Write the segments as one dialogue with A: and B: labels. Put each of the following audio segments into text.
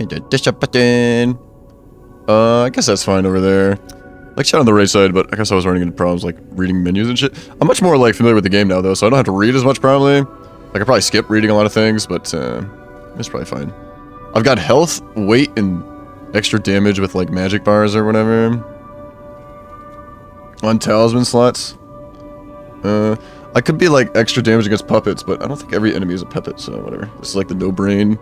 A: Up button. Uh, I guess that's fine over there. Like shot on the right side, but I guess I was running into problems like reading menus and shit. I'm much more like familiar with the game now though, so I don't have to read as much probably. I probably skip reading a lot of things, but uh, it's probably fine. I've got health, weight, and extra damage with like magic bars or whatever. On talisman slots. Uh, I could be like extra damage against puppets, but I don't think every enemy is a puppet, so whatever. This is like the no brain.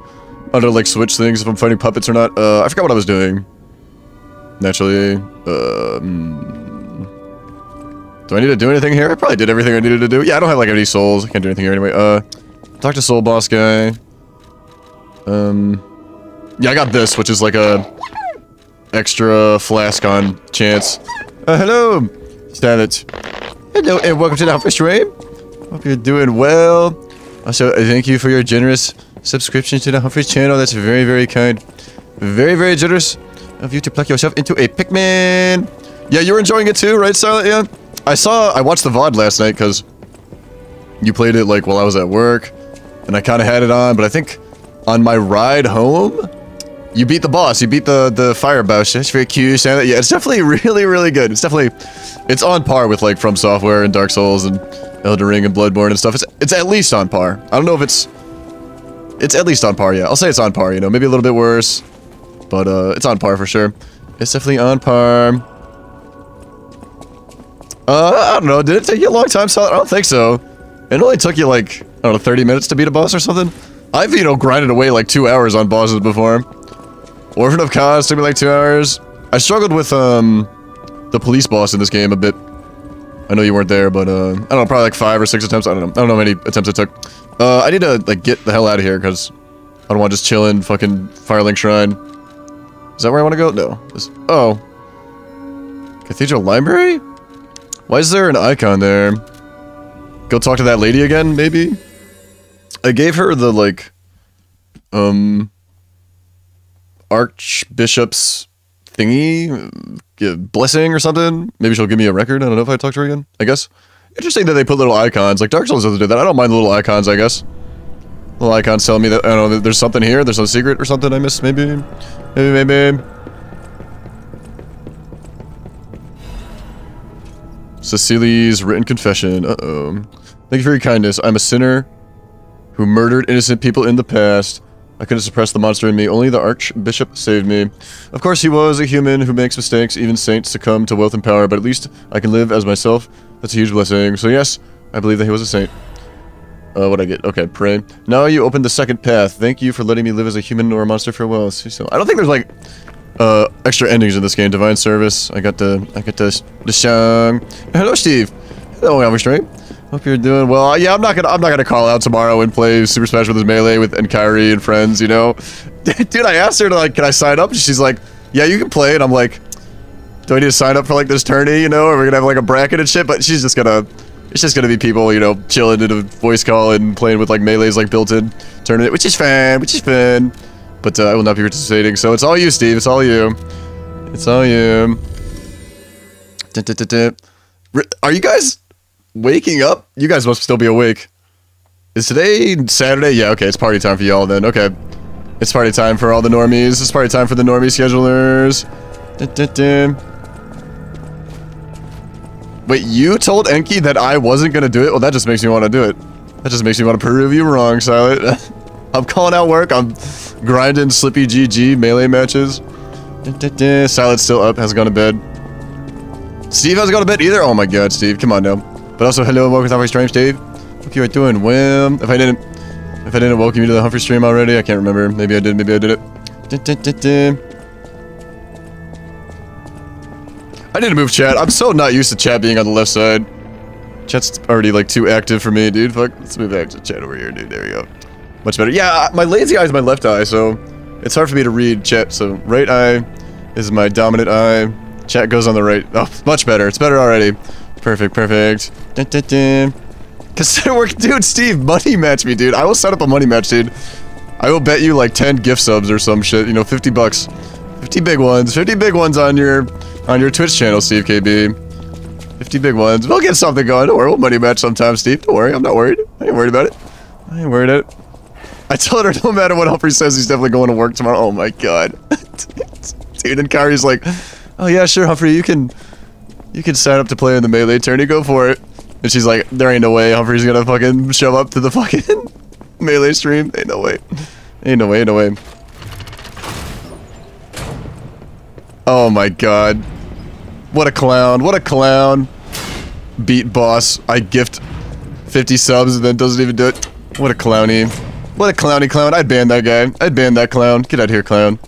A: I don't like switch things if I'm fighting puppets or not. Uh, I forgot what I was doing. Naturally. Uh, mm. Do I need to do anything here? I probably did everything I needed to do. Yeah, I don't have like any souls. I can't do anything here anyway. Uh, talk to soul boss guy. Um, yeah, I got this, which is like a extra flask on chance. Uh, hello, Stanit. Hello, and welcome to the Humfrey Stream. Hope you're doing well. Also, thank you for your generous subscription to the Humfreys channel. That's very, very kind. Very, very generous of you to pluck yourself into a Pikmin. Yeah, you're enjoying it too, right, Silent? Yeah. I saw, I watched the VOD last night because you played it like while I was at work and I kind of had it on, but I think on my ride home, you beat the boss. You beat the the fire boss. That's very cute. Yeah, it's definitely really, really good. It's definitely, it's on par with like From Software and Dark Souls and Elden Ring and Bloodborne and stuff. It's it's at least on par. I don't know if it's, it's at least on par. Yeah, I'll say it's on par. You know, maybe a little bit worse, but uh, it's on par for sure. It's definitely on par. Uh, I don't know. Did it take you a long time, Solid? I don't think so. It only took you like, I don't know, 30 minutes to beat a boss or something? I've, you know, grinded away like two hours on bosses before. Orphan of Kos took me like two hours. I struggled with, um, the police boss in this game a bit. I know you weren't there, but, uh, I don't know, probably like five or six attempts. I don't know. I don't know how many attempts it took. Uh, I need to, like, get the hell out of here, because I don't want to just chill in fucking Firelink Shrine. Is that where I want to go? No. This, oh. Cathedral Library? Why is there an icon there? Go talk to that lady again, maybe? I gave her the, like, um, Archbishop's thingy, uh, blessing or something. Maybe she'll give me a record. I don't know if I talk to her again, I guess. Interesting that they put little icons. Like, Dark Souls doesn't do that. I don't mind the little icons, I guess. Little icons telling me that, I don't know, there's something here, there's no secret or something I missed, maybe? Maybe, maybe. Cecili's written confession. Uh-oh. Thank you for your kindness. I'm a sinner who murdered innocent people in the past. I couldn't suppress the monster in me. Only the Archbishop saved me. Of course, he was a human who makes mistakes. Even saints succumb to wealth and power, but at least I can live as myself. That's a huge blessing. So yes, I believe that he was a saint. Uh, what I get? Okay, pray. Now you opened the second path. Thank you for letting me live as a human or a monster farewell. So I don't think there's like uh, extra endings in this game. Divine Service. I got the I got the the song. Hello, Steve. Hello, Elvis Stream. Hope you're doing well. Yeah, I'm not gonna I'm not gonna call out tomorrow and play Super Smash Bros. Melee with and Kyrie and friends. You know, dude. I asked her to like, can I sign up? She's like, yeah, you can play. And I'm like, do I need to sign up for like this tourney? You know, or we're gonna have like a bracket and shit. But she's just gonna. It's just gonna be people, you know, chilling in a voice call and playing with like melee's like built-in tournament, which is fun, which is fun. But uh, I will not be participating, so it's all you, Steve. It's all you. It's all you. Dun, dun, dun, Are you guys waking up? You guys must still be awake. Is today Saturday? Yeah, okay, it's party time for y'all then. Okay. It's party time for all the normies. It's party time for the normie schedulers. Wait, you told Enki that I wasn't gonna do it? Well, that just makes me want to do it. That just makes me want to prove you wrong, Silent. I'm calling out work. I'm grinding Slippi GG melee matches. Silent's still up, hasn't gone to bed. Steve hasn't gone to bed either? Oh my god, Steve, come on now. But also, hello and welcome to Humfrey Stream, Steve. Hope you are doing well. If I didn't, if I didn't welcome you to the Humfrey Stream already, I can't remember. Maybe I did, maybe I did it. I need to move chat. I'm so not used to chat being on the left side. Chat's already like too active for me, dude. Fuck, let's move back to chat over here, dude. There we go. Much better. Yeah, uh, my lazy eye is my left eye, so it's hard for me to read chat. So right eye is my dominant eye. Chat goes on the right. Oh, much better. It's better already. Perfect, perfect. Dun, dun, dun. Consider work, dude. Steve, money match me, dude. I will set up a money match, dude. I will bet you like 10 gift subs or some shit. You know, 50 bucks. 50 big ones. 50 big ones on your on your Twitch channel, Steve KB. 50 big ones. We'll get something going. Don't worry. We'll money match sometime, Steve. Don't worry. I'm not worried. I ain't worried about it. I ain't worried about it. I told her no matter what Humfrey says, he's definitely going to work tomorrow. Oh my god. Dude, and Kyrie's like, oh yeah, sure, Humfrey, you can, you can sign up to play in the melee tourney, go for it. And she's like, there ain't no way Humfrey's gonna fucking show up to the fucking melee stream. Ain't no way. Ain't no way, ain't no way. Oh my god. What a clown, what a clown. Beat boss, I gift 50 subs and then doesn't even do it. What a clowny. What a clowny clown. I'd ban that guy. I'd ban that clown. Get out of here, clown.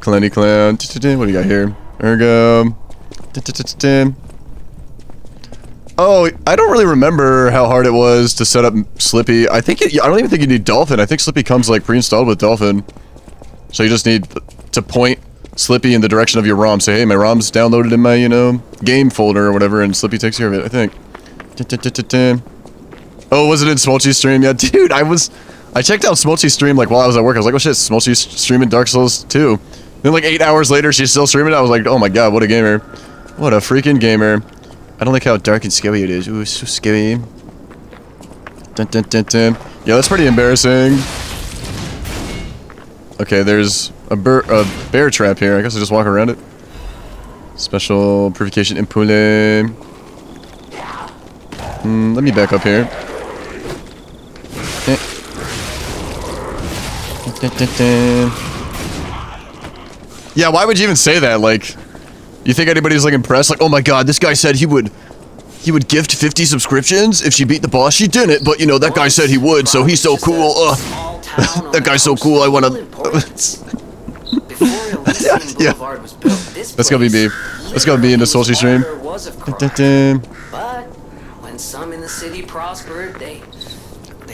A: Clowny clown. What do you got here? Ergo. Oh, I don't really remember how hard it was to set up Slippi. I think it, I don't even think you need Dolphin. I think Slippi comes like pre-installed with Dolphin. So you just need to point Slippi in the direction of your ROM. Say, hey, my ROM's downloaded in my, you know, game folder or whatever, and Slippi takes care of it, I think. Oh, was it in Smolchy's stream? Yeah, dude, I was... I checked out Smolchy's stream, like, while I was at work. I was like, oh shit, Smolchy's streaming Dark Souls 2. Then, like, eight hours later, she's still streaming I was like, oh my god, what a gamer. What a freaking gamer. I don't like how dark and scary it is. Ooh, it's so scary. Dun, dun, dun. Yeah, that's pretty embarrassing. Okay, there's a, a bear trap here. I guess I just walk around it. Special purification Ampoule. Mm, let me back up here. Yeah, why would you even say that? Like, you think anybody's like impressed? Like, oh my god, this guy said he would he would gift 50 subscriptions if she beat the boss. She didn't, but you know, that guy said he would, so he's so cool. Uh, that guy's so cool, I wanna... yeah. Let's go be me. Let's go be in the Sochi stream. But when some in the city prospered, they...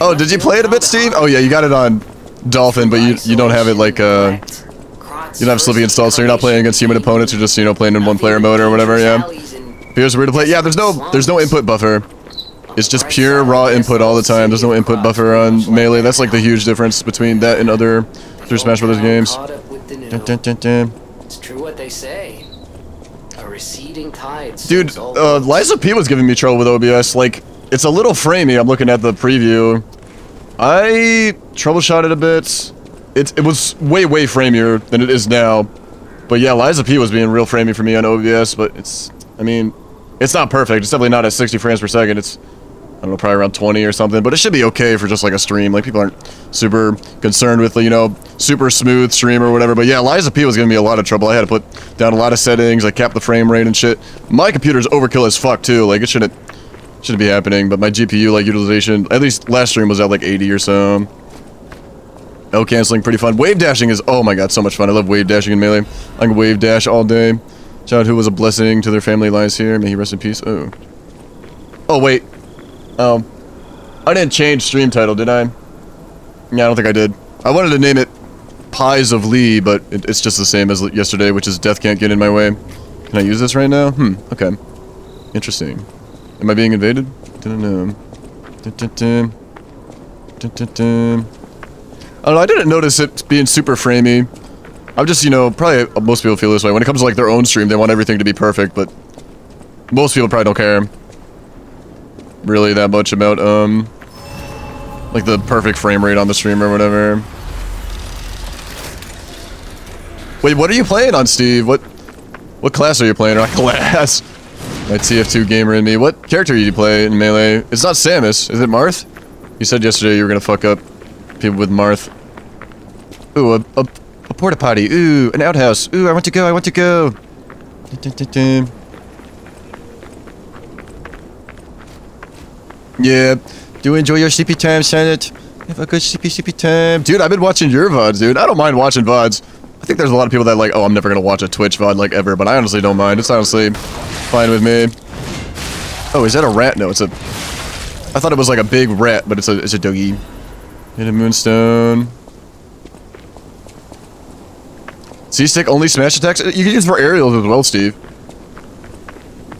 A: Oh, did you play it a bit, Steve? Oh yeah, you got it on Dolphin, but you you don't have it like uh you don't have Slippi installed, so you're not playing against human opponents. You're just you know playing in one player mode or whatever. Yeah. Here's where to play. Yeah, there's no there's no input buffer. It's just pure raw input all the time. There's no input buffer on Melee. That's like the huge difference between that and other Super Smash Brothers games. Dun, dun, dun, dun. It's true what they say. A receding tide. Dude, uh, Lies of P was giving me trouble with OBS. Like, it's a little framey. I'm looking at the preview. I troubleshot it a bit. It, it was way, way framier than it is now. But yeah, Lies of P was being real framey for me on OBS, but it's, I mean, it's not perfect. It's definitely not at 60 frames per second. It's, I don't know, probably around 20 or something, but it should be okay for just like a stream. Like, people aren't super concerned with, you know, super smooth stream or whatever. But yeah, Lies of P was giving me a lot of trouble. I had to put down a lot of settings, like capped the frame rate and shit. My computer's overkill as fuck, too. Like, it shouldn't, shouldn't be happening, but my GPU, like, utilization, at least last stream was at like 80 or so. L canceling, pretty fun. Wave dashing is, oh my god, so much fun. I love wave dashing in Melee. I can wave dash all day. Child who was a blessing to their family lies here. May he rest in peace. Oh. Oh, wait. Oh. I didn't change stream title, did I? Yeah, I don't think I did. I wanted to name it Pies of Lee, but it, it's just the same as yesterday, which is Death Can't Get In My Way. Can I use this right now? Hmm, okay. Interesting. Am I being invaded? Dun -dun -dun. I don't know, I didn't notice it being super framey. I'm just, you know, probably most people feel this way. When it comes to like their own stream, they want everything to be perfect, but most people probably don't care really that much about, um, like the perfect frame rate on the stream or whatever. Wait, what are you playing on, Steve? What, what class are you playing? Or class? My TF2 gamer in me. What character do you play in Melee? It's not Samus. Is it Marth? You said yesterday you were gonna fuck up people with Marth. Ooh, a, a, a porta potty. Ooh, an outhouse. Ooh, I want to go. I want to go. Dun, dun, dun, yeah. Do enjoy your CP time, Senate. Have a good CP CP time. Dude, I've been watching your VODs, dude. I don't mind watching VODs. I think there's a lot of people that like, oh, I'm never gonna watch a Twitch VOD like ever, but I honestly don't mind. It's honestly fine with me. Oh, is that a rat? No, it's a... I thought it was like a big rat, but it's a, it's a doggy. Hit a moonstone. C-stick only smash attacks? You can use for aerials as well, Steve.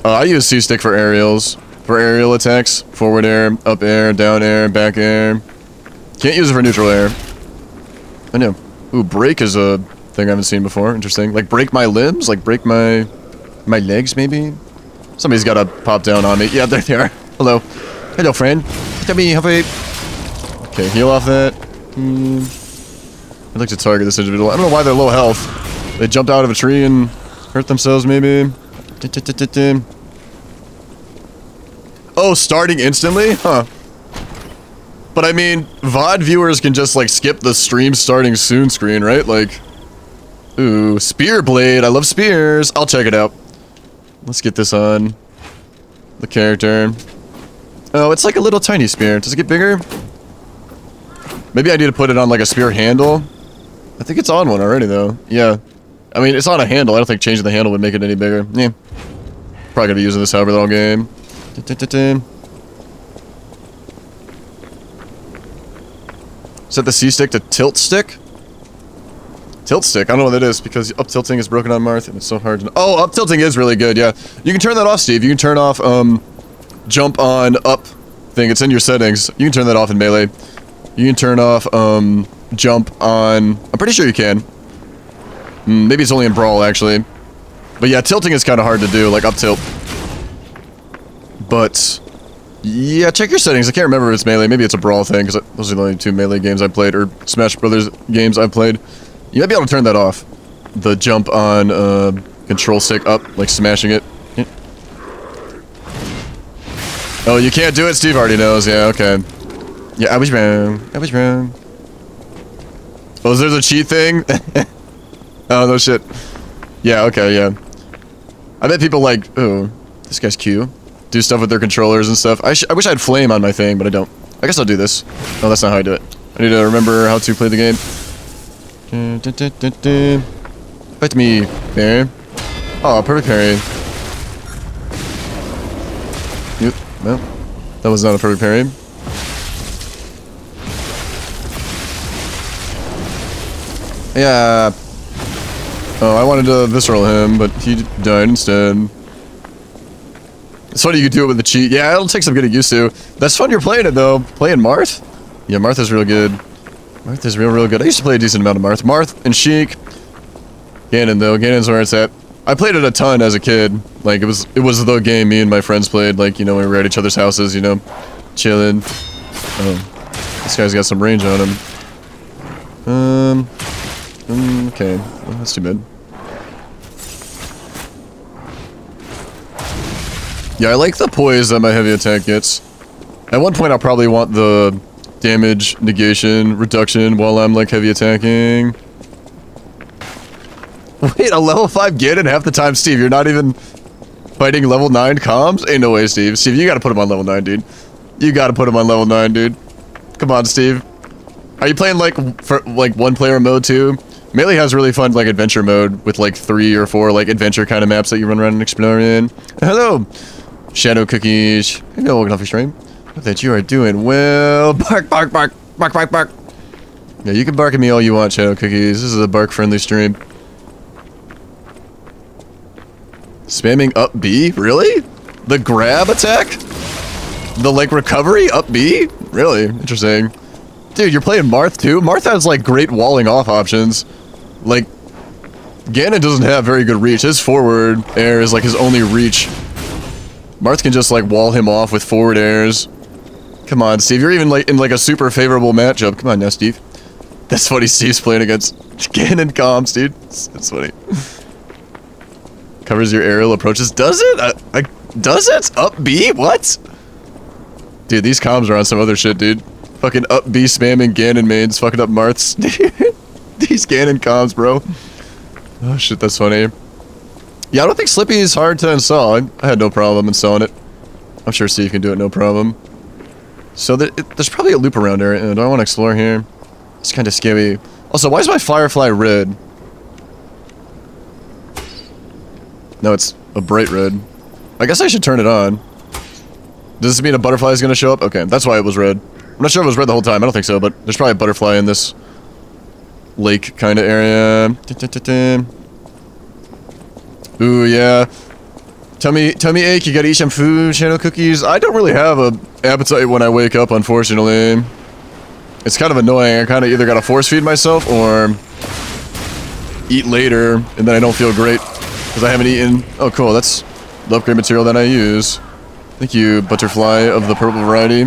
A: Uh, I use C-stick for aerials. For aerial attacks. Forward air, up air, down air, back air. Can't use it for neutral air. I know. Ooh, break is a thing I haven't seen before. Interesting. Like break my limbs? Like break my... My legs, maybe? Somebody's gotta pop down on me. Yeah, there they are. Hello. Hello, friend. Tell me, have a... Okay, heal off that. Hmm. I'd like to target this individual. I don't know why they're low health. They jumped out of a tree and hurt themselves, maybe. Oh, starting instantly? Huh. But I mean, VOD viewers can just like skip the stream starting soon screen, right? Like, ooh, spear blade. I love spears. I'll check it out. Let's get this on. The character. Oh, it's like a little tiny spear. Does it get bigger? Maybe I need to put it on like a spear handle. I think it's on one already though. Yeah. I mean, it's on a handle. I don't think changing the handle would make it any bigger. Yeah. Probably gonna be using this however long game. Set the C stick to tilt stick? Tilt stick? I don't know what that is because up tilting is broken on Marth and it's so hard to Oh, up tilting is really good, yeah. You can turn that off, Steve. You can turn off, um, jump on up thing. It's in your settings. You can turn that off in Melee. You can turn off, um, jump on... I'm pretty sure you can. Mm, maybe it's only in Brawl, actually. But yeah, tilting is kind of hard to do, like up tilt. But... Yeah, check your settings. I can't remember if it's Melee. Maybe it's a Brawl thing, because those are the only two Melee games I played, or Smash Brothers games I've played. You might be able to turn that off. The jump on, uh, control stick up, like smashing it. Oh, you can't do it? Steve already knows. Yeah, okay. Yeah, I was wrong. I was wrong. Oh, there's a cheat thing? oh, no shit. Yeah, okay, yeah. I bet people like, oh, this guy's Q. Do stuff with their controllers and stuff. I, I wish I had flame on my thing, but I don't. I guess I'll do this. No, that's not how I do it. I need to remember how to play the game. Fight me, there. Oh, perfect parry. Yep, no. That was not a perfect parry. Yeah. Oh, I wanted to visceral him, but he died instead. It's funny you do it with the cheat. Yeah, it'll take some getting used to. That's fun you're playing it, though. Playing Marth? Yeah, Martha's real good. Martha's real, real good. I used to play a decent amount of Marth. Marth and Sheik. Ganon, though. Ganon's where it's at. I played it a ton as a kid. Like, it was it was the game me and my friends played. Like, you know, we were at each other's houses, you know, chilling. Oh, this guy's got some range on him. Um, um okay. Well, that's too bad. Yeah, I like the poise that my heavy attack gets. At one point, I'll probably want the damage negation reduction while I'm, like, heavy attacking. Wait, a level 5 Ganon half the time? Steve, you're not even fighting level 9 comms? Ain't no way, Steve. Steve, you gotta put him on level 9, dude. You gotta put him on level 9, dude. Come on, Steve. Are you playing, like, for, like, one-player mode, too? Melee has really fun, like, adventure mode with, like, three or four, like, adventure kind of maps that you run around and explore in. Hello! Shadow Cookies. Hello, welcome off your stream. Hope that you are doing well. Bark, bark, bark, bark, bark, bark. Yeah, you can bark at me all you want, Shadow Cookies. This is a bark-friendly stream. Spamming up B? Really? The grab attack? The, like, recovery up B? Really? Interesting. Dude, you're playing Marth, too? Marth has, like, great walling off options. Like, Ganon doesn't have very good reach. His forward air is, like, his only reach. Marth can just, like, wall him off with forward airs. Come on, Steve. You're even, like, in, like, a super favorable matchup. Come on now, Steve. That's funny. Steve's playing against Ganon comms, dude. It's funny. Covers your aerial approaches. Does it? I, I, does it? Up B? What? Dude, these comms are on some other shit, dude. Fucking up B spamming Ganon mains, fucking up Marths. these Ganon comms, bro. Oh shit, that's funny. Yeah, I don't think Slippi is hard to install. I, I, had no problem installing it. I'm sure Steve can do it no problem. So there, it, there's probably a loop around here. Do I want to explore here? It's kind of scary. Also, why is my Firefly red? No, it's a bright red. I guess I should turn it on. Does this mean a butterfly is going to show up? Okay, that's why it was red. I'm not sure it was red the whole time. I don't think so, but there's probably a butterfly in this lake kind of area. Ooh, yeah. Tummy, tummy ache, you gotta eat some food, channel cookies. I don't really have a appetite when I wake up, unfortunately. It's kind of annoying. I kind of either gotta force feed myself or eat later, and then I don't feel great because I haven't eaten. Oh, cool. That's the upgrade material that I use. Thank you, butterfly of the purple variety.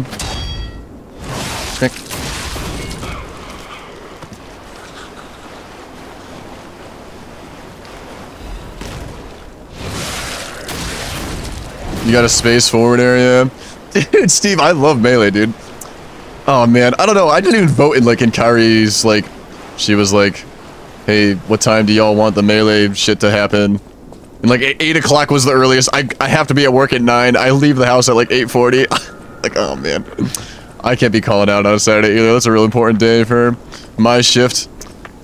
A: You got a space forward area. Dude, Steve, I love Melee, dude. Oh, man. I don't know. I didn't even vote in, like, in Kyrie's, like... She was like, hey, what time do y'all want the Melee shit to happen? And, like, 8 o'clock was the earliest. I, I have to be at work at 9. I leave the house at, like, 8.40. like, oh, man. I can't be calling out on a Saturday either. That's a real important day for my shift.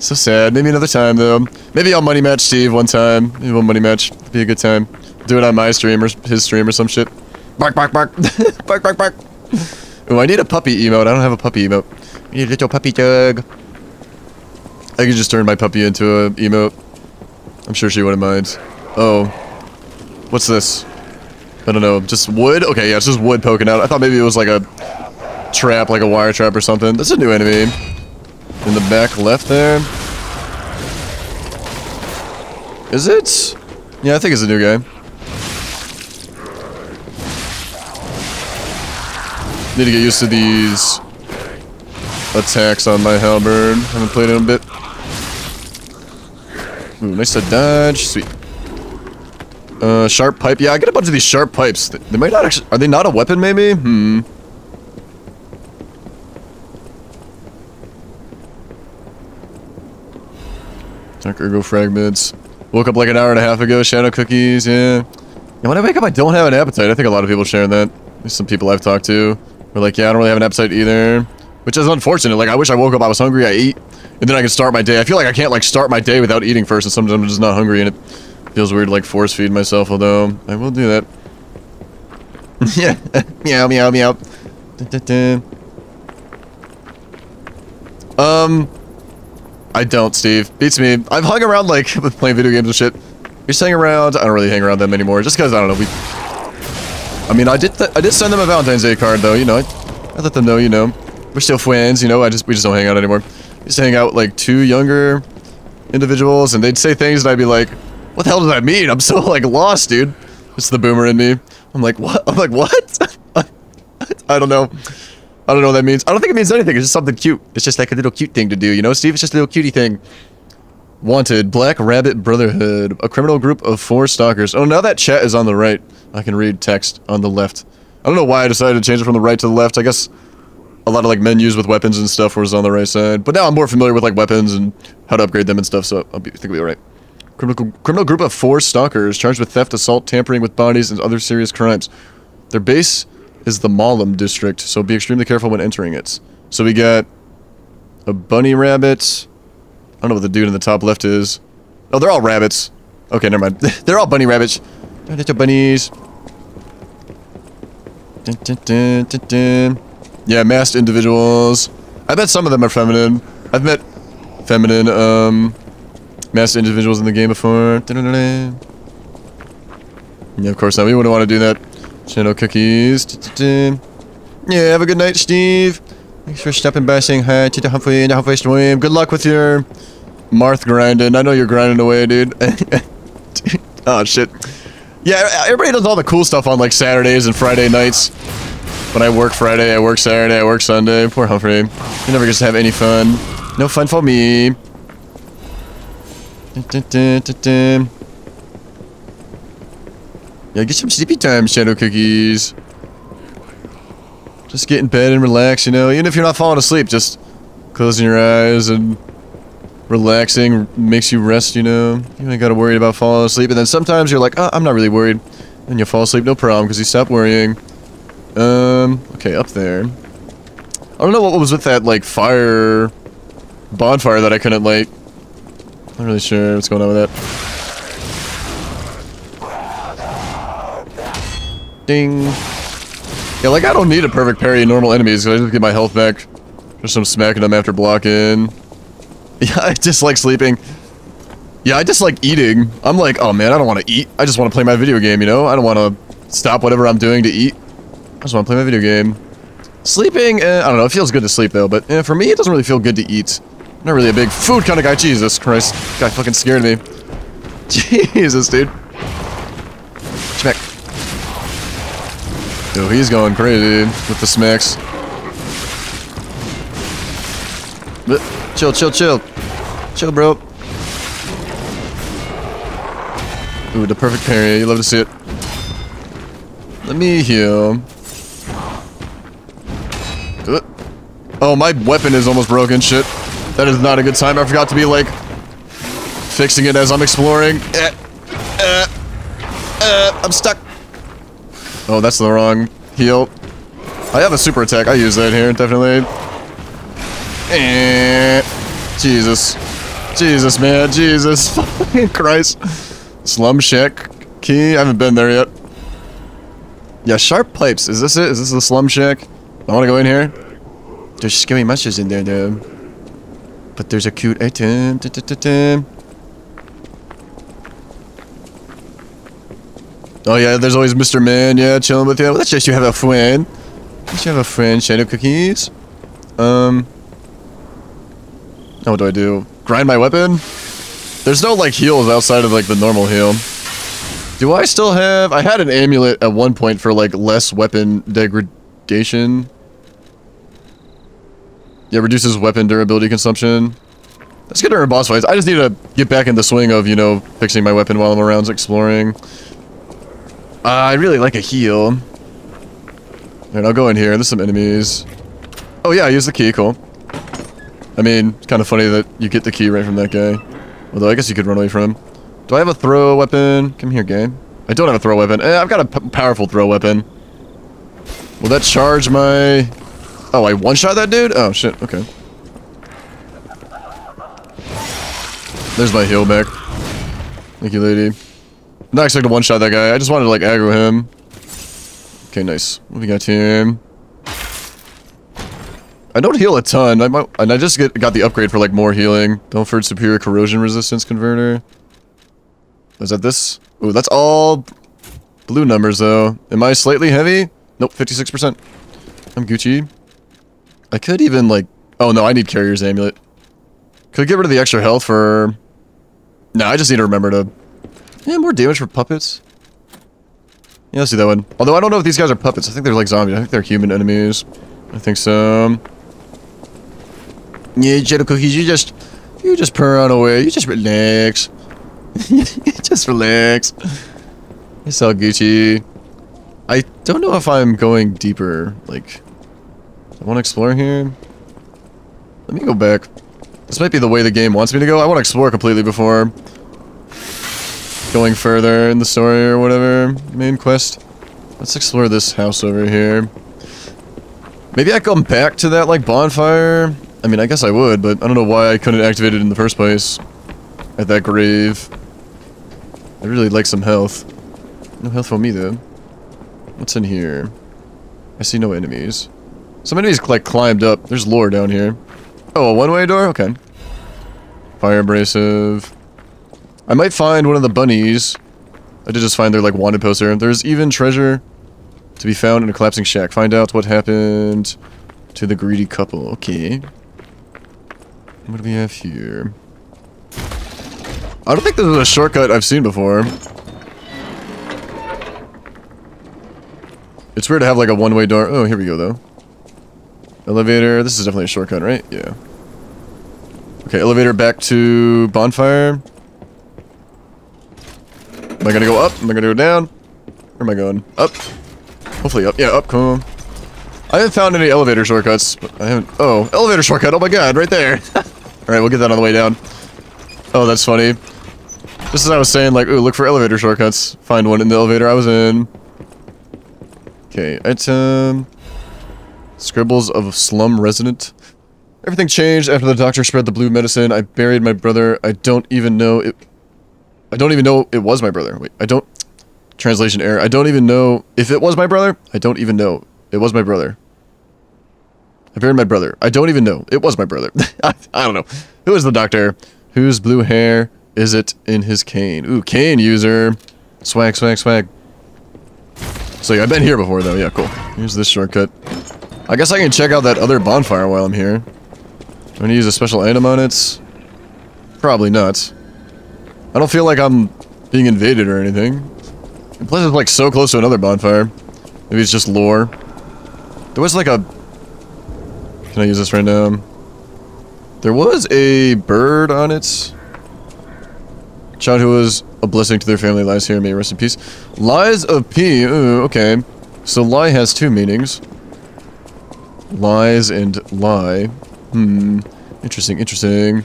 A: So sad. Maybe another time, though. Maybe I'll money match Steve one time. Maybe we'll money match. It'd be a good time. Do it on my stream or his stream or some shit. Bark, bark, bark. bark, bark, bark. Oh, I need a puppy emote. I don't have a puppy emote. I need a little puppy jug. I could just turn my puppy into a emote. I'm sure she wouldn't mind. Oh. What's this? I don't know. Just wood? Okay, yeah, it's just wood poking out. I thought maybe it was like a trap, like a wire trap or something. That's a new enemy. In the back left there. Is it? Yeah, I think it's a new guy. Need to get used to these attacks on my halberd. Haven't played in a bit. Ooh, nice to dodge. Sweet. Uh, sharp pipe. Yeah, I get a bunch of these sharp pipes. They might not actually... Are they not a weapon, maybe? Hmm. Dark ergo fragments. Woke up like an hour and a half ago. Shadow cookies, yeah. And when I wake up, I don't have an appetite. I think a lot of people share that. There's some people I've talked to. We're like, yeah, I don't really have an appetite either. Which is unfortunate. Like, I wish I woke up, I was hungry, I eat, and then I could start my day. I feel like I can't, like, start my day without eating first, and sometimes I'm just not hungry, and it feels weird to, like, force feed myself, although I will do that. yeah. meow, meow, meow. Dun, dun, dun. Um... I don't, Steve. Beats me. I've hung around, like, with playing video games and shit. You're hanging around. I don't really hang around them anymore, just because, I don't know, we... I mean, I did I did send them a Valentine's Day card, though, you know. I, I let them know, you know. We're still friends, you know. I just We just don't hang out anymore. We just hang out with, like, two younger individuals, and they'd say things, and I'd be like, what the hell does that mean? I'm so, like, lost, dude. It's the boomer in me. I'm like, what? I'm like, what? I don't know. I don't know what that means. I don't think it means anything. It's just something cute. It's just like a little cute thing to do, you know, Steve? It's just a little cutie thing. Wanted, Black Rabbit Brotherhood, a criminal group of four stalkers. Oh, now that chat is on the right. I can read text on the left. I don't know why I decided to change it from the right to the left. I guess a lot of like menus with weapons and stuff was on the right side. But now I'm more familiar with like weapons and how to upgrade them and stuff, so I'll be, I think we'll be alright. Criminal, criminal group of four stalkers charged with theft, assault, tampering with bodies, and other serious crimes. Their base is the Malum district, so be extremely careful when entering it. So we got a bunny rabbit. I don't know what the dude in the top left is. Oh, they're all rabbits. Okay, never mind. they're all bunny rabbits. Little bunnies. Dun, dun, dun, yeah, masked individuals. I bet some of them are feminine. I've met feminine, um, masked individuals in the game before. Yeah, of course not. We wouldn't want to do that. Shadow cookies. Yeah, have a good night, Steve. Thanks for stopping by saying hi to the Humfrey and the Humfrey stream. Good luck with your Marth grinding. I know you're grinding away, dude. oh, shit. Yeah, everybody does all the cool stuff on, like, Saturdays and Friday nights. When I work Friday, I work Saturday, I work Sunday. Poor Humfrey. He never gets to have any fun. No fun for me. Yeah, get some sleepy time, Shadow Cookies. Just get in bed and relax, you know? Even if you're not falling asleep, just closing your eyes and relaxing makes you rest, you know? You ain't gotta worry about falling asleep. And then sometimes you're like, oh, I'm not really worried. And you fall asleep, no problem, because you stop worrying. Um, okay, up there. I don't know what was with that, like, fire... bonfire that I couldn't light. Not really sure what's going on with that. Ding. Yeah, like, I don't need a perfect parry in normal enemies, because I just get my health back. Just some smacking them after blocking. Yeah, I just like sleeping. Yeah, I just like eating. I'm like, oh man, I don't want to eat. I just want to play my video game, you know? I don't want to stop whatever I'm doing to eat. I just want to play my video game. Sleeping, eh, I don't know, it feels good to sleep though, but eh, for me, it doesn't really feel good to eat. I'm not really a big food kind of guy. Jesus Christ. Guy fucking scared me. Jesus, dude. Yo, he's going crazy with the smacks. But chill, chill, chill. Chill, bro. Ooh, the perfect parry. You love to see it. Let me heal. Uh, Oh, my weapon is almost broken. Shit. That is not a good time. I forgot to be, like, fixing it as I'm exploring. Eh, eh, eh, I'm stuck. Oh, that's the wrong heal. I have a super attack. I use that here, definitely. Eh, Jesus. Jesus, man. Jesus. Christ. Slum Shack key. I haven't been there yet. Yeah, sharp pipes. Is this it? Is this the slum shack? I want to go in here. There's scary monsters in there, though. But there's a cute item. Da, da, da, da. Oh yeah, there's always Mr. Man, yeah, chilling with you. Well, that's just you have a friend. You have a friend, Shadow Cookies. Um. Now what do I do? Grind my weapon? There's no, like, heals outside of, like, the normal heal. Do I still have... I had an amulet at one point for, like, less weapon degradation. Yeah, reduces weapon durability consumption. Let's get during boss fights. I just need to get back in the swing of, you know, fixing my weapon while I'm around exploring. Uh, I really like a heal. And I'll go in here. There's some enemies. Oh yeah, I use the key. Cool. I mean, it's kind of funny that you get the key right from that guy. Although I guess you could run away from him. Do I have a throw weapon? Come here, game. I don't have a throw weapon. Eh, I've got a powerful throw weapon. Will that charge my... Oh, I one-shot that dude? Oh, shit. Okay. There's my heal back. Thank you, lady. Not expecting to one-shot that guy. I just wanted to, like, aggro him. Okay, nice. What we got here? I don't heal a ton. I might, and I just get, got the upgrade for like more healing. Belford Superior Corrosion Resistance Converter. Is that this? Ooh, that's all blue numbers though. Am I slightly heavy? Nope, 56%. I'm Gucci. I could even like... Oh no, I need Carrier's Amulet. Could get rid of the extra health for... No, I just need to remember to... Yeah, more damage for puppets. Yeah, let's do that one. Although I don't know if these guys are puppets. I think they're like zombies. I think they're human enemies. I think so. Yeah, Shadow Cookies, you just... You just purr on away. You just relax. just relax. It's all Gucci. I don't know if I'm going deeper. Like, I want to explore here. Let me go back. This might be the way the game wants me to go. I want to explore completely before going further in the story or whatever. Main quest. Let's explore this house over here. Maybe I come back to that, like, bonfire. I mean, I guess I would, but I don't know why I couldn't activate it in the first place. At that grave. I really like some health. No health for me, though. What's in here? I see no enemies. Some enemies, like, climbed up. There's lore down here. Oh, a one-way door? Okay. Fire abrasive. I might find one of the bunnies. I did just find their, like, wanted poster. There's even treasure to be found in a collapsing shack. Find out what happened to the greedy couple. Okay. What do we have here? I don't think this is a shortcut I've seen before. It's weird to have like a one-way door. Oh, here we go though. Elevator. This is definitely a shortcut, right? Yeah. Okay, elevator back to bonfire. Am I gonna go up? Am I gonna go down? Where am I going? Up. Hopefully up. Yeah, up. Cool. I haven't found any elevator shortcuts. I haven't. Oh, elevator shortcut. Oh my god, right there. Alright, we'll get that on the way down. Oh, that's funny. Just as I was saying, like, ooh, look for elevator shortcuts. Find one in the elevator I was in. Okay, item... Scribbles of slum resident. Everything changed after the doctor spread the blue medicine. I buried my brother. I don't even know it... I don't even know it was my brother. Wait, I don't... Translation error. I don't even know if it was my brother. I don't even know. It was my brother. I buried my brother. I don't even know. It was my brother. I, I don't know. Who is the doctor? Whose blue hair is it in his cane? Ooh, cane user. Swag, swag, swag. So yeah, I've been here before though. Yeah, cool. Here's this shortcut. I guess I can check out that other bonfire while I'm here. Do I need to use a special item on it? Probably not. I don't feel like I'm being invaded or anything. And plus it's like so close to another bonfire. Maybe it's just lore. There was like a... Can I use this right now? There was a bird on it. Child who was a blessing to their family lies here. May rest in peace. Lies of P. Ooh, okay. So lie has two meanings. Lies and lie. Hmm. Interesting, interesting.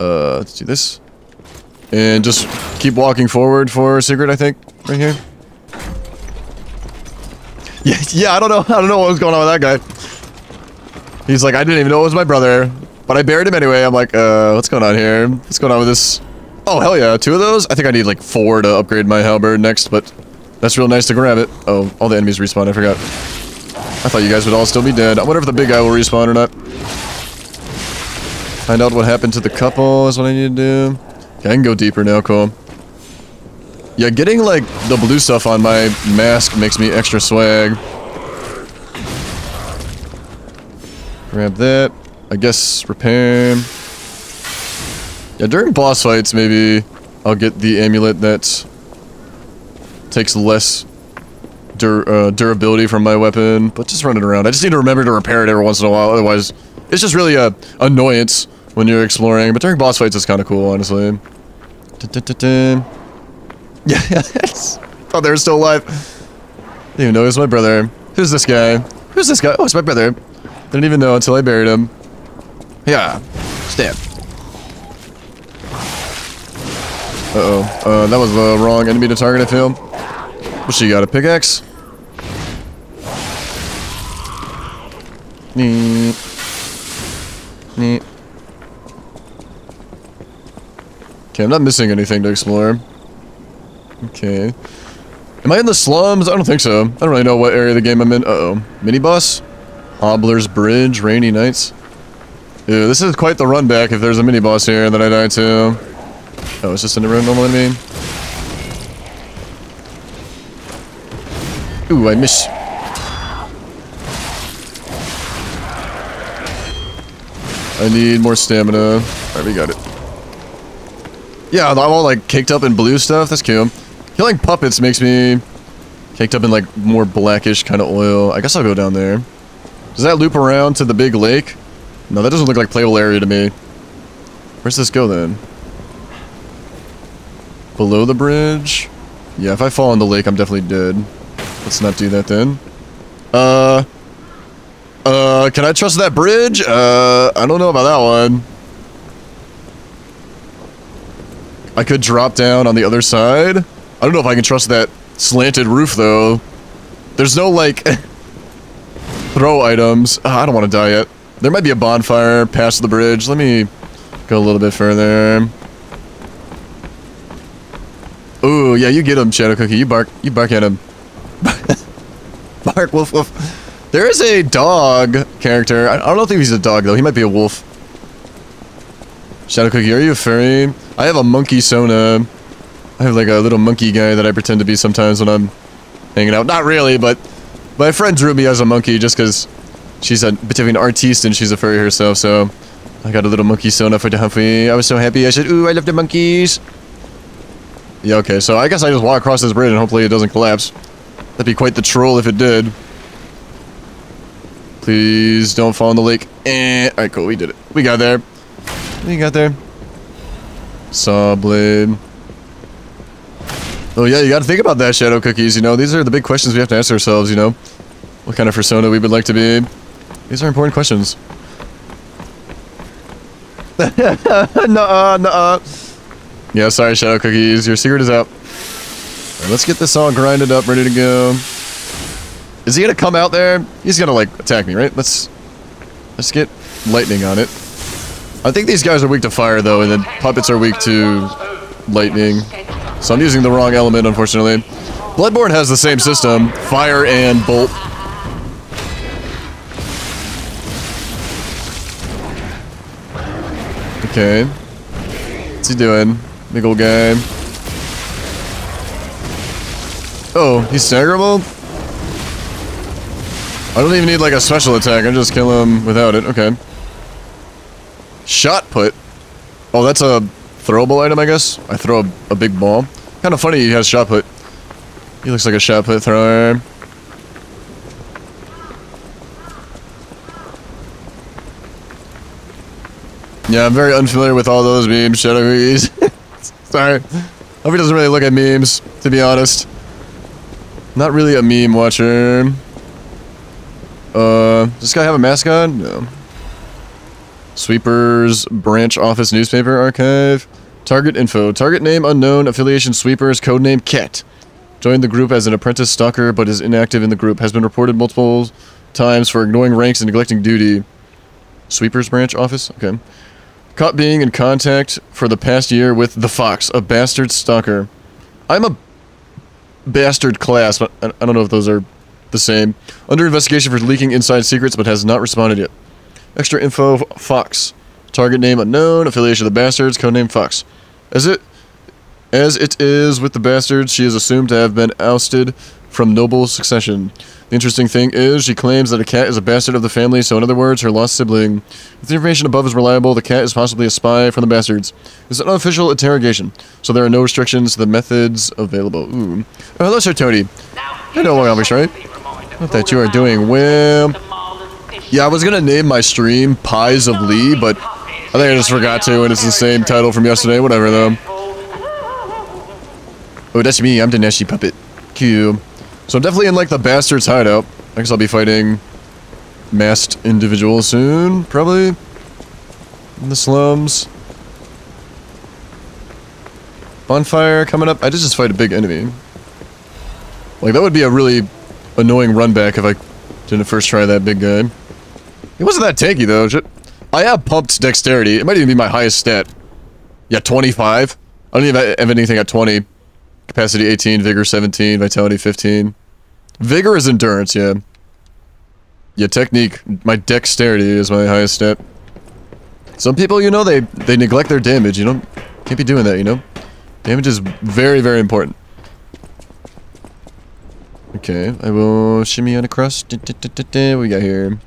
A: Uh, let's do this. And just keep walking forward for a secret, I think. Right here. Yeah, yeah, I don't know. I don't know what was going on with that guy. He's like, I didn't even know it was my brother. But I buried him anyway. I'm like, uh, what's going on here? What's going on with this? Oh, hell yeah. Two of those? I think I need like four to upgrade my halberd next, but that's real nice to grab it. Oh, all the enemies respawn. I forgot. I thought you guys would all still be dead. I wonder if the big guy will respawn or not. Find out what happened to the couple is what I need to do. Okay, I can go deeper now, cool. Yeah, getting, like, the blue stuff on my mask makes me extra swag. Grab that. I guess repair. Yeah, during boss fights, maybe I'll get the amulet that takes less dur uh, durability from my weapon, but just run it around. I just need to remember to repair it every once in a while, otherwise it's just really a annoyance when you're exploring, but during boss fights it's kind of cool, honestly. Yeah, thought they were still alive. Didn't even know it was my brother. Who's this guy? Who's this guy? Oh, it's my brother. Didn't even know until I buried him. Yeah. Stab. Uh-oh. Uh, that was the wrong enemy to target, I feel. But she got, a pickaxe? Neat. Neat. Okay, I'm not missing anything to explore. Okay. Am I in the slums? I don't think so. I don't really know what area of the game I'm in. Uh-oh. Mini-boss? Hobbler's Bridge, Rainy Nights. Yeah, this is quite the run back if there's a mini-boss here that I die to. Oh, it's just in a room normal enemy. Ooh, I miss. I need more stamina. Alright, we got it. Yeah, I'm all like caked up in blue stuff. That's cute. Killing puppets makes me caked up in like more blackish kind of oil. I guess I'll go down there. Does that loop around to the big lake? No, that doesn't look like playable area to me. Where's this go then? Below the bridge? Yeah, if I fall in the lake, I'm definitely dead. Let's not do that then. Uh... Uh, can I trust that bridge? Uh, I don't know about that one. I could drop down on the other side. I don't know if I can trust that slanted roof, though. There's no, like, throw items. Uh, I don't want to die yet. There might be a bonfire past the bridge. Let me go a little bit further. Ooh, yeah, you get him, Shadow Cookie. You bark, you bark at him. bark, wolf, wolf. There is a dog character. I, don't think he's a dog, though. He might be a wolf. Shadow Cookie, are you a furry? I have a monkey Sona. I have like a little monkey guy that I pretend to be sometimes when I'm hanging out. Not really, but my friend drew me as a monkey just because she's a bit of an artiste and she's a furry herself, so I got a little monkey Sona for the Humfrey. I was so happy. I said, ooh, I love the monkeys. Yeah, okay, so I guess I just walk across this bridge and hopefully it doesn't collapse. That'd be quite the troll if it did. Please don't fall in the lake. Eh. Alright, cool, we did it. We got there. We got there. Saw blade. Oh yeah, you gotta think about that, Shadow Cookies, you know? These are the big questions we have to ask ourselves, you know? What kind of persona we would like to be. These are important questions. nuh-uh, nuh-uh. Yeah, sorry, Shadow Cookies. Your secret is out. Right, let's get this all grinded up, ready to go. Is he gonna come out there? He's gonna, like, attack me, right? Let's... Let's get lightning on it. I think these guys are weak to fire, though, and then puppets are weak to lightning. So I'm using the wrong element, unfortunately. Bloodborne has the same system. Fire and bolt. Okay. What's he doing? Big old guy. Oh, he's staggerable? I don't even need like a special attack, I just kill him without it, okay. Shot put. Oh, that's a throwable item, I guess? I throw a, a big ball. Kind of funny he has shot put. He looks like a shot put thrower. Yeah, I'm very unfamiliar with all those memes, Shadow Cookies. Sorry. Hope he doesn't really look at memes, to be honest. Not really a meme watcher. Uh, does this guy have a mask on? No. Sweepers Branch Office Newspaper Archive. Target info. Target name unknown. Affiliation Sweepers. Codename Cat. Joined the group as an apprentice stalker, but is inactive in the group. Has been reported multiple times for ignoring ranks and neglecting duty. Sweepers Branch Office? Okay. Caught being in contact for the past year with the Fox, a bastard stalker. I'm a bastard class, but I I don't know if those are the same. Under investigation for leaking inside secrets, but has not responded yet. Extra info, Fox. Target name unknown, affiliation of the bastards, codename Fox. As it as it is with the bastards, she is assumed to have been ousted from noble succession. The interesting thing is, she claims that a cat is a bastard of the family, so in other words, her lost sibling. If the information above is reliable, the cat is possibly a spy from the bastards. It's an unofficial interrogation, so there are no restrictions to the methods available. Ooh. Oh, hello, Sir Tony. Hello, Elvis, right? Not that you are doing well. Yeah, I was gonna name my stream Pies of Lee, but I think I just forgot to, and it's the same title from yesterday. Whatever, though. Oh, that's me. I'm the Puppet. Cube. So I'm definitely in, like, the Bastard's hideout. I guess I'll be fighting masked individuals soon, probably. In the slums. Bonfire coming up. I did just fight a big enemy. Like, that would be a really annoying run back if I didn't first try that big guy. It wasn't that tanky, though. I have pumped dexterity. It might even be my highest stat. Yeah, 25. I don't even have anything at 20. Capacity 18, Vigor 17, Vitality 15. Vigor is endurance, yeah. Yeah, technique. My dexterity is my highest stat. Some people, you know, they, they neglect their damage. You don't... Can't be doing that, you know? Damage is very, very important. Okay, I will shimmy on across. Da. We got here.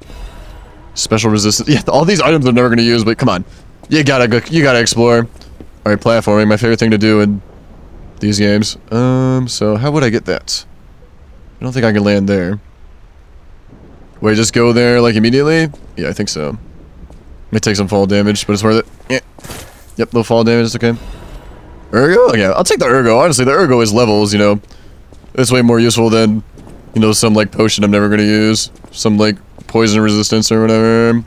A: Special resistance. Yeah, all these items I'm never gonna use, but come on. You gotta go, you gotta explore. Alright, platforming, my favorite thing to do in these games. Um, so how would I get that? I don't think I can land there. Wait, just go there, like, immediately? Yeah, I think so. May take some fall damage, but it's worth it. Yeah. Yep, little fall damage, okay. Ergo? Yeah, I'll take the Ergo. Honestly, the Ergo is levels, you know. It's way more useful than, you know, some, like, potion I'm never gonna use. Some, like, poison resistance or whatever.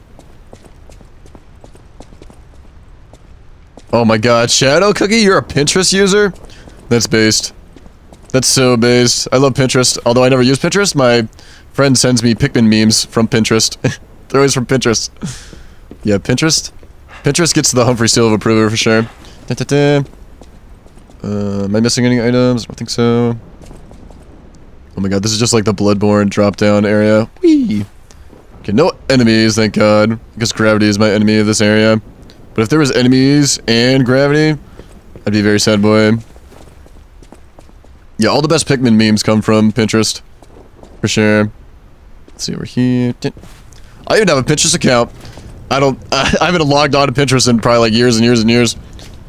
A: Oh my god, Shadow Cookie, you're a Pinterest user? That's based. That's so based. I love Pinterest. Although I never use Pinterest, my friend sends me Pikmin memes from Pinterest. They're always from Pinterest. yeah, Pinterest. Pinterest gets the Humfrey seal of approval for sure. Da -da -da. Uh, am I missing any items? I don't think so. Oh my god, this is just like the Bloodborne drop-down area. Whee! Okay, no enemies, thank god. Because gravity is my enemy of this area. But if there was enemies and gravity, I'd be very sad boy. Yeah, all the best Pikmin memes come from Pinterest. For sure. Let's see over here. I even have a Pinterest account. I don't... I haven't logged on to Pinterest in probably like years and years and years.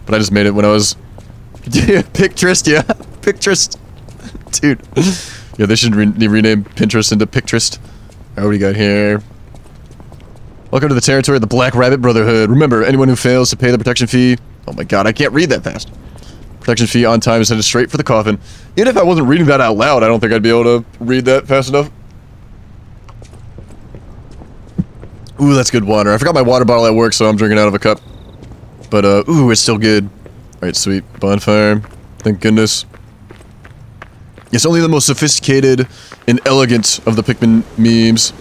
A: But I just made it when I was... Pictrist, yeah. Pictrist. Dude. Yeah, they should re rename Pinterest into Pictrist. Alright, what do you got here? Welcome to the territory of the Black Rabbit Brotherhood. Remember, anyone who fails to pay the protection fee... Oh my god, I can't read that fast. Protection fee on time is headed straight for the coffin. Even if I wasn't reading that out loud, I don't think I'd be able to read that fast enough. Ooh, that's good water. I forgot my water bottle at work, so I'm drinking out of a cup. But, uh, ooh, it's still good. Alright, sweet. Bonfire. Thank goodness. It's only the most sophisticated and elegant of the Pikmin memes.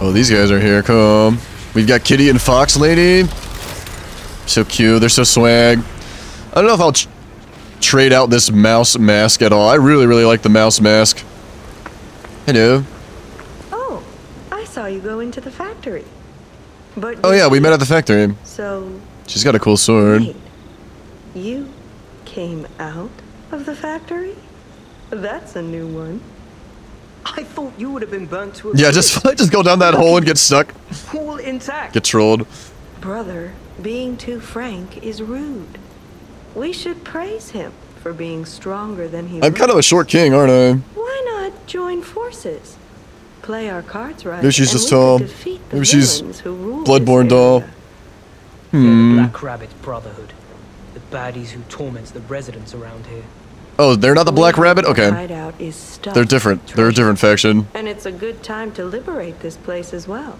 A: Oh, these guys are here. Come. We've got Kitty and Fox Lady. So cute. They're so swag. I don't know if I'll trade out this mouse mask at all. I really, really like the mouse mask. Hello.
B: Oh, I saw you go into the factory. But
A: Oh yeah, we met at the factory.
B: So
A: She's got a cool sword.
B: wait, you came out of the factory? That's a new one.
C: I thought you would have been burnt to a
A: Yeah, just just go down that hole and get stuck.
C: all intact.
A: Get trolled.
B: Brother, being too frank is rude. We should praise him for being stronger than he
A: I'm kind of a short king, aren't I?
B: Why not join forces? Play our cards right.
A: Maybe she's
B: and
A: just
B: we could
A: tall.
B: defeat
A: Maybe she's
B: villains who rule
A: Bloodborne
B: this
A: doll.
B: area.
C: The
A: Hmm.
C: Black Rabbit Brotherhood. The baddies who torment the residents around here.
A: Oh, they're not the Black Rabbit? Okay.
B: Hideout is
A: They're different. They're a different faction.
B: And it's a good time to liberate this place as well.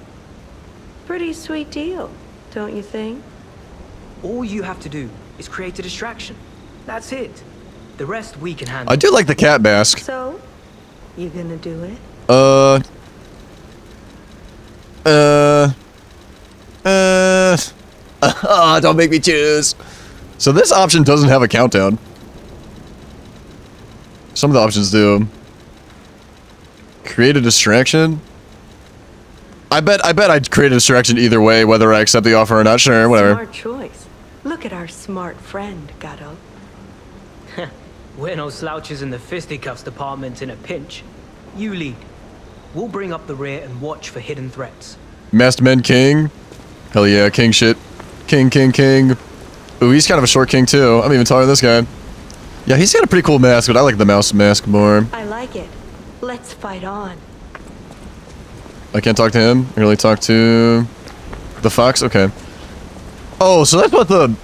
B: Pretty sweet deal, don't you think?
C: All you have to do is create a distraction. That's it. The rest we can handle.
A: I do like the cat mask.
B: So, you gonna do it?
A: Uh. Uh. Uh. Ah, don't make me choose. So this option doesn't have a countdown. Some of the options do. Create a distraction. I bet. I bet I'd create a distraction either way, whether I accept the offer or not. Sure, whatever.
B: Smart choice. Look at our smart friend, Gato.
C: We're no slouches in the fisticuffs department in a pinch. You lead. We'll bring up the rear and watch for hidden threats.
A: Masked Men King. Hell yeah, king shit. King, king, king. Ooh, he's kind of a short king too. I'm even taller than this guy. Yeah, he's got a pretty cool mask, but I like the mouse mask more.
B: I like it. Let's fight on.
A: I can't talk to him. I can only talk to the fox. Okay. Oh, so that's what the.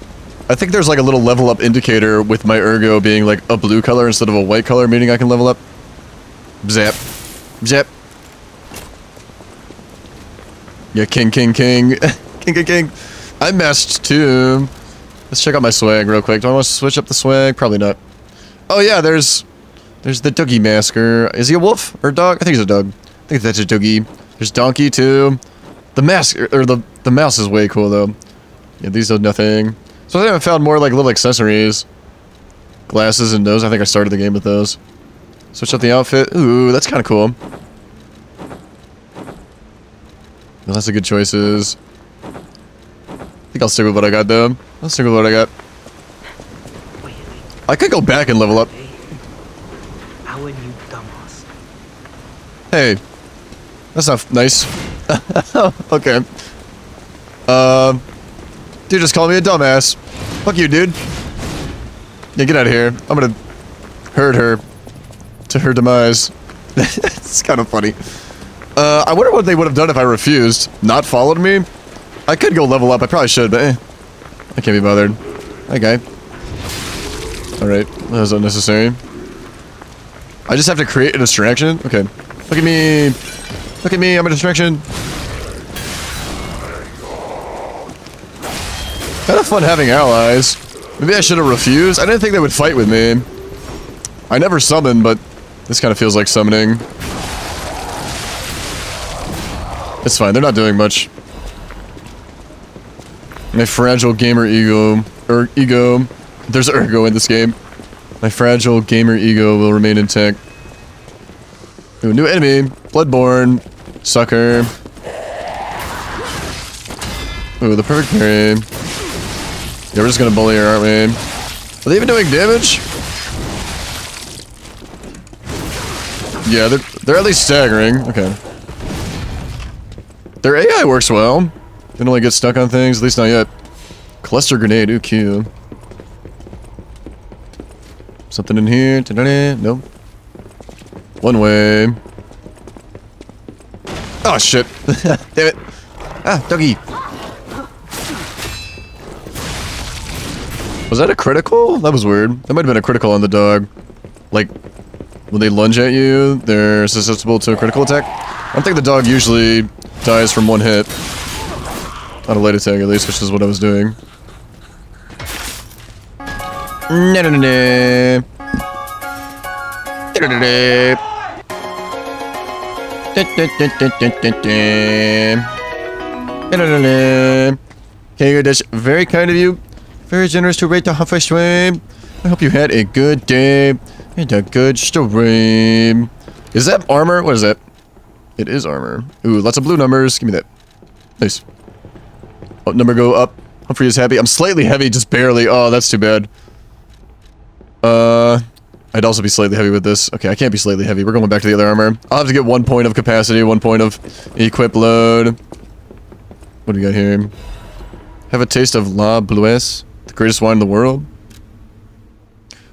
A: I think there's like a little level up indicator with my ergo being like a blue color instead of a white color, meaning I can level up. Zap. Zap. Yeah, king, king, king. king, king, king. I messed too. Let's check out my swag real quick. Do I want to switch up the swag? Probably not. Oh yeah, there's there's the Dougie Masker. Is he a wolf or a dog? I think he's a dog. I think that's a Dougie. There's Donkey too. The mask or the the mouse is way cool though. Yeah, these do nothing. So I I found more like little accessories. Glasses and nose. I think I started the game with those. Switch up the outfit. Ooh, that's kind of cool. That's a good choices. I think I'll stick with what I got though. I'll stick with what I got. I could go back and level up.
C: Hey.
A: That's not nice. okay. Um, dude just called me a dumbass. Fuck you, dude. Yeah, get out of here. I'm gonna hurt her to her demise. it's kind of funny. Uh, I wonder what they would have done if I refused. Not followed me? I could go level up. I probably should, but eh. I can't be bothered. Okay. Alright, that was unnecessary. I just have to create a distraction? Okay. Look at me. Look at me, I'm a distraction. Kind of fun having allies. Maybe I should have refused. I didn't think they would fight with me. I never summon, but this kind of feels like summoning. It's fine, they're not doing much. My fragile gamer ego, ego, there's ergo in this game. My fragile gamer ego will remain intact. Ooh, new enemy. Bloodborne. Sucker. Ooh, the perfect parry. Yeah, we're just gonna bully her, aren't we? Are they even doing damage? Yeah, they're, they're at least staggering. Okay. Their AI works well. They don't like get stuck on things, at least not yet. Cluster grenade, ooh. Something in here? Nope. One way. Oh shit. Damn it. Ah, doggy. Was that a critical? That was weird. That might have been a critical on the dog. Like, when they lunge at you, they're susceptible to a critical attack. I don't think the dog usually dies from one hit. On a light attack, at least, which is what I was doing. No, no, no, no. Okay, that's very kind of you. Very generous to rate the halfway stream. I hope you had a good day and a good stream. Is that armor? What is that? It is armor. Ooh, lots of blue numbers. Give me that. Nice. Oh, number go up. Humfrey is happy. I'm slightly heavy, just barely. Oh, that's too bad. Uh, I'd also be slightly heavy with this. Okay, I can't be slightly heavy. We're going back to the other armor. I'll have to get one point of capacity, one point of equip load. What do we got here? Have a taste of La Bleuesse, the greatest wine in the world.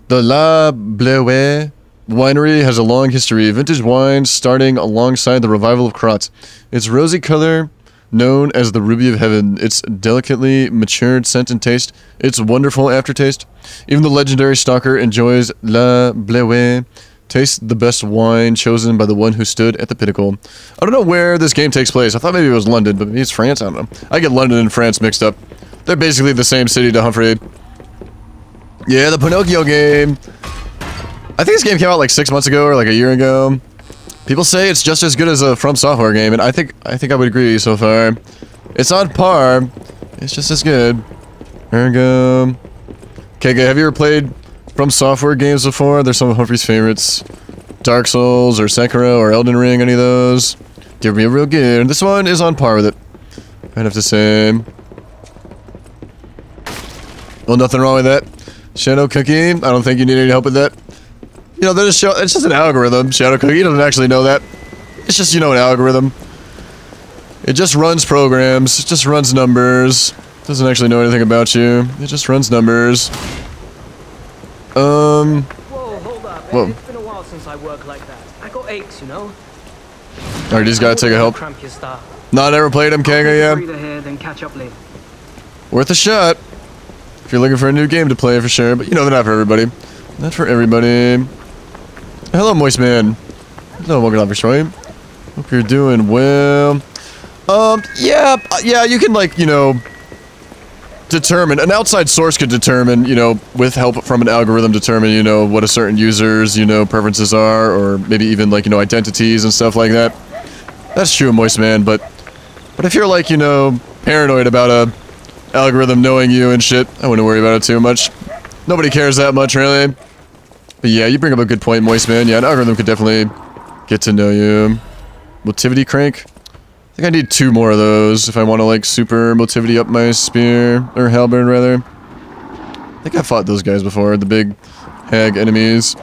A: The La Bleuette winery has a long history vintage wines starting alongside the revival of Kratz. Its rosy color known as the Ruby of Heaven. Its delicately matured scent and taste, its wonderful aftertaste. Even the legendary stalker enjoys La Bleuée. Taste the best wine chosen by the one who stood at the pinnacle. I don't know where this game takes place. I thought maybe it was London, but maybe it's France. I don't know. I get London and France mixed up. They're basically the same city to Humfrey. Yeah, the Pinocchio game. I think this game came out like six months ago or like a year ago. People say it's just as good as a From Software game, and I think I think I would agree so far. It's on par. It's just as good. Ergo. Okay, have you ever played From Software games before? They're some of Humfrey's favorites. Dark Souls or Sekiro or Elden Ring, any of those? They're real, real good. This one is on par with it. I'd have to say. Well, nothing wrong with that. Shadow Cookie, I don't think you need any help with that. You know, there's show, it's just an algorithm. Shadow Cookie doesn't actually know that. It's just, you know, an algorithm. It just runs programs. It just runs numbers. Doesn't actually know anything about you. It just runs numbers. Um.
C: Whoa, hold up.
A: Whoa.
C: It's been a while since I work like that. I got aches, you know.
A: Alright, these guys take a help.
C: Cramp your start.
A: Not ever played him, Kanga, yeah?
C: Breather here, then catch up later.
A: Worth a shot. If you're looking for a new game to play for sure, but you know they're not for everybody. Not for everybody. Hello, Moist Man. Hello, welcome to Office Hope you're doing well. Um, yeah, uh, yeah, you can like, you know, determine, an outside source could determine, you know, with help from an algorithm, determine, you know, what a certain user's, you know, preferences are, or maybe even like, you know, identities and stuff like that. That's true, Moist Man, but, but if you're like, you know, paranoid about a algorithm knowing you and shit, I wouldn't worry about it too much. Nobody cares that much, really. But yeah, you bring up a good point, Moist Man. Yeah, an algorithm could definitely get to know you. Motivity crank? I think I need two more of those if I want to, like, super motivity up my spear. Or halberd, rather. I think I fought those guys before, the big hag enemies.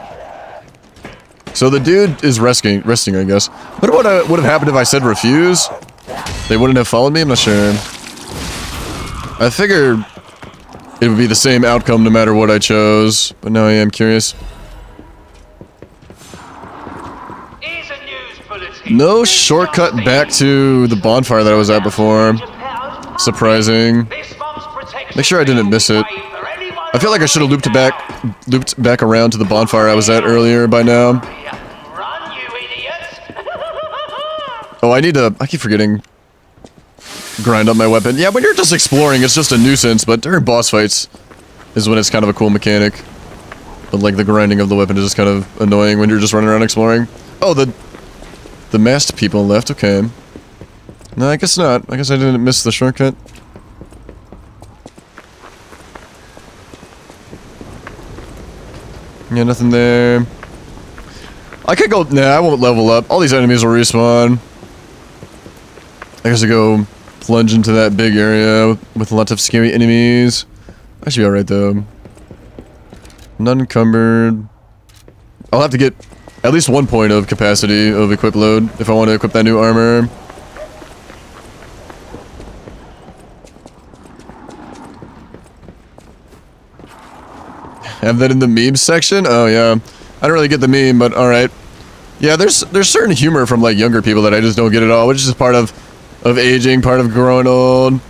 A: So the dude is resting, resting, I guess. What would, would have happened if I said refuse? They wouldn't have followed me? I'm not sure. I figured it would be the same outcome no matter what I chose, but now I am curious. No shortcut back to the bonfire that I was at before. Surprising. Make sure I didn't miss it. I feel like I should have looped back, looped back around to the bonfire I was at earlier by now. Oh, I need to. I keep forgetting grind up my weapon. Yeah, when you're just exploring, it's just a nuisance, but during boss fights is when it's kind of a cool mechanic. But like the grinding of the weapon is just kind of annoying when you're just running around exploring. Oh, the the masked people left, okay. No, I guess not. I guess I didn't miss the shortcut. Yeah, nothing there. I could go... Nah, I won't level up. All these enemies will respawn. I guess I go plunge into that big area with lots of scary enemies. I should be alright though. Unencumbered. I'll have to get at least one point of capacity of equip load if I want to equip that new armor. Have that in the meme section? Oh yeah. I don't really get the meme, but alright. Yeah, there's there's certain humor from like younger people that I just don't get at all, which is part of of aging, part of growing old.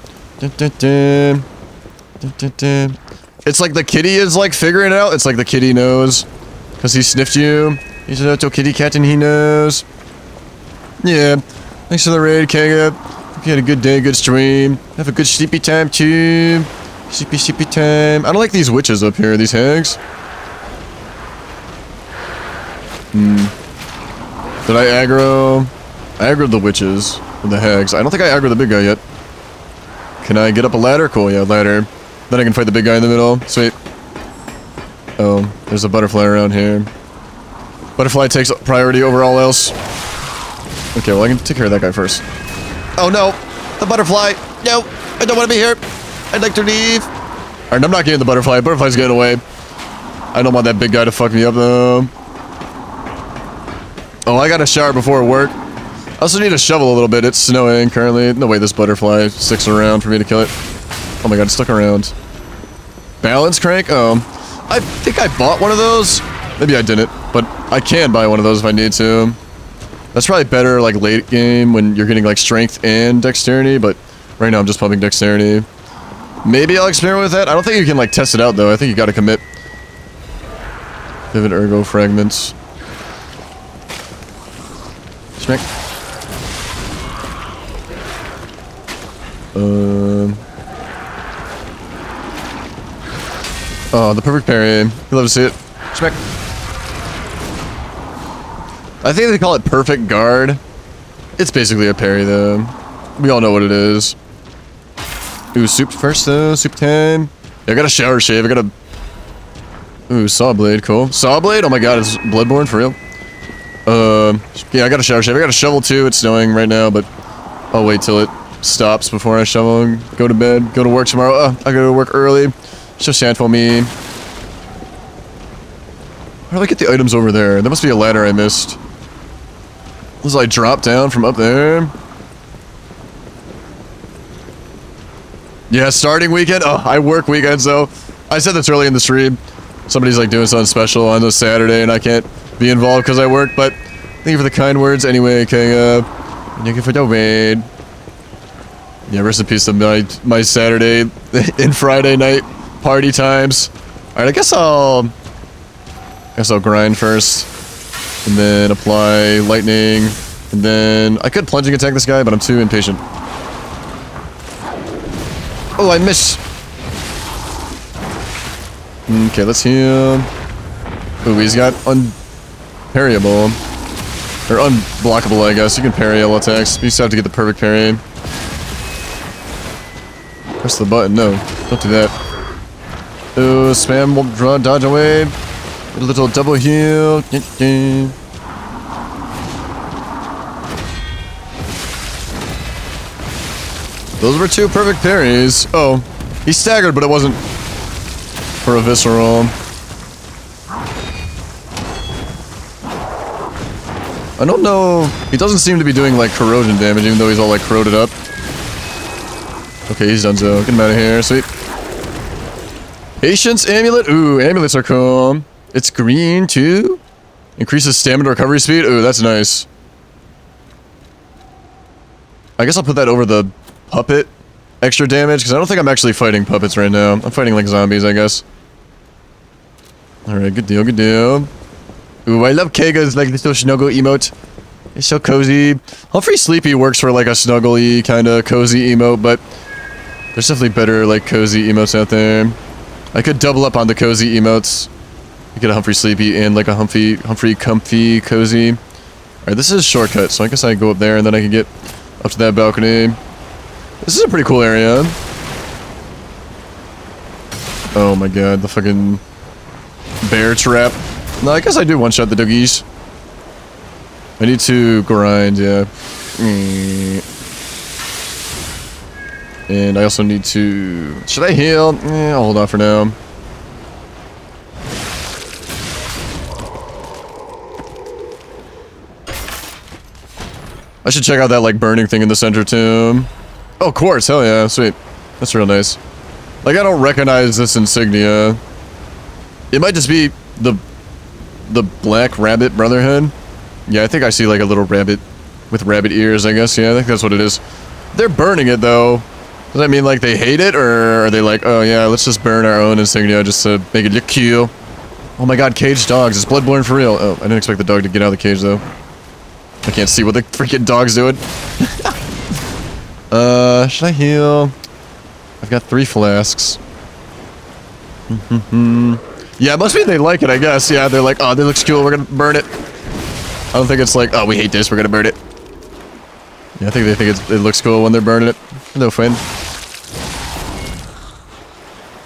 A: It's like the kitty is like figuring it out. It's like the kitty knows. Because he sniffed you. He's a little kitty cat and he knows. Yeah. Thanks for the raid, Kega. Hope you had a good day, good stream. Have a good sleepy time too. Sleepy, sleepy time. I don't like these witches up here, these hags. Hmm. Did I aggro? I aggroed the witches. The hags. I don't think I aggroed the big guy yet. Can I get up a ladder? Cool, yeah, ladder. Then I can fight the big guy in the middle. Sweet. Oh, there's a butterfly around here. Butterfly takes priority over all else. Okay, well I can take care of that guy first. Oh no! The butterfly! No! I don't want to be here! I'd like to leave! Alright, I'm not getting the butterfly. Butterfly's getting away. I don't want that big guy to fuck me up though. Oh, I got a shower before work. I also need a shovel a little bit. It's snowing currently. No way this butterfly sticks around for me to kill it. Oh my god, it's stuck around. Balance crank? Oh. I think I bought one of those. Maybe I didn't, but I can buy one of those if I need to. That's probably better like late game when you're getting like strength and dexterity, but right now I'm just pumping dexterity. Maybe I'll experiment with that. I don't think you can like test it out though. I think you gotta commit. Vivid ergo fragments. Smack. Um. Oh, the perfect parry. You love to see it. Smack. I think they call it perfect guard. It's basically a parry though. We all know what it is. Ooh, soup first though. Soup time. Yeah, I got a shower shave. I got a. Ooh, saw blade. Cool. Saw blade. Oh my god, it's bloodborne for real. Um, uh, yeah, I got a shower shave. I got a shovel too. It's snowing right now, but I'll wait till it stops before I shovel and go to bed. Go to work tomorrow. Uh, I go to work early. So sad for me. Where do I get the items over there? There must be a ladder I missed. Was I drop down from up there? Yeah, starting weekend. Oh, I work weekends though. I said this early in the stream. Somebody's like doing something special on a Saturday and I can't be involved because I work, but thank you for the kind words anyway, King. Thank you for the raid. Yeah, rest in peace to my, my Saturday and Friday night party times. Alright, I guess I'll... I guess I'll grind first. And then apply lightning. And then I could plunging attack this guy, but I'm too impatient. Oh, I miss. Okay, let's heal. Ooh, he's got unparryable. Or unblockable, I guess. You can parry all attacks. You just have to get the perfect parry. Press the button. No, don't do that. Oh, spam, draw, dodge away. A little double heal. Those were two perfect parries. Oh, he staggered, but it wasn't for a visceral. I don't know. He doesn't seem to be doing like corrosion damage, even though he's all like corroded up. Okay, he's done so. Get him out of here. Sweet. Patience amulet. Ooh, amulets are cool. It's green too. Increases stamina recovery speed. Ooh, that's nice. I guess I'll put that over the puppet extra damage, because I don't think I'm actually fighting puppets right now. I'm fighting like zombies, I guess. Alright, good deal, good deal. Ooh, I love Keiga's like little snuggle emote. It's so cozy. Humfrey Sleepy works for like a snuggly kind of cozy emote, but there's definitely better like cozy emotes out there. I could double up on the cozy emotes. Get a Humfrey Sleepy and like a Humfrey Humfrey Comfy Cozy. Alright, this is a shortcut, so I guess I go up there and then I can get up to that balcony. This is a pretty cool area. Oh my god, the fucking bear trap. No, I guess I do one-shot the doggies. I need to grind, yeah. And I also need to... Should I heal? Eh, I'll hold on for now. I should check out that, like, burning thing in the center, tomb. Oh, quartz, hell yeah, sweet. That's real nice. Like, I don't recognize this insignia. It might just be the... The Black Rabbit Brotherhood. Yeah, I think I see, like, a little rabbit with rabbit ears, I guess. Yeah, I think that's what it is. They're burning it, though. Does that mean, like, they hate it? Or are they like, oh, yeah, let's just burn our own insignia just to make it look cute? Oh my god, caged dogs. It's Bloodborne for real. Oh, I didn't expect the dog to get out of the cage, though. I can't see what the freaking dog's doing. uh, should I heal? I've got three flasks. yeah, it must be they like it, I guess. Yeah, they're like, oh, that looks cool, we're gonna burn it. I don't think it's like, oh, we hate this, we're gonna burn it. Yeah, I think they think it looks cool when they're burning it. No friend.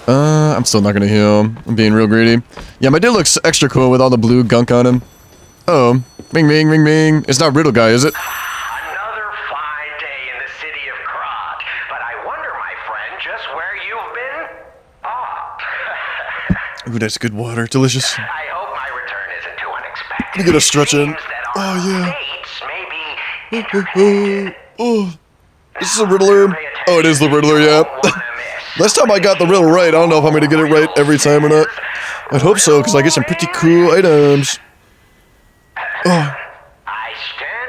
A: Uh, I'm still not gonna heal. I'm being real greedy. Yeah, my dude looks extra cool with all the blue gunk on him. Oh, ring, ring, ring, ring. It's not Riddle Guy, is it?
D: Another fine day in the city of Krat, but I wonder, my friend, just where you've been? Ah.
A: Ooh, that's good water. Delicious.
D: I hope my return isn't too unexpected.
A: Let me get a stretch in. Oh, yeah.
D: may be
A: Oh, this is a Riddler. Oh, it is the Riddler, yeah. Last time I got the riddle right, I don't know if I'm gonna get it right every time or not. I'd hope so, because I get some pretty cool items.
D: I stand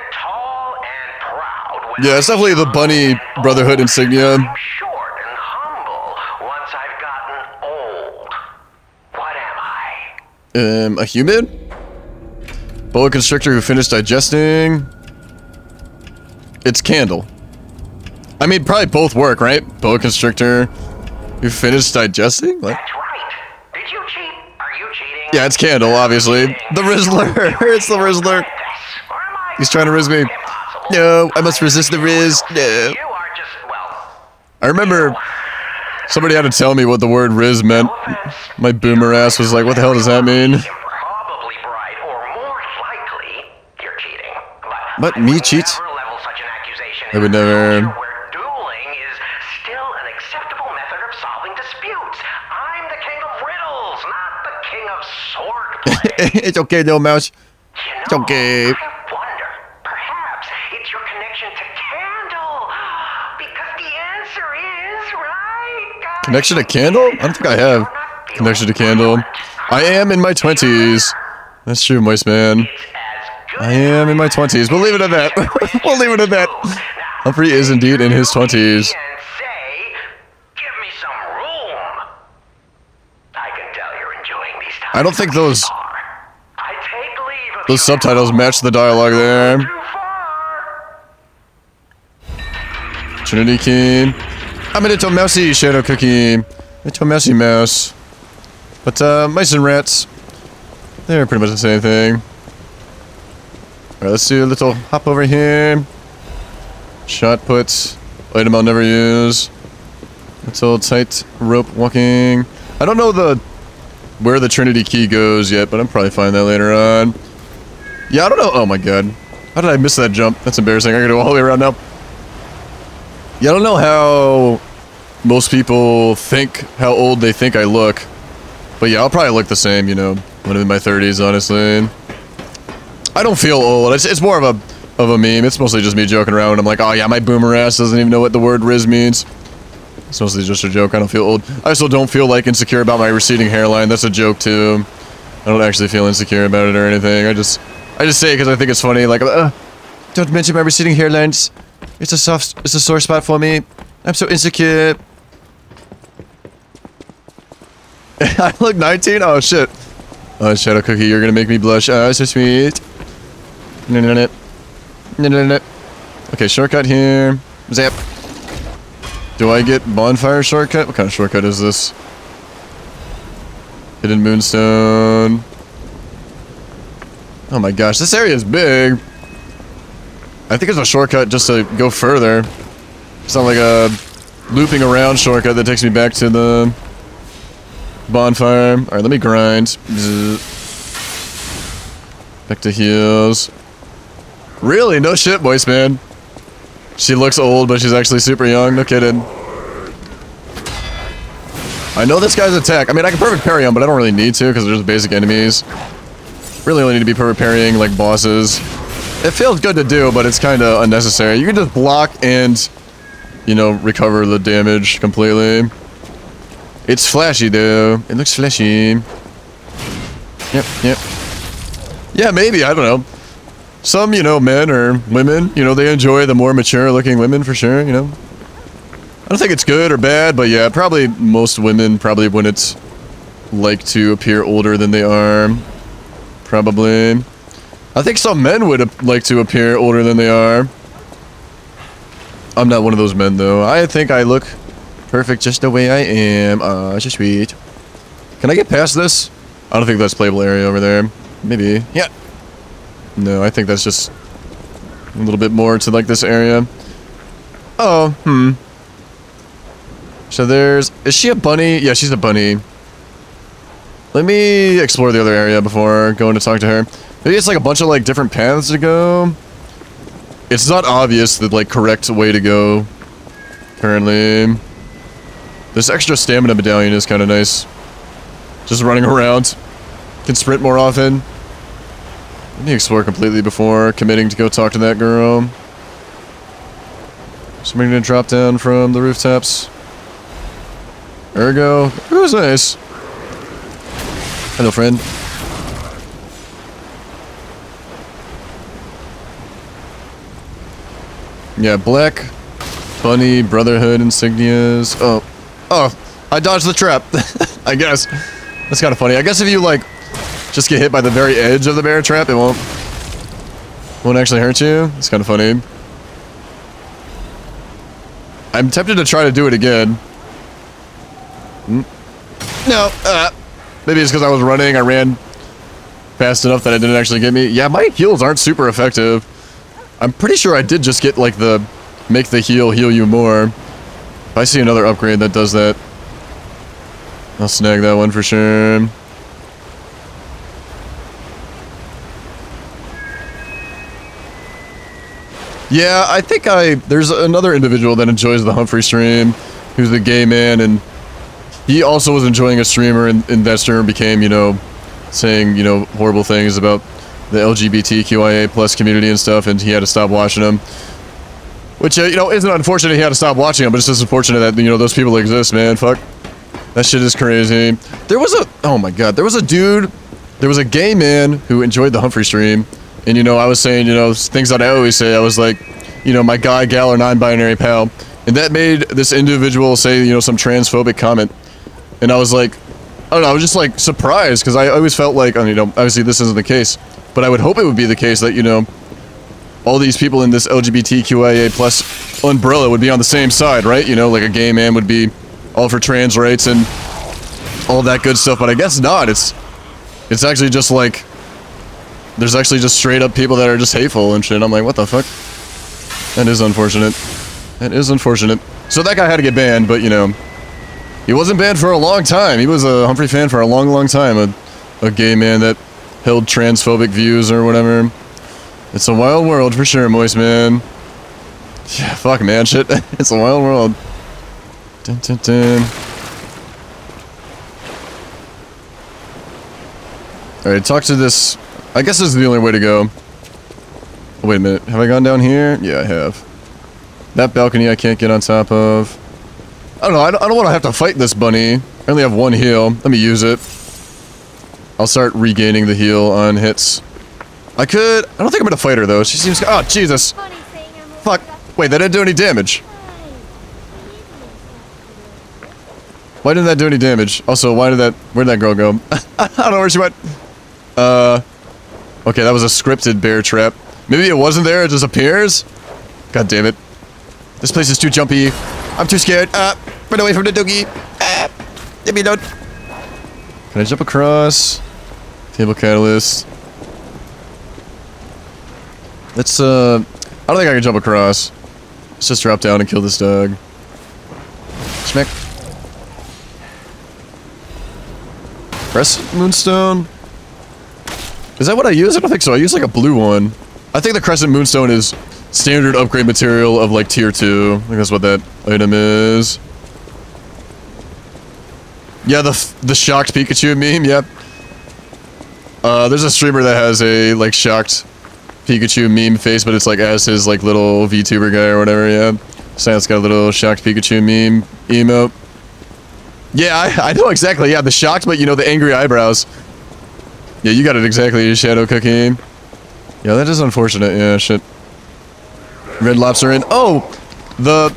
A: Yeah, it's definitely the bunny brotherhood insignia.
D: I'm short and humble once I've gotten old. What am I?
A: Um, a human? Boa constrictor who finished digesting. It's candle. I mean, probably both work, right? Boa constrictor who finished digesting? What?
D: That's right. Did you cheat? Are you cheating?
A: Yeah, it's candle, obviously. The Rizzler. it's the Rizzler. He's trying to Riz me. No, I must resist the Riz. No. I remember somebody had to tell me what the word Riz meant. My boomer ass was like, what the hell does that mean?
D: But,
A: me cheat? I would never- it's okay, little mouse.
D: You know,
A: It's okay.
D: I wonder, perhaps it's your connection to Candle. Because the answer is, right?
A: Connection to Candle? I don't think I have connection to Candle. I am in my 20s. That's true, Moist Man.
D: It's as good
A: I am in my 20s. We'll leave it at that. we'll leave it at that. Humfrey is indeed in his 20s.
D: and say, give me some room. I can tell you're enjoying these times.
A: I don't think those those subtitles match the dialogue there. Trinity Key. I'm a little mousy shadow cookie. Little mousy mouse. But uh, mice and rats, they're pretty much the same thing. Alright, let's do a little hop over here. Shot puts. Item I'll never use. Little tight rope walking. I don't know the where the Trinity key goes yet, but I'm probably find that later on. Yeah, I don't know. Oh my god. How did I miss that jump? That's embarrassing. I gotta go all the way around now. Yeah, I don't know how most people think how old they think I look. But yeah, I'll probably look the same, you know, when I'm in my 30s, honestly. I don't feel old. It's, it's more of a of a meme. It's mostly just me joking around. I'm like, oh yeah, my boomer ass doesn't even know what the word Riz means. It's mostly just a joke. I don't feel old. I also don't feel like insecure about my receding hairline. That's a joke too. I don't actually feel insecure about it or anything. I just I just say it because I think it's funny. Like, uh, don't mention my receding hairlines. It's a soft, it's a sore spot for me. I'm so insecure. I look 19? Oh shit. Oh, Shadow Cookie, you're gonna make me blush. Oh, so sweet. No, no, no. No, no, no. Okay, shortcut here. Zap. Do I get bonfire shortcut? What kind of shortcut is this? Hidden moonstone. Oh my gosh, this area is big. I think it's a shortcut just to go further. It's not like a looping around shortcut that takes me back to the bonfire. Alright, let me grind. Back to heals. Really? No shit, voice man. She looks old, but she's actually super young. No kidding. I know this guy's attack. I mean, I can perfect parry him, but I don't really need to because they're just basic enemies. Really only need to be perfect parrying, like, bosses. It feels good to do, but it's kind of unnecessary. You can just block and, you know, recover the damage completely. It's flashy, though. It looks flashy. Yep, yep. Yeah, maybe. I don't know. Some, you know, men or women, you know, they enjoy the more mature-looking women for sure, you know. I don't think it's good or bad, but yeah, probably most women probably wouldn't like to appear older than they are. Probably. I think some men would like to appear older than they are. I'm not one of those men, though. I think I look perfect just the way I am. Ah, so sweet. Can I get past this? I don't think that's playable area over there. Maybe. Yeah. No, I think that's just a little bit more to, like, this area. Oh, hmm. So there's... Is she a bunny? Yeah, she's a bunny. Let me explore the other area before going to talk to her. Maybe it's like a bunch of like different paths to go. It's not obvious the like correct way to go. Currently. This extra stamina medallion is kind of nice. Just running around. Can sprint more often. Let me explore completely before committing to go talk to that girl. Somebody gonna drop down from the rooftops. Ergo. It was nice. Hello, friend. Yeah, Black Bunny Brotherhood insignias. Oh, oh, I dodged the trap. I guess that's kind of funny. I guess if you like just get hit by the very edge of the bear trap, it won't won't actually hurt you. It's kind of funny. I'm tempted to try to do it again. Hmm. No, uh, maybe it's because I was running. I ran fast enough that it didn't actually get me. Yeah, my heals aren't super effective. I'm pretty sure I did just get like the make the heal heal you more. If I see another upgrade that does that, I'll snag that one for sure. Yeah, I think I there's another individual that enjoys the Humfrey stream, who's the gay man, and he also was enjoying a streamer, and, that streamer became, you know, saying, you know, horrible things about the LGBTQIA plus community and stuff, and he had to stop watching them. Which, uh, you know, isn't unfortunate he had to stop watching them, but it's just unfortunate that, you know, those people exist, man. Fuck. That shit is crazy. There was a, oh my god, there was a dude, there was a gay man who enjoyed the Humfrey stream, and, you know, I was saying, you know, things that I always say. I was like, you know, my guy, gal, or non-binary pal. And that made this individual say, you know, some transphobic comment. And I was like, I don't know, I was just like surprised because I always felt like, you know, obviously this isn't the case, but I would hope it would be the case that, you know, all these people in this LGBTQIA plus umbrella would be on the same side, right? You know, like a gay man would be all for trans rights and all that good stuff, but I guess not. It's, it's actually just like, there's actually just straight up people that are just hateful and shit. I'm like, what the fuck? That is unfortunate. That is unfortunate. So that guy had to get banned, but you know, he wasn't banned for a long time. He was a Humfrey fan for a long, long time. A, a gay man that held transphobic views or whatever. It's a wild world for sure, Moist Man. Yeah, fuck man, shit. it's a wild world. Dun, dun, dun. Alright, talk to this I guess this is the only way to go. Wait a minute. Have I gone down here? Yeah, I have. That balcony I can't get on top of. I don't know. I don't, don't want to have to fight this bunny. I only have one heal. Let me use it. I'll start regaining the heal on hits. I could... I don't think I'm going to fight her, though. She seems... Oh, Jesus. Fuck. Wait, that didn't do any damage. Why didn't that do any damage? Also, why did that... Where'd that girl go? I don't know where she went. Uh... Okay, that was a scripted bear trap. Maybe it wasn't there, it just appears? God damn it. This place is too jumpy. I'm too scared. Ah, run away from the doggy. Let me don't. Can I jump across? Fable catalyst. Let's, uh... I don't think I can jump across. Let's just drop down and kill this dog. Smack. Press Moonstone. Is that what I use? I don't think so. I use like a blue one. I think the Crescent Moonstone is standard upgrade material of like tier 2. I think that's what that item is. Yeah, the the shocked Pikachu meme, yep. Uh, there's a streamer that has a like shocked Pikachu meme face, but it's like as his like little VTuber guy or whatever, yeah. It's got a little shocked Pikachu meme emote. Yeah, I, I know exactly, yeah, the shocked, but you know, the angry eyebrows. Yeah, you got it exactly, Shadow Cookie. Yeah, that is unfortunate. Yeah, shit. Red Lobster in. Oh! The...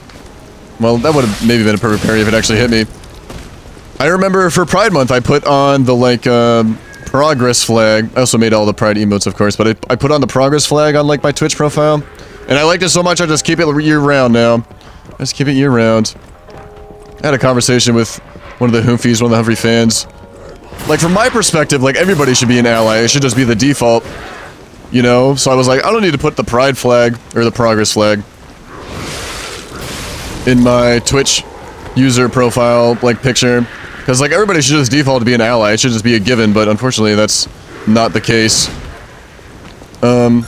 A: Well, that would have maybe been a perfect parry if it actually hit me. I remember for Pride Month, I put on the, like, um, progress flag. I also made all the Pride emotes, of course, but I, I put on the progress flag on, like, my Twitch profile. And I liked it so much, I just keep it year-round now. I just keep it year-round. I had a conversation with one of the Hoomfies, one of the Humfrey fans, like, from my perspective, like, everybody should be an ally. It should just be the default. You know? So I was like, I don't need to put the pride flag, or the progress flag, in my Twitch user profile, like, picture. Because, like, everybody should just default to be an ally. It should just be a given, but unfortunately, that's not the case. Um,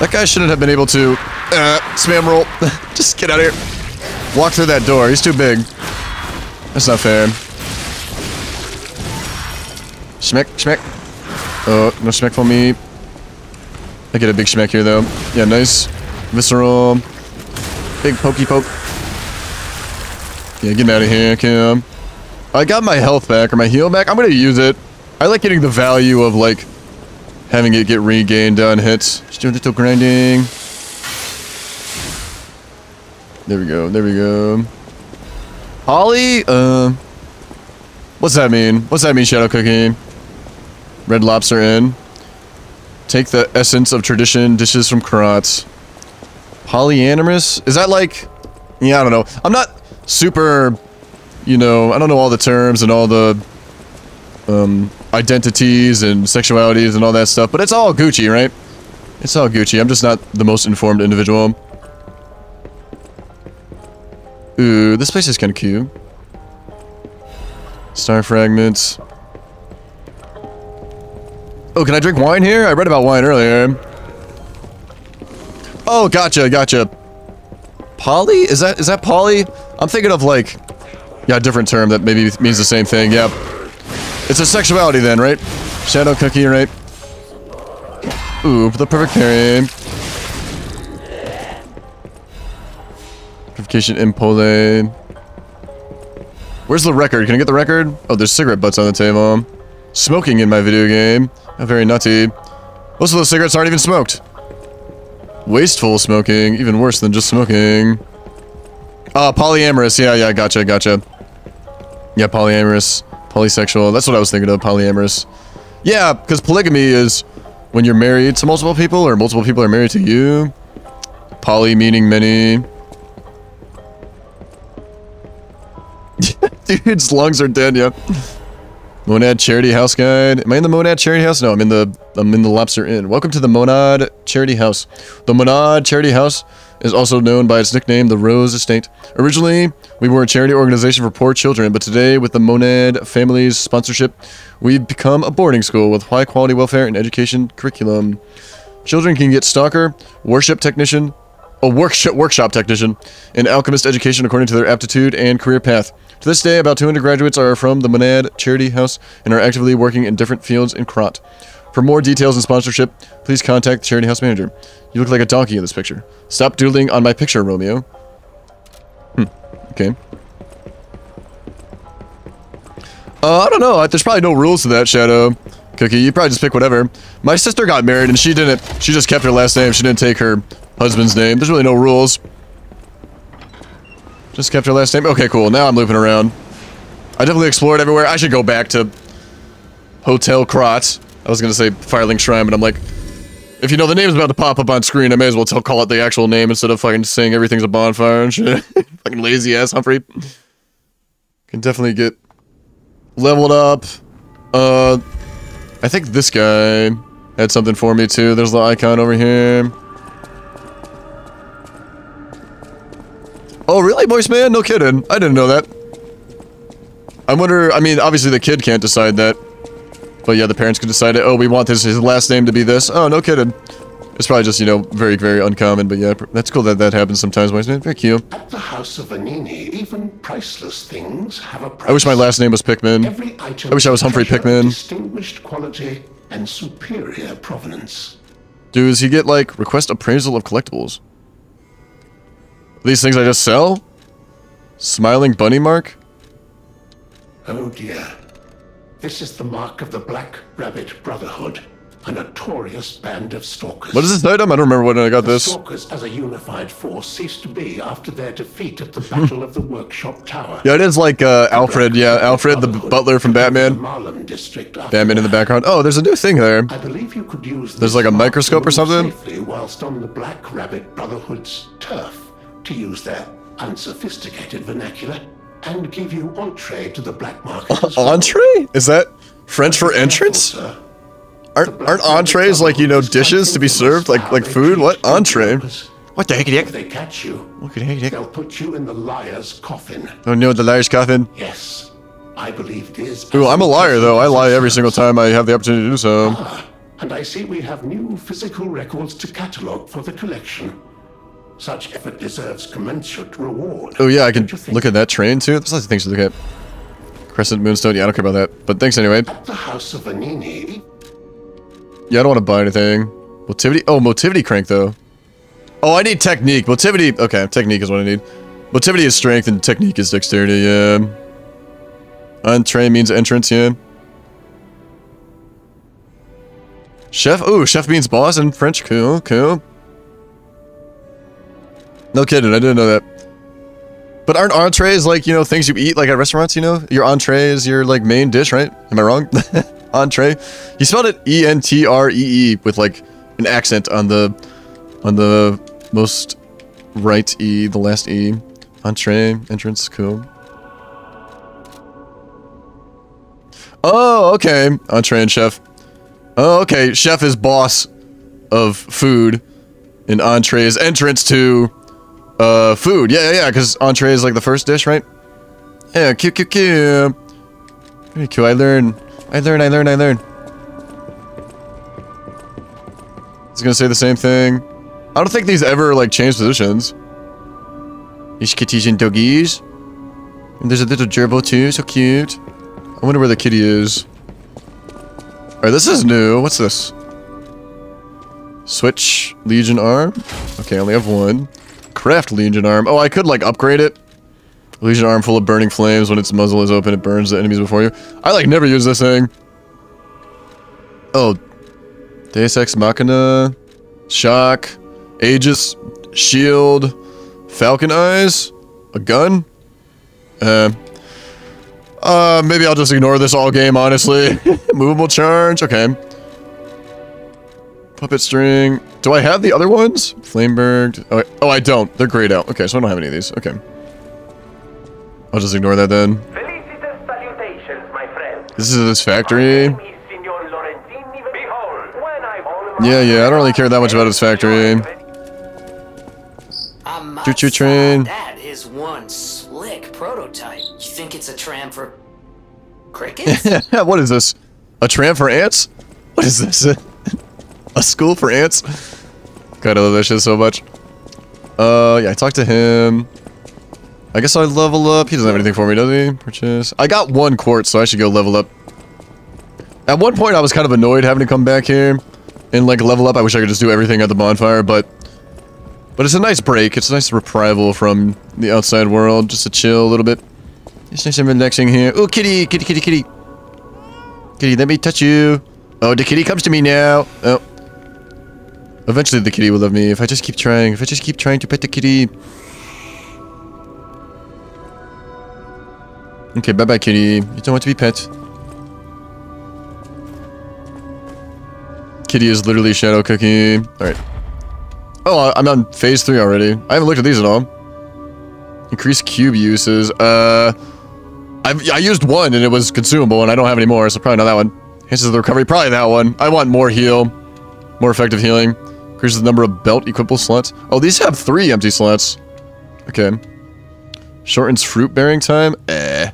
A: that guy shouldn't have been able to, uh, spam roll. just get out of here. Walk through that door. He's too big. That's not fair. Schmeck, schmeck. Oh, no schmeck for me. I get a big schmeck here, though. Yeah, nice. Visceral. Big pokey poke. Yeah, get out of here, Kim. I got my health back, or my heal back. I'm gonna use it. I like getting the value of, like, having it get regained on hits. Just doing little grinding. There we go. There we go. Holly? Uh, what's that mean? What's that mean, Shadow Cookie? Red Lobster Inn. Take the essence of tradition, dishes from Krat's. Polyamorous? Is that like... Yeah, I don't know. I'm not super, you know, I don't know all the terms and all the um, identities and sexualities and all that stuff, but it's all Gucci, right? It's all Gucci. I'm just not the most informed individual. Ooh, this place is kind of cute. Star fragments. Oh, can I drink wine here? I read about wine earlier. Oh, gotcha, gotcha. Polly? Is that is that Polly? I'm thinking of like, yeah, a different term that maybe means the same thing. Yeah, it's a sexuality then, right? Shadow cookie, right? Ooh, the perfect parry. Purification Ampoule. Where's the record? Can I get the record? Oh, there's cigarette butts on the table. Smoking in my video game. Very nutty. Most of those cigarettes aren't even smoked. Wasteful smoking. Even worse than just smoking. Ah, polyamorous. Yeah, yeah, gotcha, gotcha. Yeah, polyamorous. Polysexual. That's what I was thinking of, polyamorous. Yeah, because polygamy is when you're married to multiple people or multiple people are married to you. Poly meaning many. Dude's lungs are dead, yeah. Monad Charity House Guide. Am I in the Monad Charity House? No, I'm in the I'm in the Lobster Inn. Welcome to the Monad Charity House. The Monad Charity House is also known by its nickname, the Rose Estate. Originally, we were a charity organization for poor children, but today, with the Monad family's sponsorship, we've become a boarding school with high quality welfare and education curriculum. Children can get stalker, worship technician, a workshop workshop technician, an alchemist education according to their aptitude and career path. To this day, about 200 graduates are from the Monad Charity House and are actively working in different fields in Krat. For more details and sponsorship, please contact the Charity House manager. You look like a donkey in this picture. Stop doodling on my picture, Romeo. Hmm. Okay. Uh, I don't know. There's probably no rules to that, Shadow. Cookie, you probably just pick whatever. My sister got married and she didn't, she just kept her last name. She didn't take her husband's name. There's really no rules. Just kept her last name. Okay, cool. Now I'm looping around. I definitely explored everywhere. I should go back to Hotel Krat. I was gonna say Firelink Shrine, but I'm like, if you know the name's about to pop up on screen, I may as well tell, call it the actual name instead of fucking saying everything's a bonfire and shit. fucking lazy ass Humfrey. Can definitely get leveled up. Uh, I think this guy had something for me too. There's the icon over here. Oh, really, Moist Man? No kidding. I didn't know that. I wonder, I mean, obviously the kid can't decide that. But yeah, the parents could decide it. Oh, we want his, his last name to be this. Oh, no kidding. It's probably just, you know, very, very uncommon. But yeah, that's cool that that happens sometimes, Moist Man. Very cute.
E: At the House of Vanini, even priceless things have a price.
A: I wish my last name was Pikmin. I wish I was
E: Humfrey
A: Pikmin.
E: Distinguished quality and superior provenance.
A: Does he get, like, request appraisal of collectibles? These things I just sell? Smiling bunny mark?
E: Oh dear. This is the mark of the Black Rabbit Brotherhood, a notorious band of stalkers.
A: What is this item? I don't remember when I got
E: The
A: this.
E: stalkers as a unified force ceased to be after their defeat at the Battle of the Workshop Tower.
A: Yeah, it is like, uh, Alfred. Yeah, Alfred, the butler from Batman.
E: Malum district
A: Batman in the background. Oh, there's a new thing there.
E: I believe you could use
A: There's like a microscope or something?
E: Safely whilst on the Black Rabbit Brotherhood's turf, to use their unsophisticated vernacular, and give you entree to the black market. well.
A: Entree? Is that French for entrance? Aren't, aren't entrees like, you know, dishes to be served? Like like food? What? Entree? What the heck?
E: If they catch you,
A: What the heck?
E: they'll put you in the liar's coffin.
A: Oh no, the liar's coffin.
E: Yes, I believe it is.
A: Ooh, I'm a liar though. I lie every single time I have the opportunity to do so.
E: Ah, and I see we have new physical records to catalogue for the collection. Such effort deserves commensurate reward.
A: Oh yeah, I can
E: don't you think?
A: look at that train too. There's lots of things to look at. Crescent Moonstone. Yeah, I don't care about that. But thanks anyway.
E: At the House of Vanini,
A: Yeah, I don't want to buy anything. Motivity? Oh, motivity crank though. Oh, I need technique. Motivity. Okay, technique is what I need. Motivity is strength and technique is dexterity. Yeah. Entree means entrance. Yeah. Chef. Ooh, chef means boss in French. Cool. Cool. No kidding. I didn't know that. But aren't entrees like, you know, things you eat like at restaurants, you know? Your entree is your like main dish, right? Am I wrong? entree. He spelled it E N T R E E with like an accent on the on the most right E, the last E. Entree, entrance, cool. Oh, okay. Entree and chef. Oh, okay. Chef is boss of food. And entree is entrance to uh, food. Yeah, yeah, yeah, because entree is like the first dish, right? Yeah, cute, cute, cute. Very. I learn. I learn, I learn, I learn. It's gonna say the same thing. I don't think these ever, like, change positions. These kitties and doggies. And there's a little gerbil, too. So cute. I wonder where the kitty is. Alright, this is new. What's this? Switch Legion Arm. Okay, I only have one. Craft Legion Arm. Oh, I could, like, upgrade it. Legion Arm full of burning flames. When its muzzle is open, it burns the enemies before you. I, like, never use this thing. Oh. Deus Ex Machina. Shock. Aegis. Shield. Falcon Eyes. A gun. Uh. Uh, maybe I'll just ignore this all game, honestly. Movable charge. Okay. Puppet string. Do I have the other ones? Flamberge. Oh, oh, I don't. They're grayed out. Okay, so I don't have any of these. Okay. I'll just ignore that then.
D: Felicitous salutations, my friend.
A: This is this factory.
D: Name Signor Lorentini. Behold, when I
A: Yeah, yeah, I don't really care that much about his factory.
F: I must
A: Choo-choo train.
F: That is one slick prototype. You think it's a tram for crickets?
A: what is this? A tram for ants? What is this? A school for ants? God, I love that shit so much. Uh, yeah, I talked to him. I guess I level up. He doesn't have anything for me, does he? Purchase. I got one quartz, so I should go level up. At one point, I was kind of annoyed having to come back here and, like, level up. I wish I could just do everything at the bonfire, but... But it's a nice break. It's a nice reprival from the outside world. Just to chill a little bit. It's nice and relaxing here. Oh, kitty! Kitty, kitty, kitty! Kitty, let me touch you. Oh, the kitty comes to me now. Oh. Eventually the kitty will love me if I just keep trying. If I just keep trying to pet the kitty. Okay, bye-bye, kitty. You don't want to be pet. Kitty is literally Shadow Cookie. Alright. Oh, I'm on phase 3 already. I haven't looked at these at all. Increase cube uses. Uh... I've, I used one and it was consumable and I don't have any more, so probably not that one. Enhances the recovery, probably that one. I want more heal. More effective healing. Increases the number of belt equipable slots. Oh, these have three empty slots. Okay. Shortens fruit bearing time? Eh.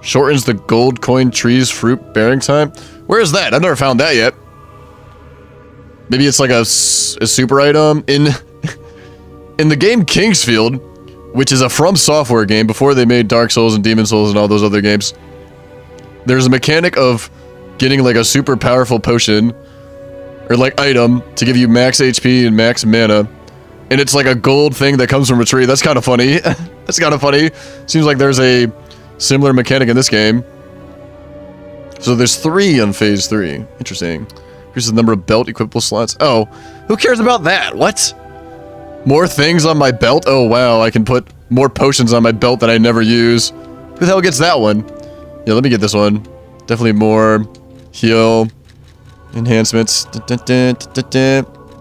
A: Shortens the gold coin tree's fruit bearing time? Where is that? I've never found that yet. Maybe it's like a, a super item in in the game King's Field, which is a From Software game before they made Dark Souls and Demon Souls and all those other games. There's a mechanic of getting like a super powerful potion or like item to give you max HP and max mana. And it's like a gold thing that comes from a tree. That's kind of funny. That's kind of funny. Seems like there's a similar mechanic in this game. So there's three on phase three. Interesting. Here's the number of belt equipable slots. Oh, who cares about that? What? More things on my belt? Oh, wow. I can put more potions on my belt that I never use. Who the hell gets that one? Yeah, let me get this one. Definitely more heal enhancements.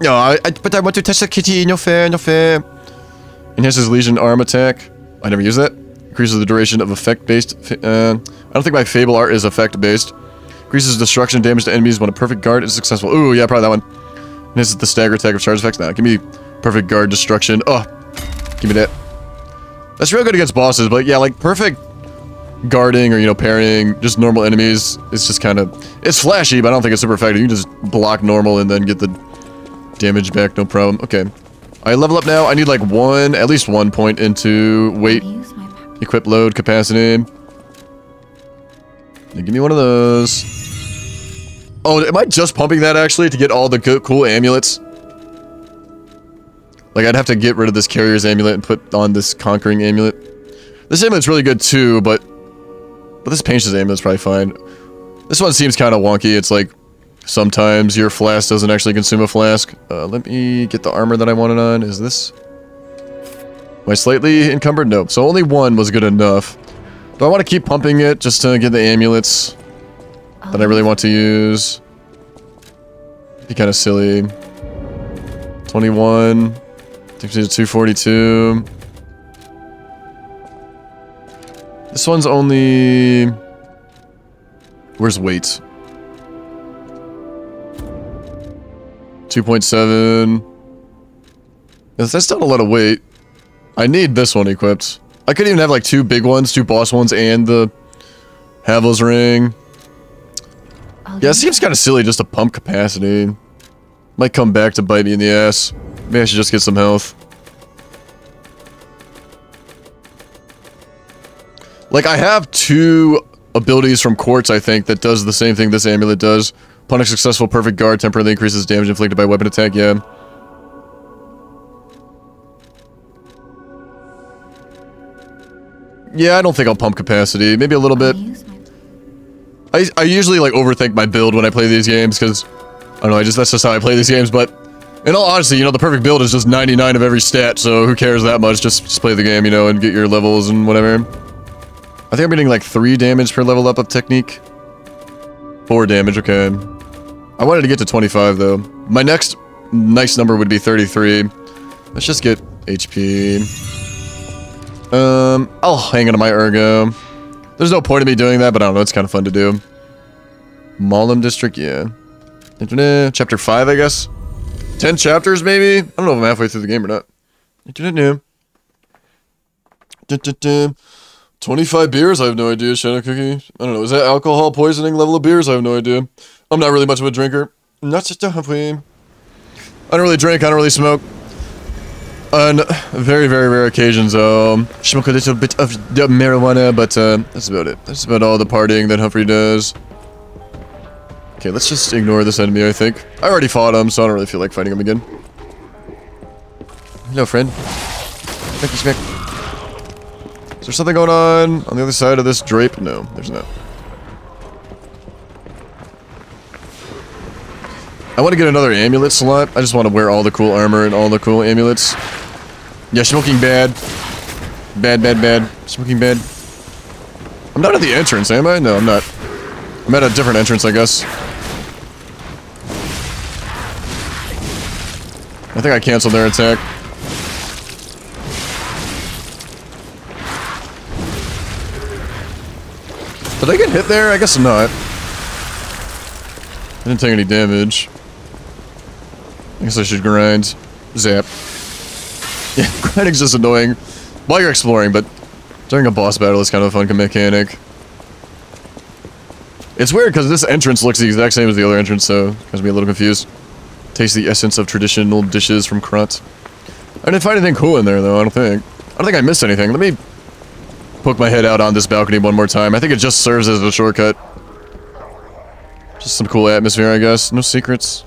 A: No, I, I, but I want to touch the kitty. No fair, no fair. Enhances Legion arm attack. I never use that. Increases the duration of effect-based. Uh, I don't think my Fable art is effect-based. Increases destruction damage to enemies when a perfect guard is successful. Ooh, yeah, probably that one. And this is the stagger attack of charge effects. Now, give me perfect guard destruction. Oh, give me that. That's real good against bosses, but yeah, like perfect guarding or, you know, parrying just normal enemies It's just kind of... It's flashy, but I don't think it's super effective. You can just block normal and then get the damage back, no problem. Okay. I level up now. I need like one, at least one point into weight, equip load, capacity. Yeah, give me one of those. Oh, am I just pumping that actually to get all the go- cool amulets? Like I'd have to get rid of this carrier's amulet and put on this conquering amulet. This amulet's really good too, but but this Painter's amulet's probably fine. This one seems kind of wonky. It's like sometimes your flask doesn't actually consume a flask. Uh, let me get the armor that I wanted on. Is this? Am I slightly encumbered? Nope. So only one was good enough. Do I want to keep pumping it just to get the amulets that I really want to use? Be kind of silly. 21. Takes me to 242. This one's only... Where's weight? 2.7. That's, that's not a lot of weight. I need this one equipped. I could even have like two big ones, two boss ones, and the Havel's ring. Yeah, it seems kind of silly just to pump capacity. Might come back to bite me in the ass. Maybe I should just get some health. Like, I have two abilities from Quartz, I think, that does the same thing this amulet does. Upon successful perfect guard, temporarily increases damage inflicted by weapon attack, yeah. Yeah, I don't think I'll pump capacity. Maybe a little bit. I, I usually, like, overthink my build when I play these games, because... I don't know, I just, that's just how I play these games, but... In all honesty, you know, the perfect build is just 99 of every stat, so who cares that much? Just, just play the game, you know, and get your levels and whatever. I think I'm getting, like, 3 damage per level up of technique. 4 damage, okay. I wanted to get to 25, though. My next nice number would be 33. Let's just get HP. Um, I'll hang on to my ergo. There's no point in me doing that, but I don't know, it's kind of fun to do. Malum District, yeah. Chapter 5, I guess? 10 chapters, maybe? I don't know if I'm halfway through the game or not. Internet, dun. 25 beers? I have no idea, Shadow Cookie. I don't know, is that alcohol poisoning level of beers? I have no idea. I'm not really much of a drinker. Not just a halfway. I don't really drink, I don't really smoke. On very, very rare occasions, um, smoke a little bit of marijuana, but uh, that's about it. That's about all the partying that Humfrey does. Okay, let's just ignore this enemy, I think. I already fought him, so I don't really feel like fighting him again. Hello, friend. Smacky smack. Is there something going on on the other side of this drape? No, there's not. I want to get another amulet slot. I just want to wear all the cool armor and all the cool amulets. Yeah, smoking bad. Bad, bad, bad. Smoking bad. I'm not at the entrance, am I? No, I'm not. I'm at a different entrance, I guess. I think I canceled their attack. Did I get hit there? I guess not. I didn't take any damage. I guess I should grind. Zap. Yeah, grinding's just annoying while you're exploring, but during a boss battle it's kind of a fun mechanic. It's weird because this entrance looks the exact same as the other entrance, so it has me a little confused. Taste the essence of traditional dishes from Krat. I didn't find anything cool in there though, I don't think. I don't think I missed anything. Let me poke my head out on this balcony one more time. I think it just serves as a shortcut. Just some cool atmosphere, I guess. No secrets.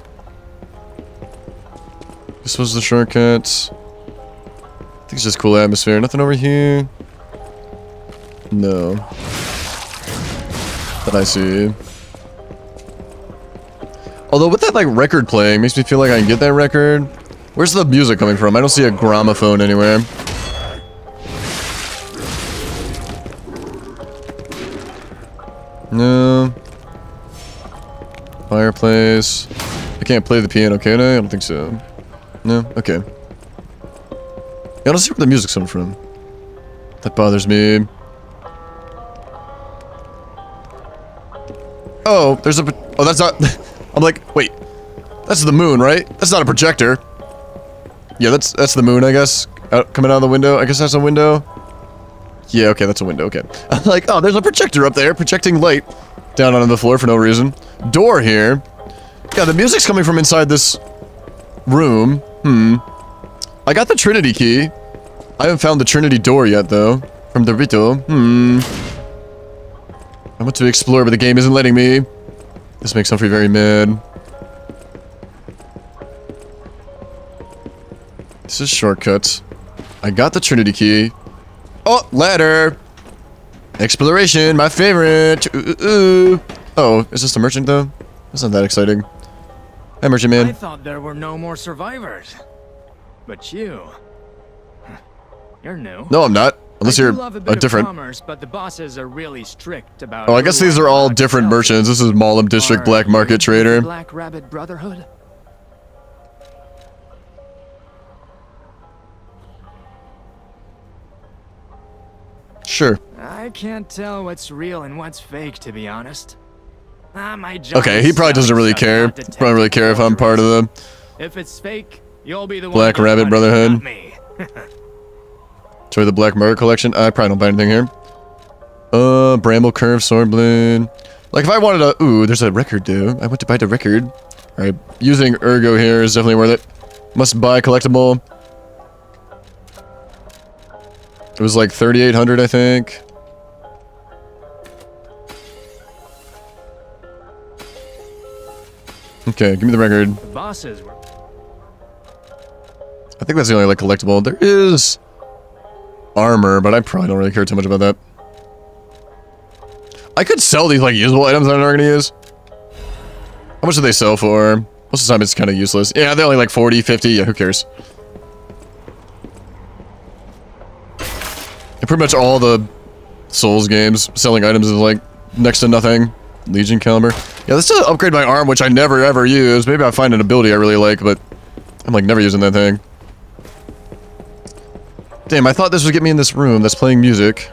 A: This was the shortcut. I think it's just cool atmosphere. Nothing over here. No. That I see. Although with that like record playing, makes me feel like I can get that record. Where's the music coming from? I don't see a gramophone anywhere. No. Fireplace. I can't play the piano, can I? I don't think so. No? Okay. Yeah, I don't see where the music's coming from. That bothers me. Oh, there's a... Oh, that's not... I'm like, wait. That's the moon, right? That's not a projector. Yeah, that's that's the moon, I guess. Out, coming out of the window. I guess that's a window. Yeah, okay, that's a window, okay. I'm like, oh, there's a projector up there, projecting light down onto the floor for no reason. Door here. Yeah, the music's coming from inside this room. Hmm. I got the Trinity key. I haven't found the Trinity door yet, though. From the Rito. Hmm. I want to explore, but the game isn't letting me. This makes Humfrey very mad. This is shortcuts. I got the Trinity key. Oh, ladder! Exploration, my favorite! Ooh, ooh, ooh. Oh, is this the merchant, though? That's not that exciting. Hi, merchant man.
G: I thought there were no more survivors. But you... You're new.
A: No, I'm not. Unless you're
G: a,
A: a, different.
G: commerce, but the bosses are really strict about.
A: Oh, I guess these are all different merchants. This is Malum District Black Market Trader.
G: Black Rabbit Brotherhood.
A: Sure.
G: I can't tell what's real and what's fake, to be honest. Ah, my job
A: Okay, he probably doesn't really care. Probably really care if I'm part of the.
G: If it's fake, you'll be the
A: Black Rabbit Brotherhood. Sorry, the Black Murder Collection. I probably don't buy anything here. Uh, Bramble Curve, Sword Blade. Like, if I wanted a... Ooh, there's a record, dude. I went to buy the record. Alright, using Ergo here is definitely worth it. Must buy collectible. It was like 3,800, I think. Okay, give me the record.
G: The bosses were.
A: I think that's the only like collectible. There is armor, but I probably don't really care too much about that. I could sell these like usable items that I'm not gonna use. How much do they sell for? Most of the time it's kind of useless. Yeah, they're only like 40, 50. Yeah, who cares? And pretty much all the Souls games selling items is like next to nothing. Legion caliber. Yeah, let's upgrade my arm, which I never ever use. Maybe I'll find an ability I really like, but I'm like never using that thing. Damn, I thought this would get me in this room that's playing music.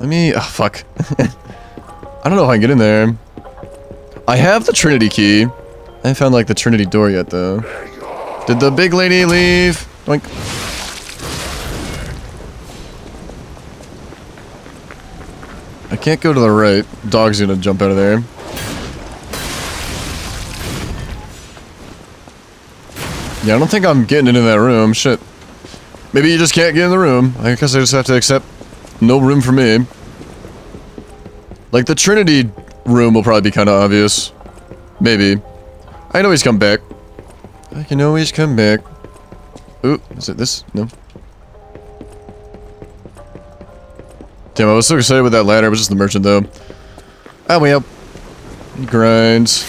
A: Let me... Oh, fuck. I don't know if I can get in there. I have the Trinity key. I haven't found, like, the Trinity door yet, though. Did the big lady leave? Like... I can't go to the right. Dog's gonna jump out of there. Yeah, I don't think I'm getting into that room. Shit. Maybe you just can't get in the room. I guess I just have to accept no room for me. Like, the Trinity room will probably be kind of obvious. Maybe. I can always come back. I can always come back. Ooh, is it this? No. Damn, I was so excited with that ladder. It was just the merchant, though. Ah, we up. Grinds.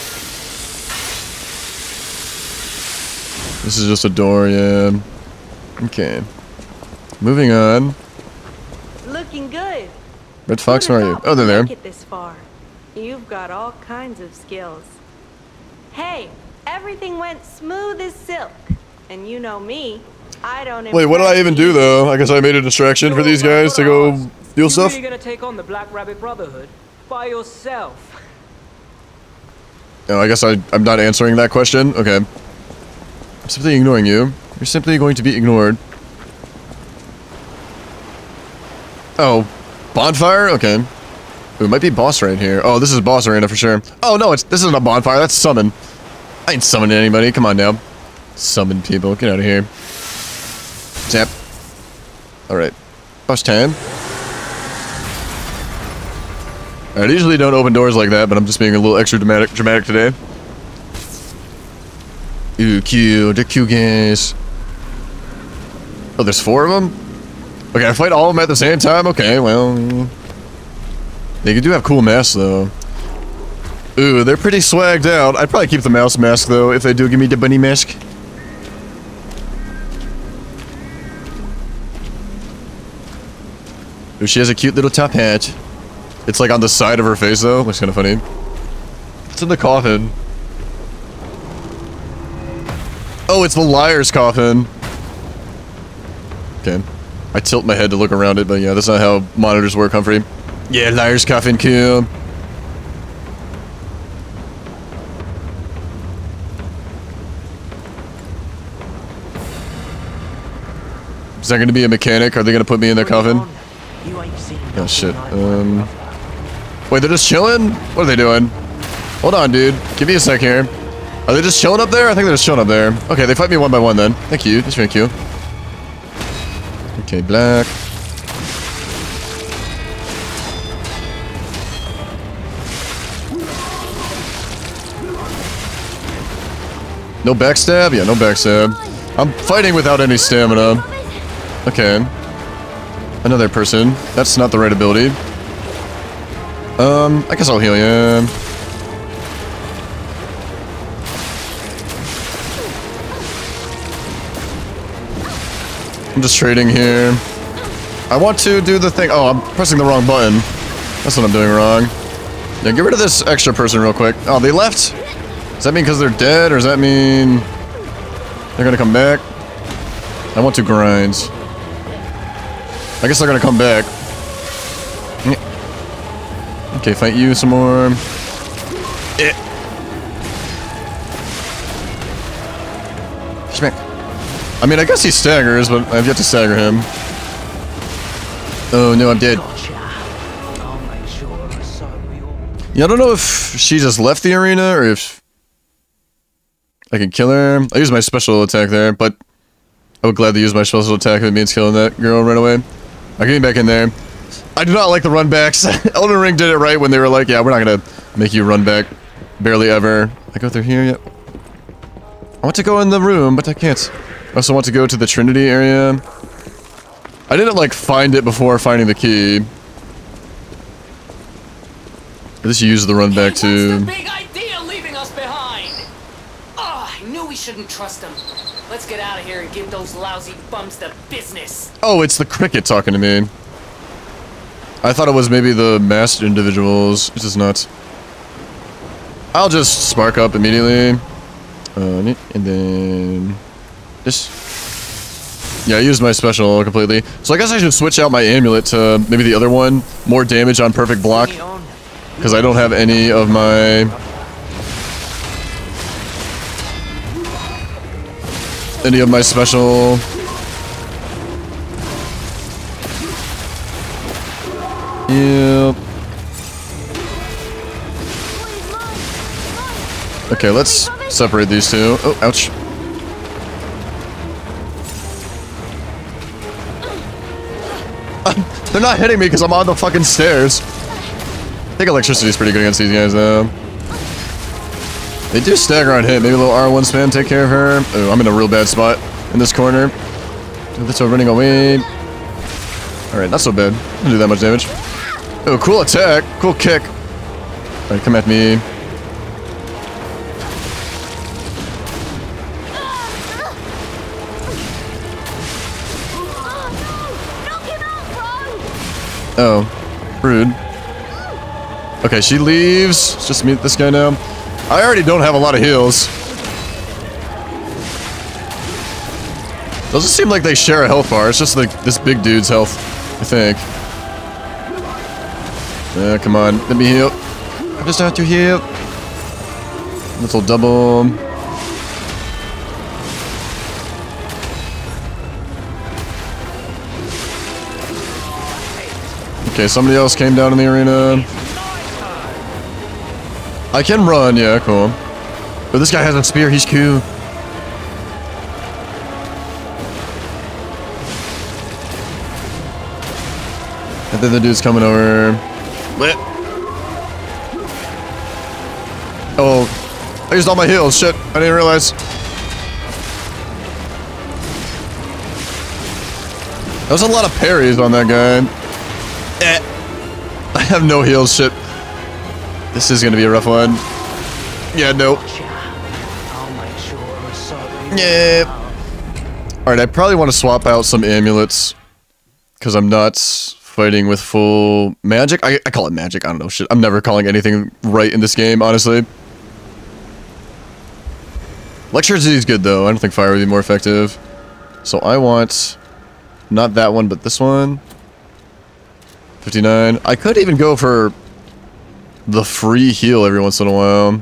A: This is just a door, yeah. Okay. Moving on.
B: Looking good.
A: Red Fox, where are you? Oh, they're there.
B: this far? You've got all kinds of skills. Hey, everything went smooth as silk. And you know me, I don't
A: Wait, what did I even do, though? I guess I made a distraction for these guys to go steal
C: you
A: stuff?
C: really gonna take on the Black Rabbit Brotherhood by yourself?
A: Oh, I guess I, I'm not answering that question. Okay. I'm simply ignoring you. You're simply going to be ignored. Oh, bonfire? Okay. It might be boss right here. Oh, this is boss arena for sure. Oh, no, it's this isn't a bonfire. That's summon. I ain't summoning anybody. Come on now. Summon people. Get out of here. Zap. Alright. Boss time. I usually don't open doors like that, but I'm just being a little extra dramatic, dramatic today. Ooh, cute. They're cute guys. Oh, there's four of them? Okay, I fight all of them at the same time? Okay, well... They do have cool masks, though. Ooh, they're pretty swagged out. I'd probably keep the mouse mask, though, if they do give me the bunny mask. Ooh, she has a cute little top hat. It's like on the side of her face, though. Looks kind of funny. It's in the coffin. Oh, it's the liar's coffin. Okay. I tilt my head to look around it, but yeah, that's not how monitors work, Humfrey. Yeah, liar's coffin, cool. Is that going to be a mechanic? Are they going to put me in their coffin?
C: You ain't seen
A: Oh shit. Um. Wait, they're just chilling? What are they doing? Hold on, dude. Give me a sec here. Are they just chilling up there? I think they're just chilling up there. Okay, they fight me one by one then. Thank you. Very cute. Okay, black. No backstab? Yeah, no backstab. I'm fighting without any stamina. Okay. Another person. That's not the right ability. Um, I guess I'll heal you. I'm just trading here. I want to do the thing. Oh, I'm pressing the wrong button. That's what I'm doing wrong. Yeah, get rid of this extra person real quick. Oh, they left? Does that mean because they're dead, or does that mean they're gonna come back? I want to grind. I guess they're gonna come back. Okay, fight you some more. Eh. I mean, I guess he staggers, but I've yet to stagger him. Oh no, I'm dead. Yeah, I don't know if she just left the arena or if I can kill her. I use my special attack there, but I would gladly use my special attack if it means killing that girl right away. I can get back in there. I do not like the run backs. Elden Ring did it right when they were like, yeah, we're not gonna make you run back. Barely ever. I go through here, yep. I want to go in the room, but I can't. I also want to go to the Trinity area. I didn't like find it before finding the key. I just use the run back to.
F: What's the big idea leaving us behind? Oh, I knew we shouldn't trust them. Let's get out of here and give those lousy bums the business.
A: Oh, it's the cricket talking to me. I thought it was maybe the masked individuals. It's just nuts. I'll just spark up immediately. Uh, and then... Just... Yeah, I used my special completely. So I guess I should switch out my amulet to maybe the other one. More damage on perfect block. Because I don't have any of my... Any of my special... Yep. Okay, let's separate these two. Oh, ouch. They're not hitting me because I'm on the fucking stairs. I think electricity's pretty good against these guys, though. They do stagger on hit. Maybe a little R1 spam take care of her. Oh, I'm in a real bad spot in this corner. That's all running away. Alright, not so bad. Didn't do that much damage. Oh, cool attack. Cool kick. Alright, come at me. Oh, rude. Okay, she leaves. Let's just meet this guy now. I already don't have a lot of heals. Doesn't seem like they share a health bar. It's just like this big dude's health, I think. Yeah, come on. Let me heal. I just have to heal. Little double. Okay, somebody else came down in the arena. I can run, yeah, cool. But this guy has a spear, he's cool. And then the dude's coming over. Lit. Oh, I used all my heals. Shit, I didn't realize. There was a lot of parries on that guy. Eh. I have no heals. Shit. This is gonna be a rough one. Yeah, no. Yeah. Alright, I probably want to swap out some amulets. Because I'm not fighting with full magic. I, I call it magic. I don't know. Shit. I'm never calling anything right in this game, honestly. Electricity is good, though. I don't think fire would be more effective. So I want... Not that one, but this one. 59. I could even go for the free heal every once in a while.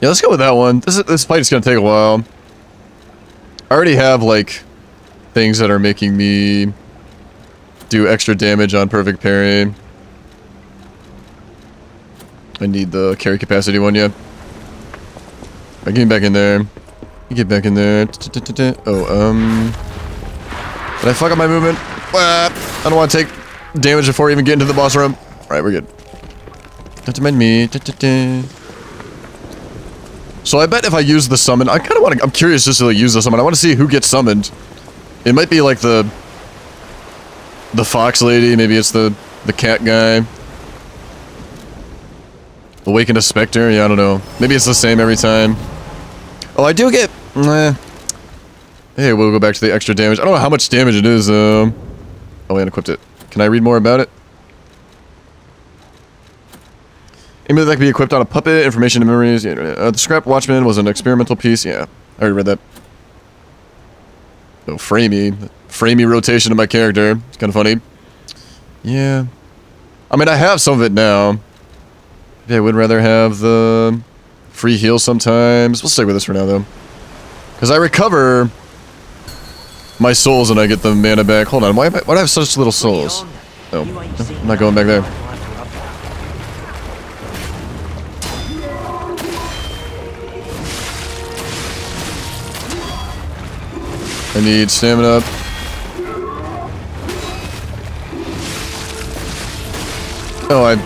A: Yeah, let's go with that one. This, this fight is going to take a while. I already have, like, things that are making me do extra damage on perfect parry. I need the carry capacity one, yeah. I get back in there. Get back in there. Oh, um... Did I fuck up my movement? I don't want to take damage before I even get into the boss room. Alright, we're good. Don't mind me. So I bet if I use the summon, I kind of want to, I'm curious just to like, use the summon. I want to see who gets summoned. It might be like the, the fox lady. Maybe it's the, the cat guy. Awakened a specter. Yeah, I don't know. Maybe it's the same every time. Oh, I do get, eh. Hey, we'll go back to the extra damage. I don't know how much damage it is, um... Oh, I unequipped it. Can I read more about it? Amulet that can be equipped on a puppet, information and memories. Yeah, uh, the Scrap Watchman was an experimental piece. Yeah, I already read that. Oh, framey. Framey rotation of my character. It's kind of funny. Yeah. I mean, I have some of it now. Yeah, I would rather have the free heal sometimes. We'll stick with this for now, though. Because I recover my souls and I get the mana back. Hold on, why, why do I have such little souls? Oh, I'm not going back there. I need stamina. Oh, I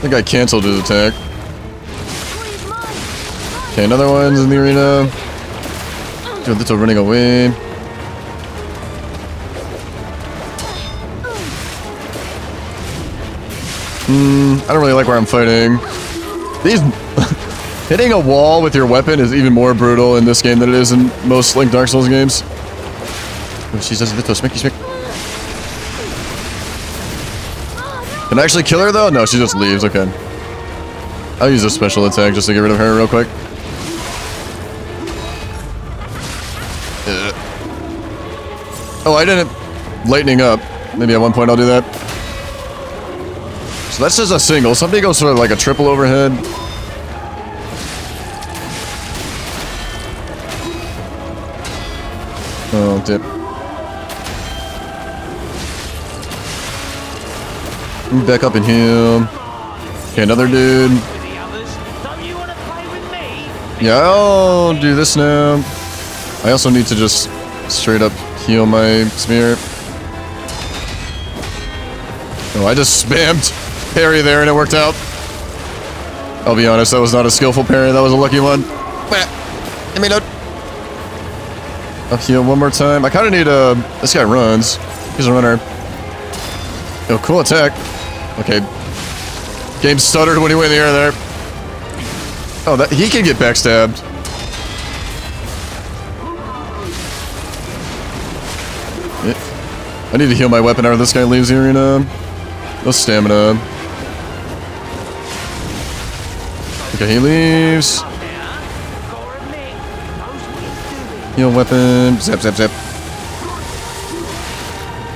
A: think I canceled his attack. Okay, another one's in the arena. Dude, little running away. Hmm, I don't really like where I'm fighting. These... hitting a wall with your weapon is even more brutal in this game than it is in most, like, Dark Souls games. Oh, she does little smicky smick. Can I actually kill her, though? No, she just leaves. Okay. I'll use a special attack just to get rid of her real quick. Uh. Oh, I didn't lightning up. Maybe at one point I'll do that. So that's just a single. Somebody goes for like a triple overhead. Oh, dip. Back up in him. Okay, another dude. Yeah, I'll do this now. I also need to just straight up heal my smear. Oh, I just spammed parry there and it worked out. I'll be honest, that was not a skillful parry, that was a lucky one. Give me note. I'll heal one more time. I kind of need a... This guy runs. He's a runner. Oh, cool attack. Okay. Game stuttered when he went in the air there. Oh, that he can get backstabbed. I need to heal my weapon after this guy leaves the arena. No stamina. Okay, he leaves. Heal weapon. Zap, zap, zap.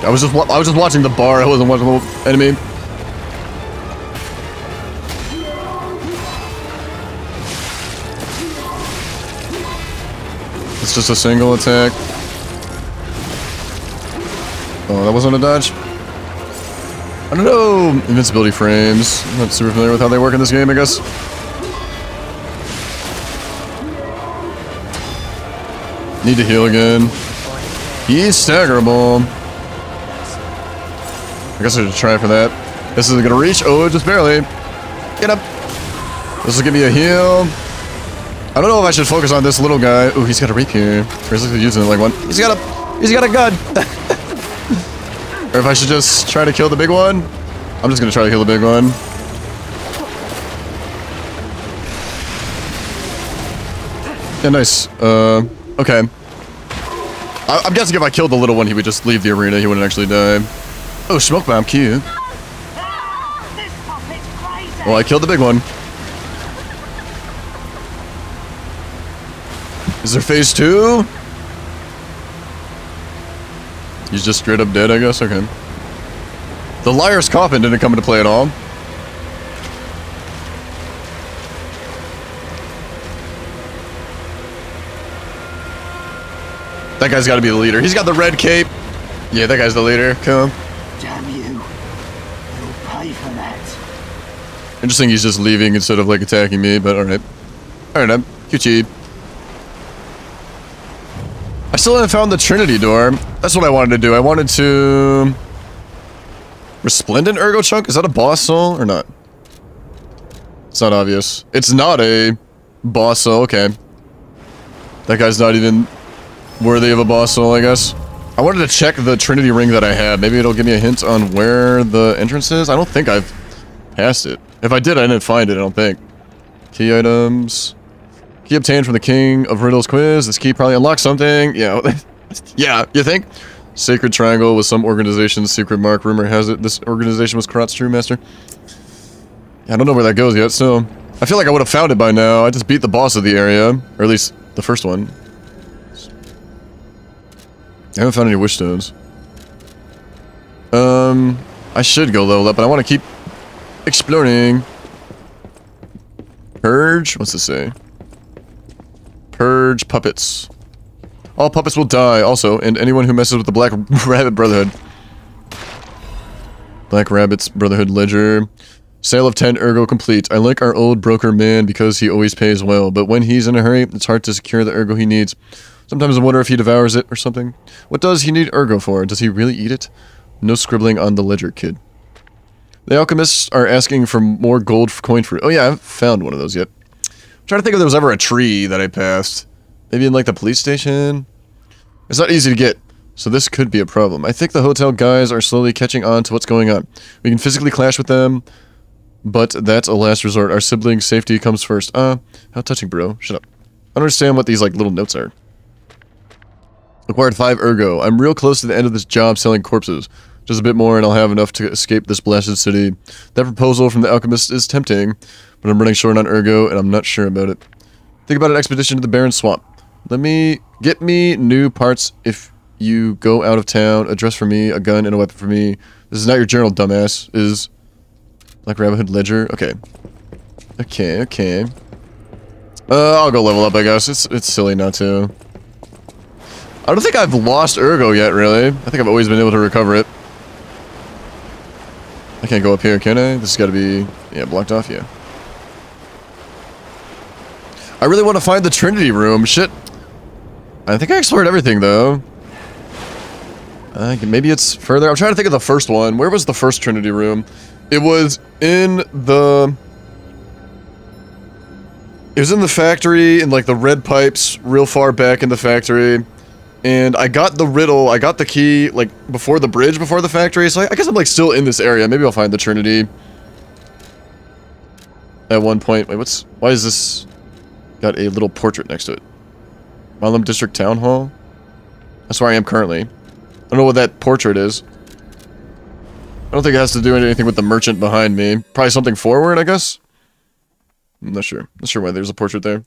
A: I was just I was just watching the bar. I wasn't watching the enemy. Just a single attack. Oh, that wasn't a dodge. I don't know. Invincibility frames. I'm not super familiar with how they work in this game, I guess. Need to heal again. He's staggerable. I guess I should try for that. This isn't gonna reach. Oh, just barely. Get up. This will give me a heal. I don't know if I should focus on this little guy. Oh, he's got a rapier. He's using it like one. He's got a. He's got a gun. or if I should just try to kill the big one. I'm just gonna try to kill the big one. Yeah, nice. Uh, okay. I I'm guessing if I killed the little one, he would just leave the arena. He wouldn't actually die. Oh, smoke bomb, cute. Well, I killed the big one. Is there phase two? He's just straight up dead, I guess? Okay. The liar's coffin didn't come into play at all. That guy's got to be the leader. He's got the red cape. Yeah, that guy's the leader. Come.
H: Damn you. You'll pay for that.
A: Interesting he's just leaving instead of like attacking me, but alright. Alright, I'm QT. Still haven't found the Trinity door. That's what I wanted to do. I wanted to... Resplendent Ergo Chunk? Is that a boss soul or not? It's not obvious. It's not a boss soul, okay. That guy's not even worthy of a boss soul, I guess. I wanted to check the Trinity ring that I had. Maybe it'll give me a hint on where the entrance is. I don't think I've passed it. If I did, I didn't find it, I don't think. Key items. Key obtained from the King of Riddles quiz. This key probably unlocks something. Yeah, yeah, you think? Sacred Triangle with some organization's secret mark. Rumor has it this organization was Krat's true master. I don't know where that goes yet, so... I feel like I would have found it by now. I just beat the boss of the area. Or at least, the first one. I haven't found any wish stones. Um, I should go level up, but I want to keep exploring. Purge? What's this say? Purge puppets. All puppets will die, also, and anyone who messes with the Black Rabbit Brotherhood. Black Rabbit's Brotherhood Ledger. Sale of 10 ergo complete. I like our old broker man because he always pays well, but when he's in a hurry, it's hard to secure the ergo he needs. Sometimes I wonder if he devours it or something. What does he need ergo for? Does he really eat it? No scribbling on the ledger, kid. The alchemists are asking for more gold coin fruit. Oh yeah, I haven't found one of those yet. Trying to think if there was ever a tree that I passed. Maybe in like the police station? It's not easy to get, so this could be a problem. I think the hotel guys are slowly catching on to what's going on. We can physically clash with them, but that's a last resort. Our siblings' safety comes first. Uh, how touching, bro. Shut up. I understand what these like little notes are. Acquired 5 ergo. I'm real close to the end of this job selling corpses. Just a bit more and I'll have enough to escape this blasted city. That proposal from the alchemist is tempting, but I'm running short on ergo and I'm not sure about it. Think about an expedition to the barren swamp. Let me... Get me new parts if you go out of town. A dress for me, a gun, and a weapon for me. This is not your journal, dumbass. Is... Black Rabbit Hood Ledger? Okay. Okay, okay. Uh, I'll go level up, I guess. It's, it's silly not to. I don't think I've lost Ergo yet, really. I think I've always been able to recover it. I can't go up here, can I? This has got to be, yeah, blocked off, yeah. I really want to find the Trinity room. Shit. I think I explored everything, though. Uh, maybe it's further. I'm trying to think of the first one. Where was the first Trinity room? It was in the... It was in the factory, in like the red pipes, real far back in the factory. And I got the riddle, I got the key, like, before the bridge, before the factory, so I, I guess I'm, like, still in this area. Maybe I'll find the Trinity. At one point. Wait, what's... Why is this... Got a little portrait next to it. Malum District Town Hall? That's where I am currently. I don't know what that portrait is. I don't think it has to do anything with the merchant behind me. Probably something forward, I guess? I'm not sure. Not sure why there's a portrait there.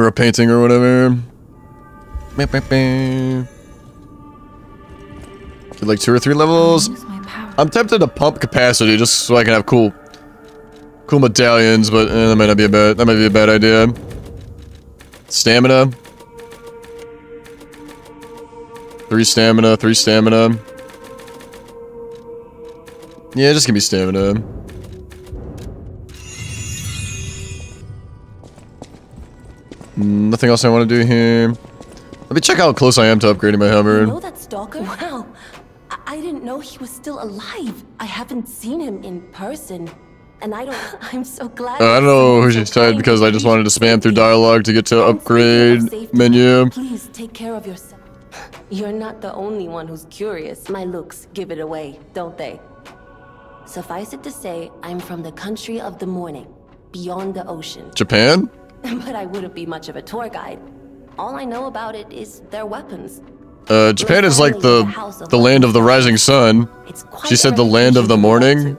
A: Or a painting or whatever. Get like two or three levels. I'm tempted to pump capacity just so I can have cool cool medallions, but eh, that might not be a bad that might be a bad idea. Stamina. Three stamina, three stamina. Yeah, just give me stamina. Nothing else I want to do here. Let me check how close I am to upgrading my hammer.
I: You know that stalker? Wow. I, I didn't know he was still alive. I haven't seen him in person. And I don't... I'm so glad...
A: Uh, I don't know who she's tied because I just wanted to spam through dialogue to get to upgrade menu.
I: Please take care of yourself. You're not the only one who's curious. My looks give it away, don't they? Suffice it to say, I'm from the country of the morning, beyond the ocean.
A: Japan?
I: but I wouldn't be much of a tour guide. All I know about it is their weapons.
A: Uh, Japan is like the the land of the rising sun. She said the land of the morning.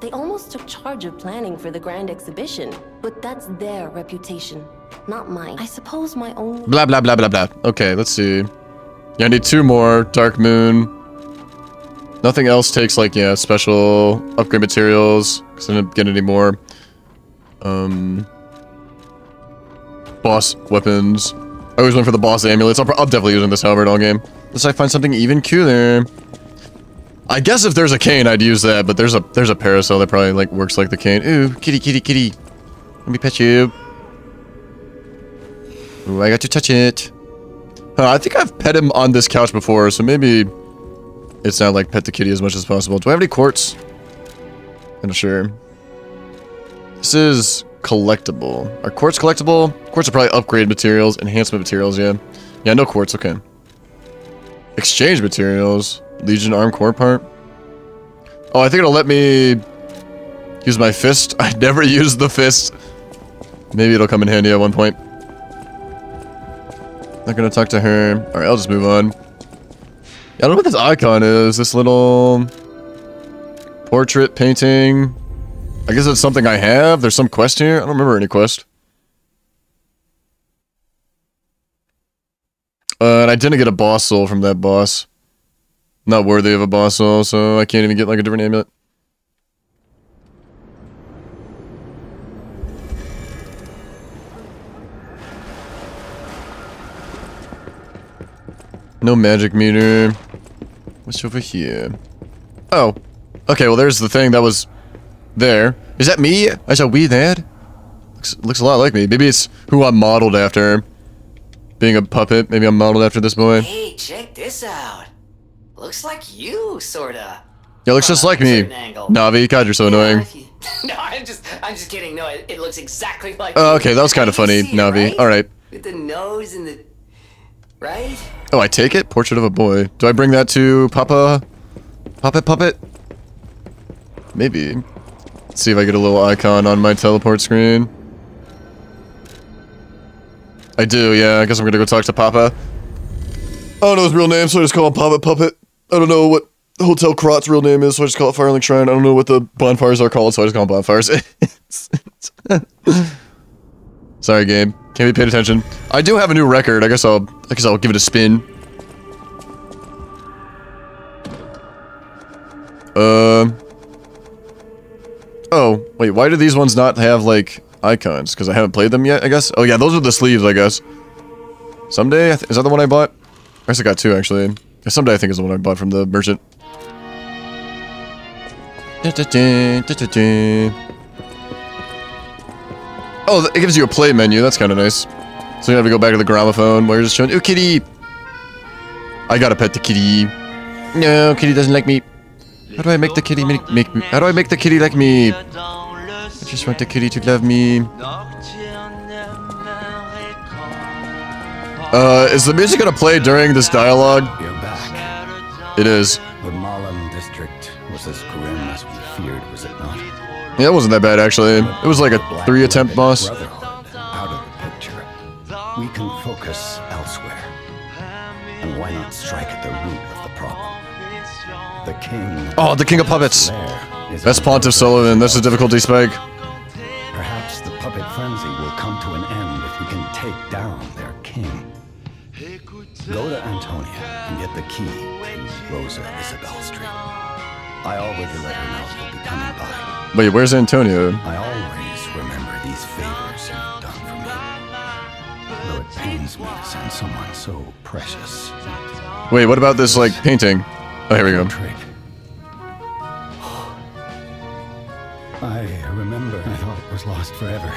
I: They almost took charge of planning for the grand exhibition, but that's their reputation, not mine. I suppose my only-
A: Blah blah blah blah blah. Okay, let's see. Yeah, I need two more. Dark Moon. Nothing else takes like, yeah, special upgrade materials. Because I didn't get any more. Um... Boss weapons. I always went for the boss amulets. I'll, I'll definitely use this halberd all game. Unless I find something even cooler. I guess if there's a cane, I'd use that, but there's a there's a parasol that probably like works like the cane. Ooh, kitty, kitty, kitty. Let me pet you. Ooh, I got to touch it. I think I've pet him on this couch before, so maybe it's not like pet the kitty as much as possible. Do I have any quartz? I'm not sure. This is collectible. Are quartz collectible? Quartz are probably upgrade materials, enhancement materials, yeah. Yeah, no quartz, okay. Exchange materials. Legion arm core part. Oh, I think it'll let me Use my fist. I never used the fist. Maybe it'll come in handy at one point. Not gonna talk to her. Alright, I'll just move on. I don't know what this icon is. This little... Portrait painting. I guess it's something I have. There's some quest here. I don't remember any quest. Uh, and I didn't get a boss soul from that boss. Not worthy of a boss soul, so I can't even get like a different amulet. No magic meter. What's over here? Oh. Okay, well there's the thing that was there. Is that me? I saw we that? Looks, looks a lot like me. Maybe it's who I'm modeled after. Being a puppet, maybe I'm modeled after this boy.
F: Hey, check this out. Looks like you, sorta.
A: Yeah, looks just like me. Navi, God, you're so annoying.
F: no, I'm just, I'm just kidding. No, it, it looks exactly like.
A: Oh, okay, that was kind of funny, Navi.
F: right?
A: All right.
F: With the nose and the, right?
A: Oh, I take it? Portrait of a boy. Do I bring that to Papa? Puppet Puppet? Maybe. See if I get a little icon on my teleport screen. I do, yeah. I guess I'm gonna go talk to Papa. I don't know his real name, so I just call him Papa Puppet. I don't know what Hotel Krat's real name is, so I just call it Firelink Shrine. I don't know what the bonfires are called, so I just call them bonfires. Sorry, game. Can't be paid attention. I do have a new record. I guess I'll. I guess I'll give it a spin. Um. Oh, wait. Why do these ones not have like icons? Because I haven't played them yet. I guess. Oh yeah, those are the sleeves. I guess. Someday is that the one I bought? I guess I got two actually. Someday I think is the one I bought from the merchant. Oh, it gives you a play menu. That's kind of nice. So you have to go back to the gramophone where it's showing. Ooh, kitty! I gotta pet the kitty. No, kitty doesn't like me. How do I make the kitty make, make me? How do I make the kitty like me? I just want the kitty to love me. Uh, is the music gonna play during this dialogue?
J: You're back.
A: It is.
J: The Malum district was as grim as we feared, was it not?
A: Yeah, it wasn't that bad actually. It was like a three attempt boss.
J: Out of the picture. We can focus king.
A: Oh, the king of puppets.
J: Is on
A: Pontiff Sulyvahn. That's the difficulty spike.
J: Perhaps the puppet frenzy will come to an end if we can take down their king. Go to Antonia and get the key to Rosa Isabel Street. I already let her know you'll be coming by.
A: Wait, where's Antonio?
J: I always remember these favors you've done for me. Though it pains me to send someone so precious.
A: Wait, what about this like painting? Oh, here we go.
J: Trick. I remember I thought it was lost forever.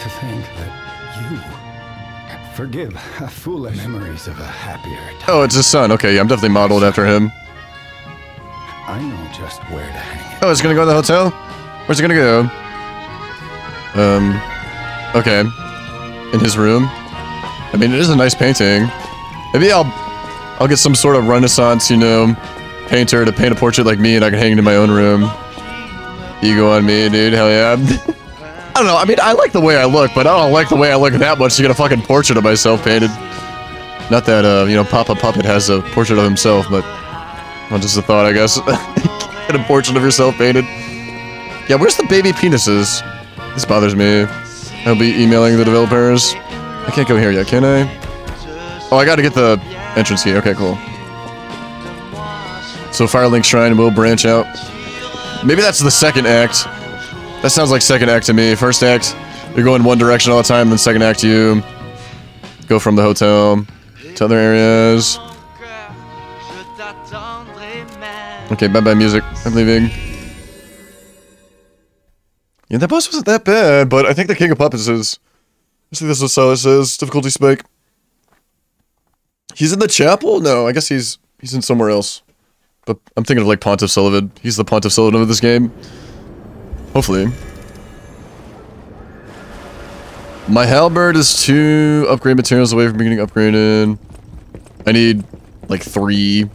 J: To think that you forgive a foolish memories of a happier time.
A: Oh, it's his son. Okay, yeah, I'm definitely modeled after him.
J: I know just where to hang it.
A: Oh, it's gonna go to the hotel? Where's it gonna go? Um, okay. In his room. I mean, it is a nice painting. Maybe I'll, I'll get some sort of Renaissance, you know, painter to paint a portrait like me, and I can hang it in my own room. Ego on me, dude. Hell yeah. I don't know. I mean, I like the way I look, but I don't like the way I look that much to get a fucking portrait of myself painted. Not that, uh, you know, Papa Puppet has a portrait of himself, but well, just a thought, I guess. Get a portrait of yourself painted. Yeah, where's the baby penises? This bothers me. I'll be emailing the developers. I can't go here yet, can I? Oh, I gotta get the entrance key. Okay, cool. So Firelink Shrine will branch out. Maybe that's the second act. That sounds like second act to me. First act, you're going one direction all the time, then second act you go from the hotel to other areas. Okay, bye-bye music. I'm leaving. Yeah, that boss wasn't that bad, but I think the King of Puppets is... I see this is Silas says. Difficulty spike. He's in the chapel? No, I guess he's he's in somewhere else. But I'm thinking of like Pontiff Sulyvahn. He's the Pontiff Sulyvahn of this game. Hopefully. My halberd is two upgrade materials away from getting upgraded. I need like three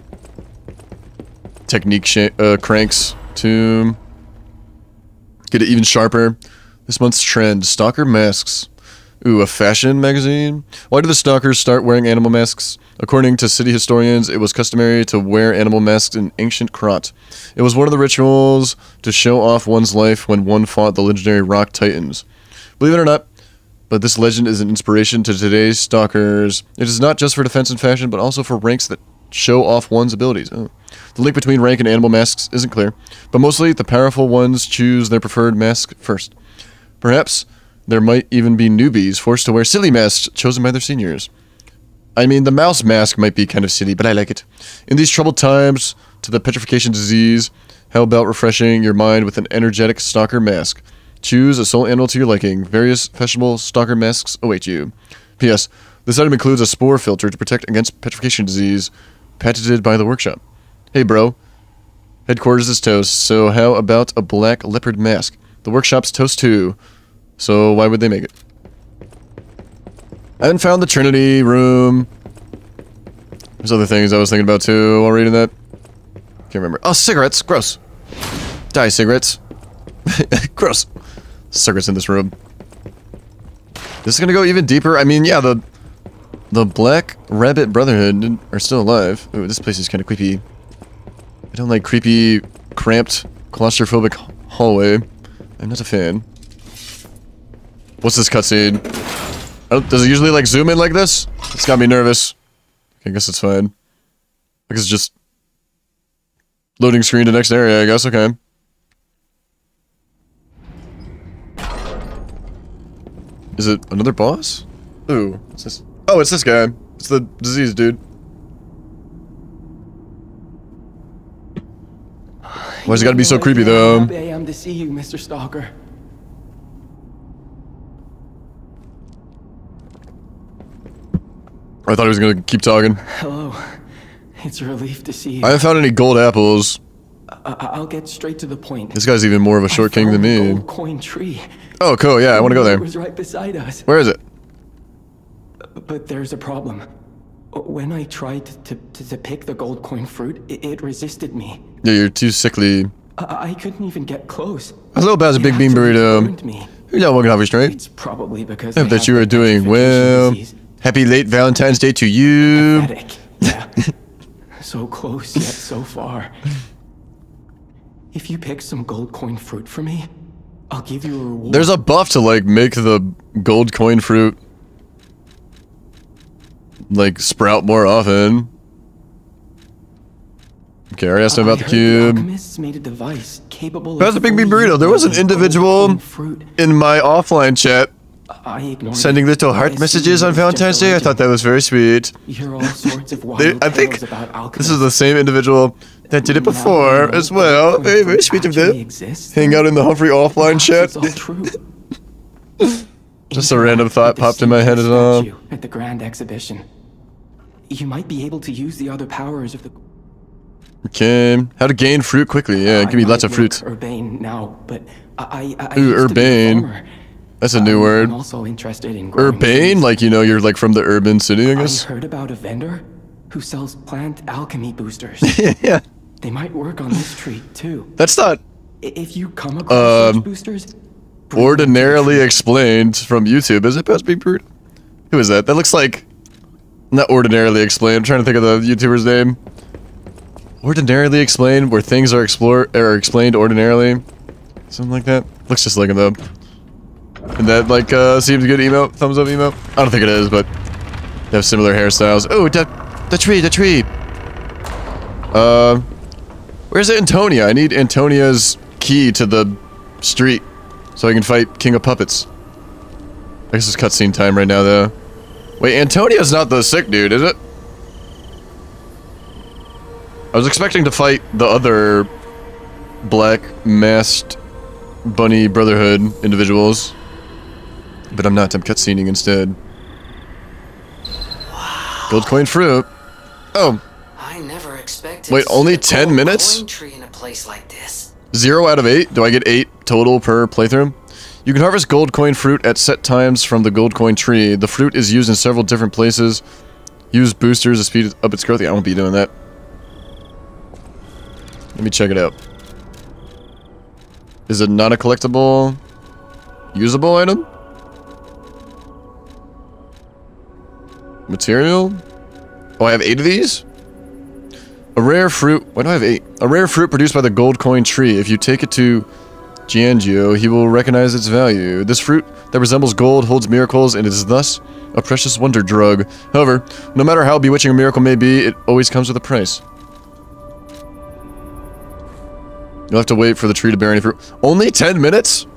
A: technique uh, cranks to Get it even sharper. This month's trend, stalker masks. Ooh, a fashion magazine? Why do the stalkers start wearing animal masks? According to city historians, it was customary to wear animal masks in ancient Krat. It was one of the rituals to show off one's life when one fought the legendary rock titans. Believe it or not, but this legend is an inspiration to today's stalkers. It is not just for defense and fashion, but also for ranks that show off one's abilities. Oh. The link between rank and animal masks isn't clear, but mostly the powerful ones choose their preferred mask first. Perhaps there might even be newbies forced to wear silly masks chosen by their seniors. I mean, the mouse mask might be kind of silly, but I like it. In these troubled times, to the petrification disease, how about refreshing your mind with an energetic stalker mask? Choose a soul animal to your liking. Various fashionable stalker masks await you. P.S. This item includes a spore filter to protect against petrification disease, patented by the workshop. Hey, bro. Headquarters is toast, so how about a black leopard mask? The workshop's toast too. So why would they make it? I haven't found the Trinity room. There's other things I was thinking about too while reading that. Can't remember. Oh, cigarettes. Gross. Die, cigarettes. Gross. Cigarettes in this room. This is gonna go even deeper. I mean, yeah, the the Black Rabbit Brotherhood are still alive. Ooh, this place is kind of creepy. I don't like creepy, cramped, claustrophobic hallway. I'm not a fan. What's this cutscene? Oh, does it usually like zoom in like this? It's got me nervous. I guess it's fine. I guess it's just loading screen to next area, I guess, okay. Is it another boss? Ooh, this? Oh, it's this guy. It's the disease dude. Why's it gotta be so creepy though?
K: I am to see you, Mr. Stalker.
A: I thought he was gonna keep talking.
K: Hello. It's a relief to see you.
A: I haven't found any gold apples.
K: I will get straight to the point.
A: This guy's even more of a short king than me.
K: Gold coin tree.
A: Oh, cool. Yeah, I want to go there.
K: It was right beside us.
A: Where is it?
K: But there's a problem. When I tried to, to, to pick the gold coin fruit, it, it, resisted me.
A: Yeah, you're too sickly.
K: I, I couldn't even get close.
A: Hello, Baz, a big bean burrito. You're not walking off your straight.
K: It's probably because
A: I that you were doing well. Disease. Happy late Valentine's Day to you.
K: Pathetic. Yeah. so close yet so far. If you pick some gold coin fruit for me, I'll give you a reward.
A: There's a buff to like make the gold coin fruit like sprout more often. Okay, I already asked him about the cube.
K: The made a device capable
A: That's a big bean burrito. There was an individual in my offline chat sending little heart messages on Valentine's Day. I thought that was very sweet.
K: they,
A: I think this is the same individual that did it before as well. Very, very sweet of them. Hang out in the Humfrey offline chat. Just a random thought popped in my head as well.
K: At the grand exhibition, you might be able to use the other powers of the.
A: Okay, how to gain fruit quickly? Yeah, give me lots of fruits.
K: Urbane now, but I. I, I
A: Ooh, urbane. That's a new word.
K: I'm also interested in
A: urbane, like you know, you're like from the urban city, I guess.
K: I heard about a vendor who sells plant alchemy boosters.
A: yeah.
K: They might work on this tree too.
A: That's not.
K: If you come across
A: um,
K: boosters,
A: ordinarily explained from YouTube. Is it Best Big Brute? Who is that? That looks like not ordinarily explained. I'm trying to think of the YouTuber's name. Ordinarily explained, where things are explored or explained ordinarily, something like that. Looks just like him though. And that like uh, seems good emo, thumbs up emo. I don't think it is, but they have similar hairstyles. Oh, the the tree, the tree. Uh, where's Antonia? I need Antonia's key to the street so I can fight King of Puppets. I guess it's cutscene time right now, though. Wait, Antonia's not the sick dude, is it? I was expecting to fight the other black masked bunny brotherhood individuals. But I'm not, I'm cutscening instead.
F: Wow.
A: Gold coin fruit. Oh.
F: I never expected
A: Wait, only 10 minutes?
F: Like
A: Zero out of eight? Do I get eight total per playthrough? You can harvest gold coin fruit at set times from the gold coin tree. The fruit is used in several different places. Use boosters to speed up its growth. Yeah, I won't be doing that. Let me check it out. Is it not a collectible? Usable item? Material? Oh, I have eight of these? A rare fruit. Why do I have eight? A rare fruit produced by the gold coin tree. If you take it to Giangio, he will recognize its value. This fruit that resembles gold holds miracles and is thus a precious wonder drug. However, no matter how bewitching a miracle may be, it always comes with a price. You'll have to wait for the tree to bear any fruit. Only 10 minutes?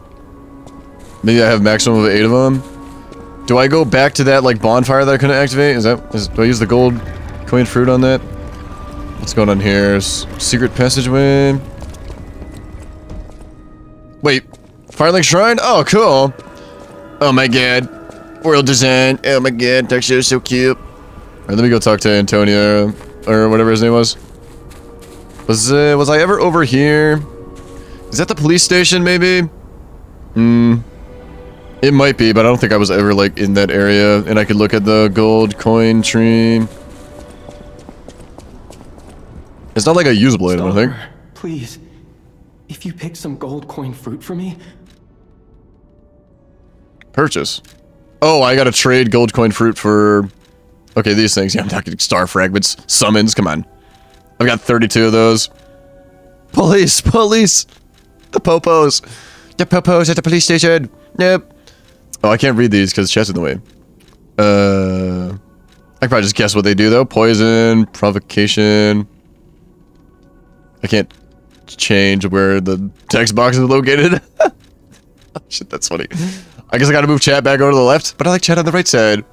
A: Maybe I have maximum of 8 of them. Do I go back to that like bonfire that I couldn't activate? Is that is, do I use the gold coin fruit on that? What's going on here? S secret passageway. Wait, Firelink Shrine? Oh, cool. Oh my god. World design. Oh my god, texture is so cute. Alright, let me go talk to Antonio, or whatever his name was. Was, uh, was I ever over here? Is that the police station, maybe? Hmm. It might be, but I don't think I was ever, like, in that area, and I could look at the gold coin tree. It's not like a usable item, I think.
K: Please, if you pick some gold coin fruit for me,
A: Purchase. Oh, I gotta trade gold coin fruit for... Okay, these things. Yeah, I'm not getting star fragments. Summons, come on. I've got 32 of those. Police! Police! The popos! The popos at the police station! Yep. Oh, I can't read these because chat's in the way. Uh... I can probably just guess what they do, though. Poison, provocation... I can't change where the text box is located. shit, that's funny. I guess I gotta move chat back over to the left, but I like chat on the right side.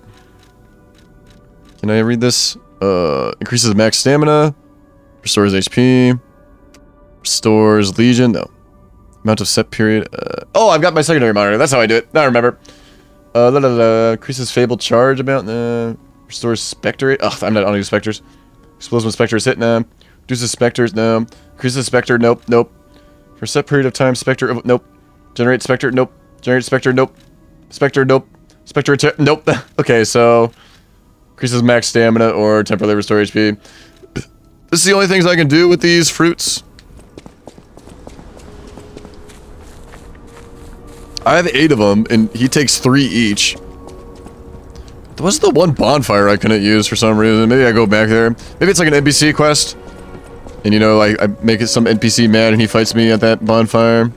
A: Can I read this? Uh, increases max stamina. Restores HP. Restores legion. No. Amount of set period. Uh, oh, I've got my secondary monitor. That's how I do it. Now I remember. Uh, la, la, la. Increases fabled charge amount. Uh, restores spectre. Ugh, I'm not. on don't specters. Explodes when specters hit. No. Reduces specters. No. Increases specter. Nope. Nope. For a set period of time, specter. Nope. Generate specter. Nope. Generate specter. Nope. Spectre. Nope. Spectre. Nope. okay, so increases max stamina or temporarily restore HP. This is the only things I can do with these fruits. I have eight of them, and he takes three each. There was the one bonfire I couldn't use for some reason. Maybe I go back there. Maybe it's like an NPC quest. And you know, like, I make it some NPC mad and he fights me at that bonfire.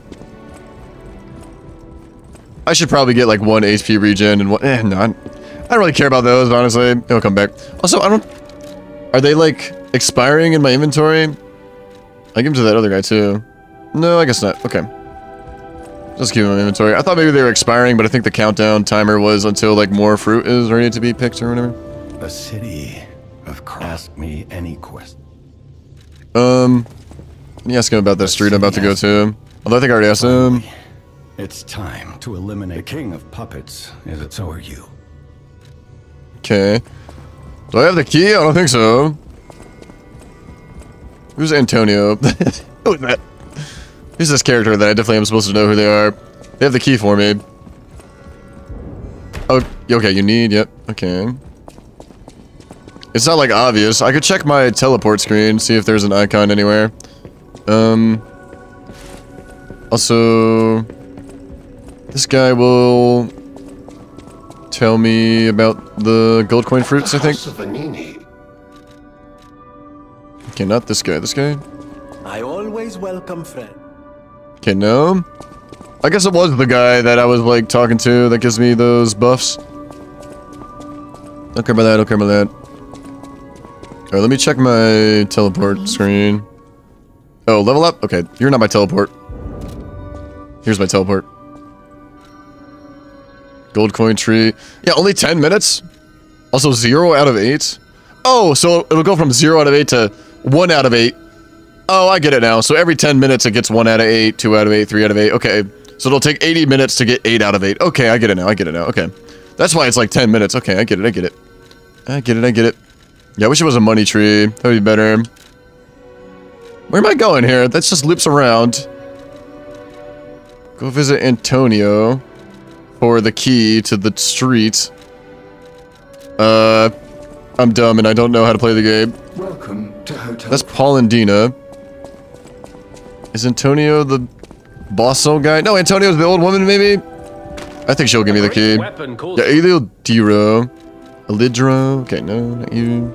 A: I should probably get like one HP regen and one... Eh, no, I don't really care about those, honestly. They'll come back. Also, I don't... Are they like expiring in my inventory? I give them to that other guy too. No, I guess not. Okay. Just keep them in inventory. I thought maybe they were expiring, but I think the countdown timer was until like more fruit is ready to be picked or whatever.
J: The city of Ask me any question.
A: Um, let me ask him about that street I'm about to go to. Although I think I already asked him.
J: It's time to eliminate the king of puppets. Is it so are you?
A: Okay. Do I have the key? I don't think so. Who's Antonio? Who is that? Who's this character that I definitely am supposed to know who they are? They have the key for me. Oh, okay, you need, yep, okay. It's not like obvious. I could check my teleport screen, see if there's an icon anywhere. Um. Also, this guy will tell me about the gold coin fruits, I think. Okay, not this guy. This guy?
L: I always welcome friends.
A: Okay, no. I guess it was the guy that I was, like, talking to that gives me those buffs. Don't care about that, don't care about that. Alright, let me check my teleport mm-hmm. screen. Oh, level up? Okay, you're not my teleport. Here's my teleport. Gold coin tree. Yeah, only 10 minutes? Also, 0 out of 8? Oh, so it'll go from 0 out of 8 to 1 out of 8. Oh, I get it now. So every 10 minutes it gets 1 out of 8, 2 out of 8, 3 out of 8. Okay. So it'll take 80 minutes to get 8 out of 8. Okay, I get it now. I get it now. Okay. That's why it's like 10 minutes. Okay, I get it. I get it. I get it. I get it. Yeah, I wish it was a money tree. That would be better. Where am I going here? That just loops around. Go visit Antonio for the key to the street. Uh, I'm dumb and I don't know how to play the game.
E: Welcome to Hotel.
A: That's Paul and Dina. Is Antonio the boss soul guy. No, Antonio's the old woman, maybe? I think she'll give me the key. Yeah, Elio Diro. Elidro. Okay, no, not you.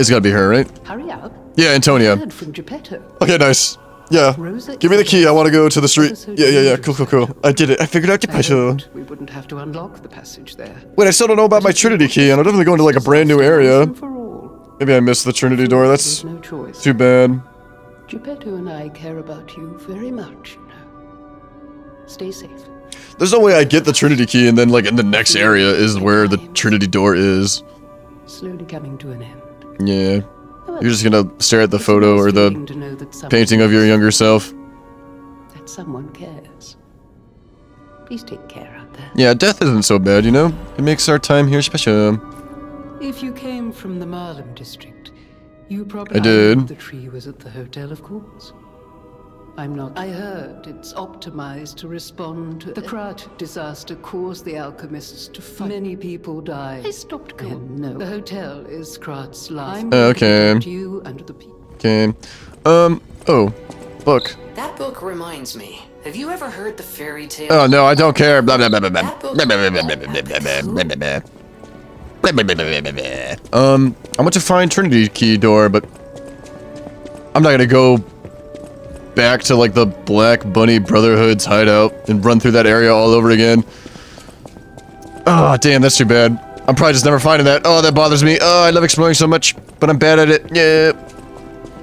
A: It's gotta be her, right?
M: Hurry up.
A: Yeah, Antonia.
M: Heard from Geppetto.
A: Okay, nice. Yeah.
M: Rosa
A: Give me the key. I want to go to the street.
M: Rosa
A: Yeah, yeah, yeah. Cool, cool, cool. I did it. I figured out
M: I
A: Geppetto.
M: hoped we wouldn't have to unlock the passage there.
A: Wait, I still don't know about my Trinity key, and I'm definitely going to like a brand new area. Maybe I missed the Trinity door. That's
M: no choice.
A: too bad.
M: Geppetto and I care about you very much, you know. Stay safe.
A: There's no way I get the Trinity key and then like in the next area is where the Trinity door is.
M: Slowly coming to an end.
A: Yeah. You're just gonna stare at the photo or the
M: feeling to know that someone
A: painting of your younger self.
M: That someone cares. Please take care out there.
A: Yeah, death isn't so bad, you know? It makes our time here special.
M: If you came from the Malum district, you probably
A: I did.
M: the tree was at the hotel, of course. I'm not. I heard it's optimized to respond to the Krat disaster caused the alchemists to fight. Many people died. I stopped going. No, the hotel is Krat's last. I'm
A: Oh, okay.
M: protect you and the people.
A: Okay. Um, oh. Book.
F: That book reminds me. Have you ever heard the fairy tale?
A: Oh no, I don't care. Blah blah blah blah blah. Um, I want to find Trinity key door, but I'm not gonna go back to like the Black Bunny Brotherhood's hideout and run through that area all over again. Oh, damn, that's too bad. I'm probably just never finding that. Oh, that bothers me. Oh, I love exploring so much, but I'm bad at it. Yeah.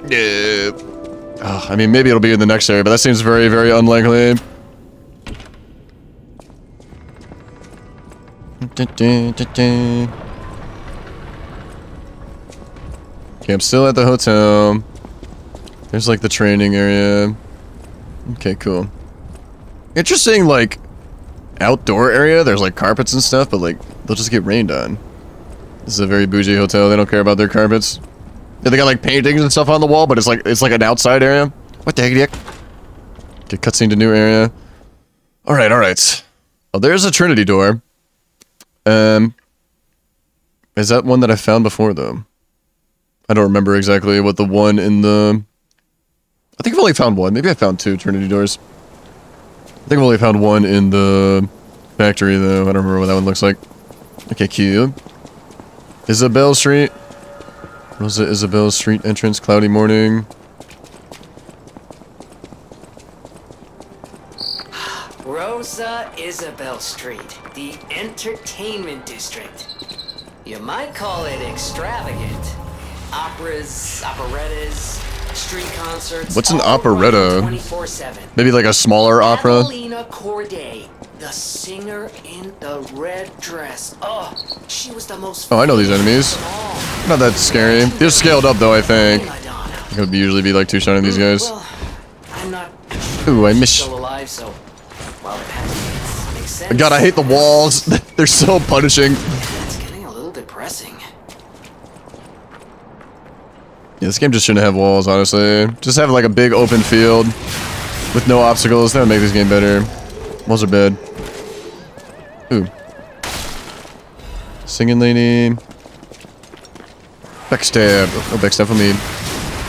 A: Yeah. Oh, I mean, maybe it'll be in the next area, but that seems very, very unlikely. Okay, I'm still at the hotel. There's like the training area. Okay, cool. Interesting, like, outdoor area. There's like carpets and stuff, but like, they'll just get rained on. This is a very bougie hotel. They don't care about their carpets. Yeah, they got like paintings and stuff on the wall, but it's like, it's like an outside area. What the heck? Okay, cutscene to new area. Alright, alright. Oh, there's a Trinity door. Um, is that one that I found before, though? I don't remember exactly what the one in the... I think I've only found one. Maybe I found two Trinity doors. I think I've only found one in the factory, though. I don't remember what that one looks like. Okay, cute. Isabel Street. Rosa Isabel Street entrance, cloudy morning.
F: Rosa Isabel Street, the entertainment district. You might call it extravagant. Operas, operettas, street concerts.
A: What's an operetta? Maybe like a smaller opera?
F: Adelina Corday, the singer in the red dress. Oh, she was the most.
A: Oh, I know these enemies. Not that scary. They're scaled up, though, I think. It would usually be like two shot of these mm, guys.
F: I'm not
A: Ooh, I miss...
F: still alive, so. Well, that makes sense.
A: God, I hate the walls. They're so punishing.
F: It's getting a little depressing.
A: Yeah, this game just shouldn't have walls, honestly. Just have like a big open field with no obstacles. That would make this game better. Walls are bad. Ooh. Singing lady. Backstab. Oh, backstab for me.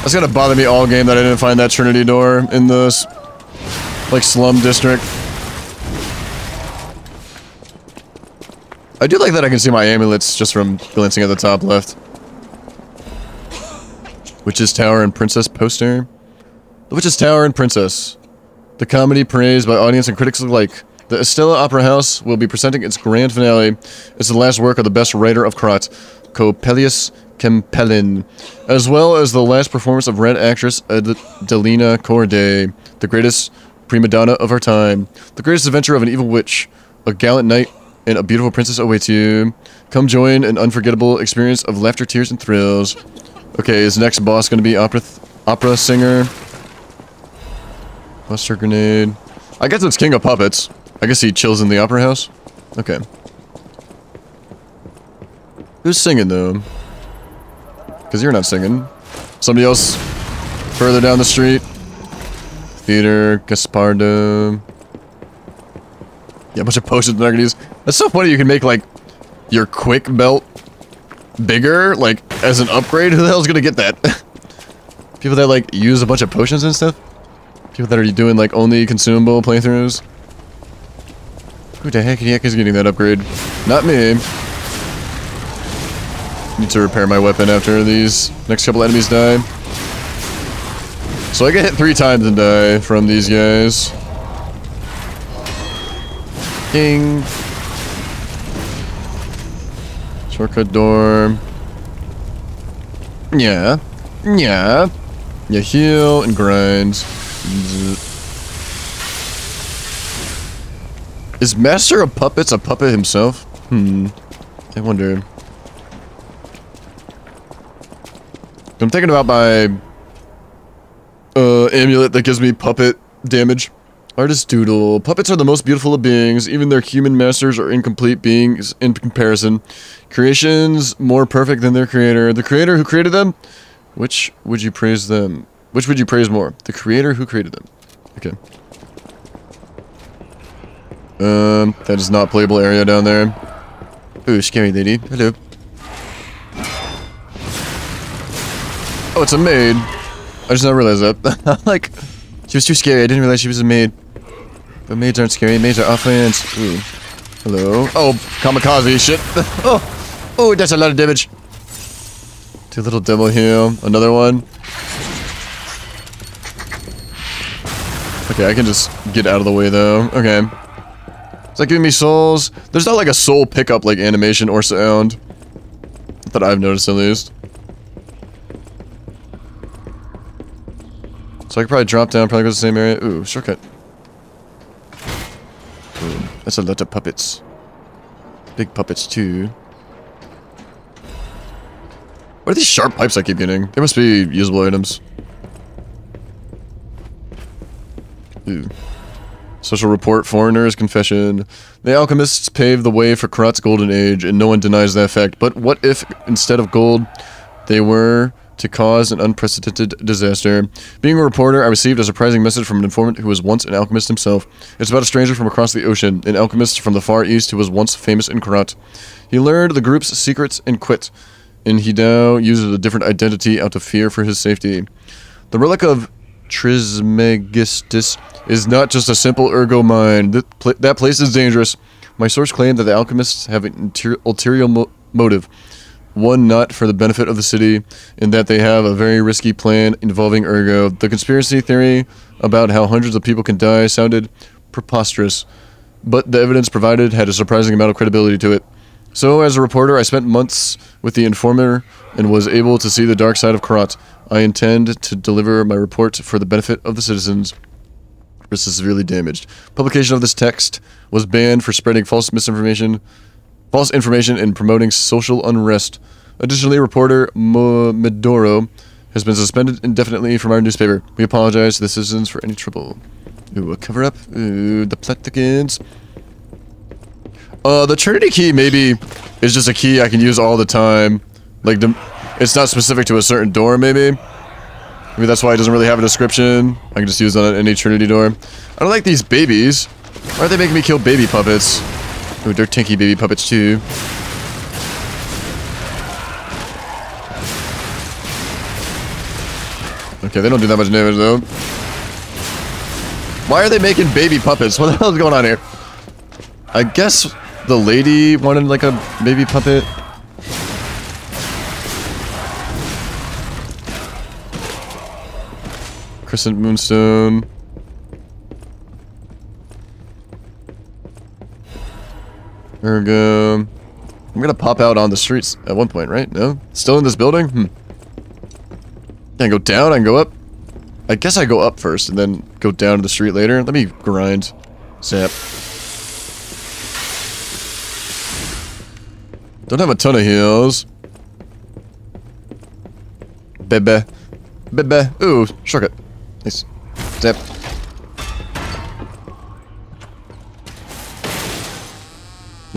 A: That's gonna bother me all game that I didn't find that Trinity door in this, like, slum district. I do like that I can see my amulets just from glancing at the top left. Witch's Tower and Princess poster. The Witch's Tower and Princess. The comedy praised by audience and critics alike. The Estella Opera House will be presenting its grand finale. It's the last work of the best writer of Krat, Coppelius Kempelin, as well as the last performance of Red actress Adelina Corday, the greatest prima donna of our time. The greatest adventure of an evil witch, a gallant knight, and a beautiful princess awaits you. Come join an unforgettable experience of laughter, tears, and thrills. Okay, is next boss to be opera opera singer? Buster grenade. I guess it's King of Puppets. I guess he chills in the opera house. Okay. Who's singing though? Because you're not singing. Somebody else further down the street. Theater, Gaspardo. Yeah, a bunch of potions gonna use. That's so funny you can make like your quick belt bigger, like as an upgrade. Who the hell's gonna get that? People that like use a bunch of potions and stuff. People that are doing like only consumable playthroughs. Who the heck, heck is getting that upgrade? Not me. Need to repair my weapon after these next couple enemies die. So I get hit three times and die from these guys. Ding. Shortcut door. Yeah. Yeah. You heal and grind. Is Master of Puppets a puppet himself? Hmm. I wonder. I'm thinking about my uh, amulet that gives me puppet damage. Artist Doodle. Puppets are the most beautiful of beings. Even their human masters are incomplete beings in comparison. Creations more perfect than their creator. The creator who created them? Which would you praise them? Which would you praise more? The creator who created them. Okay. Um, that is not playable area down there. Ooh, scary lady. Hello. Oh, it's a maid. I just not realized that. like, she was too scary. I didn't realize she was a maid. But maids aren't scary. Maids are offense. Ooh. Hello. Oh, kamikaze shit. oh, oh, that's a lot of damage. Two little demo here. Another one. Okay, I can just get out of the way though. Okay. Is that giving me souls? There's not like a soul pickup like animation or sound. That I've noticed at least. So I could probably drop down, probably go to the same area. Ooh, shortcut. That's a lot of puppets. Big puppets too. What are these sharp pipes I keep getting? They must be usable items. Ooh. Social report, foreigners, confession. The alchemists paved the way for Krat's golden age, and no one denies that fact. But what if, instead of gold, they were to cause an unprecedented disaster? Being a reporter, I received a surprising message from an informant who was once an alchemist himself. It's about a stranger from across the ocean, an alchemist from the Far East who was once famous in Krat. He learned the group's secrets and quit, and he now uses a different identity out of fear for his safety. The relic of Trismegistus is not just a simple ergo mine. That, pl that place is dangerous. My source claimed that the alchemists have an ulterior mo motive. One nut for the benefit of the city, in that they have a very risky plan involving ergo. The conspiracy theory about how hundreds of people can die sounded preposterous, but the evidence provided had a surprising amount of credibility to it. So, as a reporter, I spent months with the informer and was able to see the dark side of Krat. I intend to deliver my report for the benefit of the citizens. Chris is severely damaged. Publication of this text was banned for spreading false misinformation, false information, and promoting social unrest. Additionally, reporter Mo Medoro has been suspended indefinitely from our newspaper. We apologize to the citizens for any trouble. Ooh, a cover up. Ooh, the Pleticans. Uh, the Trinity key maybe is just a key I can use all the time. Like, the, it's not specific to a certain door, maybe. Maybe that's why it doesn't really have a description. I can just use it on any Trinity door. I don't like these babies. Why are they making me kill baby puppets? Ooh, they're tinky baby puppets too. Okay, they don't do that much damage though. Why are they making baby puppets? What the hell is going on here? I guess the lady wanted like a baby puppet. Crescent Moonstone. Ergo. I'm gonna pop out on the streets at one point, right? No? Still in this building? Hmm. Can I go down? I can go up? I guess I go up first and then go down to the street later. Let me grind. Zap. Don't have a ton of heals. Bebe. Bebe. Ooh, shortcut. Nice. Zap.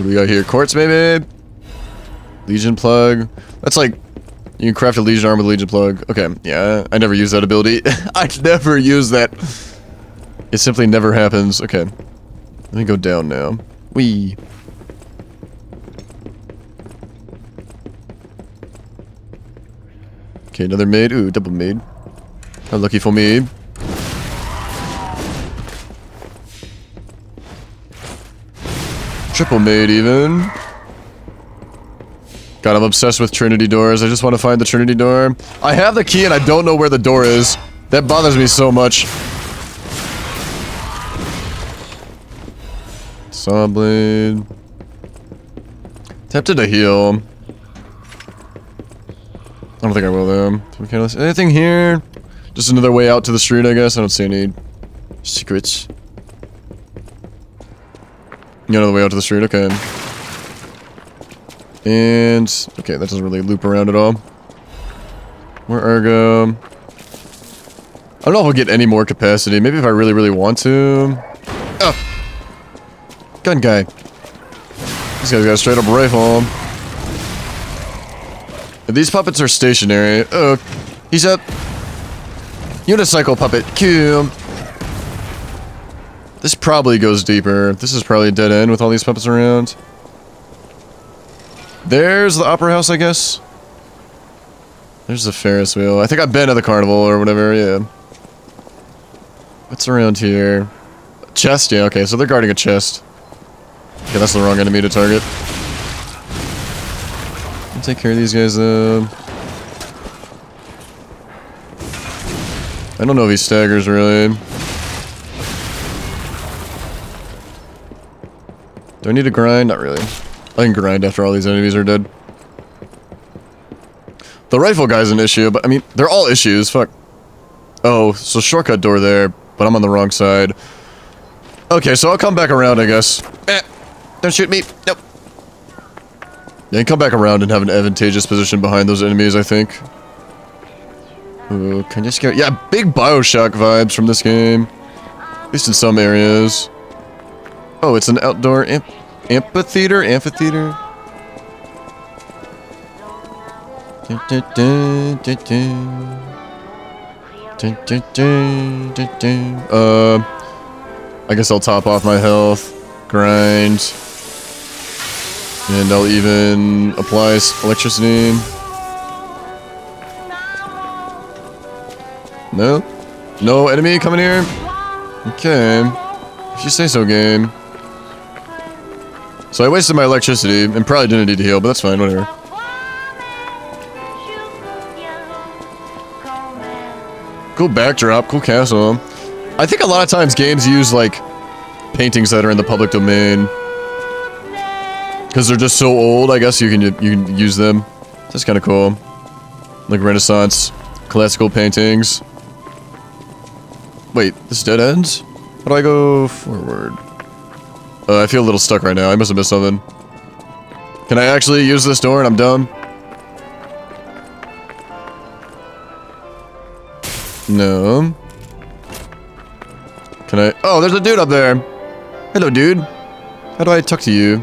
A: What do we got here? Quartz, maybe? Legion plug. That's like, you can craft a Legion arm with Legion plug. Okay, yeah, I never use that ability. I never use that. It simply never happens. Okay. Let me go down now. Wee. Okay, another maid. Ooh, double maid. How lucky for me. Triple made even. God, I'm obsessed with Trinity doors. I just want to find the Trinity door. I have the key and I don't know where the door is. That bothers me so much. Saw blade. Tempted to heal. I don't think I will though. Anything here? Just another way out to the street, I guess. I don't see any secrets. You know the way out to the street? Okay. And, okay, that doesn't really loop around at all. Where Ergo? I don't know if I'll get any more capacity. Maybe if I really, really want to. Oh! Gun guy. This guy's got a straight up rifle. These puppets are stationary. Oh, he's up. Unicycle puppet. Q. This probably goes deeper. This is probably a dead end with all these puppets around. There's the opera house, I guess. There's the Ferris wheel. I think I've been to the carnival or whatever, yeah. What's around here? Chest? Yeah, okay, so they're guarding a chest. Okay, that's the wrong enemy to target. I'll take care of these guys, though. I don't know if he staggers, really. Do I need to grind? Not really. I can grind after all these enemies are dead. The rifle guy's an issue, but I mean, they're all issues. Fuck. Oh, so shortcut door there, but I'm on the wrong side. Okay, so I'll come back around, I guess. Eh, don't shoot me. Nope. Yeah, come back around and have an advantageous position behind those enemies, I think. Ooh, can you scare- Yeah, big Bioshock vibes from this game. At least in some areas. Oh, it's an outdoor amp amphitheater? Amphitheater? Uh, I guess I'll top off my health, grind, and I'll even apply electricity. No? No enemy coming here? Okay. If you say so, game. So I wasted my electricity, and probably didn't need to heal, but that's fine, whatever. Cool backdrop, cool castle. I think a lot of times games use, like, paintings that are in the public domain. Because they're just so old, I guess you can you can use them. That's kind of cool. Like Renaissance, classical paintings. Wait, this dead ends? How do I go forward? Uh, I feel a little stuck right now. I must have missed something. Can I actually use this door and I'm done? No. Can I? Oh, there's a dude up there. Hello, dude. How do I talk to you?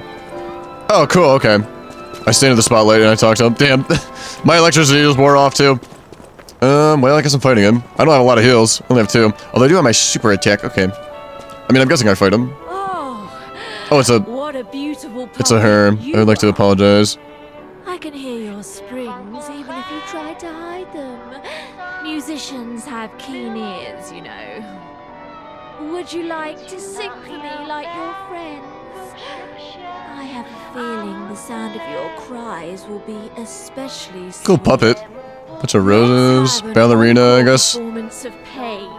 A: Oh, cool. Okay. I stand in the spotlight and I talk to him. Damn. My electricity just wore off too. Um, well, I guess I'm fighting him. I don't have a lot of heals. I only have two. Although I do have my super attack. Okay. I mean, I'm guessing I fight him. Oh, it's a...
N: What a beautiful
A: It's a her. I would like to apologize.
N: I can hear your springs even if you try to hide them. Musicians have keen ears, you know. Would you like to sing for me like your friends? I have a feeling the sound of your cries will be especially
A: Cool puppet. Bunch of roses. Ballerina, I guess.
N: performance of pain.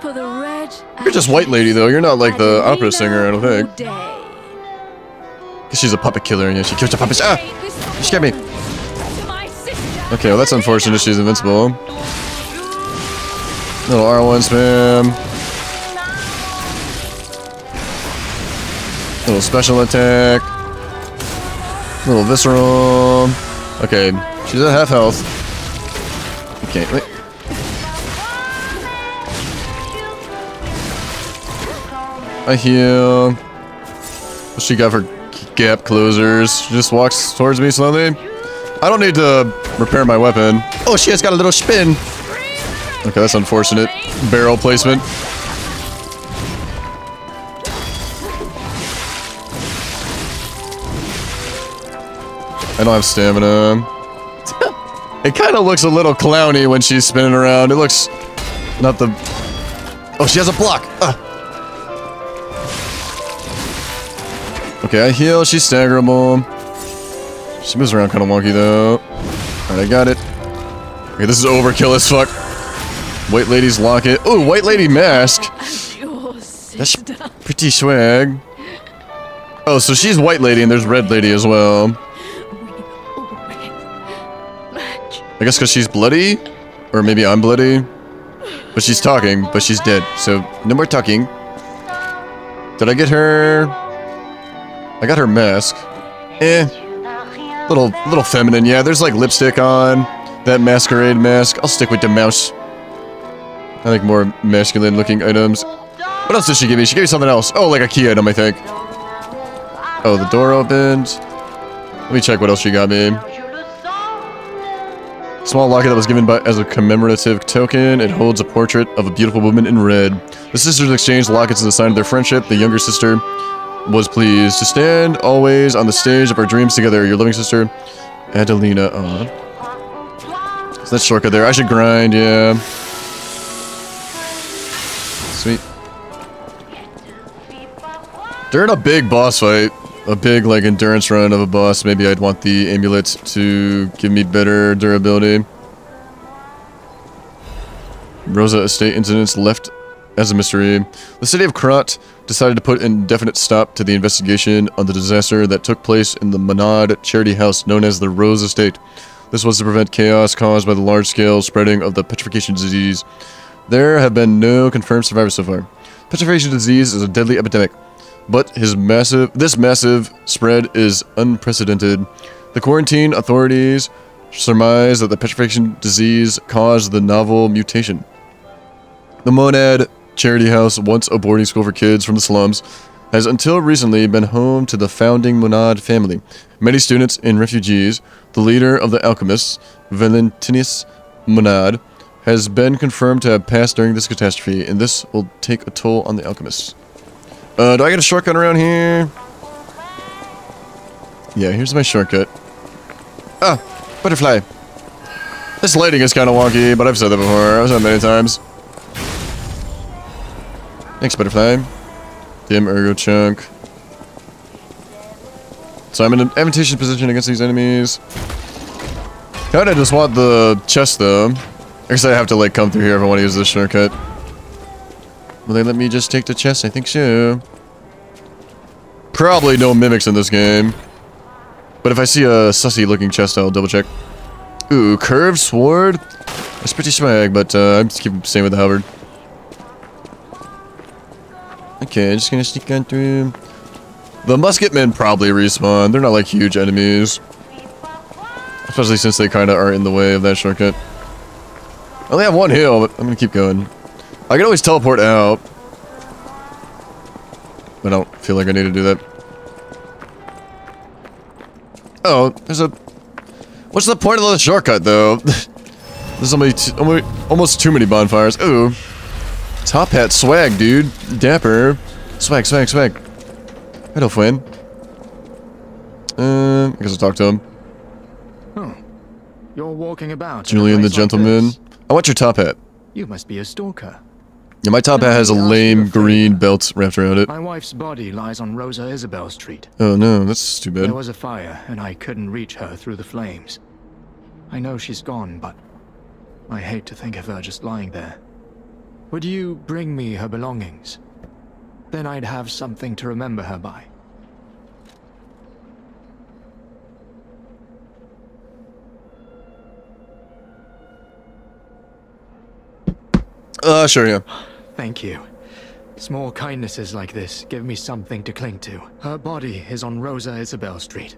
N: For the red
A: You're just white lady, though. You're not like the opera singer, I don't think. Because she's a puppet killer, and yeah, she kills the puppets. Ah! You scared me. Okay, well, that's unfortunate. She's invincible. Little R1 spam. Little special attack. Little visceral. Okay, she's at half health. Okay, wait. I heal. She got for gap closers? She just walks towards me slowly. I don't need to repair my weapon. Oh, she has got a little spin. Okay, that's unfortunate. Barrel placement. I don't have stamina. it kind of looks a little clowny when she's spinning around. It looks not the... Oh, she has a block. Ah. Okay, I heal. She's staggerable. She moves around kind of wonky, though. Alright, I got it. Okay, this is overkill as fuck. White Lady's locket. Oh, White Lady mask. That's pretty swag. Oh, so she's White Lady and there's Red Lady as well. I guess because she's bloody? Or maybe I'm bloody? But she's talking, but she's dead. So, no more talking. Did I get her? I got her mask. Eh. Little, little feminine. Yeah, there's like lipstick on. That masquerade mask. I'll stick with the mouse. I like more masculine looking items. What else did she give me? She gave me something else. Oh, like a key item, I think. Oh, the door opened. Let me check what else she got me. Small locket that was given by, as a commemorative token. It holds a portrait of a beautiful woman in red. The sisters exchanged lockets as a sign of their friendship. The younger sister was pleased to stand always on the stage of our dreams together. Your living sister, Adelina. Oh. So that's shortcut there. I should grind, yeah. Sweet. During a big boss fight, a big like endurance run of a boss, maybe I'd want the amulet to give me better durability. Rosa Estate incidents left as a mystery. The city of Krat decided to put an indefinite stop to the investigation on the disaster that took place in the Monad charity house known as the Rose Estate. This was to prevent chaos caused by the large-scale spreading of the petrification disease. There have been no confirmed survivors so far. Petrification disease is a deadly epidemic, but his massive this massive spread is unprecedented. The quarantine authorities surmise that the petrification disease caused the novel mutation. The Monad charity house, once a boarding school for kids from the slums, has until recently been home to the founding Monad family. Many students and refugees, the leader of the alchemists, Valentinus Monad, has been confirmed to have passed during this catastrophe, and this will take a toll on the alchemists. Uh, do I get a shortcut around here? Yeah, here's my shortcut. Ah, butterfly. This lighting is kind of wonky, but I've said that before. I've said it many times. Thanks, butterfly. Dim ergo chunk. So I'm in an advantageous position against these enemies. Kinda just want the chest though. I guess I have to like come through here if I want to use this shortcut. Will they let me just take the chest? I think so. Probably no mimics in this game. But if I see a sussy looking chest, I'll double check. Ooh, curved sword? That's pretty swag, but uh, I'm just keep staying with the halberd. Okay, just gonna sneak on through. The musketmen probably respawn. They're not like huge enemies. Especially since they kind of are in the way of that shortcut. I only have one heal, but I'm gonna keep going. I can always teleport out. I don't feel like I need to do that. Oh, there's a... What's the point of the shortcut, though? there's only almost too many bonfires. Ooh. Top hat swag, dude. Dapper. Swag, swag, swag. Hello, friend. Uh, I guess I'll talk to him.
G: Oh. You're walking about.
A: Julian the gentleman. Like I want your top hat.
G: You must be a stalker.
A: Yeah, my top hat has a lame green belt wrapped around it.
G: My wife's body lies on Rosa Isabelle Street.
A: Oh no, that's too bad.
G: There was a fire, and I couldn't reach her through the flames. I know she's gone, but I hate to think of her just lying there. Would you bring me her belongings? Then I'd have something to remember her by.
A: Uh, sure, yeah.
G: Thank you. Small kindnesses like this give me something to cling to. Her body is on Rosa Isabelle Street.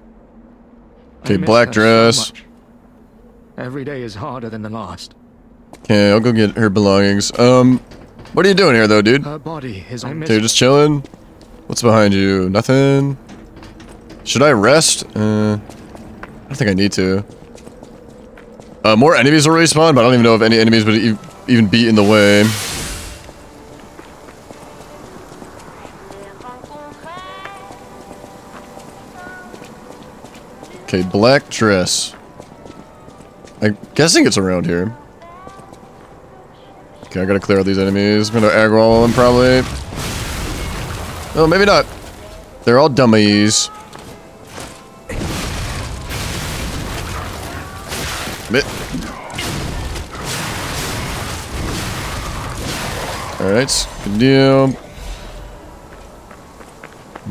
A: Okay, black dress. So
G: Every day is harder than the last.
A: Okay, I'll go get her belongings. Um, what are you doing here, though, dude?
G: Her body is.
A: Okay, just chilling. What's behind you? Nothing. Should I rest? Uh, I don't think I need to. Uh, more enemies will respawn, but I don't even know if any enemies would e even be in the way. Okay, black dress. I'm guessing it's around here. Okay, I gotta clear out these enemies. I'm gonna aggro all of them, probably. Oh, maybe not. They're all dummies. Bit. Alright, good deal.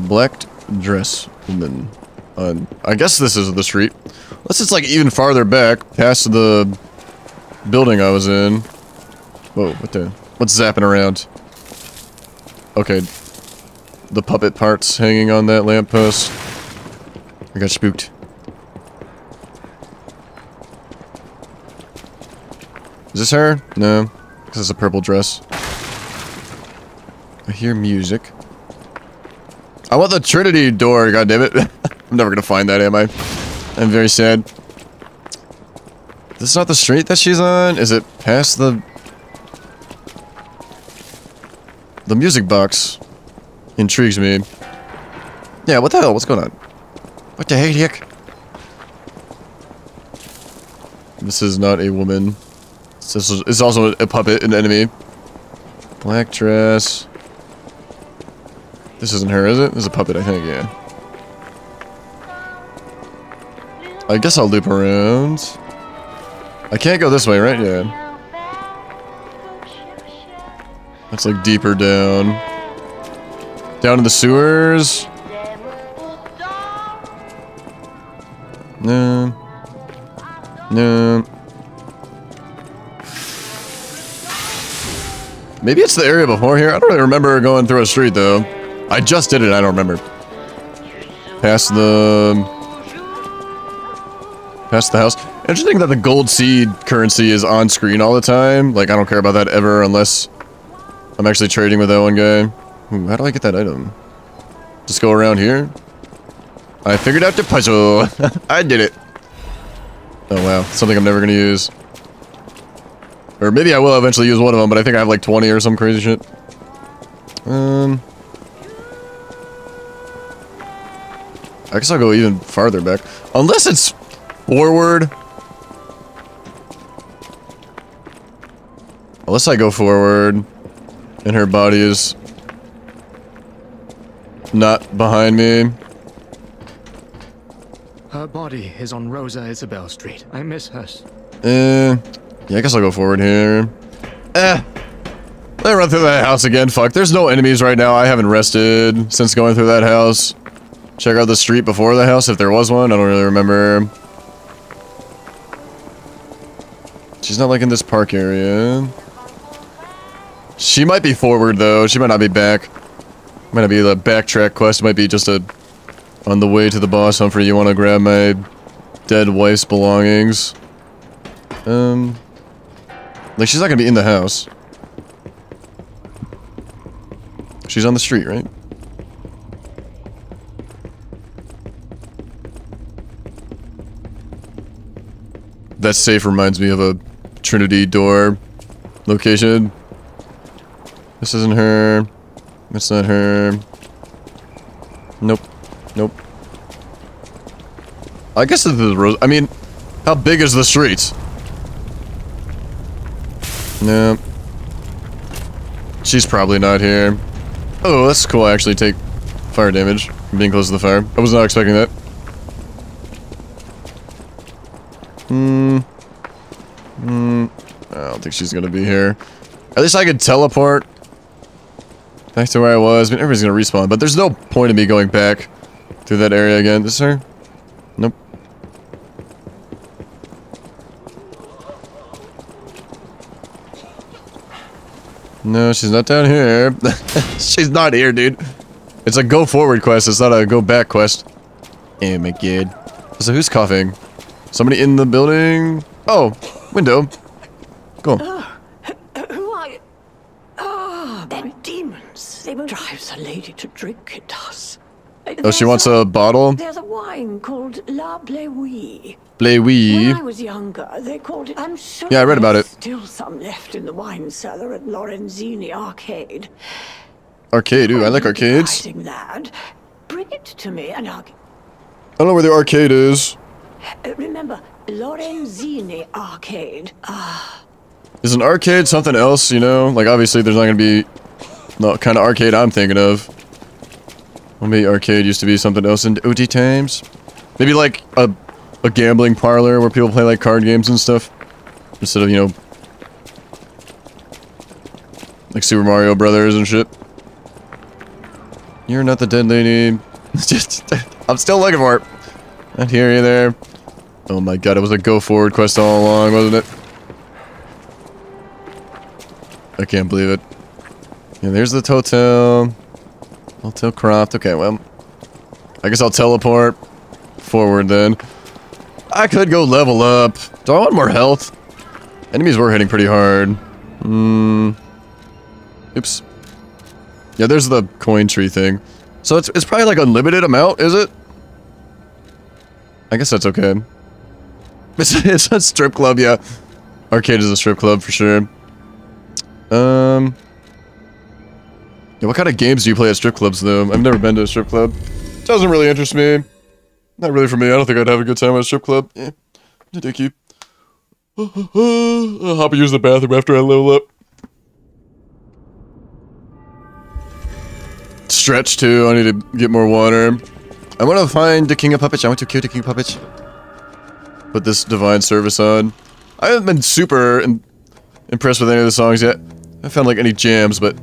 A: Black dress woman. Uh, I guess this is the street. Unless it's like even farther back, past the building I was in. Whoa, what the? What's zapping around? Okay. The puppet parts hanging on that lamppost. I got spooked. Is this her? No. This is a purple dress. I hear music. I want the Trinity door, goddammit. I'm never gonna find that, am I? I'm very sad. This is not the street that she's on? Is it past the... The music box intrigues me. Yeah, what the hell? What's going on? What the heck? This is not a woman. This is also a puppet, an enemy. Black dress. This isn't her, is it? This is a puppet, I think, yeah. I guess I'll loop around. I can't go this way, right? Yeah. That's like deeper down. Down in the sewers. No. No. Maybe it's the area before here. I don't really remember going through a street, though. I just did it, I don't remember. Past the... Past the house. Interesting that the gold seed currency is on screen all the time. Like, I don't care about that ever unless I'm actually trading with that one guy. Ooh, how do I get that item? Just go around here? I figured out the puzzle. I did it. Oh wow, something I'm never gonna use. Or maybe I will eventually use one of them, but I think I have like 20 or some crazy shit. Um... I guess I'll go even farther back. Unless it's forward. Unless I go forward and her body is not behind me.
G: Her body is on Rosa Isabelle Street. I miss her.
A: Eh. Yeah, I guess I'll go forward here. Eh. Me run through that house again. Fuck. There's no enemies right now. I haven't rested since going through that house. Check out the street before the house if there was one. I don't really remember. She's not like in this park area. She might be forward though. She might not be back. Might not be the backtrack quest. It might be just a on the way to the boss Humfrey. You want to grab my dead wife's belongings. Um, like she's not gonna be in the house. She's on the street, right? That safe reminds me of a Trinity door location. This isn't her. That's not her. Nope. Nope. I guess this is Rose. I mean, how big is the street? Nope. She's probably not here. Oh, that's cool. I actually take fire damage from being close to the fire. I was not expecting that. Hmm. Hmm. I don't think she's gonna be here. At least I could teleport back to where I was. I mean, everybody's gonna respawn, but there's no point in me going back through that area again. Is her? Nope. No, she's not down here. she's not here, dude. It's a go forward quest. It's not a go back quest. Oh my kid. So who's coughing? Somebody in the building? Oh, window. Cool.
O: Who are you? Ah, they're demons. They will drive the lady to drink, it does.
A: Oh, she wants a bottle?
O: There's a wine called La Bleuie.
A: Bleuie.
O: When I was younger, they called it. I'm sure
A: Yeah, I read about it.
O: Still some left in the wine cellar at Lorenzini Arcade.
A: Arcade, ooh, I like arcades.
O: Lad, bring it to me and I'll.
A: I don't know where the arcade is.
O: Uh, remember, Lorenzini Arcade. Ah,
A: Is an arcade something else, you know? Like, obviously, there's not gonna be the kind of arcade I'm thinking of. Well, maybe arcade used to be something else in OT times. Maybe like a, a gambling parlor where people play like card games and stuff. Instead of, you know, like Super Mario Brothers and shit. You're not the dead lady. Just, I'm still looking for it. Not here either. Oh my god, it was a go forward quest all along, wasn't it? I can't believe it. Yeah, there's the hotel. Hotel Krat. Okay, well. I guess I'll teleport forward then. I could go level up. Do I want more health? Enemies were hitting pretty hard. Hmm. Oops. Yeah, there's the coin tree thing. So it's, it's probably like unlimited amount, is it? I guess that's okay. It's, it's a strip club, yeah. Arcade is a strip club for sure. Um... Yeah, what kind of games do you play at strip clubs, though? I've never been to a strip club. Doesn't really interest me. Not really for me. I don't think I'd have a good time at a strip club. Yeah. You. I'll hop and use the bathroom after I level up. Stretch, too. I need to get more water. I want to find the King of Puppets. I want to kill the King of Puppets. Put this Divine Service on. I haven't been super impressed with any of the songs yet. I found like any jams, but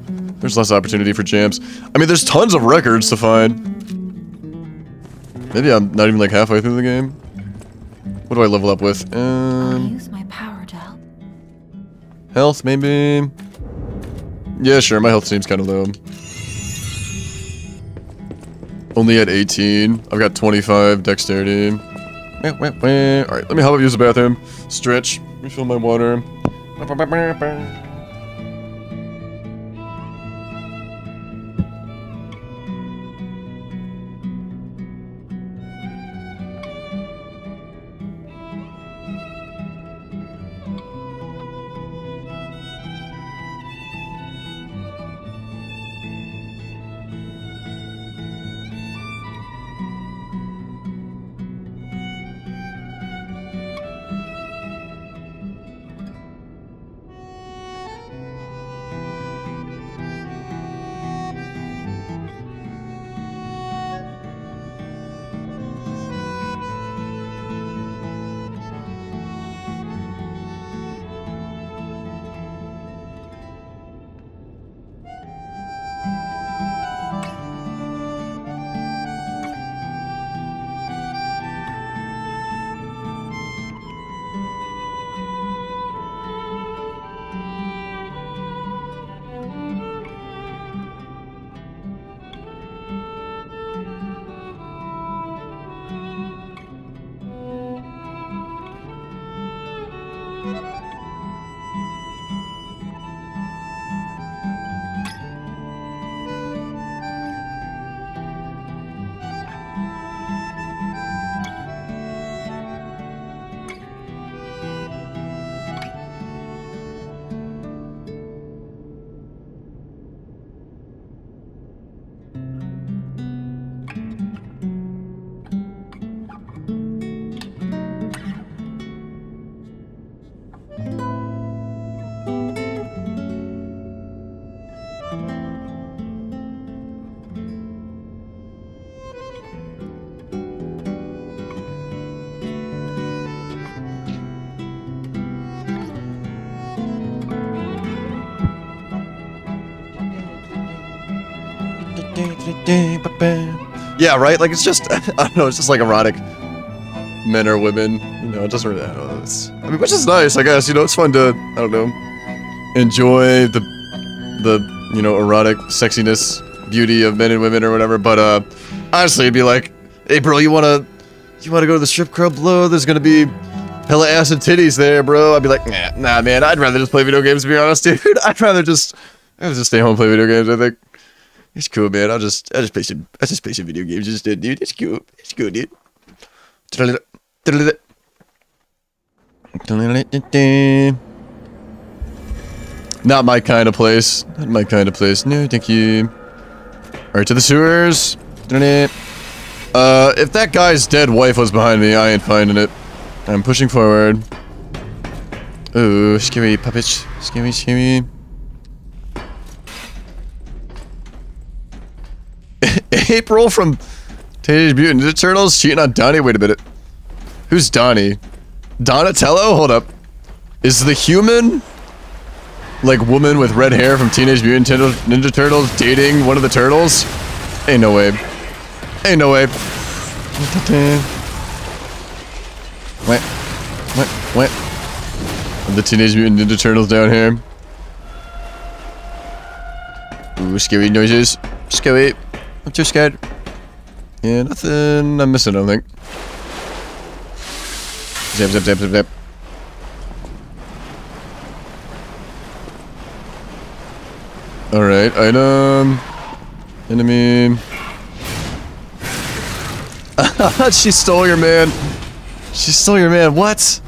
A: there's less opportunity for jams. I mean, there's tons of records to find. Maybe I'm not even like halfway through the game. What do I level up with? Um,
N: use my power to help.
A: health, maybe? Yeah, sure. My health seems kind of low. Only at 18. I've got 25 dexterity. Alright, let me help up use the bathroom. Stretch. Refill my water. Right? Like, it's just, I don't know, it's just like erotic men or women. You know, it doesn't really, I know. I mean, which is nice, I guess. You know, it's fun to, I don't know, enjoy the, the, you know, erotic sexiness, beauty of men and women or whatever. But, uh, honestly, it'd be like, hey, bro, you wanna, you wanna go to the strip club, bro? There's gonna be hella ass and titties there, bro. I'd be like, nah, nah, man, I'd rather just play video games, to be honest, dude. I'd rather just, I'd rather just stay home and play video games, I think. It's cool, man. I'll just, I'll just play some, I'll just play some video games instead, dude. It's cool. It's cool, dude. Not my kind of place. Not my kind of place. No, thank you. Alright, to the sewers. Uh, if that guy's dead wife was behind me, I ain't finding it. I'm pushing forward. Ooh, scary puppets. Scary, scary. April from Teenage Mutant Ninja Turtles cheating on Donnie. Wait a minute. Who's Donnie? Donatello? Hold up. Is the human, like, woman with red hair from Teenage Mutant Ninja, Turtles dating one of the turtles? Ain't no way. Ain't no way. What? What? What? The Teenage Mutant Ninja Turtles down here. Ooh, scary noises. Scary. I'm too scared. Yeah, nothing I'm missing, I don't think. Zip, zip, zip, zip, zip. Alright, item. Enemy. she stole your man. She stole your man. What?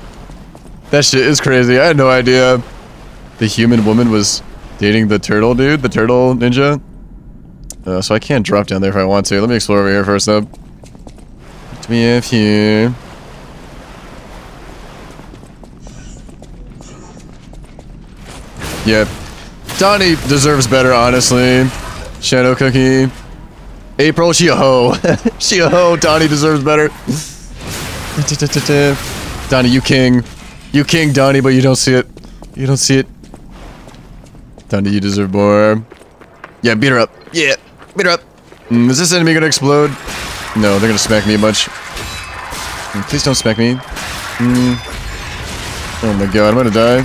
A: That shit is crazy. I had no idea. The human woman was dating the turtle dude, the turtle ninja. Uh, so I can't drop down there if I want to. Let me explore over here first, though. Do we have here? Yeah. Donnie deserves better, honestly. Shadow Cookie. April, she a hoe. she a hoe. Donnie deserves better. Donnie, you king. You king, Donnie, but you don't see it. You don't see it. Donnie, you deserve more. Yeah, beat her up. Yeah. Mm, is this enemy gonna explode? No, they're gonna smack me a bunch. Mm, please don't smack me. Mm. Oh my god, I'm gonna die.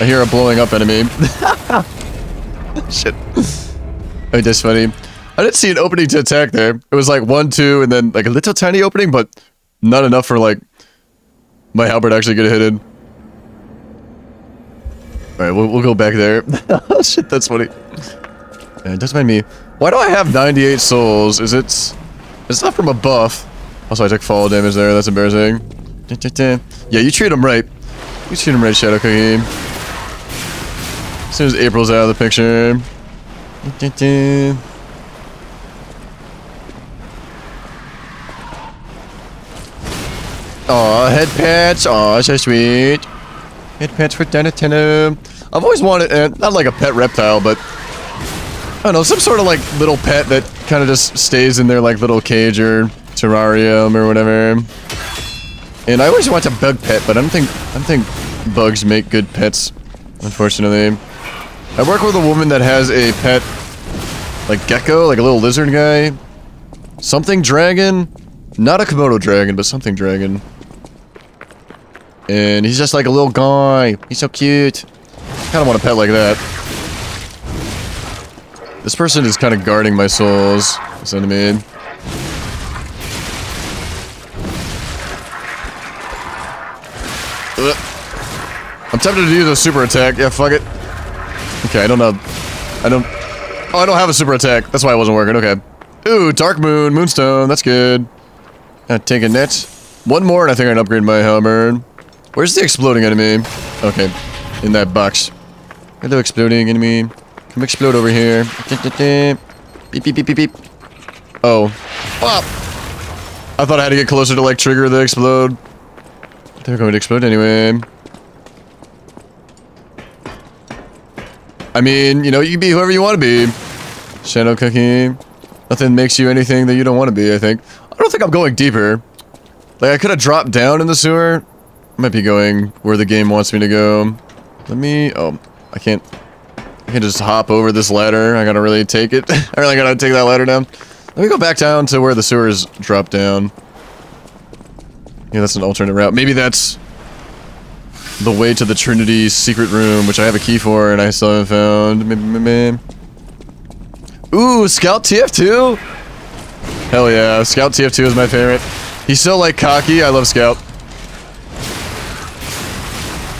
A: I hear a blowing up enemy. Shit. Oh, that's funny. I didn't see an opening to attack there. It was like one, two, and then like a little tiny opening, but not enough for like my halberd actually get hit in. Alright, we'll, we'll go back there. oh shit, that's funny. Yeah, it does mind me. Why do I have 98 souls? Is it... It's not from a buff. Also, I took fall damage there. That's embarrassing. Yeah, you treat him right. You treat him right, Shadow Cookie. As soon as April's out of the picture. Aw, head pets. Aw, so sweet. Head pets for Donatello. I've always wanted, uh, not like a pet reptile, but I don't know, some sort of like little pet that kind of just stays in their like little cage or terrarium or whatever. And I always want a bug pet, but I don't think I don't think bugs make good pets, unfortunately. I work with a woman that has a pet, like gecko, like a little lizard guy. Something dragon. Not a Komodo dragon, but something dragon. And he's just like a little guy. He's so cute. Kind of want a pet like that. This person is kind of guarding my souls. This enemy. Ugh. I'm tempted to use a super attack. Yeah, fuck it. Okay, I don't know. I don't... Oh, I don't have a super attack. That's why it wasn't working. Okay. Ooh, Dark Moon, Moonstone. That's good. Uh, take a net. One more, and I think I can upgrade my hammer. Where's the exploding enemy? Okay, in that box. Hello, exploding enemy. Explode over here. Beep, beep, beep, beep, beep. Oh. Oh! I thought I had to get closer to, like, trigger the explode. They're going to explode anyway. I mean, you know, you can be whoever you want to be. Shadow Cookie. Nothing makes you anything that you don't want to be, I think. I don't think I'm going deeper. Like, I could have dropped down in the sewer. I might be going where the game wants me to go. Let me... Oh, I can't... I can just hop over this ladder. I gotta really take it. I really gotta take that ladder down. Let me go back down to where the sewers drop down. Yeah, that's an alternate route. Maybe that's the way to the Trinity secret room, which I have a key for and I still haven't found. Maybe. Ooh, Scout TF2? Hell yeah, Scout TF2 is my favorite. He's so, like, cocky. I love Scout.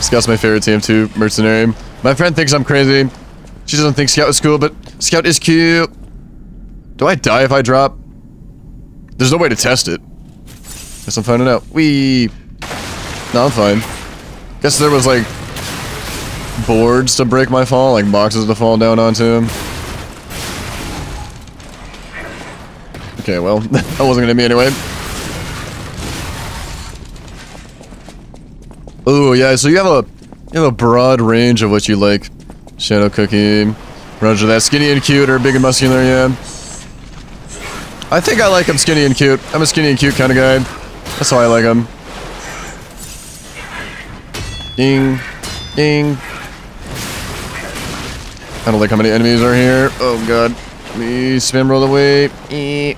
A: Scout's my favorite TF2 mercenary. My friend thinks I'm crazy. She doesn't think Scout is cool, but Scout is cute. Do I die if I drop? There's no way to test it. Guess I'm finding out. We. No, I'm fine. Guess there was, like, boards to break my fall, like boxes to fall down onto. Okay, well, that wasn't gonna be anyway. Oh yeah, so you have a you have a broad range of what you like. Shadow Cookie, Roger that, skinny and cute or big and muscular, yeah. I think I like him skinny and cute. I'm a skinny and cute kind of guy. That's why I like him. Ding. Ding. I don't like how many enemies are here. Oh god. Me spam roll away. I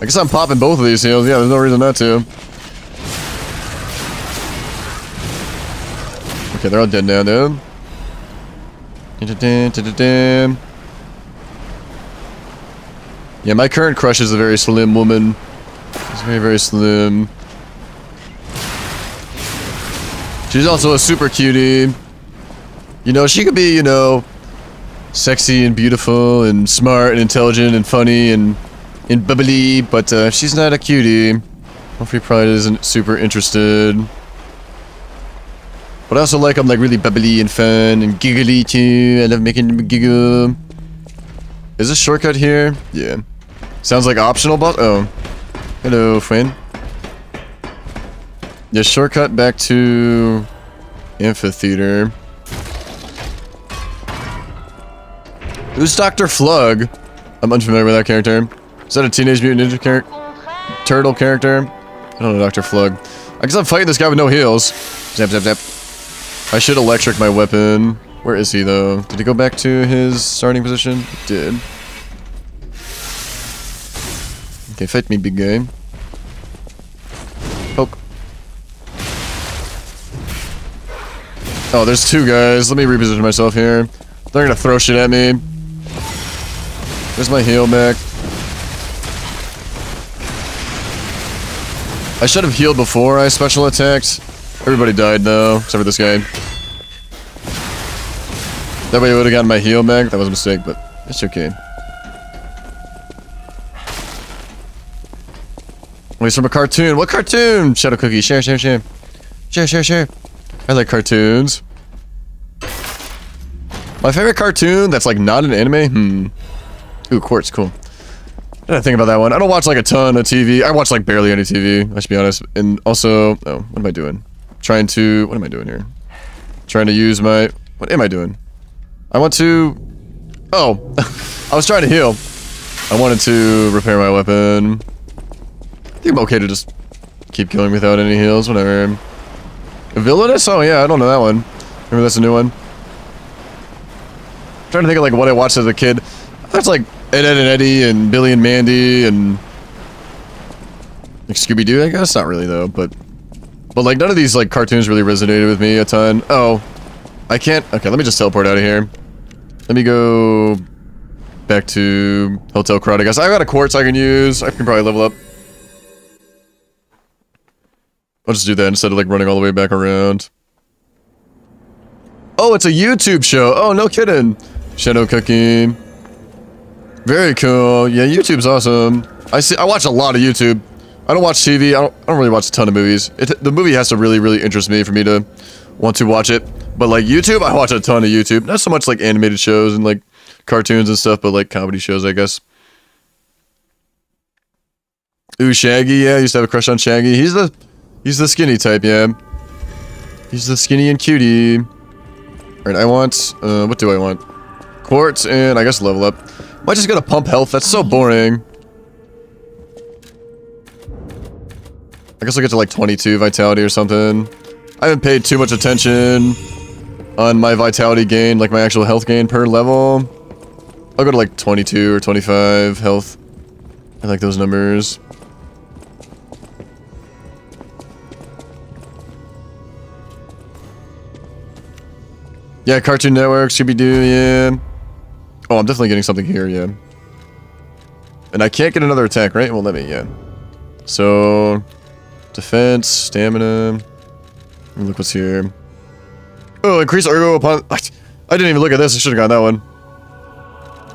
A: guess I'm popping both of these heals. Yeah, there's no reason not to. Okay, they're all dead now, dude. Yeah, my current crush is a very slim woman. She's very, very slim. She's also a super cutie. You know, she could be, you know, sexy and beautiful and smart and intelligent and funny and, and bubbly, but uh, she's not a cutie. Humfrey Pride isn't super interested. But I also like I'm like really bubbly and fun and giggly too. I love making them giggle. Is this shortcut here? Yeah. Sounds like optional but Oh. Hello, friend. Yeah, shortcut back to amphitheater. Who's Dr. Flug? I'm unfamiliar with that character. Is that a Teenage Mutant Ninja character? Turtle character? I don't know Dr. Flug. I guess I'm fighting this guy with no heals. Zap, zap, zap. I should electric my weapon. Where is he, though? Did he go back to his starting position? He did. Okay, fight me, big guy. Poke. Oh, there's two guys. Let me reposition myself here. They're gonna throw shit at me. There's my heal back. I should have healed before I special attacked. Everybody died though, except for this guy. That way I would have gotten my heal back. That was a mistake, but it's okay. He's from a cartoon. What cartoon? Shadow Cookie. Share, share, share. Share, share, share. I like cartoons. My favorite cartoon that's like not an anime? Hmm. Ooh, Quartz, cool. I didn't think about that one. I don't watch like a ton of TV. I watch like barely any TV, I should be honest. And also, oh, what am I doing? Trying to, what am I doing here? Trying to use my, what am I doing? I want to, oh, I was trying to heal. I wanted to repair my weapon. I think I'm okay to just keep killing without any heals, whatever. Villainous? Oh yeah, I don't know that one. Maybe that's a new one. I'm trying to think of like what I watched as a kid. That's like Ed, Edd and Eddy and Billy and Mandy and like Scooby-Doo, I guess? Not really though, but but like none of these like cartoons really resonated with me a ton. Oh, I can't. Okay, let me just teleport out of here. Let me go back to Hotel Krat, I guess. I got a quartz I can use. I can probably level up. I'll just do that instead of like running all the way back around. Oh, it's a YouTube show. Oh, no kidding. Shadow Cookie. Very cool. Yeah, YouTube's awesome. I see. I watch a lot of YouTube. I don't watch TV. I don't, I don't really watch a ton of movies. It, the movie has to really, really interest me for me to want to watch it. But like YouTube, I watch a ton of YouTube. Not so much like animated shows and like cartoons and stuff, but like comedy shows, I guess. Ooh, Shaggy. Yeah, I used to have a crush on Shaggy. He's the, he's the skinny type. Yeah. He's the skinny and cutie. All right, I want. Uh, what do I want? Quartz and I guess level up. Am I just gonna pump health? That's so boring. I guess I'll get to like 22 vitality or something. I haven't paid too much attention on my vitality gain, like my actual health gain per level. I'll go to like 22 or 25 health. I like those numbers. Yeah, Cartoon Network, Scooby-Doo, yeah. Oh, I'm definitely getting something here, yeah. And I can't get another attack, right? Well, let me, yeah. So, defense, stamina. Look what's here. Oh, increase ergo upon... I, didn't even look at this. I should have gotten that one.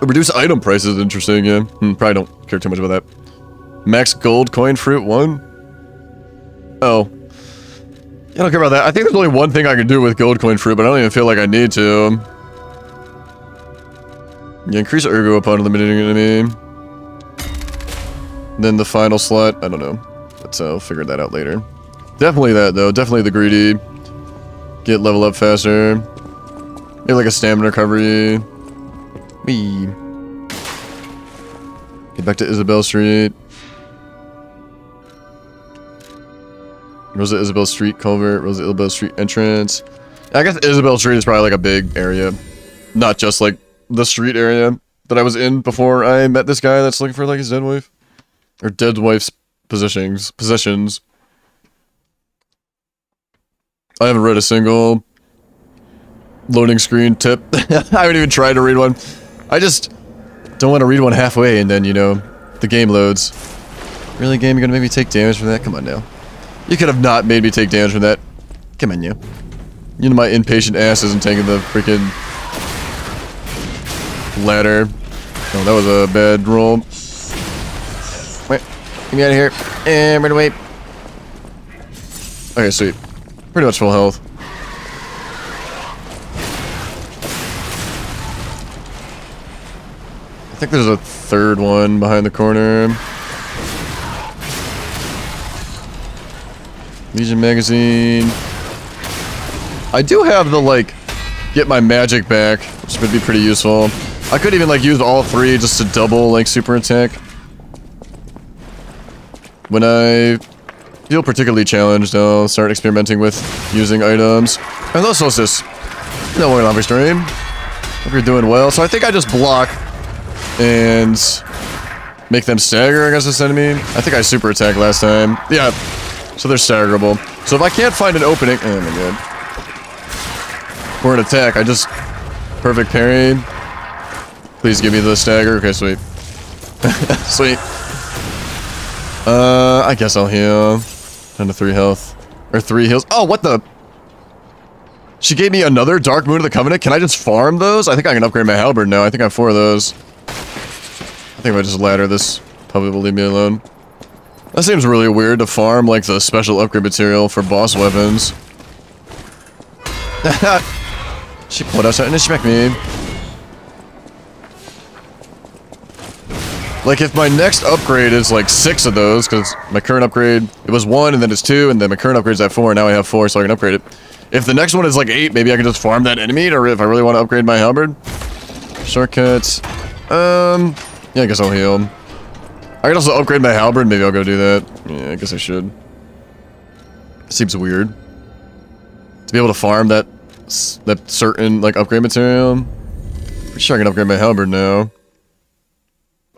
A: Reduce item prices. Interesting, yeah. Hmm, probably don't care too much about that. Max gold coin fruit one. Oh. I don't care about that. I think there's only one thing I can do with gold coin fruit, but I don't even feel like I need to. Yeah, increase ergo upon eliminating enemy. Then the final slot, I don't know. Let's uh, figure that out later. Definitely that though, definitely the greedy. Get level up faster. Maybe like a stamina recovery. Wee. Get back to Isabelle Street. Rosa Isabelle Street culvert, Rosa Isabelle Street entrance. I guess Isabelle Street is probably like a big area. Not just like the street area that I was in before I met this guy that's looking for like his dead wife. Or dead wife's positions. positions. I haven't read a single loading screen tip. I haven't even tried to read one. I just don't want to read one halfway and then, you know, the game loads. Really, game? You're gonna make me take damage from that? Come on now. You could have not made me take damage from that. Come on, you. You know my impatient ass isn't taking the freaking ladder. Oh, that was a bad roll. Get me out of here. And right away. Okay, sweet. Pretty much full health. I think there's a third one behind the corner. Legion magazine. I do have the, like, get my magic back, which would be pretty useful. I could even, like, use all three just to double, like, super attack. When I feel particularly challenged, I'll start experimenting with using items. Hello, Solstice. No more lobby stream. Hope you're doing well. So I think I just block and make them stagger, against this enemy. I think I super attacked last time. Yeah, so they're staggerable. So if I can't find an opening... Oh my god. For an attack, I just... Perfect parry. Please give me the stagger. Okay, sweet. sweet. Uh, I guess I'll heal. Down to three health. Or three heals. Oh, what the... She gave me another Dark Moon of the Covenant. Can I just farm those? I think I can upgrade my halberd now. I think I have four of those. I think if I just ladder this, probably will leave me alone. That seems really weird to farm, like, the special upgrade material for boss weapons. she pulled out and she smacked me. Like, if my next upgrade is, like, six of those, because my current upgrade, it was one, and then it's two, and then my current upgrade's at four, and now I have four, so I can upgrade it. If the next one is, like, eight, maybe I can just farm that enemy, or if I really want to upgrade my halberd. Shortcuts. Um, yeah, I guess I'll heal. I can also upgrade my halberd, maybe I'll go do that. Yeah, I guess I should. Seems weird. To be able to farm that, that certain, like, upgrade material. Pretty sure I can upgrade my halberd now.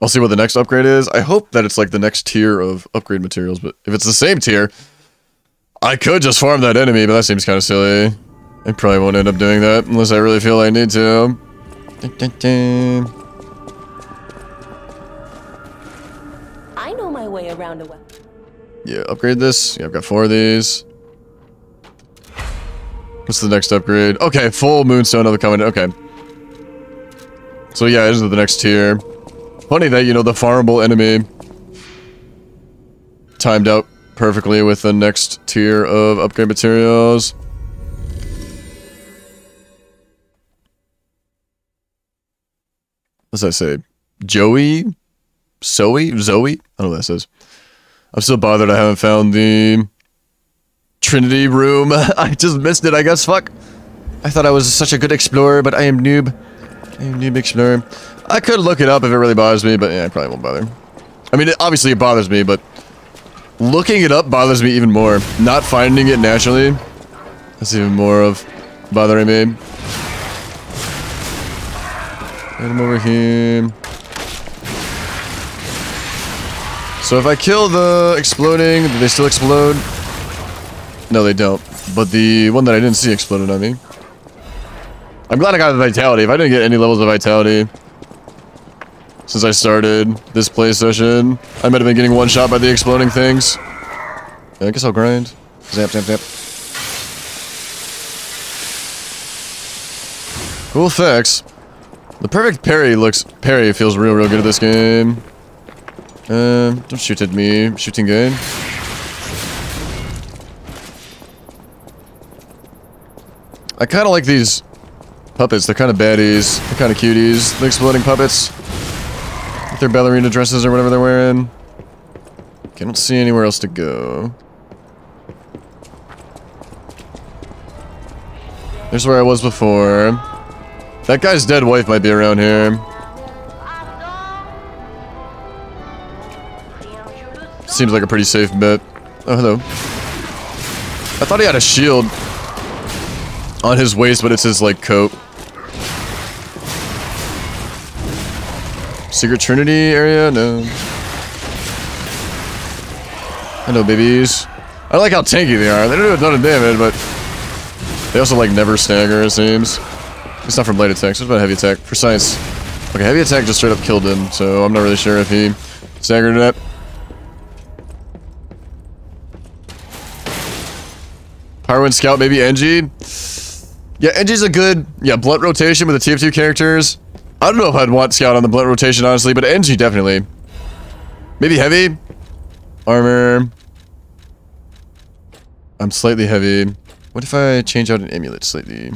A: I'll see what the next upgrade is. I hope that it's like the next tier of upgrade materials, but if it's the same tier, I could just farm that enemy, but that seems kind of silly. I probably won't end up doing that unless I really feel I need to. Dun, dun, dun.
I: I know my way around a weapon.
A: Yeah, upgrade this. Yeah, I've got four of these. What's the next upgrade? Okay, full Moonstone of the Covenant. Okay. So yeah, this is the next tier. Funny that, you know, the farmable enemy timed out perfectly with the next tier of upgrade materials. What's that say? Joey? Zoe? Zoe? I don't know what that says. I'm still bothered I haven't found the Trinity room. I just missed it, I guess. Fuck. I thought I was such a good explorer, but I am noob. I am noob explorer. I could look it up if it really bothers me, but yeah, it probably won't bother. I mean, it, obviously it bothers me, but looking it up bothers me even more. Not finding it naturally, that's even more of bothering me. Get him over here. So if I kill the exploding, do they still explode? No, they don't. But the one that I didn't see exploded on me. I'm glad I got the vitality. If I didn't get any levels of vitality since I started this play session, I might have been getting one shot by the exploding things. Yeah, I guess I'll grind. Zap, zap, zap. Cool effects. The perfect parry looks... Parry feels real, real good at this game. Um, don't shoot at me. Shooting good. I kind of like these puppets. They're kind of baddies. They're kind of cuties. The exploding puppets. With their ballerina dresses or whatever they're wearing. Don't see anywhere else to go. There's where I was before. That guy's dead wife might be around here. Seems like a pretty safe bet. Oh, hello. I thought he had a shield on his waist, but it's his, like, coat. Secret Trinity area? No. I Hello, babies. I like how tanky they are. They don't do a ton of damage, but they also, like, never stagger, it seems. It's not from light attacks. What about heavy attack? Precise. Okay, heavy attack just straight up killed him, so I'm not really sure if he staggered or not. Pyro Scout, maybe Engie? Yeah, Engie's a good, yeah, blunt rotation with the TF2 characters. I don't know if I'd want Scout on the blunt rotation, honestly, but Engie definitely. Maybe heavy? Armor. I'm slightly heavy. What if I change out an amulet slightly?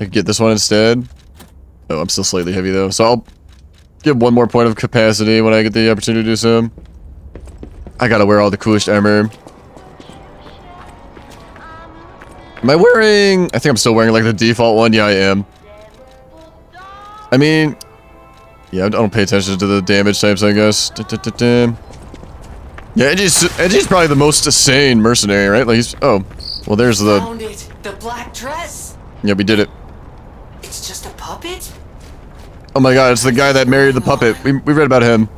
A: I could get this one instead. Oh, I'm still slightly heavy though, so I'll give one more point of capacity when I get the opportunity to do so. I gotta wear all the coolest armor. Am I wearing... I think I'm still wearing like the default one. Yeah, I am. I mean... Yeah, I don't pay attention to the damage types, I guess. Da, da, da, yeah, Engie's, Engie's probably the most sane mercenary, right? Like he's... Oh. Well, there's the...
F: Found it. The black dress.
A: Yeah, we did it.
F: It's just a puppet?
A: Oh my god, it's the guy that married the puppet. We, we read about him.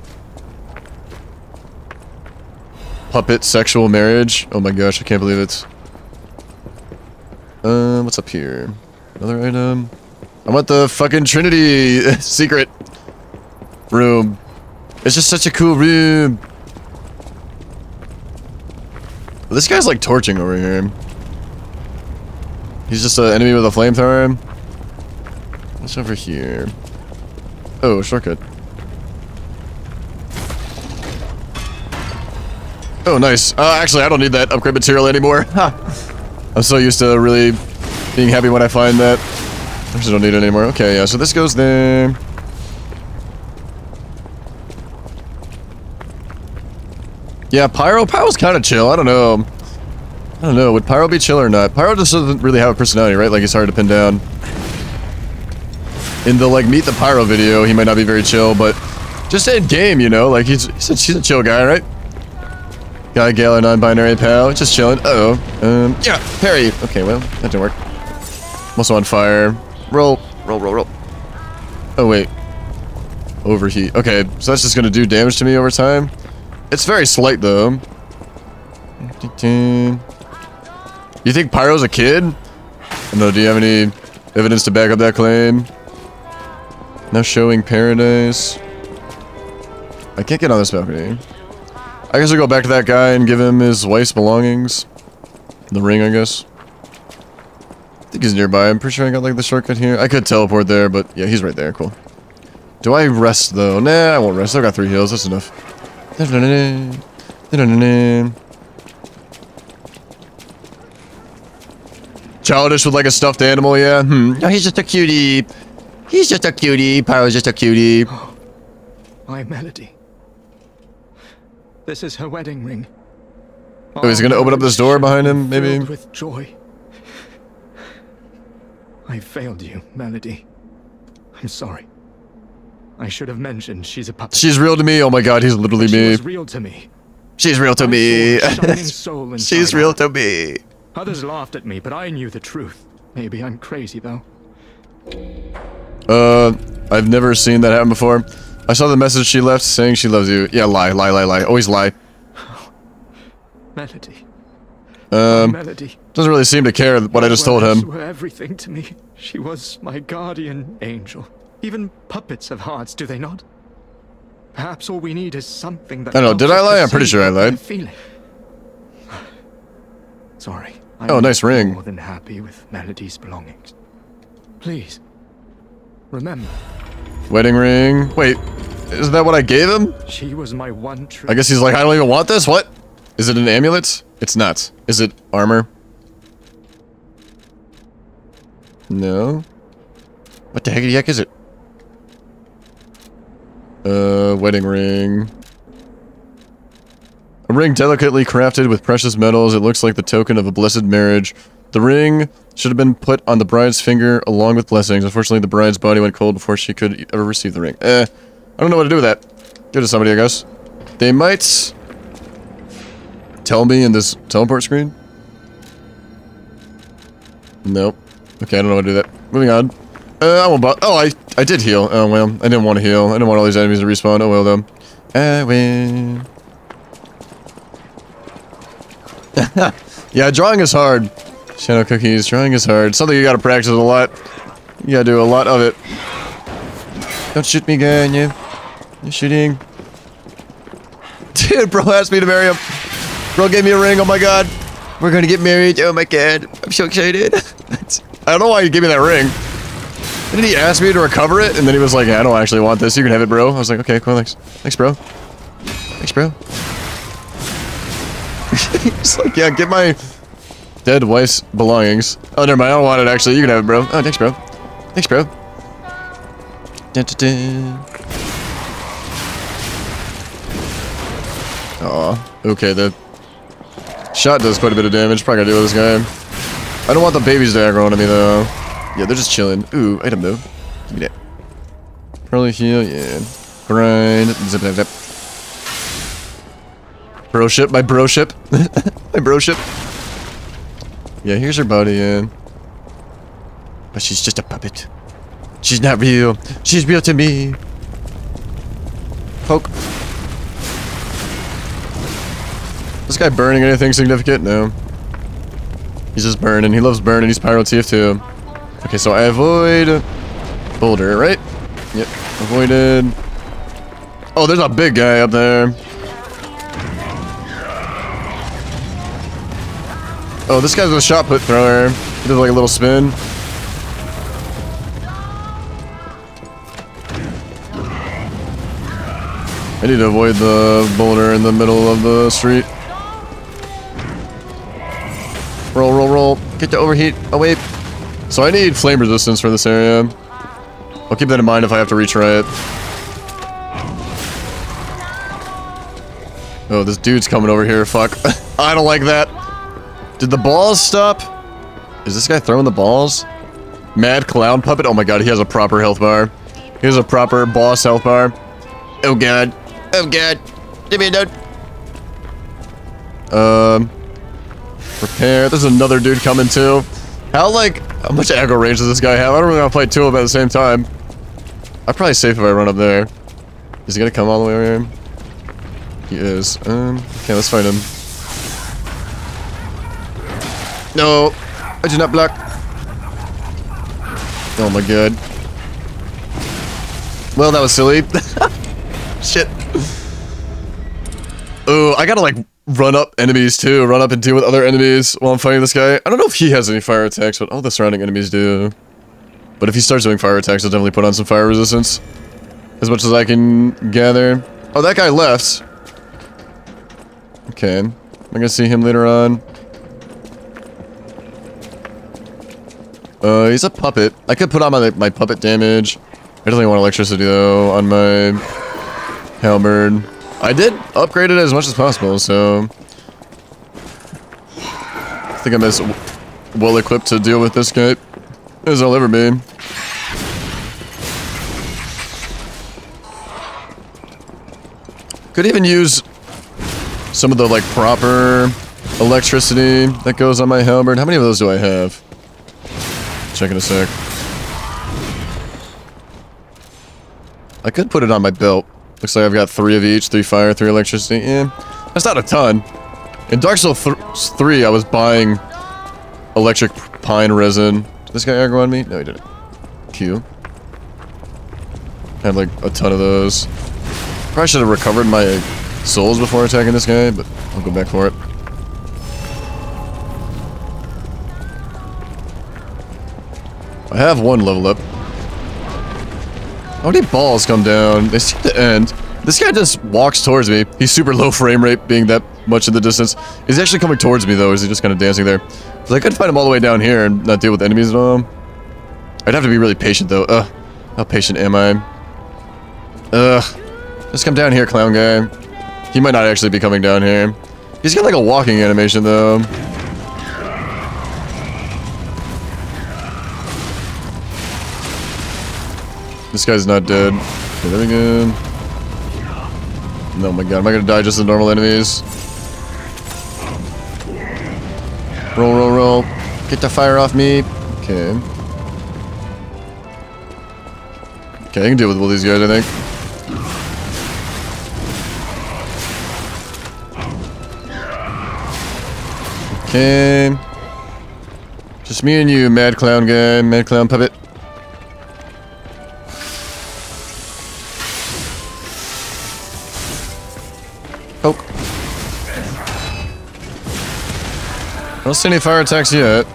A: Puppet sexual marriage. Oh my gosh, I can't believe it. Uh, what's up here? Another item. I want the fucking Trinity secret room. It's just such a cool room. This guy's like torching over here. He's just an enemy with a flamethrower. What's over here? Oh, shortcut. Oh, nice. Uh, actually, I don't need that upgrade material anymore. I'm so used to really being happy when I find that. I don't need it anymore. Okay, yeah, so this goes there. Yeah, Pyro. Pyro's kind of chill. I don't know. I don't know. Would Pyro be chill or not? Pyro just doesn't really have a personality, right? Like, he's hard to pin down. In the, like, Meet the Pyro video, he might not be very chill, but just in game, you know? Like, he's, he's, a, he's a chill guy, right? Guy, a Gala non-binary pal. Just chilling. Uh oh Um, yeah, parry. Okay, well, that didn't work. I'm also on fire. Roll. Roll, roll, roll. Oh, wait. Overheat. Okay, so that's just gonna do damage to me over time. It's very slight, though. You think Pyro's a kid? No, do you have any evidence to back up that claim? Now showing paradise. I can't get on this balcony. I guess I'll go back to that guy and give him his wife's belongings. The ring, I guess. I think he's nearby. I'm pretty sure I got like the shortcut here. I could teleport there, but yeah, he's right there. Cool. Do I rest though? Nah, I won't rest. I've got three heals. That's enough. Childish with like a stuffed animal, yeah. Hmm. Oh, he's just a cutie. He's just a cutie. Pyro's just a cutie.
G: My Melody. This is her wedding ring.
A: Oh, he's gonna open up this door behind him, maybe?
G: With joy. I failed you, Melody. I'm sorry. I should have mentioned she's a puppet.
A: She's real to me. Oh my god, he's literally
G: she
A: me.
G: Was real to me.
A: She's real to me.
G: saw a shining soul
A: She's real to me.
G: Others laughed at me, but I knew the truth. Maybe I'm crazy, though.
A: Uh, I've never seen that happen before. I saw the message she left saying she loves you. Yeah, lie, lie, lie, lie. Always lie.
G: Melody.
A: Um,
G: Melody.
A: Doesn't really seem to care what I just told him.
G: were everything to me. She was my guardian angel. Even puppets have hearts, do they not? Perhaps all we need is something that.
A: I don't know, did I lie? I'm pretty sure I lied.
G: Feeling. Sorry.
A: Oh, nice ring.
G: More than happy with Melody's belongings. Please, remember,
A: Wedding ring. Wait, isn't that what I gave him?
G: she was my one true.
A: I guess he's like, I don't even want this. What? Is it an amulet? It's not. Is it armor? No. What the heck the heck is it? Uh, wedding ring. A ring delicately crafted with precious metals. It looks like the token of a blessed marriage. The ring should have been put on the bride's finger along with blessings. Unfortunately, the bride's body went cold before she could ever receive the ring. Eh, I don't know what to do with that. Give it to somebody, I guess. They might tell me in this teleport screen? Nope. Okay, I don't know how to do that. Moving on. Uh, I won't bot. Oh, I I did heal. Oh well, I didn't want to heal. I didn't want all these enemies to respawn. Oh well, though. I win. yeah, drawing is hard. Shadow cookies. Drawing is hard. Something you gotta practice a lot. You gotta do a lot of it. Don't shoot me, guy. You. You're shooting. Dude, bro asked me to marry him. Bro gave me a ring. Oh my god. We're gonna get married. Oh my god. I'm so excited. I don't know why he gave me that ring. Didn't he ask me to recover it? And then he was like, I don't actually want this. You can have it, bro. I was like, okay, cool, thanks. Thanks, bro. Thanks, bro. He's like, yeah, get my dead wife's belongings. Oh, never mind. I don't want it, actually. You can have it, bro. Oh, thanks, bro. Thanks, bro. Dun, dun, dun. Aw. Okay, the shot does quite a bit of damage. Probably gotta deal with this guy. I don't want the babies to aggro onto me, though. Yeah, they're just chilling. Ooh, item, though. Give me that. Probably heal, yeah. Grind. Zip, zip, zip. Bro ship, my bro ship. my bro ship. Yeah, here's her body, in. But she's just a puppet. She's not real. She's real to me. Poke. This guy burning anything significant? No. He's just burning. He loves burning. He's Pyro TF2. Okay, so I avoid boulder, right? Yep. Avoided. Oh, there's a big guy up there. Oh, this guy's a shot put thrower. He does like a little spin. I need to avoid the boulder in the middle of the street. Roll, roll, roll. Get to overheat. Oh, wait. So I need flame resistance for this area. I'll keep that in mind if I have to retry it. Oh, this dude's coming over here. Fuck. I don't like that. Did the balls stop? Is this guy throwing the balls? Mad clown puppet? Oh my god, he has a proper health bar. He has a proper boss health bar. Oh god. Oh god. Give me a note. Um. Repair. There's another dude coming too. How, like, how much aggro range does this guy have? I don't really want to play two of them at the same time. I'm probably safe if I run up there. Is he gonna come all the way over here? He is. Um, okay, let's find him. No! I did not block. Oh my god. Well, that was silly. Shit. Oh, I gotta, like, run up enemies too. Run up and deal with other enemies while I'm fighting this guy. I don't know if he has any fire attacks, but all the surrounding enemies do. But if he starts doing fire attacks, I'll definitely put on some fire resistance. As much as I can gather. Oh, that guy left. Okay. I'm gonna see him later on. Uh, he's a puppet. I could put on my, my puppet damage. I definitely want electricity, though, on my halberd. I did upgrade it as much as possible, so... I think I'm as well equipped to deal with this guy as I'll ever be. Could even use some of the, like, proper electricity that goes on my halberd. How many of those do I have? Check in a sec. I could put it on my belt. Looks like I've got three of each. Three fire, three electricity. Yeah, that's not a ton. In Dark Souls th 3, I was buying electric pine resin. Did this guy aggro on me? No, he didn't. Q. I had like a ton of those. Probably should have recovered my souls before attacking this guy, but I'll go back for it. I have one level up. How many balls come down? They seem to end. This guy just walks towards me. He's super low frame rate, being that much in the distance. Is he actually coming towards me, though, is he just kind of dancing there? Because I could find him all the way down here and not deal with enemies at all. I'd have to be really patient, though. Ugh. How patient am I? Ugh. Just come down here, clown guy. He might not actually be coming down here. He's got like a walking animation, though. This guy's not dead. There we go. No, my god, am I gonna die just the normal enemies? Roll, roll, roll. Get the fire off me. Okay. Okay, I can deal with all these guys, I think. Okay. Just me and you, mad clown guy, mad clown puppet. Don't see any fire attacks yet.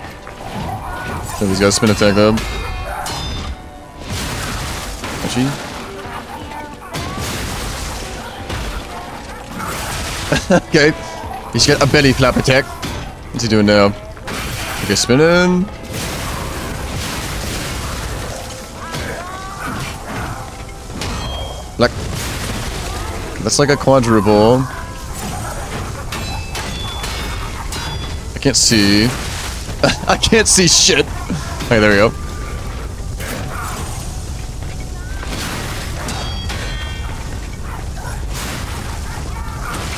A: So these guys spin attack though. Actually. okay. He's got a belly flap attack. What's he doing now? Okay, spinning. Like, that's like a quadruple. Can't see. I can't see shit. Okay, there we go.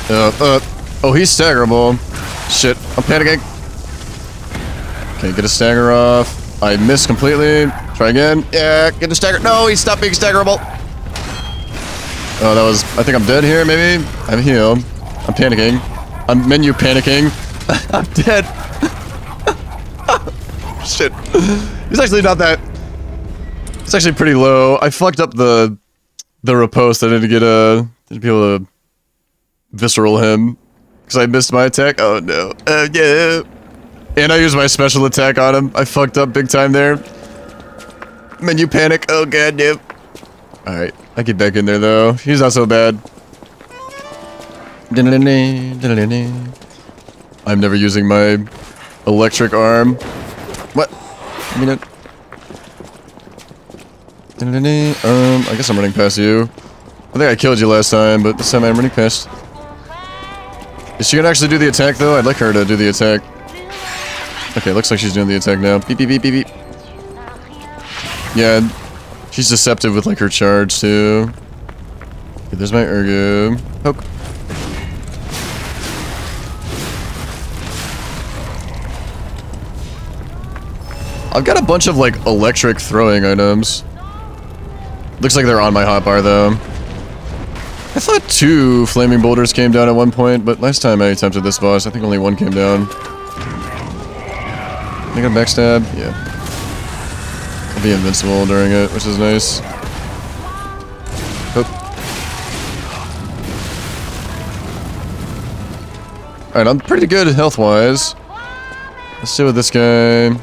A: Uh, uh. Oh, he's staggerable. Shit, I'm panicking. Okay, get a stagger off. I missed completely. Try again. Yeah, get a stagger. No, he stopped being staggerable. Oh, that was... I think I'm dead here, maybe? I'm healed. I'm panicking. I'm menu panicking. I'm dead. Shit. He's actually not that... It's actually pretty low. I fucked up the... The riposte. I didn't get a... Didn't be able to... Visceral him. Because I missed my attack. Oh, no. Uh, yeah. And I used my special attack on him. I fucked up big time there. Menu panic. Oh, god, no. Alright. I get back in there, though. He's not so bad. I'm never using my electric arm. What? I mean, it. Um, I guess I'm running past you. I think I killed you last time, but this time I'm running past. Is she gonna actually do the attack, though? I'd like her to do the attack. Okay, looks like she's doing the attack now. Beep, beep, beep, beep, beep. Yeah, she's deceptive with, like, her charge, too. Okay, there's my Ergo. Poke. I've got a bunch of, like, electric throwing items. Looks like they're on my hotbar, though. I thought two flaming boulders came down at one point, but last time I attempted this boss, I think only one came down. I got a backstab? Yeah. I'll be invincible during it, which is nice. Alright, I'm pretty good health-wise. Let's see what this guy.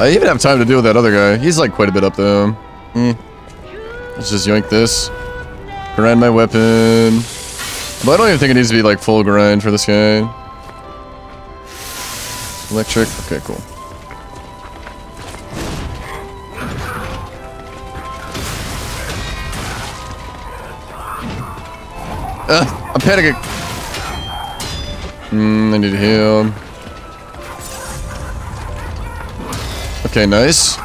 A: I even have time to deal with that other guy. He's like quite a bit up though. Hmm. Let's just yoink this. Grind my weapon. But I don't even think it needs to be like full grind for this guy. Electric. Okay, cool. Uh, I'm panicking. Hmm, I need to heal. Okay, nice.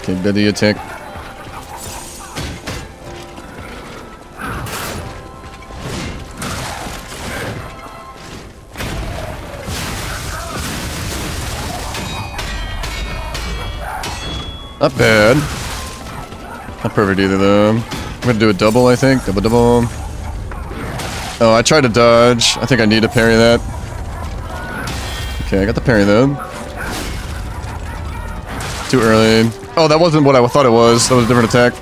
A: Okay, deadly attack. Not bad. Not perfect either, though. I'm gonna do a double, I think. Double, double. Oh, I tried to dodge. I think I need to parry that. Okay, I got the parry, though. Too early. Oh, that wasn't what I thought it was. That was a different attack.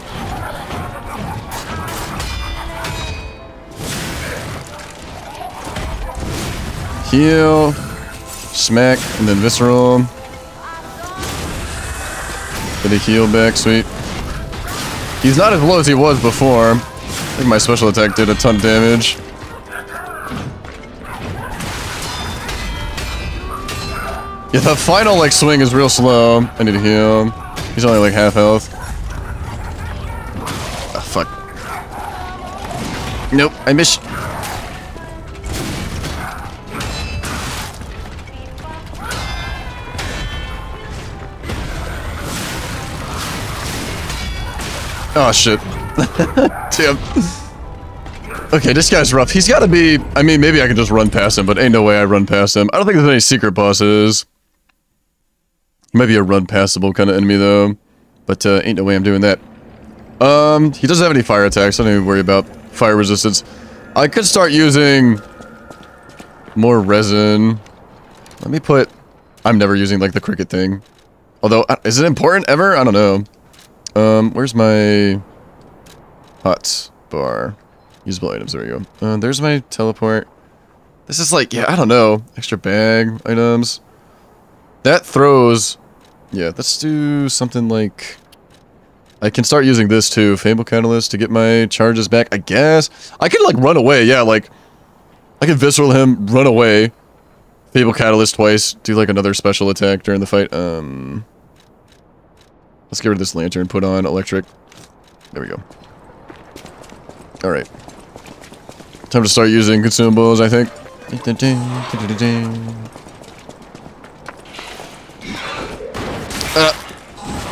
A: Heal. Smack. And then visceral. Get a heal back. Sweet. He's not as low as he was before. I think my special attack did a ton of damage. Yeah, the final, like, swing is real slow. I need to heal. He's only, like, half health. Oh, fuck. Nope, I miss. Oh, shit. Damn. Okay, this guy's rough. He's got to be... I mean, maybe I can just run past him, but ain't no way I run past him. I don't think there's any secret bosses. He might be a run passable kind of enemy, though. But uh, ain't no way I'm doing that. Um, he doesn't have any fire attacks. I don't even worry about fire resistance. I could start using more resin. Let me put... I'm never using, like, the cricket thing. Although, uh, is it important ever? I don't know. Um, where's my... Hot bar? Usable items, there we go. Uh, there's my teleport. This is like, yeah, I don't know. Extra bag items. That throws... Yeah, let's do something like... I can start using this too, Fable Catalyst, to get my charges back, I guess. I can, like, run away, yeah, like... I can Visceral him, run away. Fable Catalyst twice, do, like, another special attack during the fight. Um... Let's get rid of this lantern, put on electric. There we go. Alright. Time to start using consumables, I think. Uh,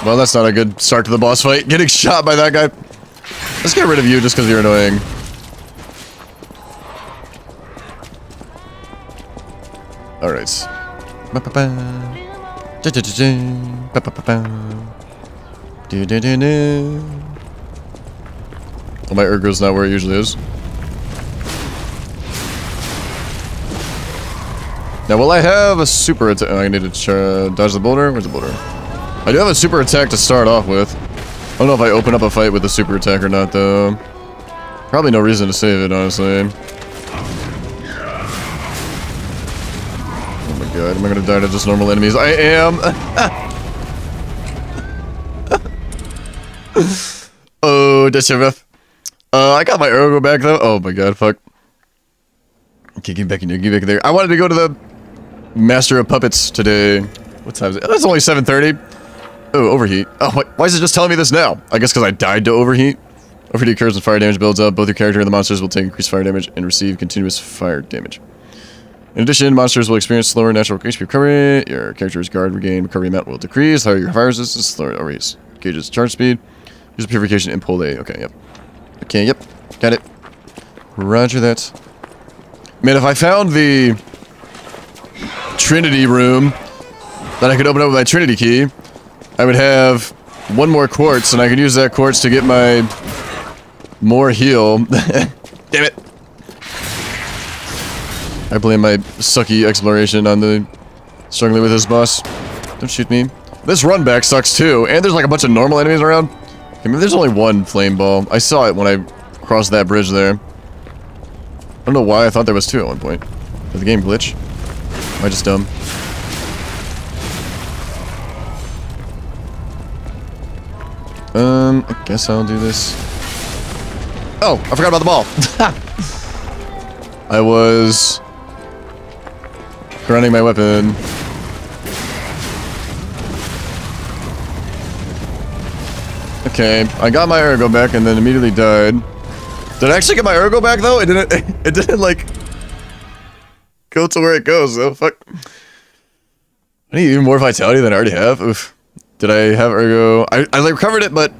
A: well, that's not a good start to the boss fight. Getting shot by that guy. Let's get rid of you just because you're annoying. Alright. Well, my ergo's not where it usually is. Now, will I have a super attack? I need to dodge the boulder? Where's the boulder? I do have a super attack to start off with. I don't know if I open up a fight with a super attack or not, though. Probably no reason to save it, honestly. Oh my god, am I gonna die to just normal enemies? I am! oh, that's rough. Uh, I got my ergo back, though. Oh my god, fuck. Okay, get back in here, get back in there. I wanted to go to the Master of Puppets today. What time is it? Oh, it's only 7.30. Oh, overheat. Oh, why, why is it just telling me this now? I guess because I died to overheat. Overheat occurs when fire damage builds up. Both your character and the monsters will take increased fire damage and receive continuous fire damage. In addition, monsters will experience slower natural HP recovery. Your character's guard regain recovery amount will decrease. Higher your fire resistance, slower overheat gauges charge speed. Use purification Ampoule. Okay, yep. Okay, yep. Got it. Roger that. Man, if I found the Trinity room that I could open up with my Trinity key, I would have one more quartz, and I could use that quartz to get my more heal. Damn it. I blame my sucky exploration on the struggling with this boss. Don't shoot me. This run back sucks too, and there's like a bunch of normal enemies around. I mean, there's only one flame ball. I saw it when I crossed that bridge there. I don't know why I thought there was two at one point. Did the game glitch? Am I just dumb? Um, I guess I'll do this. Oh, I forgot about the ball. I was grounding my weapon. Okay, I got my ergo back and then immediately died. Did I actually get my ergo back though? It didn't. It didn't like go to where it goes. though. fuck. I need even more vitality than I already have. Oof. Did I have ergo? I I recovered it, but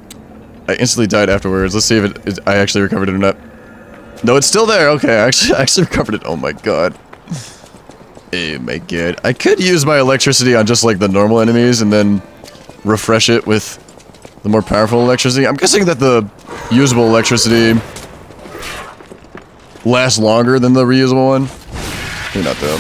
A: I instantly died afterwards. Let's see if it, it, I actually recovered it or not. No, it's still there. Okay, I actually I actually recovered it. Oh my god. Oh my god. I could use my electricity on just like the normal enemies and then refresh it with the more powerful electricity. I'm guessing that the usable electricity lasts longer than the reusable one. Maybe not though.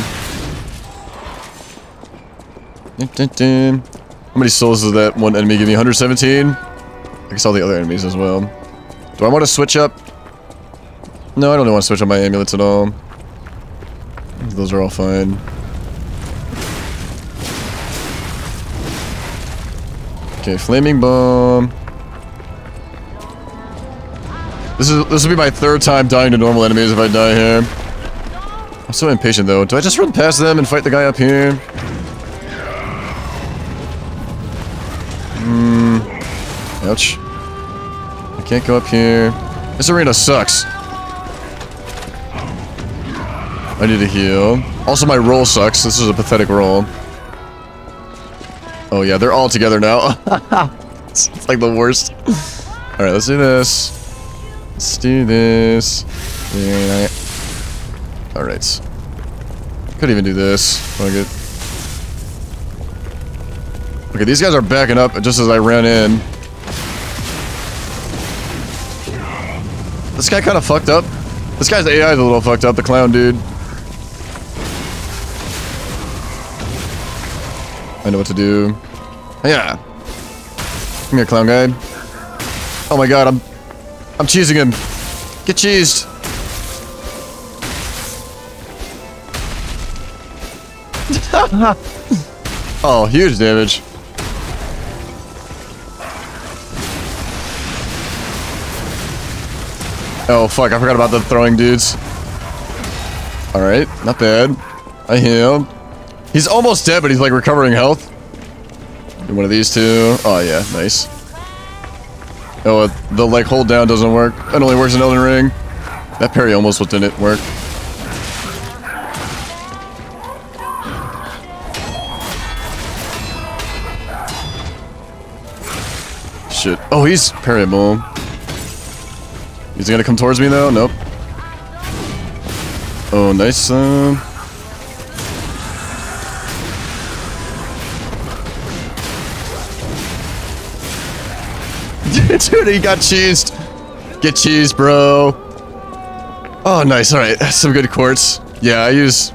A: How many souls does that one enemy give me? 117? I guess all the other enemies as well. Do I want to switch up? No, I don't want to switch up my amulets at all. Those are all fine. Okay, flaming bomb. This is this will be my third time dying to normal enemies if I die here. I'm so impatient though. Do I just run past them and fight the guy up here? Ouch. I can't go up here. This arena sucks. I need a heal. Also, my roll sucks. This is a pathetic roll. Oh yeah, they're all together now. it's, like the worst. Alright, let's do this. Let's do this. Yeah. Alright. Could even do this. Fuck it. Okay, these guys are backing up just as I ran in. This guy kind of fucked up. This guy's AI is a little fucked up, the clown dude. I know what to do. Yeah. Come here, clown guy. Oh my god, I'm... I'm cheesing him. Get cheesed. oh, huge damage. Oh, fuck, I forgot about the throwing dudes. Alright, not bad. I heal. He's almost dead, but he's like recovering health. Do one of these two. Oh, yeah, nice. Oh, uh, the like hold down doesn't work. It only works in Elden Ring. That parry almost didn't work. Shit. Oh, he's parrying boom. Is he gonna come towards me though? Nope. Oh, nice. Um. Dude, he got cheesed. Get cheesed, bro. Oh, nice. All right, some good quartz. Yeah, I use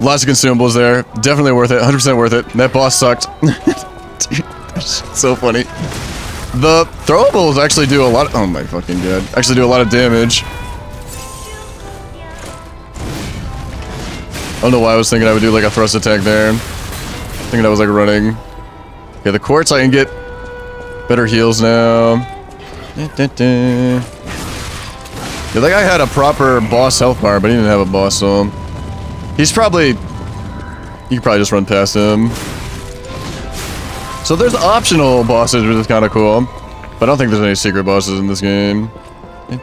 A: lots of consumables there. Definitely worth it. 100% worth it. That boss sucked. Dude, so funny. The throwables actually do a lot. oh my fucking god! Actually do a lot of damage. I don't know why I was thinking I would do like a thrust attack there. Thinking I was like running. Okay, the quartz I can get better heals now. Yeah, that guy had a proper boss health bar, but he didn't have a boss, so he's probably you could probably just run past him. So there's optional bosses, which is kind of cool. But I don't think there's any secret bosses in this game. Yeah,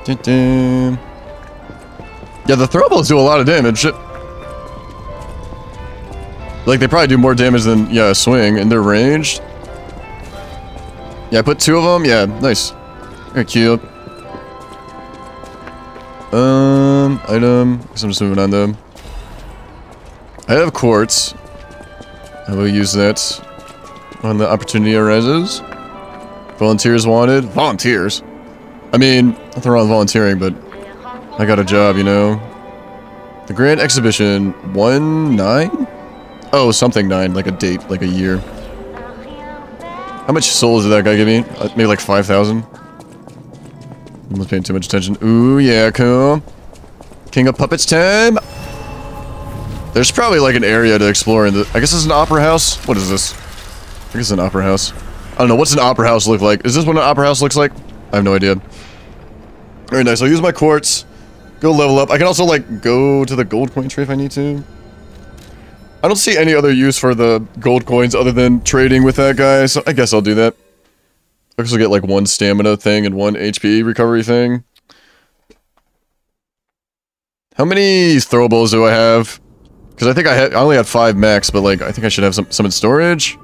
A: the throwables do a lot of damage. Like, they probably do more damage than, yeah, a swing, and they're ranged. Yeah, I put two of them. Yeah, nice. Very cute. Um, item. I'm just moving on them. I have quartz. I will use that when the opportunity arises. Volunteers wanted. Volunteers? I mean, nothing wrong with volunteering, but I got a job, you know. The Grand Exhibition, 1-9? Oh, something 9, like a date, like a year. How much souls did that guy give me? Uh, maybe like 5,000? I'm not paying too much attention. Ooh, yeah, cool. King of Puppets time! There's probably like an area to explore in the- I guess it's an opera house? What is this? I guess it's an opera house. I don't know, what's an opera house look like? Is this what an opera house looks like? I have no idea. Very nice, I'll use my quartz. Go level up. I can also, like, go to the gold coin tree if I need to. I don't see any other use for the gold coins other than trading with that guy, so I guess I'll do that. I also get, like, one stamina thing and one HP recovery thing. How many throwables do I have? Because I think I, had, I only had five max, but, like, I think I should have some, some in storage.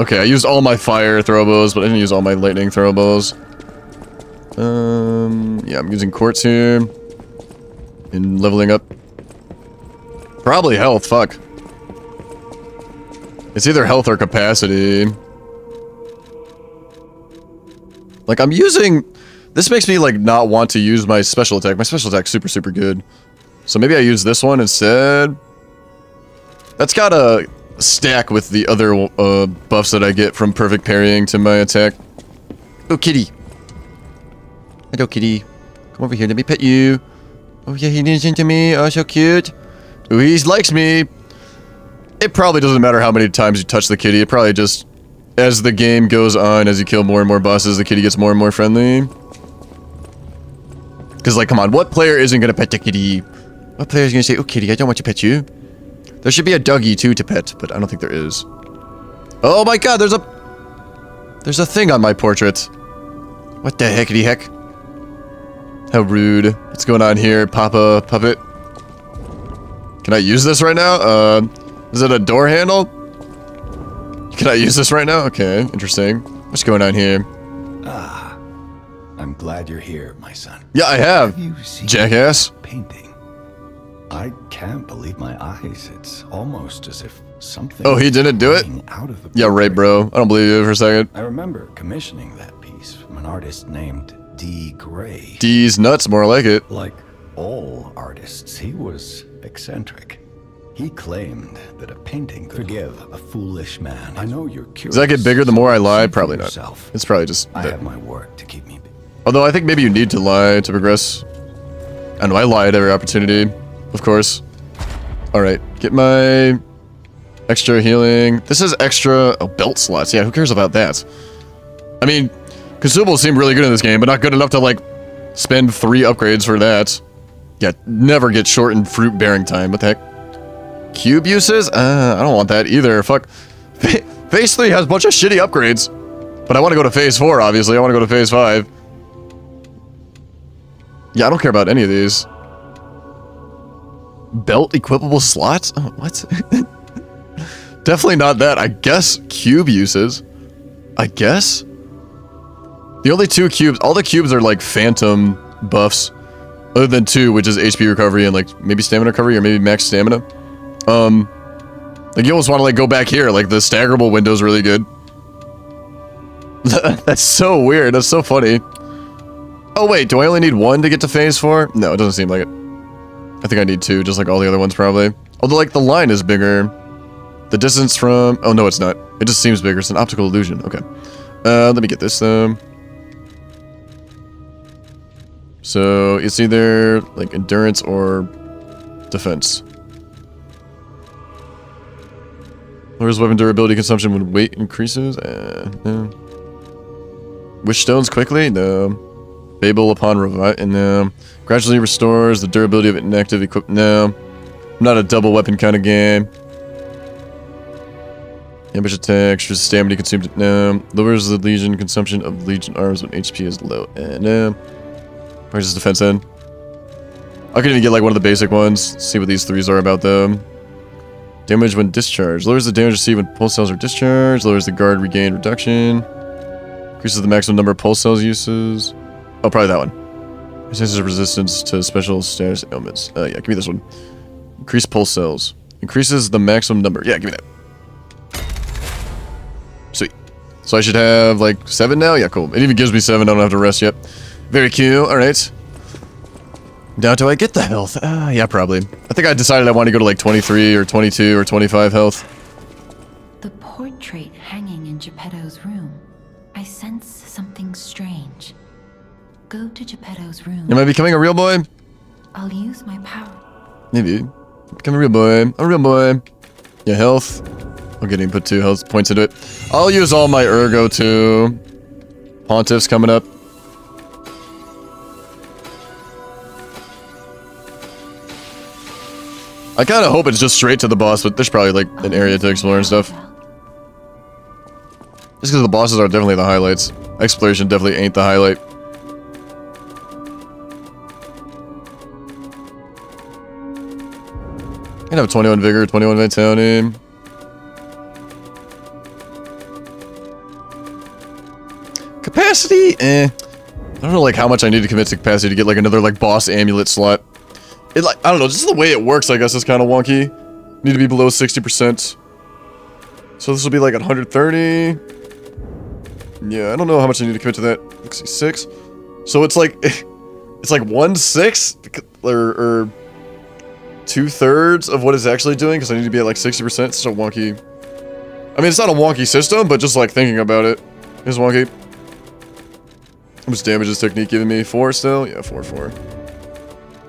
A: Okay, I used all my fire throwables, but I didn't use all my lightning throwables. Um, yeah, I'm using quartz here. And leveling up. Probably health, fuck. It's either health or capacity. Like, I'm using... This makes me, like, not want to use my special attack. My special attack's super, super good. So maybe I use this one instead. That's got a stack with the other uh, buffs that I get from perfect parrying to my attack. Oh, kitty. Hello, kitty. Come over here, let me pet you. Oh, yeah, he leans into me. Oh, so cute. Oh, he likes me. It probably doesn't matter how many times you touch the kitty. It probably just, as the game goes on, as you kill more and more bosses, the kitty gets more and more friendly. Because, like, come on, what player isn't going to pet the kitty? What player is going to say, oh, kitty, I don't want to pet you? There should be a Dougie, too, to pet, but I don't think there is. Oh my god, there's a... There's a thing on my portrait. What the heckity heck? How rude. What's going on here, Papa Puppet? Can I use this right now? Uh, is it a door handle? Can I use this right now? Okay, interesting. What's going on here?
J: Ah, I'm glad you're here, my son.
A: Yeah, I have. Jackass.
J: Painting. I can't believe my eyes. It's almost as if something.
A: Oh, he didn't do it?
J: Out of the
A: Yeah, right, bro. I don't believe you for a second.
J: I remember commissioning that piece from an artist named D. Gray.
A: D's nuts, more like it.
J: Like all artists, he was eccentric. He claimed that a painting could forgive a foolish man. I know you're curious.
A: Does that get bigger the more I lie? Probably not. It's probably just.
J: I
A: that-
J: have my work to keep me.
A: Although I think maybe you need to lie to progress. I know I lie at every opportunity, of course. Alright, get my extra healing. This is extra oh, belt slots. Yeah, who cares about that? I mean, consumables seem really good in this game, but not good enough to, like, spend three upgrades for that. Yeah, never get shortened fruit bearing time. What the heck? Cube uses? Uh, I don't want that either. Fuck. Phase 3 has a bunch of shitty upgrades. But I want to go to Phase 4, obviously. I want to go to Phase 5. Yeah, I don't care about any of these. Belt equipable slots? Oh, what? Definitely not that. I guess cube uses. I guess? The only two cubes, all the cubes are like phantom buffs. Other than two, which is HP recovery and like maybe stamina recovery or maybe max stamina. Um, like you almost want to like go back here. Like the staggerable window's really good. That's so weird. That's so funny. Oh wait, do I only need one to get to phase four? No, it doesn't seem like it. I think I need two, just like all the other ones probably. Although like the line is bigger. The distance from... Oh no, it's not. It just seems bigger. It's an optical illusion. Okay. Uh, let me get this though. So it's either like endurance or defense. Lowers weapon durability consumption when weight increases? Uh, no. Wish stones quickly? No. Babel upon revive? No. Gradually restores the durability of inactive equipment? No. Not a double weapon kind of game. Ambush attack, extra stamina consumed? No. Lowers the legion consumption of legion arms when HP is low? Uh, no. Where's defense in? I could even get like one of the basic ones. See what these threes are about though. Damage when discharged. Lowers the damage received when pulse cells are discharged. Lowers the guard regain reduction. Increases the maximum number of pulse cells uses. Oh, probably that one. Increases resistance to special status ailments. Uh, yeah, give me this one. Increase pulse cells. Increases the maximum number. Yeah, give me that. Sweet. So I should have like seven now? Yeah, cool. It even gives me seven. I don't have to rest yet. Very cute. All right. Now, do I get the health? Uh, yeah, probably. I think I decided I want to go to like 23 or 22 or 25 health.
P: The portrait hanging in Geppetto's room. I sense something strange. Go to Geppetto's room.
A: Am I becoming a real boy?
P: I'll use my power.
A: Maybe. Become a real boy. I'm a real boy. Yeah, health. I'll get him put two health points into it. I'll use all my ergo too. Pontiff's coming up. I kind of hope it's just straight to the boss, but there's probably like an area to explore and stuff. Just because the bosses are definitely the highlights. Exploration definitely ain't the highlight. I have 21 vigor, 21 vitality. Capacity? Eh. I don't know like how much I need to commit to capacity to get like another like boss amulet slot. It like, I don't know, just the way it works I guess is kind of wonky. Need to be below 60%. So this will be like 130. Yeah, I don't know how much I need to commit to that. 66. So it's like, it's like one sixth or, or two thirds of what it's actually doing because I need to be at like 60%. It's so wonky. I mean, it's not a wonky system, but just like thinking about it is wonky. How much damage is technique giving me? Four still? Yeah, four, four.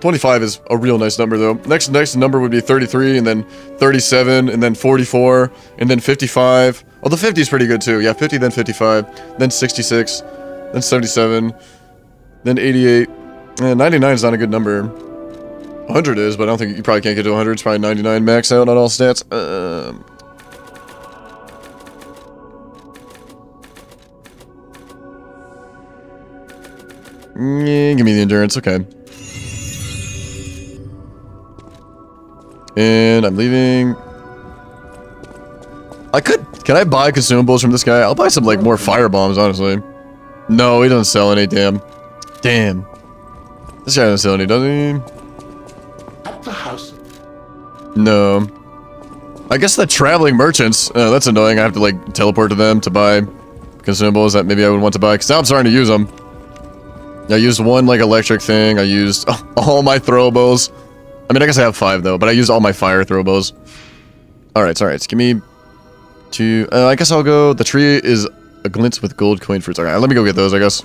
A: 25 is a real nice number though. Next next number would be 33 and then 37 and then 44 and then 55. Oh, the 50 is pretty good too. Yeah, 50 then 55, then 66, then 77, then 88. And 99 is not a good number. 100 is, but I don't think you probably can't get to 100. It's probably 99 max out on all stats. Um, yeah, give me the endurance. Okay. And I'm leaving. I could. Can I buy consumables from this guy? I'll buy some, like, more fire bombs, honestly. No, he doesn't sell any, damn. Damn. This guy doesn't sell any, does he?
E: The house.
A: No. I guess the traveling merchants, uh, that's annoying. I have to like teleport to them to buy consumables that maybe I would want to buy. Because now I'm starting to use them. I used one like electric thing. I used all my throwables. I mean, I guess I have five though, but I used all my fire throwables. Alright, alright. Give me two. Uh, I guess I'll go. The tree is a glint with gold coin fruits. Alright, let me go get those, I guess.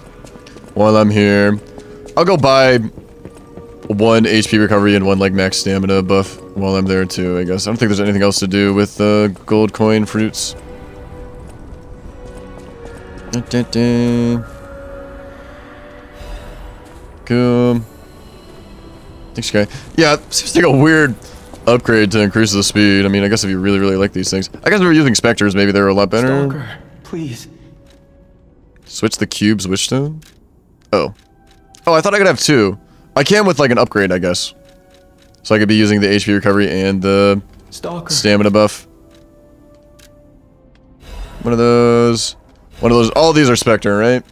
A: While I'm here. I'll go buy one HP recovery and one like max stamina buff while I'm there too, I guess. I don't think there's anything else to do with the uh, gold coin fruits. Da, da, da. Cool. Thanks, guy. Yeah, seems like a weird upgrade to increase the speed. I mean, I guess if you really, really like these things. I guess if we are using specters, maybe they're a lot better.
K: Stalker, please.
A: Switch the cubes wishstone? Oh. Oh, I thought I could have two. I can with like an upgrade, I guess. So I could be using the HP recovery and the
K: Stalker.
A: stamina buff. One of those. One of those. All these are Spectre, right?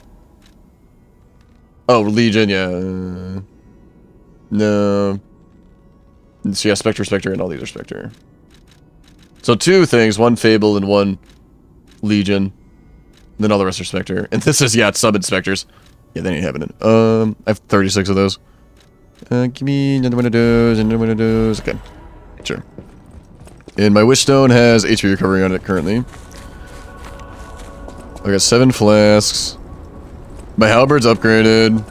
A: Oh, Legion, yeah. No. So yeah, Spectre, Spectre, and all these are Spectre. So two things, one Fable and one Legion. And Then all the rest are Spectre. And this is, yeah, it's sub-inspectors. Yeah, they ain't happening. Um, I have 36 of those. Uh, give me another one of those, another one of those. Okay. Sure. And my Wishstone has HP recovery on it currently. I got seven flasks. My halberd's upgraded.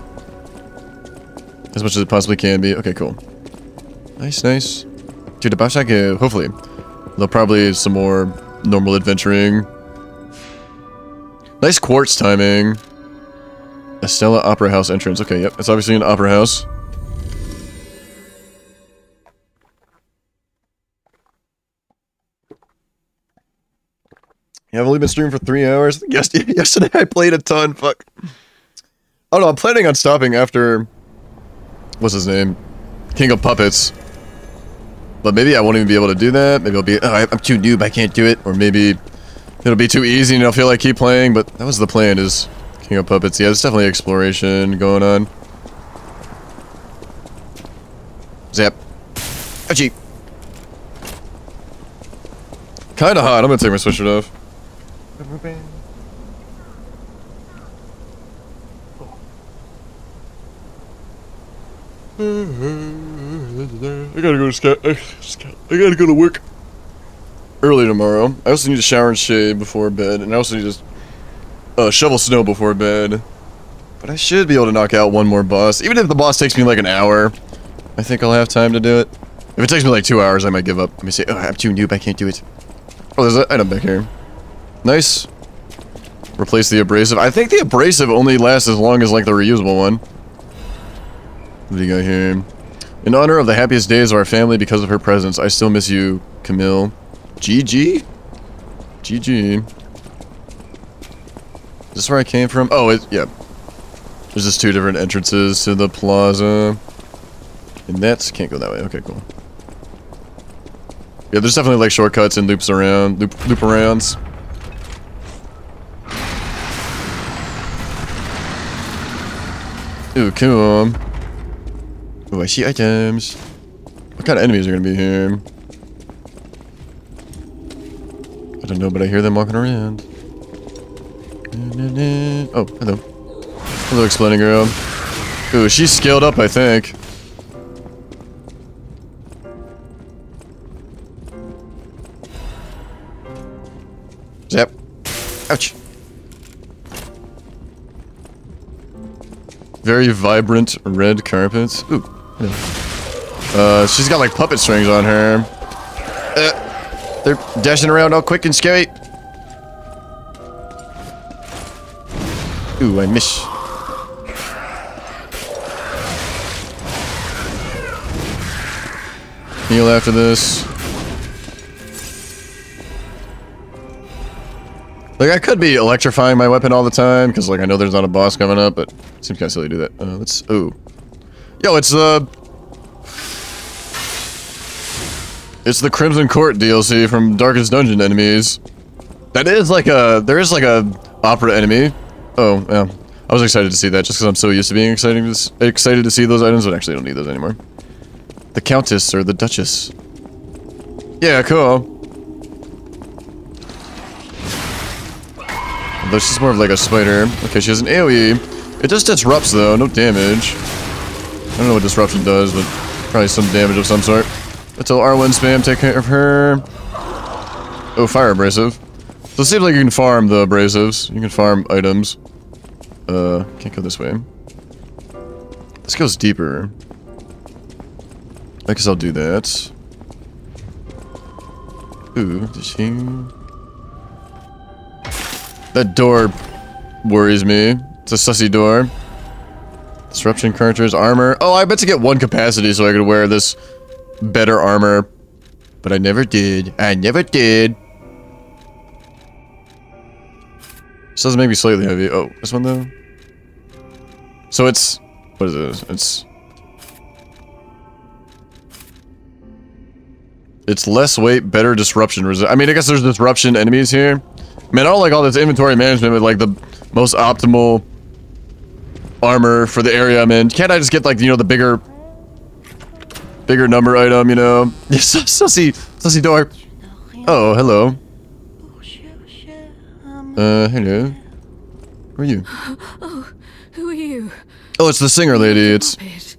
A: As much as it possibly can be. Okay, cool. Nice, nice. Dude, the Bashak, uh, hopefully. There'll probably some more normal adventuring. Nice quartz timing. Estella Opera House entrance. Okay, yep. It's obviously an opera house. Yeah, I've only been streaming for three hours. Yes, yesterday I played a ton. Fuck. Oh no, I'm planning on stopping after... What's his name? King of Puppets. But maybe I won't even be able to do that. Maybe I'll be... Oh, I'm too noob, I can't do it. Or maybe it'll be too easy and I'll feel like keep playing. But that was the plan, is King of Puppets. Yeah, there's definitely exploration going on. Zap. Ouchie. Kinda hot. I'm gonna take my sweatshirt off. I gotta go to. I gotta go to work early tomorrow. I also need to shower and shave before bed, and I also need to uh, shovel snow before bed. But I should be able to knock out one more boss. Even if the boss takes me like an hour, I think I'll have time to do it. If it takes me like two hours, I might give up. Let me say, oh, I'm too noob, I can't do it. Oh, there's an item back here. Nice. Replace the abrasive. I think the abrasive only lasts as long as like the reusable one. What do you got here? In honor of the happiest days of our family because of her presence, I still miss you, Camille. GG? GG. Is this where I came from? Oh, it, yeah. There's just two different entrances to the plaza. And that's, can't go that way. Okay, cool. Yeah, there's definitely like shortcuts and loops around, loop, loop arounds. Ooh, cool. Ooh, I see items. What kind of enemies are gonna be here? I don't know, but I hear them walking around. Oh, hello. Hello, exploding girl. Ooh, she's scaled up, I think. Zap. Ouch. Very vibrant red carpets. Ooh. Uh, she's got like puppet strings on her. Uh, they're dashing around all quick and scary. Ooh, I miss. Heal after this. Like, I could be electrifying my weapon all the time, because, like, I know there's not a boss coming up, but it seems kind of silly to do that. Uh, let's... Ooh. Yo, it's, uh... It's the Crimson Court DLC from Darkest Dungeon enemies. That is like a... There is like a opera enemy. Oh, yeah. I was excited to see that just because I'm so used to being excited to, excited to see those items, but actually I don't need those anymore. The Countess or the Duchess. Yeah, cool. Though she's more of like a spider. Okay, she has an AoE. It just disrupts though, no damage. I don't know what disruption does, but probably some damage of some sort. Until R1 spam take care of her. Oh, fire abrasive. So it seems like you can farm the abrasives. You can farm items. Uh, can't go this way. This goes deeper. I guess I'll do that. Ooh, did she... That door worries me. It's a sussy door. Disruption cartridge, armor. Oh, I bet to get one capacity so I could wear this better armor. But I never did. I never did. This does make me slightly heavy. Oh, this one though? So it's... What is this? It's... It's less weight, better disruption resist. I mean, I guess there's disruption enemies here. Man, I don't like all this inventory management with like the most optimal armor for the area I'm in. Can't I just get like, you know, the bigger bigger number item, you know? sussy, sussy door. Oh, hello. Uh, hello. Who are you?
N: Oh, who are you?
A: Oh, it's the singer lady. It's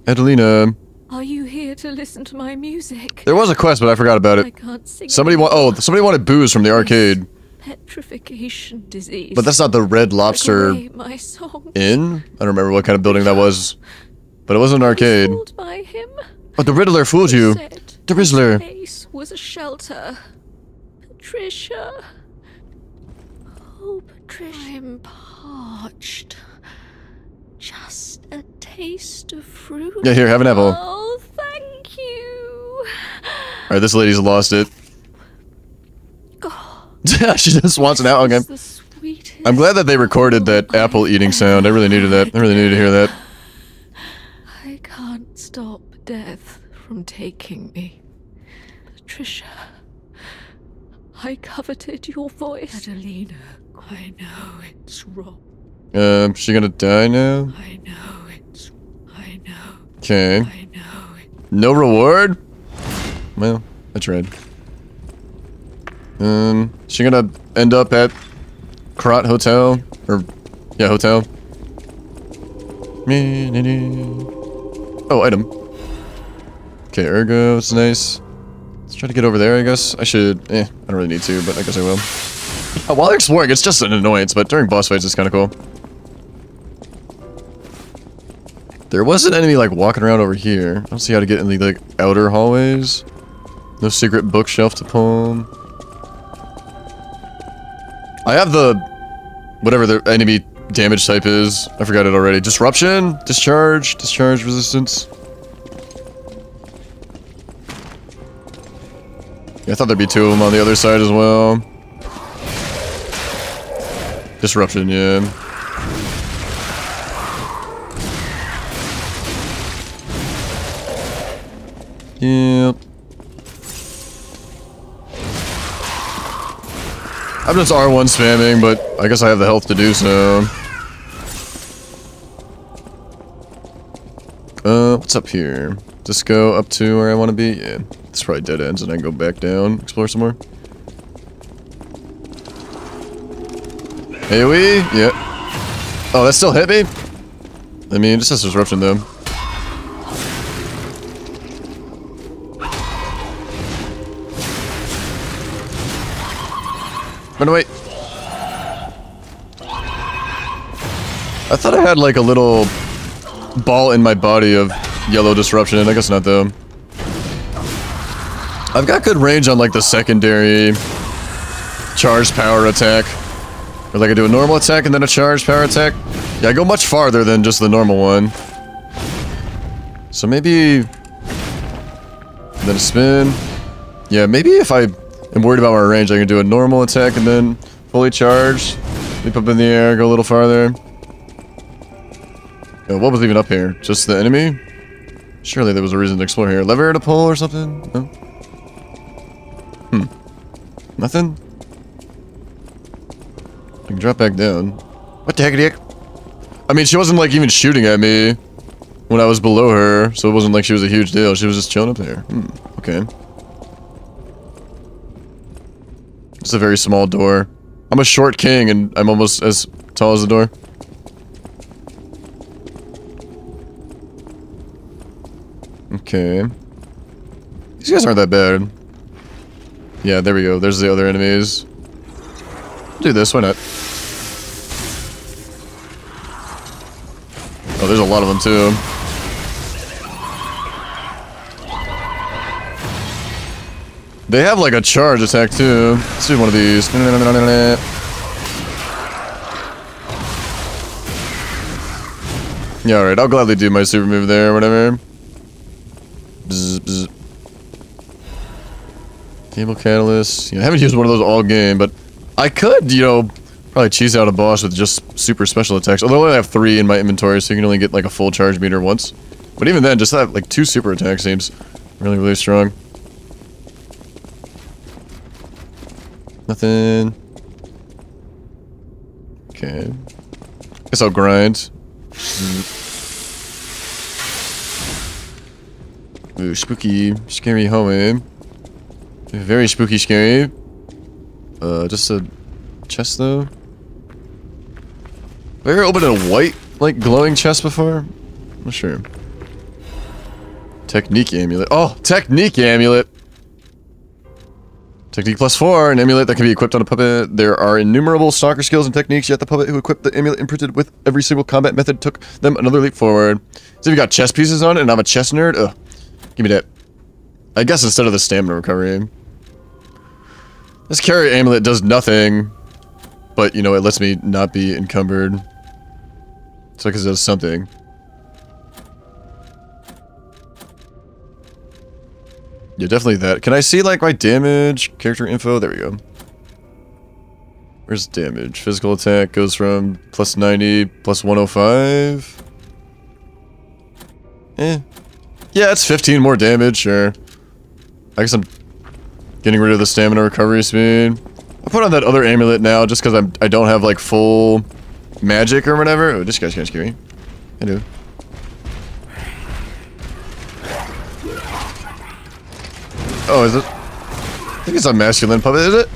A: Adelina.
N: Are you here to listen to my music?
A: There was a quest, but I forgot about it.
N: I can't sing
A: Somebody want oh, somebody wanted booze from the arcade.
N: Petrification disease.
A: But that's not the Red Lobster. Inn? I don't remember what kind of building that was. But it wasn't an arcade.
N: By him.
A: But the Riddler fooled you. The Riddler.
N: Place was a shelter. Patricia. Oh, Patricia. I'm parched. Just a taste of fruit.
A: Yeah, here, have an apple.
N: Oh, thank you.
A: Alright, this lady's lost it. she just wants an apple again. I'm glad that they recorded that apple eating sound. I really needed that. I really needed to hear that.
N: I can't stop death from taking me. Patricia, I coveted your voice. Adelina, I know it's wrong.
A: Um, she gonna die now?
N: I know it's. I know.
A: Okay.
N: I know it.
A: No reward? Well, I tried. Um, she gonna end up at Krat Hotel? Or, yeah, hotel. Oh, item. Okay, ergo, it's nice. Let's try to get over there, I guess. I should, eh, I don't really need to, but I guess I will. Uh, while exploring, it's just an annoyance, but during boss fights, it's kind of cool. There was an enemy, like, walking around over here. I don't see how to get in the, like, outer hallways. No secret bookshelf to pull. I have the... Whatever the enemy damage type is. I forgot it already. Disruption? Discharge? Discharge resistance? Yeah, I thought there'd be two of them on the other side as well. Disruption, yeah. Yep. I'm just R1 spamming, but I guess I have the health to do so. Uh, what's up here? Just go up to where I want to be? Yeah, it's probably dead ends and I go back down, explore some more. AoE? Yeah. Oh, that still hit me? I mean, just has disruption though. Oh, Run away. I thought I had like a little ball in my body of yellow disruption. And I guess not though. I've got good range on like the secondary charge power attack. Or like I do a normal attack and then a charge power attack. Yeah, I go much farther than just the normal one. So maybe... Then a spin. Yeah, maybe if I am worried about my range, I can do a normal attack and then fully charge, Leap up in the air, go a little farther. Oh, what was even up here? Just the enemy? Surely there was a reason to explore here. Lever to pull or something? No? Hmm. Nothing? I can drop back down. What the heck? I mean, she wasn't like even shooting at me when I was below her, so it wasn't like she was a huge deal. She was just chilling up there. Hmm, okay. It's a very small door. I'm a short king and I'm almost as tall as the door. Okay. These guys aren't that bad. Yeah, there we go. There's the other enemies. Do this, why not? Oh, there's a lot of them too. They have like a charge attack too. Let's do one of these. Yeah, alright, I'll gladly do my super move there, whatever. Bzz, bzz. Fable catalyst. Yeah, I haven't used one of those all game, but I could, you know, probably cheese out a boss with just super special attacks. Although I only have three in my inventory, so you can only get like a full charge meter once. But even then, just that like two super attacks seems really, really strong. Nothing. Okay. Guess I'll grind. Ooh, spooky, scary hallway. Very spooky, scary. Uh, just a chest though. Have I ever opened a white, like, glowing chest before? I'm not sure. Technique amulet. Oh, technique amulet! Technique plus four, an amulet that can be equipped on a puppet. There are innumerable stalker skills and techniques, yet the puppet who equipped the amulet imprinted with every single combat method took them another leap forward. So if you got chest pieces on it and I'm a chest nerd, ugh. Give me that. I guess instead of the stamina recovery. This carry amulet does nothing, but, you know, it lets me not be encumbered. So because it does something. Yeah, definitely that. Can I see, like, my damage, character info? There we go. Where's damage? Physical attack goes from plus 90, plus 105. Eh. Yeah, it's 15 more damage, sure. I guess I'm getting rid of the stamina recovery speed. I'll put on that other amulet now just because I don't have like full magic or whatever. Oh, this guy's kind of scary. I do. Oh, is it? I think it's a masculine puppet, is it?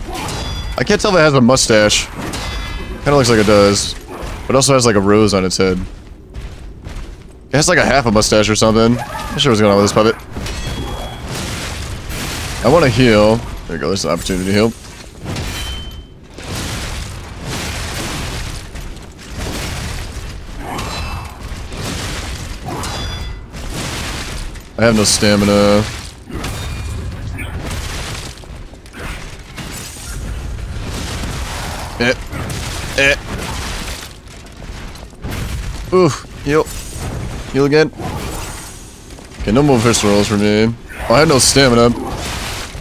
A: I can't tell if it has a mustache. Kind of looks like it does. But also has like a rose on its head. It has like a half a mustache or something. Not sure what's going on with this puppet. I want to heal. There you go, there's an opportunity to heal. I have no stamina. Eh. Eh. Ooh, heal. Heal again. Okay, no more pistol rolls for me. Oh, I have no stamina.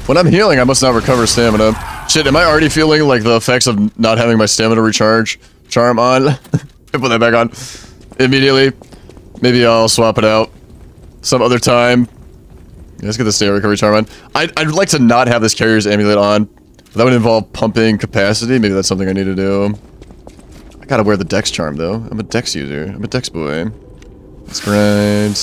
A: When I'm healing, I must not recover stamina. Shit, am I already feeling like the effects of not having my stamina recharge charm on? put that back on immediately. Maybe I'll swap it out some other time. Let's get the stamina recovery charm on. I'd, I'd like to not have this carrier's amulet on. That would involve pumping capacity. Maybe that's something I need to do. I gotta wear the dex charm, though. I'm a dex user. I'm a dex boy. Let's grind.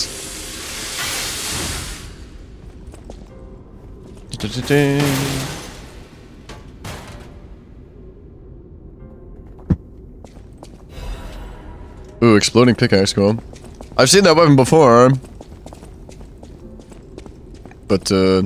A: Ooh, exploding pickaxe, cool. I've seen that weapon before. But, uh...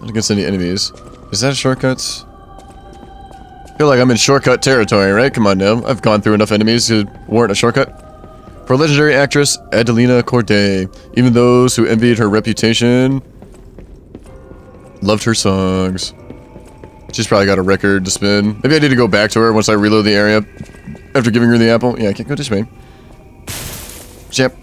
A: Not against any enemies. Is that shortcuts? I feel like I'm in shortcut territory, right? Come on now. I've gone through enough enemies to warrant a shortcut. For legendary actress Adelina Corday, even those who envied her reputation loved her songs. She's probably got a record to spin. Maybe I need to go back to her once I reload the area after giving her the apple. Yeah, I can't go this way. Yep.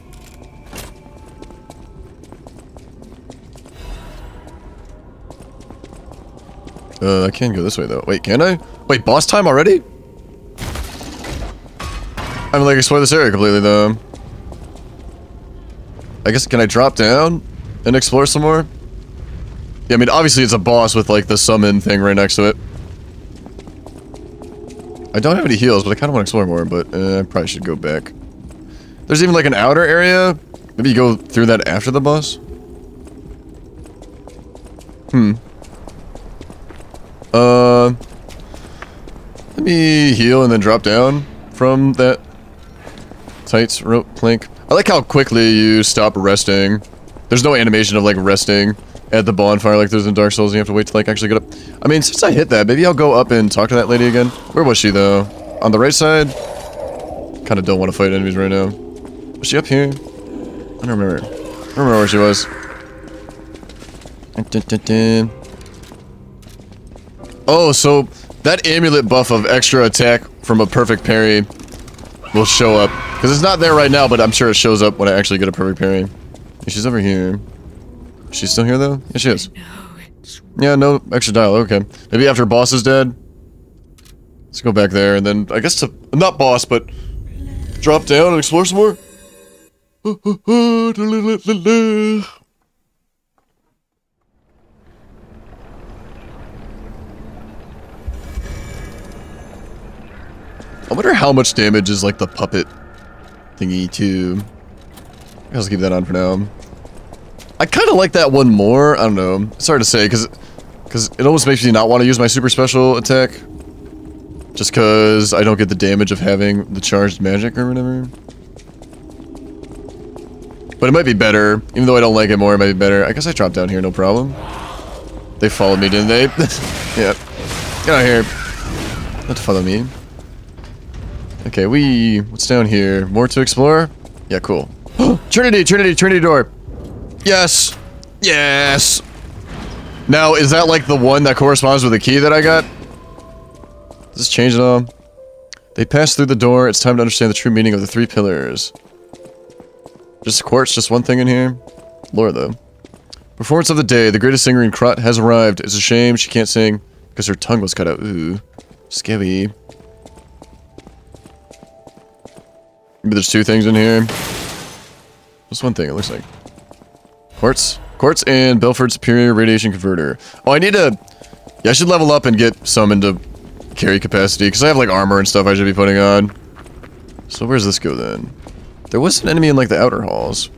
A: Uh, I can go this way though. Wait, can I? Wait, boss time already? I'm like explore this area completely though. I guess, can I drop down and explore some more? Yeah, I mean, obviously it's a boss with like the summon thing right next to it. I don't have any heals, but I kind of want to explore more, but uh, I probably should go back. There's even like an outer area. Maybe you go through that after the boss. Hmm. Uh, let me heal and then drop down from that tights rope plank. I like how quickly you stop resting. There's no animation of like resting at the bonfire like there's in Dark Souls. You have to wait to like actually get up. I mean, since I hit that, maybe I'll go up and talk to that lady again. Where was she though? On the right side? Kind of don't want to fight enemies right now. Was she up here? I don't remember. I don't remember where she was. Dun, dun, dun, Oh, so that amulet buff of extra attack from a perfect parry will show up. Because it's not there right now, but I'm sure it shows up when I actually get a perfect parry. She's over here. She's still here, though? Yeah, she is. Yeah, no extra dialogue. Okay. Maybe after boss is dead? Let's go back there, and then, I guess to... Not boss, but... Drop down and explore some more? I wonder how much damage is like the puppet thingy too. I'll just keep that on for now. I kind of like that one more. I don't know. It's hard to say because because it almost makes me not want to use my super special attack. Just because I don't get the damage of having the charged magic or whatever. But it might be better. Even though I don't like it more, it might be better. I guess I dropped down here, no problem. They followed me, didn't they? yeah. Get out of here. Not to follow me. Okay, we... What's down here? More to explore? Yeah, cool. Trinity! Trinity! Trinity door! Yes! Yes! Now, is that like the one that corresponds with the key that I got? Does this change at all? They pass through the door. It's time to understand the true meaning of the three pillars. Just quartz, just one thing in here? Lore, though. Performance of the day. The greatest singer in Krat has arrived. It's a shame she can't sing because her tongue was cut out. Ooh. Scary. Maybe there's two things in here. Just one thing, it looks like. Quartz? Quartz and Belford Superior Radiation Converter. Oh, I need to... Yeah, I should level up and get some into carry capacity, because I have, like, armor and stuff I should be putting on. So where's this go, then? There was an enemy in, like, the outer halls.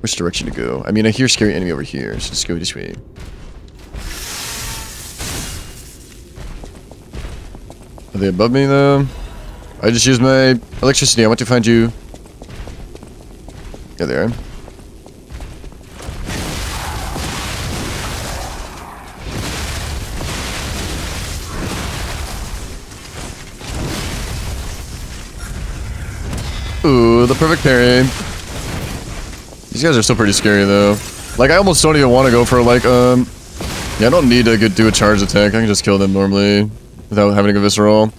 A: Which direction to go? I mean, I hear scary enemy over here, so let's go this way. Are they above me, though? I just used my electricity. I want to find you. Yeah, there. Ooh, the perfect parry. These guys are still pretty scary, though. Like, I almost don't even want to go for, like, um... Yeah, I don't need to do a charge attack. I can just kill them normally without having a visceral.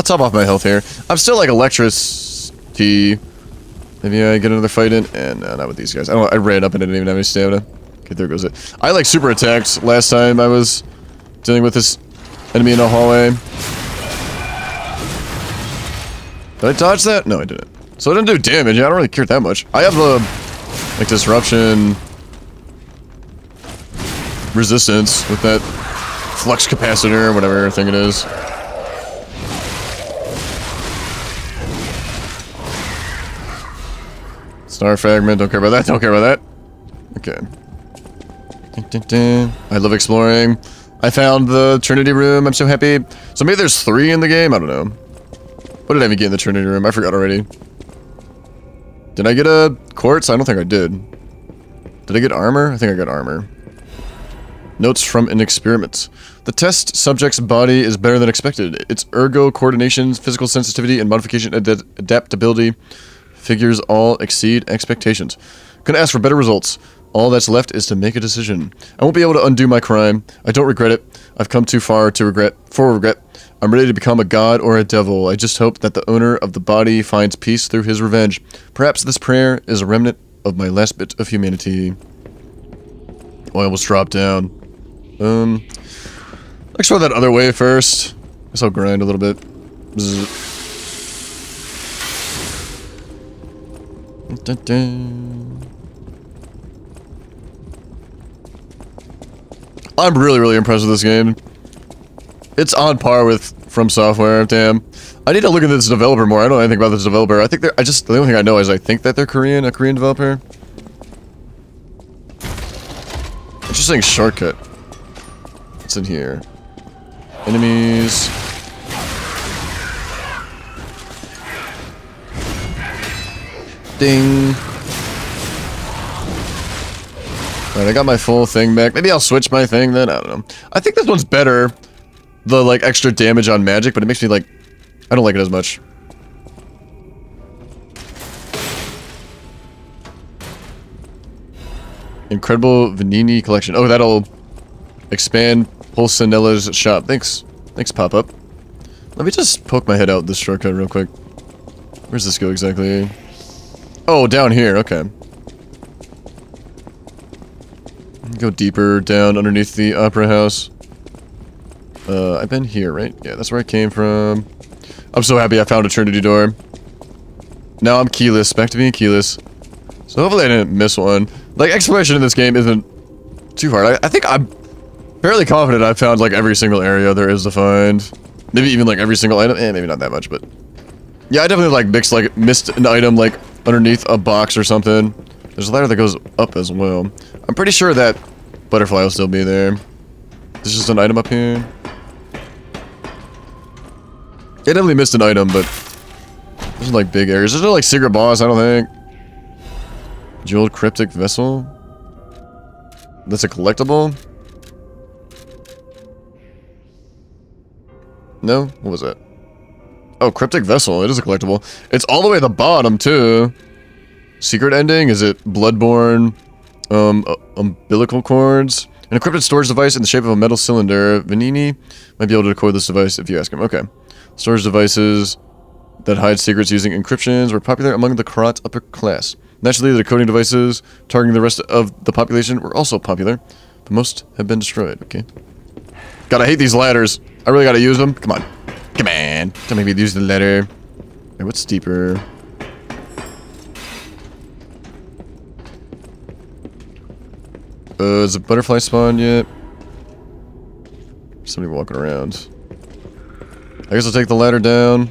A: I'll top off my health here. I'm still, like, electricity. Maybe I get another fight in? And uh, not with these guys. I I ran up and I didn't even have any stamina. Okay, there goes it. I, like, super attacked last time I was dealing with this enemy in the hallway. Did I dodge that? No, I didn't. So I didn't do damage. I don't really care that much. I have the, like, disruption resistance with that flux capacitor, whatever thing it is. Star fragment, don't care about that, don't care about that. Okay. Dun, dun, dun. I love exploring. I found the Trinity room, I'm so happy. So maybe there's three in the game, I don't know. What did I even get in the Trinity room? I forgot already. Did I get a quartz? I don't think I did. Did I get armor? I think I got armor. Notes from an experiment. The test subject's body is better than expected. Its ergo, coordination, physical sensitivity, and modification ad adaptability figures all exceed expectations. Couldn't ask for better results. All that's left is to make a decision. I won't be able to undo my crime. I don't regret it. I've come too far to regret for regret. I'm ready to become a god or a devil. I just hope that the owner of the body finds peace through his revenge. Perhaps this prayer is a remnant of my last bit of humanity. I almost dropped down. Um, let's try that other way first. Guess I'll grind a little bit. Dun, dun. I'm really, really impressed with this game. It's on par with From software, damn. I need to look at this developer more. I don't know anything about this developer. I think they're, I just, the only thing I know is I think that they're Korean, a Korean developer. Interesting shortcut. What's in here? Enemies. Ding. Alright, I got my full thing back. Maybe I'll switch my thing then. I don't know. I think this one's better. The, like, extra damage on magic, but it makes me, like... I don't like it as much. Incredible Venigni collection. Oh, that'll expand Pulcinella's shop. Thanks. Thanks, pop-up. Let me just poke my head out this shortcut real quick. Where's this go exactly? Oh, down here. Okay. Go deeper down underneath the opera house. Uh, I've been here, right? Yeah, that's where I came from. I'm so happy I found a Trinity door. Now I'm keyless. Back to being keyless. So hopefully I didn't miss one. Like, exploration in this game isn't too hard. I, I think I'm fairly confident I found, like, every single area there is to find. Maybe even, like, every single item. Eh, maybe not that much, but... Yeah, I definitely, like, mixed, like, missed an item, like, underneath a box or something. There's a ladder that goes up as well. I'm pretty sure that butterfly will still be there. There's just an item up here. I definitely missed an item, but... There's, like, big areas. There's no, like, secret boss, I don't think. Jeweled cryptic vessel? That's a collectible? No? What was that? Oh, cryptic vessel. It is a collectible. It's all the way at the bottom, too. Secret ending? Is it Bloodborne? Um, uh, umbilical cords? An encrypted storage device in the shape of a metal cylinder. Venigni might be able to decode this device if you ask him. Okay. Storage devices that hide secrets using encryptions were popular among the Krat upper class. Naturally, the decoding devices targeting the rest of the population were also popular, but most have been destroyed. Okay. God, I hate these ladders. I really gotta use them. Come on. Come on. Make me use the ladder. Wait, what's deeper? Uh, is a butterfly spawn yet? Somebody walking around. I guess I'll take the ladder down.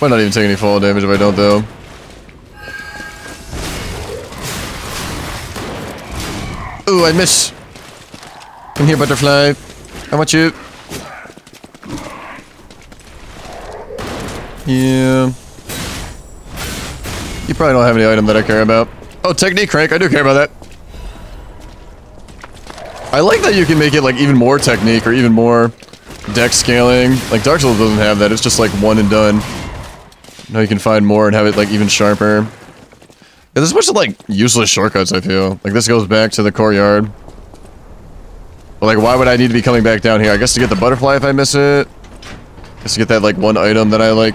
A: Might not even take any fall damage if I don't, though. Ooh, I miss. Come here, butterfly. I want you. Yeah. You probably don't have any item that I care about. Oh, technique crank. I do care about that. I like that you can make it like even more technique or even more deck scaling. Like Dark Souls doesn't have that. It's just like one and done. Now you can find more and have it like even sharper. Yeah, there's a bunch of like useless shortcuts, I feel. Like this goes back to the courtyard. But like why would I need to be coming back down here? I guess to get the butterfly if I miss it. Just to get that like one item that I like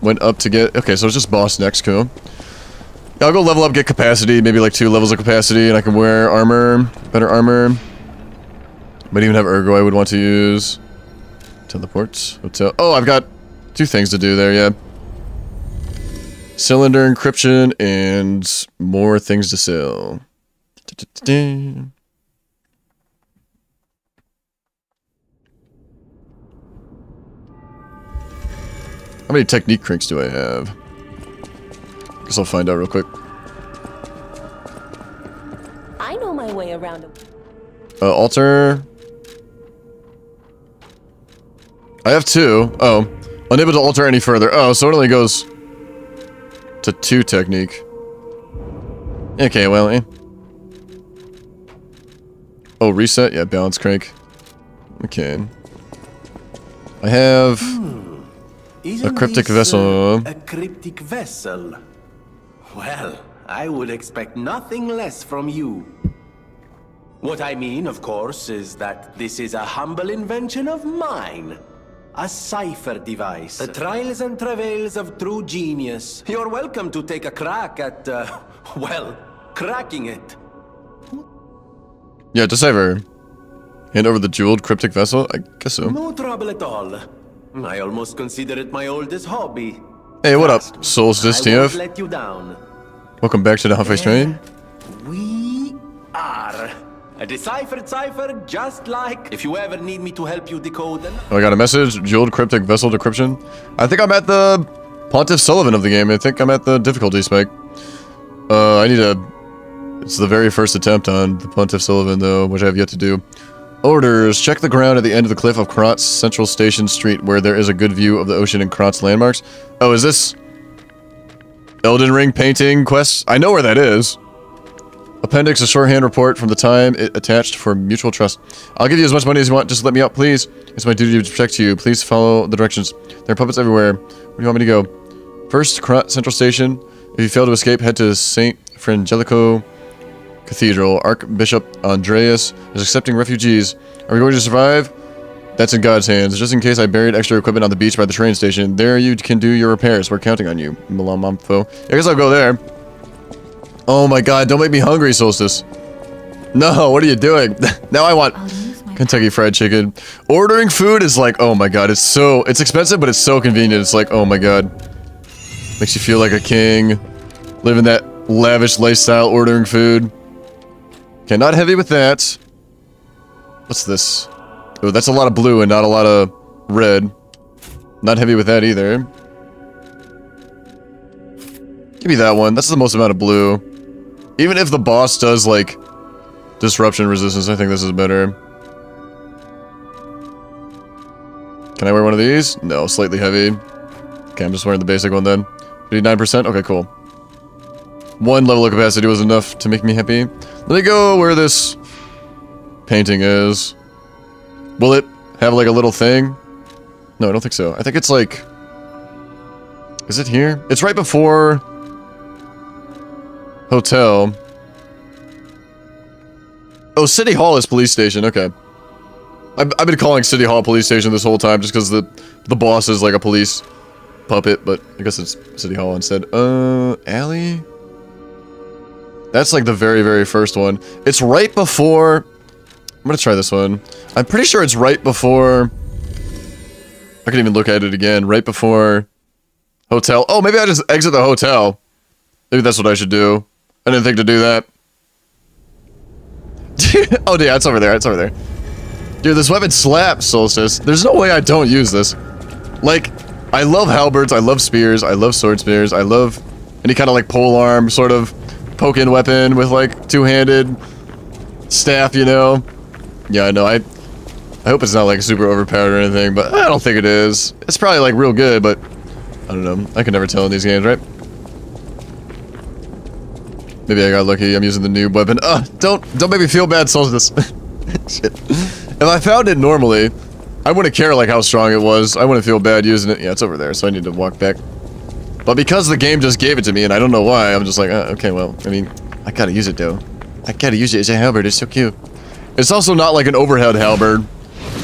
A: went up to get. Okay, so it's just boss next, cool. Yeah, I'll go level up, get capacity, maybe like two levels of capacity, and I can wear armor, better armor. Might even have ergo I would want to use. Teleports, hotel. Oh, I've got two things to do there, yeah. Cylinder encryption and more things to sell. How many technique cranks do I have? Guess I'll find out real quick.
I: I know my way around a
A: Uh, altar. I have two. Oh. Unable to alter any further. Oh, so it only goes to two technique. Okay, well, eh. Oh, reset? Yeah, balance crank. Okay. I have a cryptic
L: this,
A: vessel.
L: uh, a cryptic vessel. Well, I would expect nothing less from you. What I mean, of course, is that this is a humble invention of mine. A cipher device. The trials and travails of true genius. You're welcome to take a crack at, uh, well, cracking it.
A: Yeah, Decipher. Hand over the jeweled cryptic vessel? I guess so.
L: No trouble at all. I almost consider it my oldest hobby.
A: Hey, what up, Solstice
L: I won't
A: TF?
L: let you down.
A: Welcome back to the Halfway Train.
L: We are. A deciphered cipher just like if you ever need me to help you decode them.
A: Oh, I got a message. Jeweled cryptic vessel decryption. I think I'm at the Pontiff Sulyvahn of the game. I think I'm at the difficulty spec. Uh, I need a... It's the very first attempt on the Pontiff Sulyvahn, though, which I have yet to do. Orders. Check the ground at the end of the cliff of Krat's Central Station Street, where there is a good view of the ocean and Krat's landmarks. Oh, is this... Elden Ring painting quest? I know where that is. Appendix, a shorthand report from the time it attached for mutual trust. I'll give you as much money as you want, just let me out, please. It's my duty to protect you. Please follow the directions. There are puppets everywhere. Where do you want me to go? First, Central Station. If you fail to escape, head to St. Frangelico Cathedral. Archbishop Andreas is accepting refugees. Are we going to survive? That's in God's hands. Just in case I buried extra equipment on the beach by the train station, there you can do your repairs. We're counting on you. Malamamfo. I guess I'll go there. Oh my god, don't make me hungry, Solstice. No, what are you doing? now I want Kentucky Fried Chicken. Ordering food is like, oh my god, it's so, it's expensive, but it's so convenient. It's like, oh my god. Makes you feel like a king. Living that lavish lifestyle, ordering food. Okay, not heavy with that. What's this? Oh, that's a lot of blue and not a lot of red. Not heavy with that either. Give me that one. That's the most amount of blue. Even if the boss does, like, disruption resistance, I think this is better. Can I wear one of these? No, slightly heavy. Okay, I'm just wearing the basic one then. 59%? Okay, cool. One level of capacity was enough to make me happy. Let me go where this painting is. Will it have like a little thing? No, I don't think so. I think it's like... Is it here? It's right before... Hotel. Oh, City Hall is police station. Okay. I've, I've been calling City Hall police station this whole time just because the, the boss is like a police puppet, but I guess it's City Hall instead. Uh, alley? That's like the very, very first one. It's right before... I'm gonna try this one. I'm pretty sure it's right before... I can even look at it again. Right before... Hotel. Oh, maybe I just exit the hotel. Maybe that's what I should do. I didn't think to do that. oh, yeah, it's over there. It's over there. Dude, this weapon slaps, Solstice. There's no way I don't use this. Like, I love halberds, I love spears, I love sword spears, I love any kind of like pole arm sort of poke-in weapon with like two-handed staff, you know? Yeah, I know, I I hope it's not like super overpowered or anything, but I don't think it is. It's probably like real good, but I don't know. I can never tell in these games, right? Maybe I got lucky. I'm using the noob weapon. Uh, don't don't make me feel bad, Solstice. Shit. If I found it normally, I wouldn't care like how strong it was. I wouldn't feel bad using it. Yeah, it's over there, so I need to walk back. But because the game just gave it to me, and I don't know why, I'm just like, uh, okay, well, I mean, I gotta use it though. I gotta use it. It's a halberd. It's so cute. It's also not like an overhead halberd.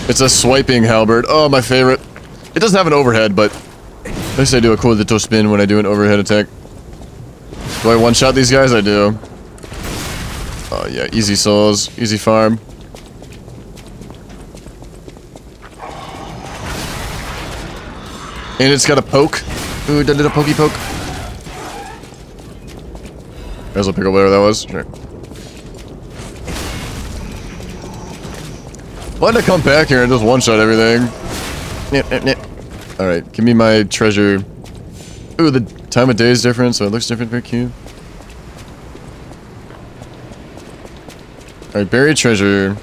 A: It's a swiping halberd. Oh, my favorite. It doesn't have an overhead, but at least I do a cool little spin when I do an overhead attack. Do I one-shot these guys? I do. Oh yeah, easy souls, easy farm. And it's got a poke. Ooh, did a pokey poke. There's a pick up whatever that was. Sure. Why did I come back here and just one-shot everything? Nip, nip, nip. Alright, give me my treasure. Ooh, the time of day is different, so it looks different. Very cute. Alright, buried treasure.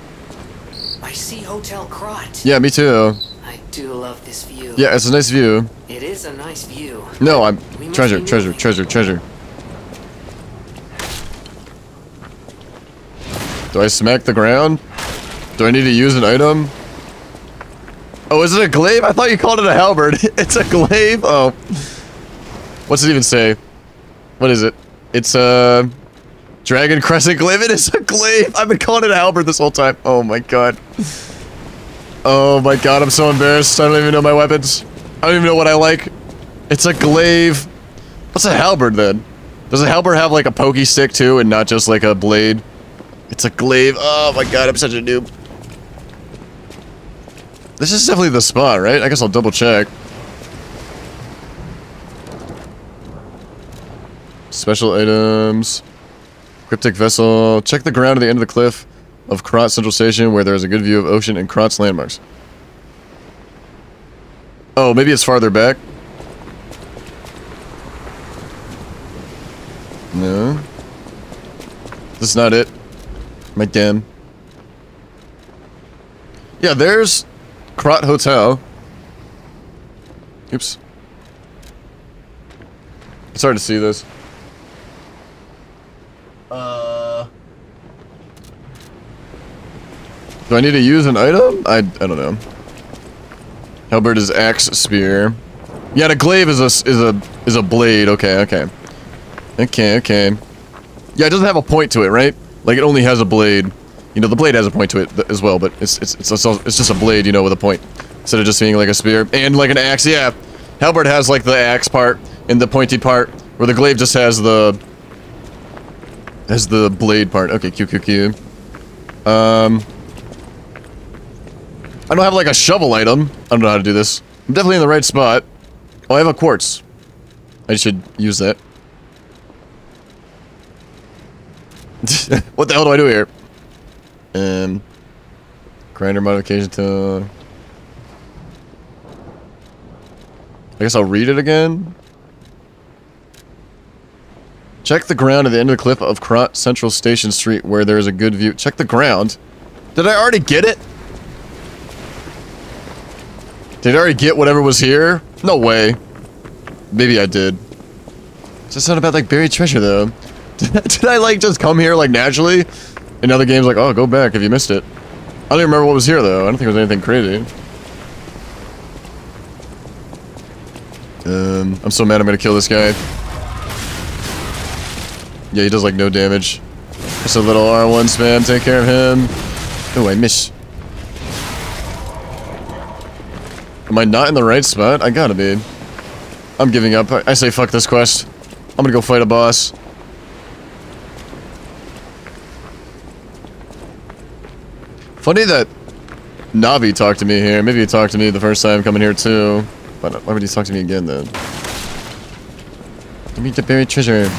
F: I see Hotel Krat.
A: Yeah, me too.
F: I do love this view.
A: Yeah, it's a nice view.
F: It is a nice view.
A: No, I'm
F: We
A: treasure, treasure, treasure, treasure. Do I smack the ground? Do I need to use an item? Oh, is it a glaive? I thought you called it a halberd. it's a glaive? Oh. What's it even say? What is it? It's a dragon crescent glaive. It is a glaive. I've been calling it a halberd this whole time. Oh my god. Oh my god, I'm so embarrassed. I don't even know my weapons. I don't even know what I like. It's a glaive. What's a halberd then? Does a halberd have like a pokey stick too and not just like a blade? It's a glaive. Oh my god, I'm such a noob. This is definitely the spot, right? I guess I'll double check. Special items. Cryptic vessel. Check the ground at the end of the cliff. Of Krat Central Station where there is a good view of ocean and Krat's landmarks. Oh, maybe it's farther back? No. This is not it. My damn. Yeah, there's Krat Hotel. Oops. It's hard to see this. Do I need to use an item? I, I don't know. Halberd is axe spear. Yeah, the glaive is a is a is a blade. Okay, okay, okay, okay. Yeah, it doesn't have a point to it, right? Like it only has a blade. You know, the blade has a point to it as well, but it's it's it's it's just a blade, you know, with a point instead of just being like a spear and like an axe. Yeah, Halberd has like the axe part and the pointy part, where the glaive just has the has the blade part. Okay, Q Q Q. Um. I don't have like a shovel item. I don't know how to do this. I'm definitely in the right spot. Oh, I have a quartz. I should use that. what the hell do I do here? Um, grinder modification to... I guess I'll read it again. Check the ground at the end of the cliff of Central Station Street where there is a good view. Check the ground? Did I already get it? Did I already get whatever was here? No way. Maybe I did. Just not about like buried treasure though. Did I, did I like just come here like naturally? In other games like, oh, go back if you missed it. I don't even remember what was here though. I don't think it was anything crazy. Um, I'm so mad I'm gonna kill this guy. Yeah, he does like no damage. Just a little R1 spam, take care of him. Oh, I miss. Am I not in the right spot? I gotta be. I'm giving up. I say fuck this quest. I'm gonna go fight a boss. Funny that Navi talked to me here. Maybe he talked to me the first time coming here too. But why would he talk to me again then? Give me the buried treasure.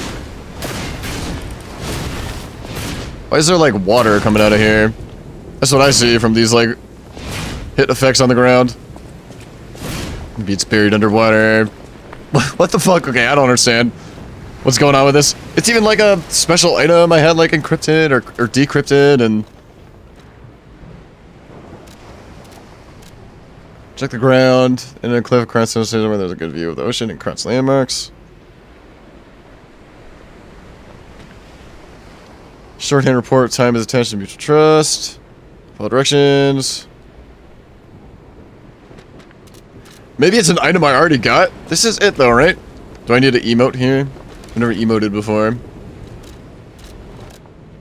A: Why is there like water coming out of here? That's what I see from these like hit effects on the ground. Beats buried underwater. what the fuck? Okay, I don't understand. What's going on with this? It's even like a special item I had like encrypted or, or decrypted and... Check the ground in a cliff across where there's a good view of the ocean and Krat's landmarks. Shorthand report, time is attention, mutual trust. Follow directions. Maybe it's an item I already got. This is it though, right? Do I need to emote here? I've never emoted before. I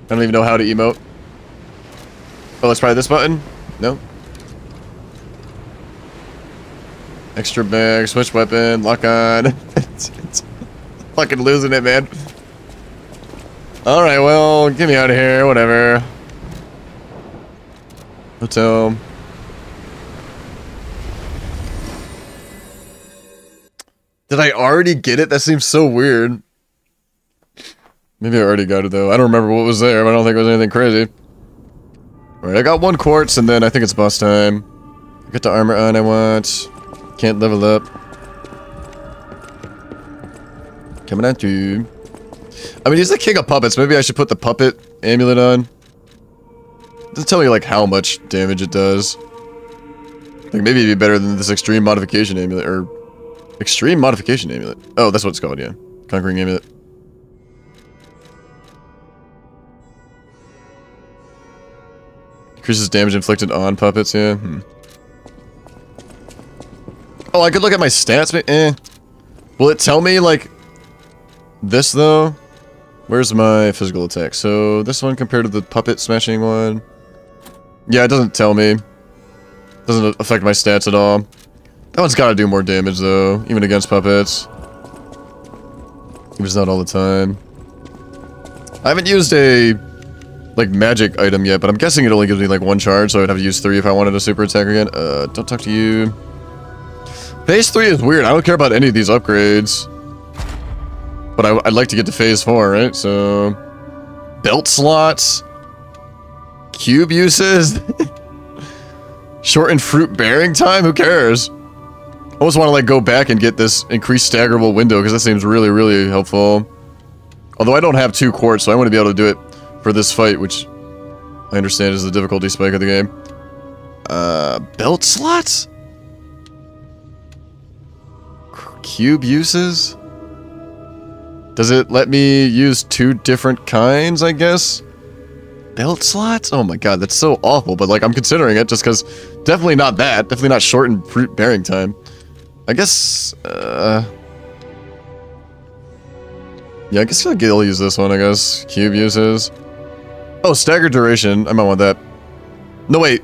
A: don't even know how to emote. Oh, let's try this button. No. Extra bag, switch weapon, lock on. it's, it's fucking losing it, man. Alright, well, get me out of here, whatever. Hotel. Did I already get it? That seems so weird. Maybe I already got it though. I don't remember what was there, but I don't think it was anything crazy. Alright, I got one quartz and then I think it's boss time. I got the armor on I want. Can't level up. Coming at you. I mean, he's the king of puppets. Maybe I should put the puppet amulet on. Doesn't tell me, like, how much damage it does. Like, maybe it'd be better than this extreme modification amulet, or... Extreme modification amulet. Oh, that's what it's called, yeah. Conquering amulet. Increases damage inflicted on puppets, yeah. Hmm. Oh, I could look at my stats, but eh. Will it tell me, like, this, though? Where's my physical attack? So, this one compared to the puppet smashing one. Yeah, it doesn't tell me. Doesn't affect my stats at all. That one's gotta do more damage, though. Even against puppets. Even it's not all the time. I haven't used a, like, magic item yet, but I'm guessing it only gives me, like, one charge, so I'd have to use three if I wanted a super attack again. Uh, don't talk to you. Phase 3 is weird. I don't care about any of these upgrades. But I, would like to get to phase 4, right? So... Belt slots. cube uses? Shortened fruit bearing time? Who cares? I almost want to like go back and get this increased staggerable window because that seems really, really helpful. Although I don't have two quartz, so I want to be able to do it for this fight, which I understand is the difficulty spike of the game. Uh, belt slots? Cube uses? Does it let me use two different kinds, I guess? Belt slots? Oh my god, that's so awful, but like I'm considering it just because definitely not that. Definitely not shortened fruit bearing time. I guess, uh... Yeah, I guess I'll use this one, I guess. Cube uses. Oh, staggered duration. I might want that. No, wait.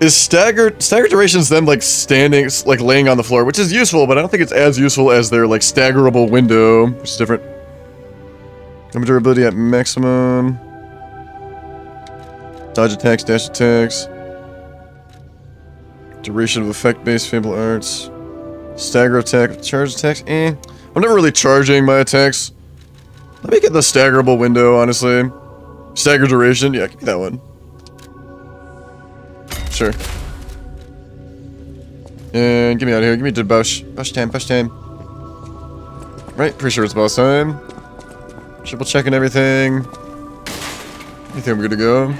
A: Is staggered staggered durations them like standing, like laying on the floor, which is useful, but I don't think it's as useful as their like staggerable window, which is different. Number durability at maximum. Dodge attacks, dash attacks. Duration of effect-based Fable Arts. Stagger attack, charge attacks, eh. I'm never really charging my attacks. Let me get the staggerable window, honestly. Stagger duration, yeah, give me that one. Sure. And get me out of here. Give me to Bush. Bush time, Bush time. Right, pretty sure it's boss time. Triple checking everything. I think we're good to go.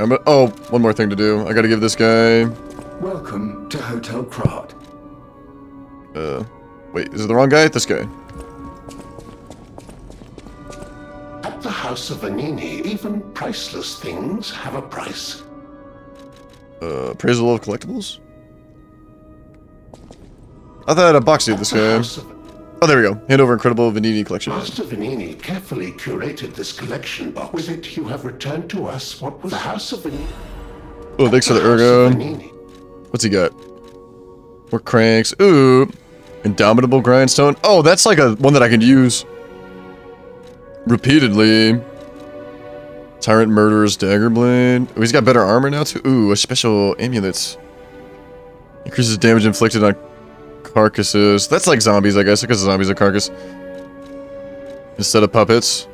A: Oh, one more thing to do. I gotta give this guy...
E: Welcome to Hotel Krat.
A: Uh, wait, is it the wrong guy? This guy.
E: At the House of Venigni, even priceless things have a price.
A: Uh, appraisal of collectibles? I thought I had a box of this guy. Oh, there we go. Hand over incredible Venigni collection.
E: Master Venigni carefully curated this collection. With it, you have returned to us what was the House of Venigni.
A: Oh, thanks for the ergo. What's he got? More cranks. Ooh. Indomitable grindstone. Oh, that's like a one that I can use repeatedly. Tyrant Murderer's Dagger Blade. Oh, he's got better armor now too. Ooh, a special amulet. Increases damage inflicted on carcasses. That's like zombies, I guess, because zombies are carcass. Instead of puppets.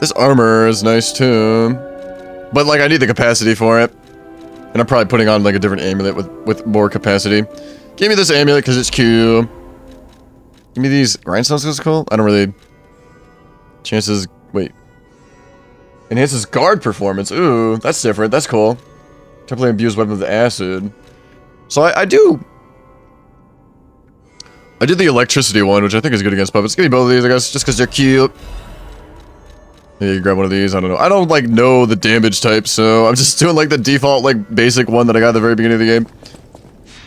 A: This armor is nice too. But like I need the capacity for it. And I'm probably putting on like a different amulet with, with more capacity. Give me this amulet because it's cute. Give me these grindstones because it's cool. I don't really... Chances... Wait. Enhances guard performance. Ooh, that's different. That's cool. Temporarily abuse weapon with acid. So I, I do... I did the electricity one, which I think is good against puppets. Give me both of these, I guess, just because they're cute. Yeah, you grab one of these. I don't know. I don't, like, know the damage type, so I'm just doing, like, the default, like, basic one that I got at the very beginning of the game.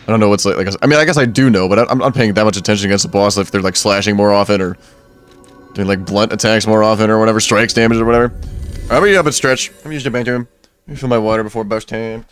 A: I don't know what's, like, like I mean, I guess I do know, but I'm not paying that much attention against the boss if they're, like, slashing more often or doing, like, blunt attacks more often or whatever, strikes damage or whatever. I'm gonna up and stretch. I'm using the back to him. Let me fill my water before boss time.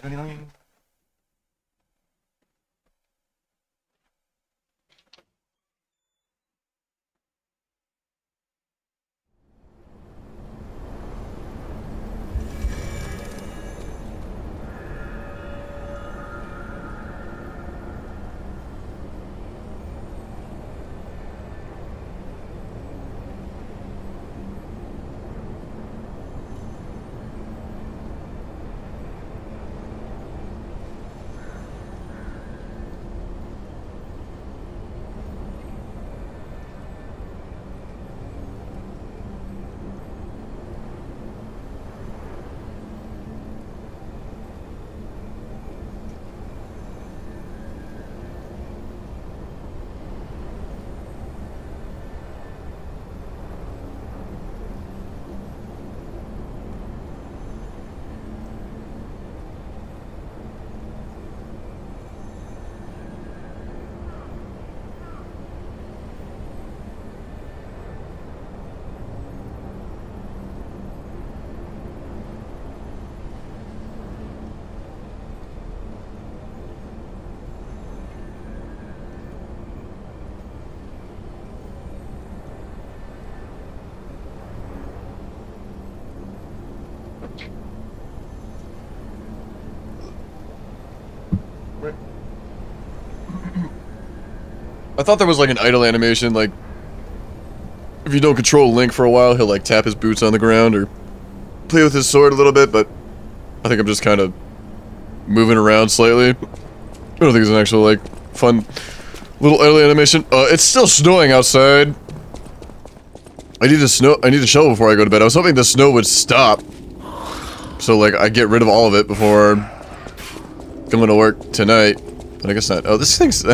A: I thought there was like an idle animation, like if you don't control Link for a while, he'll like tap his boots on the ground or play with his sword a little bit, but I think I'm just kind of moving around slightly. I don't think it's an actual like fun little idle animation. Uh, it's still snowing outside. I need to snow. I need to shovel before I go to bed. I was hoping the snow would stop, so like I get rid of all of it before going to work tonight. But I guess not. Oh, this thing's.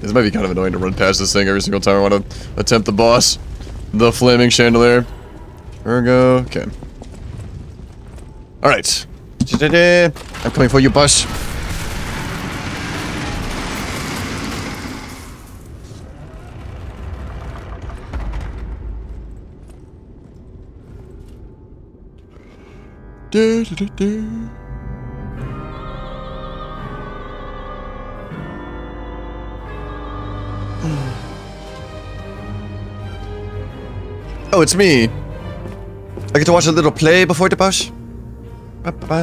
A: This might be kind of annoying to run past this thing every single time I want to attempt the boss. The flaming chandelier. Ergo. Okay. All right. I'm coming for you, boss. Do, do, do, do. It's me. I get to watch a little play before the boss. Ba -ba.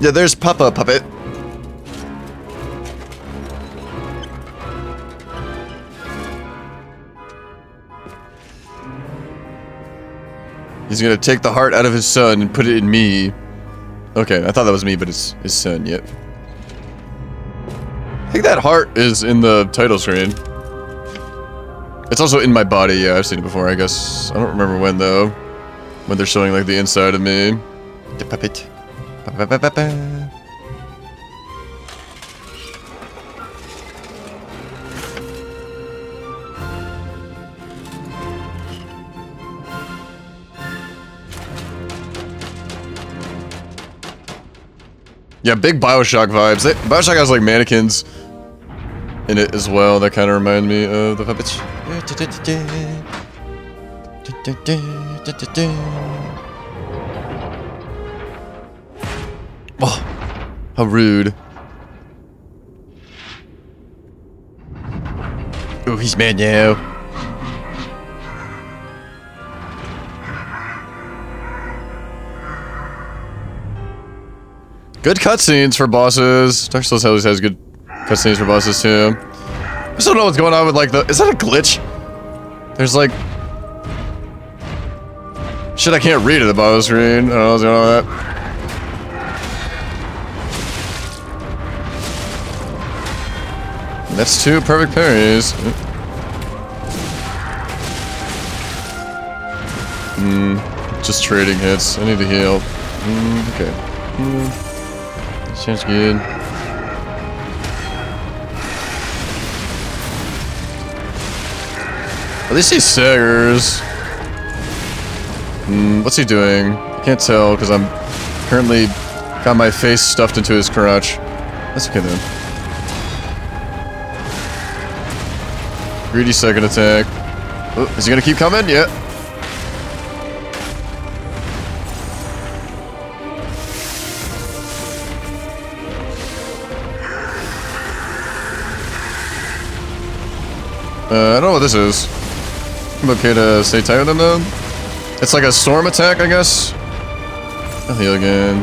A: Yeah, there's Papa Puppet. He's gonna take the heart out of his son and put it in me. Okay, I thought that was me, but it's his son, yet. I think that heart is in the title screen. It's also in my body, yeah, I've seen it before, I guess. I don't remember when, though. When they're showing, like, the inside of me. The puppet. -ba -ba -ba. Yeah, big Bioshock vibes. They, Bioshock has like mannequins in it as well that kind of remind me of the puppets. Oh, how rude. Oh, he's mad now. Good cutscenes for bosses. Dark Souls always has good cutscenes for bosses too. I still don't know what's going on with like the- is that a glitch? There's like... Shit I can't read at the bottom of the screen. I don't know what's going on with that. That's two perfect parries. Hmm, just trading hits. I need to heal. Mm, okay. Sounds good. At least he staggers. Hmm, what's he doing? I can't tell because I'm currently got my face stuffed into his crotch. That's okay then. Greedy second attack. Oh, is he gonna keep coming? Yeah. Uh, I don't know what this is. Okay to stay tight with him though. It's like a storm attack, I guess. I'll heal again.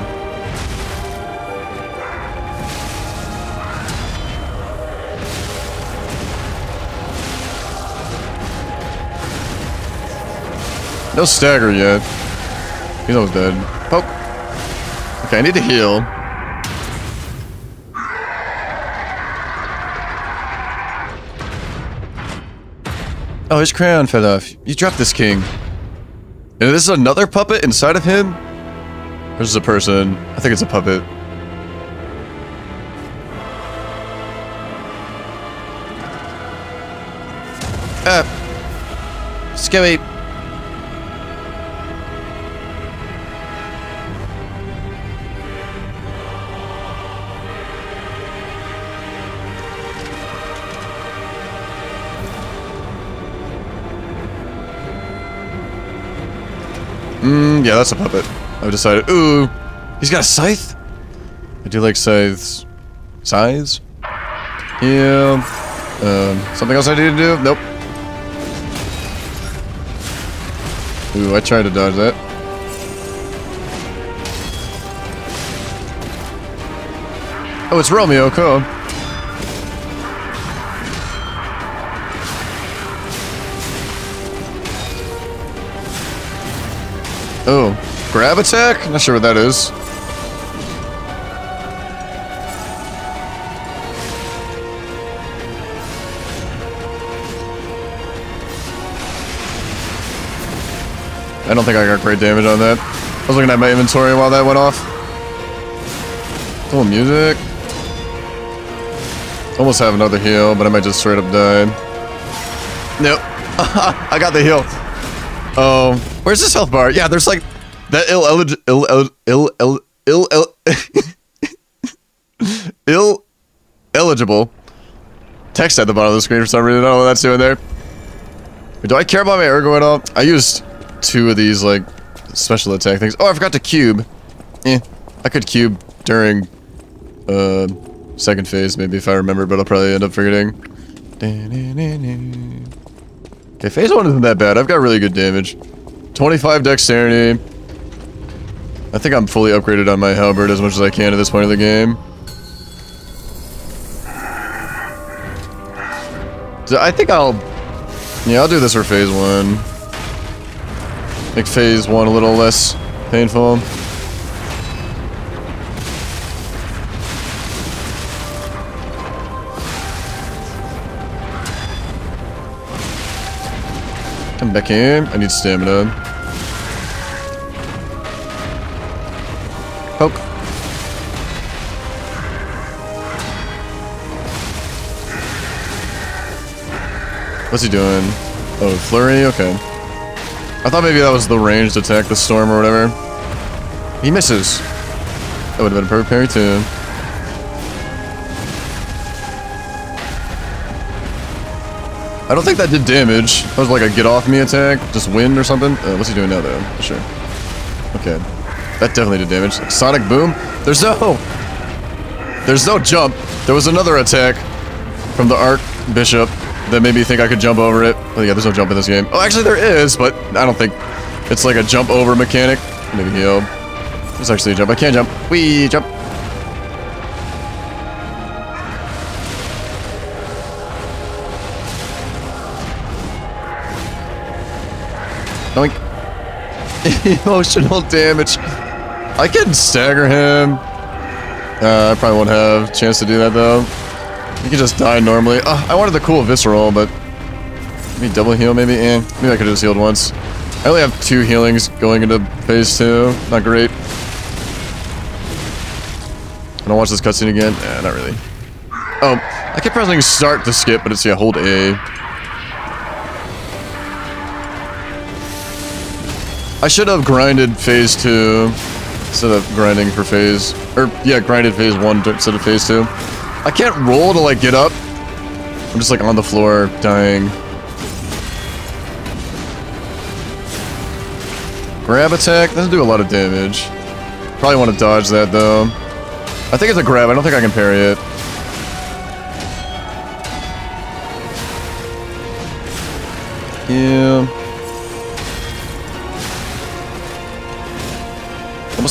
A: No stagger yet. He's almost dead. Poke. Okay, I need to heal. Oh, his crown fell off. You dropped this king. And this is another puppet inside of him? Or is this a person? I think it's a puppet. Ah. Scary. Mm, yeah, that's a puppet. I've decided. Ooh, he's got a scythe. I do like scythes. Scythes? Yeah. Um, something else I need to do? Nope. Ooh, I tried to dodge that. Oh, it's Romeo, cool. Oh, grab attack? Not sure what that is. I don't think I got great damage on that. I was looking at my inventory while that went off. Cool music. Almost have another heal, but I might just straight up die. Nope. I got the heal. Oh, where's this health bar? Yeah, there's like that ill ill ill ill ill ill eligible text at the bottom of the screen for some reason. I don't know what that's doing there. Do I care about my ergo at all? I used two of these like special attack things. Oh, I forgot to cube. Eh, I could cube during uh second phase maybe if I remember, but I'll probably end up forgetting. Okay, phase one isn't that bad. I've got really good damage. 25 dexterity. I think I'm fully upgraded on my halberd as much as I can at this point of the game. I think I'll... Yeah, I'll do this for phase one. Make phase one a little less painful. Come back here. I need stamina. Poke. What's he doing? Oh, flurry? Okay. I thought maybe that was the ranged attack, the storm or whatever. He misses. That would have been a perfect parry too. I don't think that did damage. That was like a get off me attack, just wind or something. Uh, what's he doing now though? Sure. Okay. That definitely did damage. Sonic boom. There's no... There's no jump. There was another attack from the Archbishop that made me think I could jump over it. Oh yeah, there's no jump in this game. Oh, actually there is, but I don't think it's like a jump over mechanic. Maybe heal. There's actually a jump. I can't jump. Wee jump. Doink. Emotional damage. I can stagger him. Uh, I probably won't have a chance to do that though. He can just die normally. Uh, I wanted the cool visceral, but maybe double heal maybe? Eh, maybe I could have just healed once. I only have two healings going into phase two. Not great. I don't watch this cutscene again. Eh, not really. Oh, I kept pressing start to skip, but it's yeah, hold A. I should have grinded phase two instead of grinding for phase, or yeah, grinded phase one instead of phase two. I can't roll to like get up. I'm just like on the floor dying. Grab attack doesn't do a lot of damage. Probably want to dodge that though. I think it's a grab. I don't think I can parry it. Yeah.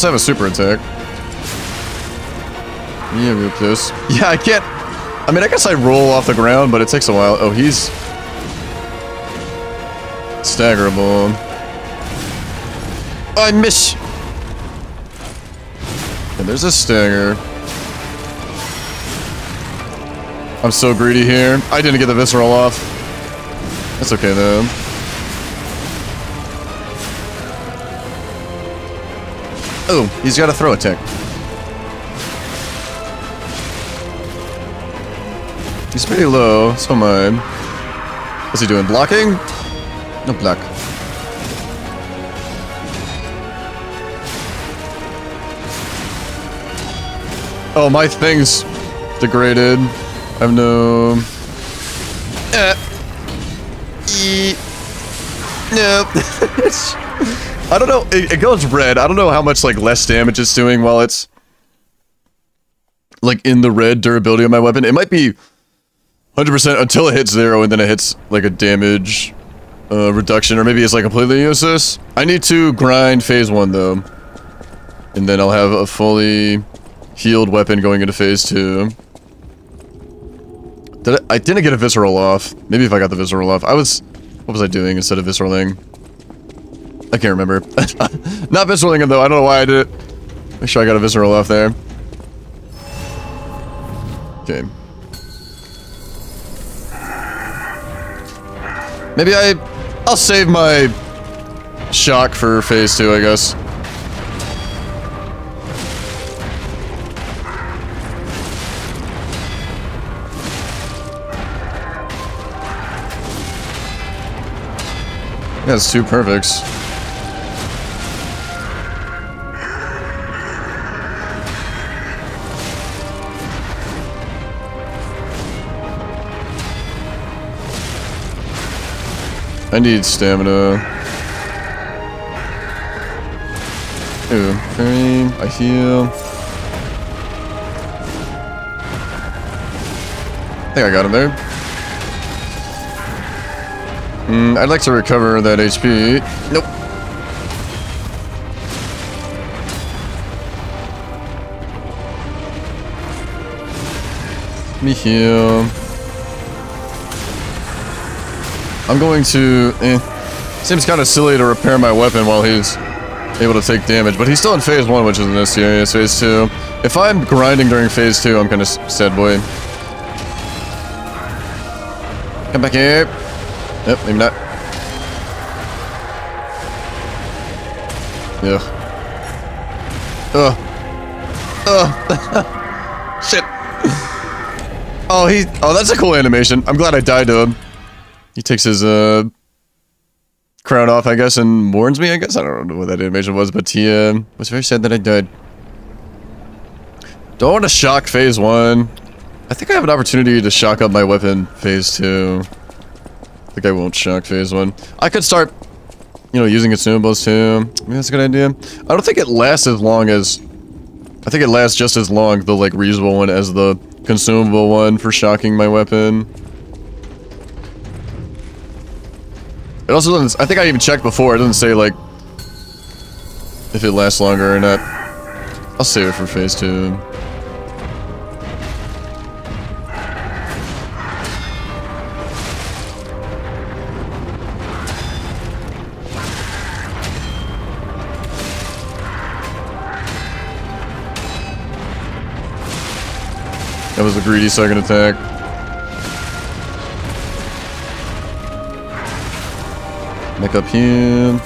A: Have a super attack. Yeah, close. Yeah, I can't... I mean, I guess I roll off the ground, but it takes a while. Oh, he's... Staggerable. I miss... And there's a stagger. I'm so greedy here. I didn't get the visceral off. That's okay, though. Oh, he's got a throw attack. He's pretty low, so am I. What's he doing? Blocking? No block. Oh, my thing's degraded. I have no... Eh. E nope. I don't know. It, it goes red. I don't know how much like less damage it's doing while it's like in the red durability of my weapon. It might be 100% until it hits zero and then it hits like a damage uh, reduction or maybe it's like completely useless. I need to grind phase one though. And then I'll have a fully healed weapon going into phase two. Did I, I didn't get a visceral off. Maybe if I got the visceral off. I was... What was I doing instead of visceraling? I can't remember. Not visceraling him though. I don't know why I did it. Make sure I got a visceral off there. Okay. Maybe I... I'll save my shock for phase two, I guess. That's two perfects. I need stamina. Ooh, okay, I heal. I think I got him there. Mm, I'd like to recover that HP. Nope. Me heal. I'm going to... Eh. Seems kind of silly to repair my weapon while he's able to take damage, but he's still in phase 1, which is this serious. Phase 2. If I'm grinding during phase 2, I'm kind of sad boy. Come back here. Yep, maybe not. Ugh. Ugh. Ugh. Shit. Oh, he... Oh, that's a cool animation. I'm glad I died to him. He takes his, uh... Crown off, I guess, and warns me, I guess? I don't know what that animation was, but he, uh, was very sad that I died. Don't want to shock phase one. I think I have an opportunity to shock up my weapon phase two. I think I won't shock phase one. I could start, you know, using consumables too. Maybe that's a good idea. I don't think it lasts as long as... I think it lasts just as long, the, like, reasonable one, as the consumable one for shocking my weapon. It also doesn't... I think I even checked before. It doesn't say, like... If it lasts longer or not. I'll save it for phase two. That was a greedy second attack. Back up here.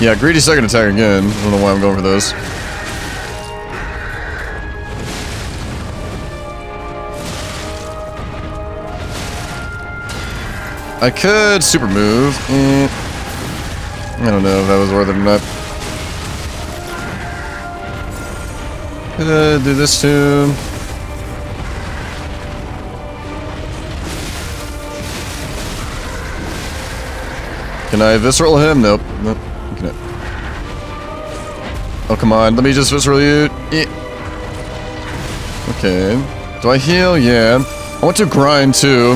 A: Yeah, greedy second attack again. I don't know why I'm going for those. I could super move. Eh. I don't know if that was worth it or not. Uh, do this too. Can I visceral him? Nope. Nope. Oh, come on. Let me just visceral you. Okay. Do I heal? Yeah. I want to grind too.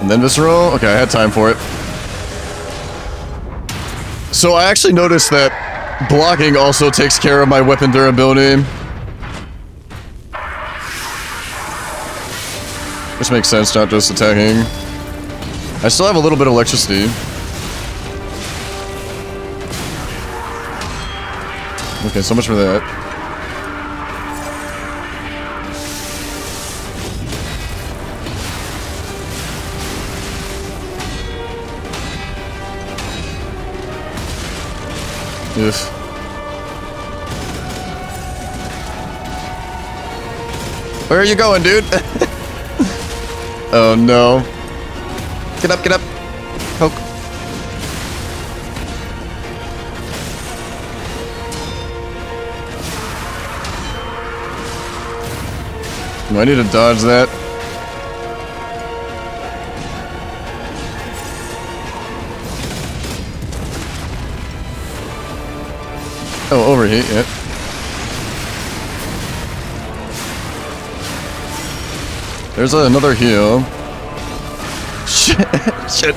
A: And then visceral? Okay, I had time for it. So I actually noticed that blocking also takes care of my weapon durability. Which makes sense, not just attacking. I still have a little bit of electricity. Okay, so much for that. Oof. Where are you going, dude? oh no. Get up, get up. Poke. I need to dodge that? Oh, overheat, yeah. There's another heal. Shit.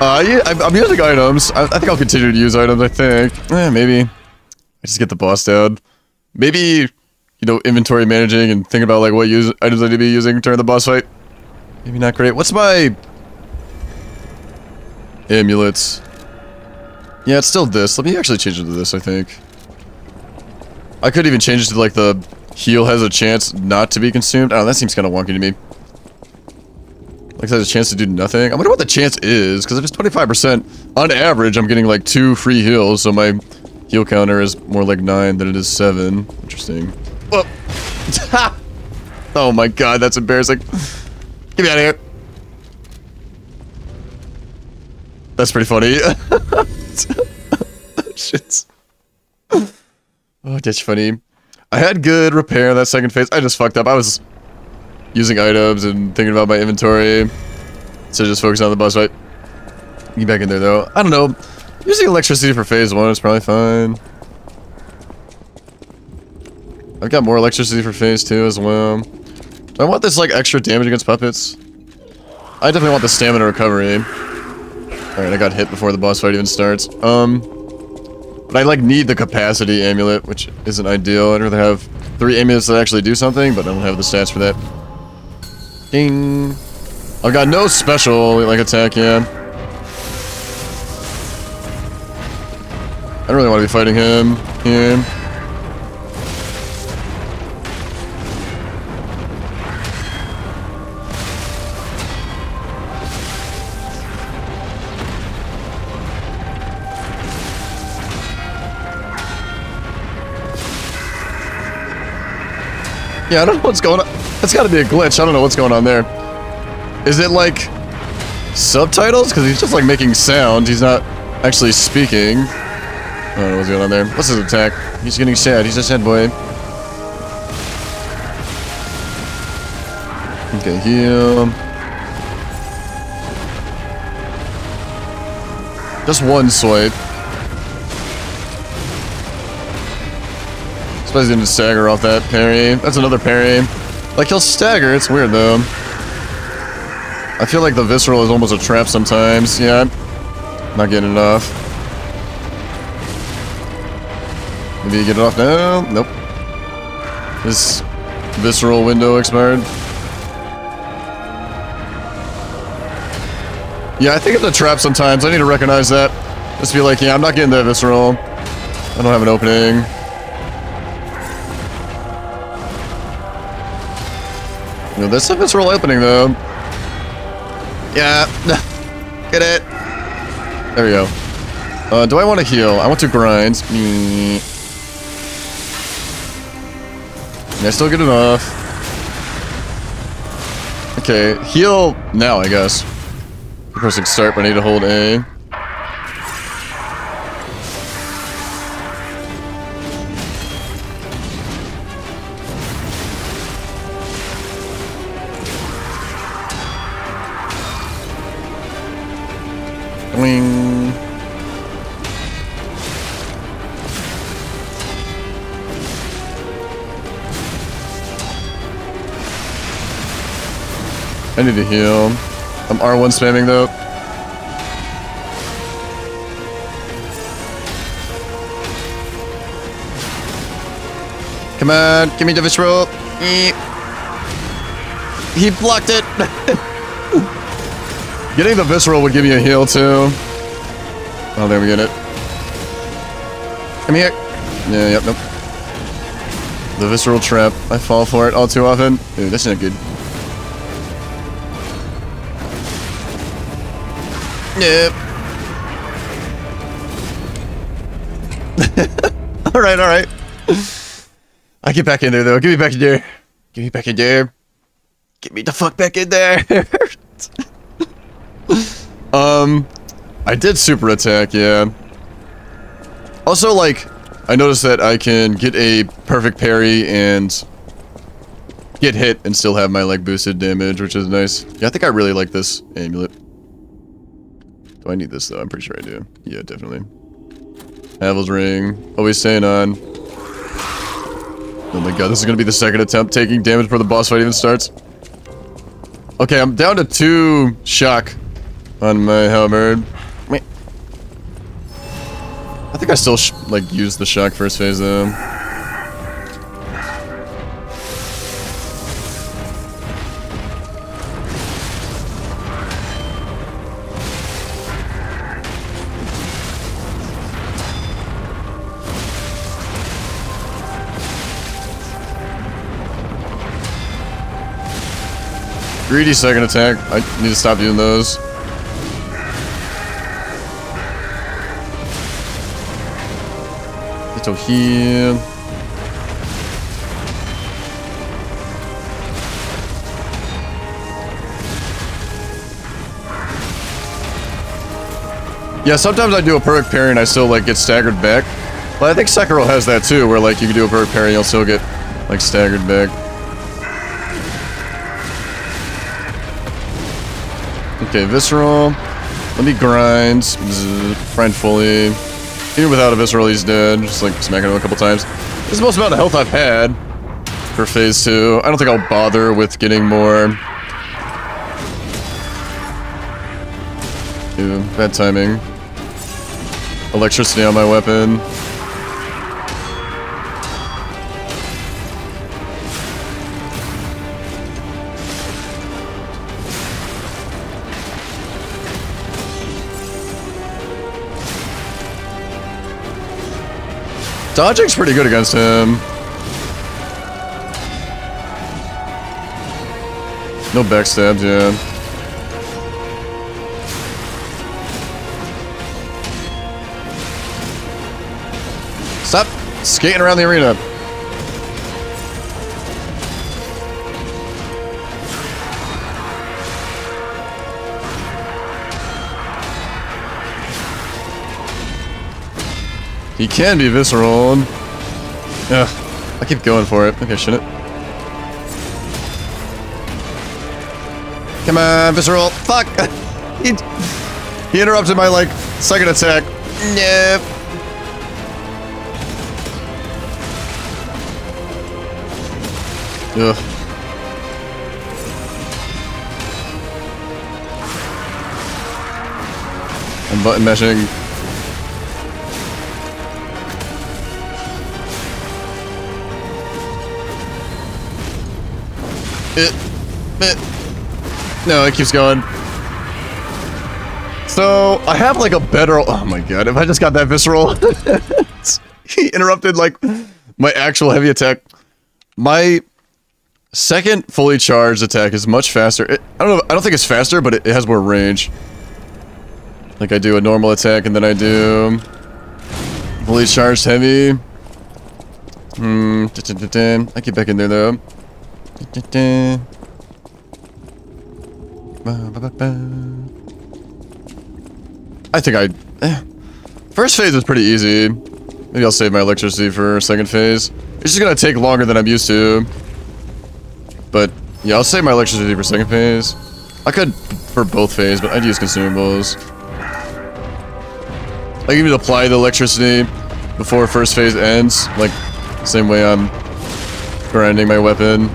A: Uh, yeah, I'm, using items. I, I think I'll continue to use items, I think. Eh, maybe. I just get the boss down. Maybe, you know, inventory managing and thinking about, like, what use items I need to be using during the boss fight. Maybe not great. What's my... Amulets. Yeah, it's still this. Let me actually change it to this, I think. I could even change it to, like, the heal has a chance not to be consumed. Oh, that seems kind of wonky to me. Like, has a chance to do nothing. I wonder what the chance is, because if it's 25%, on average, I'm getting, like, two free heals, so my heal counter is more like 9 than it is 7. Interesting. Whoa. oh my god, that's embarrassing. Get me out of here. That's pretty funny. Shit. Oh, that's funny. I had good repair in that second phase. I just fucked up. I was using items and thinking about my inventory. So just focus on the boss fight. Get back in there though. I don't know. Using electricity for phase one is probably fine. I've got more electricity for phase two as well. Do I want this like extra damage against puppets? I definitely want the stamina recovery. Alright, I got hit before the boss fight even starts. Um, but I like need the capacity amulet, which isn't ideal. I'd rather have three amulets that actually do something, but I don't have the stats for that. Ding. I've got no special like attack yeah. I don't really want to be fighting him here. Yeah, I don't know what's going on. That's gotta be a glitch. I don't know what's going on there. Is it like subtitles? Because he's just like making sound. He's not actually speaking. I don't know what's going on there. What's his attack? He's getting sad. He's a sad boy. Okay, heal. Just one swipe. Suppose he didn't stagger off that parry. That's another parry. Like, he'll stagger. It's weird, though. I feel like the visceral is almost a trap sometimes. Yeah. Not getting enough. Maybe you get it off now? Nope. This visceral window expired. Yeah, I think it's a trap sometimes. I need to recognize that. Just be like, yeah, I'm not getting that visceral. I don't have an opening. No, this a visceral opening, though. Yeah. Get it. There we go. Uh, do I want to heal? I want to grind. Me. Can I still get enough? Okay, heal now, I guess. Pressing start, but I need to hold A. need to heal. Um, I'm R1 spamming though. Come on, give me the visceral. Eh. He blocked it. Getting the visceral would give me a heal too. Oh, there we get it. Come here. Yeah, yep, nope. The visceral trap. I fall for it all too often. Dude, that's not good. Yep. alright, alright. I get back in there though. Get me back in there. Get me back in there. Get me the fuck back in there. um, I did super attack, yeah. Also, like, I noticed that I can get a perfect parry and get hit and still have my, like, boosted damage, which is nice. Yeah, I think I really like this amulet. Do I need this, though? I'm pretty sure I do. Yeah, definitely. Havel's Ring. Always staying on. Oh my god, this is gonna be the second attempt taking damage before the boss fight even starts. Okay, I'm down to two shock on my halberd. I think I still like use the shock first phase though. Greedy second attack. I need to stop doing those. Get here. Yeah, sometimes I do a perfect parry and I still like get staggered back. But I think Sekiro has that too, where like you can do a perfect parry and you'll still get like staggered back. Okay, Visceral. Let me grind. Friend fully. Even without a Visceral, he's dead. Just like smacking him a couple times. This is the most amount of health I've had for phase two. I don't think I'll bother with getting more. Ew, bad timing. Electricity on my weapon. Dodging's pretty good against him. No backstabs, yeah. Stop skating around the arena. He can be visceral. Yeah, I keep going for it. Okay, shouldn't. Come on, visceral. Fuck! he, he interrupted my, like, second attack. Nope. Ugh. I'm button meshing. It, it. No, it keeps going. So, I have like a better- oh my god, if I just got that visceral. he interrupted like my actual heavy attack. My second fully charged attack is much faster. It, I don't know, I don't think it's faster, but it, it has more range. Like I do a normal attack and then I do fully charged heavy. Hmm, I get back in there though. I think I... Eh. First phase is pretty easy. Maybe I'll save my electricity for second phase. It's just gonna take longer than I'm used to. But, yeah, I'll save my electricity for second phase. I could for both phase, but I'd use consumables. I can even apply the electricity before first phase ends, like, same way I'm grinding my weapon.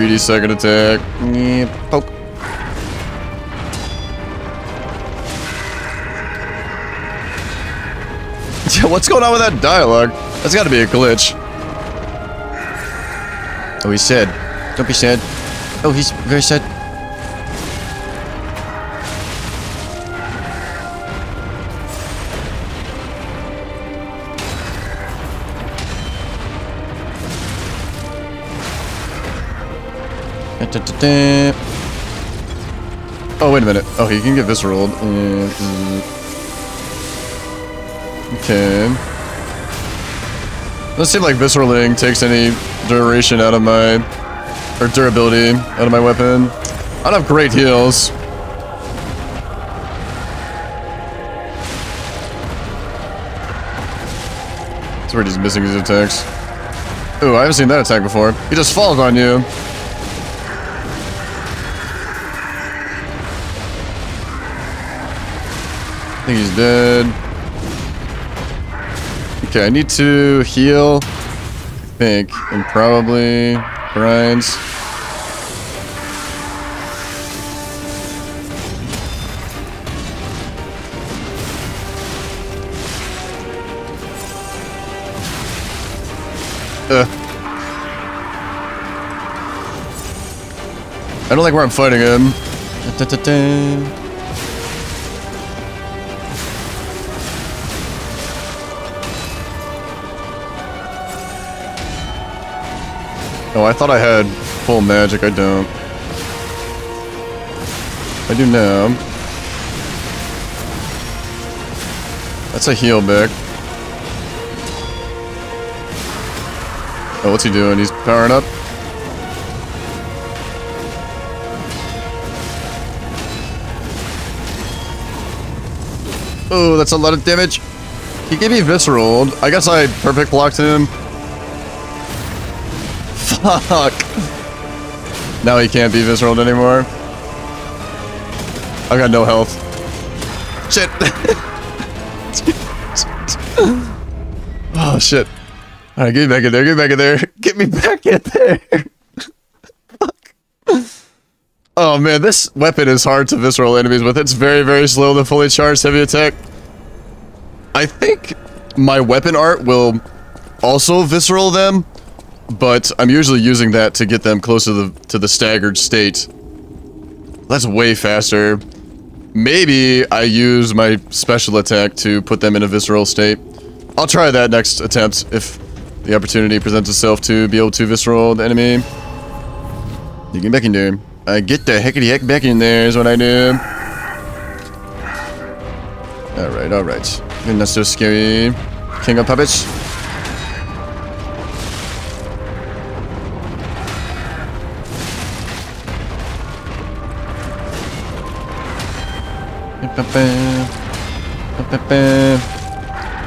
A: 3D second attack. Yeah, poke. What's going on with that dialogue? That's gotta be a glitch. Oh, he's sad. Don't be sad. Oh, he's very sad. Oh, wait a minute. Oh, he can get visceral. Mm, okay. Doesn't seem like visceraling takes any duration out of my... Or durability out of my weapon. I don't have great heals. That's where he's missing his attacks. Ooh, I haven't seen that attack before. He just falls on you. Think he's dead. Okay, I need to heal. I think. And probably grinds. Uh. I don't like where I'm fighting him. Da, da, da, Oh, I thought I had full magic. I don't. I do now. That's a heal back. Oh, what's he doing? He's powering up. Oh, that's a lot of damage. He gave me Visceral. I guess I perfect blocked him. Fuck. Now he can't be Visceral anymore. I got no health. Shit. oh, shit. Alright, get me back in there, get me back in there. Get me back in there. Fuck. Oh man, this weapon is hard to visceral enemies with. It's very, very slow to fully charged heavy attack. I think my weapon art will also visceral them, but I'm usually using that to get them close to the to the staggered state. That's way faster. Maybe I use my special attack to put them in a visceral state. I'll try that next attempt if the opportunity presents itself to be able to visceral the enemy. You get back in there. I get the heckity heck back in there is what I do. Alright, alright. You're not so scary. King of Puppets.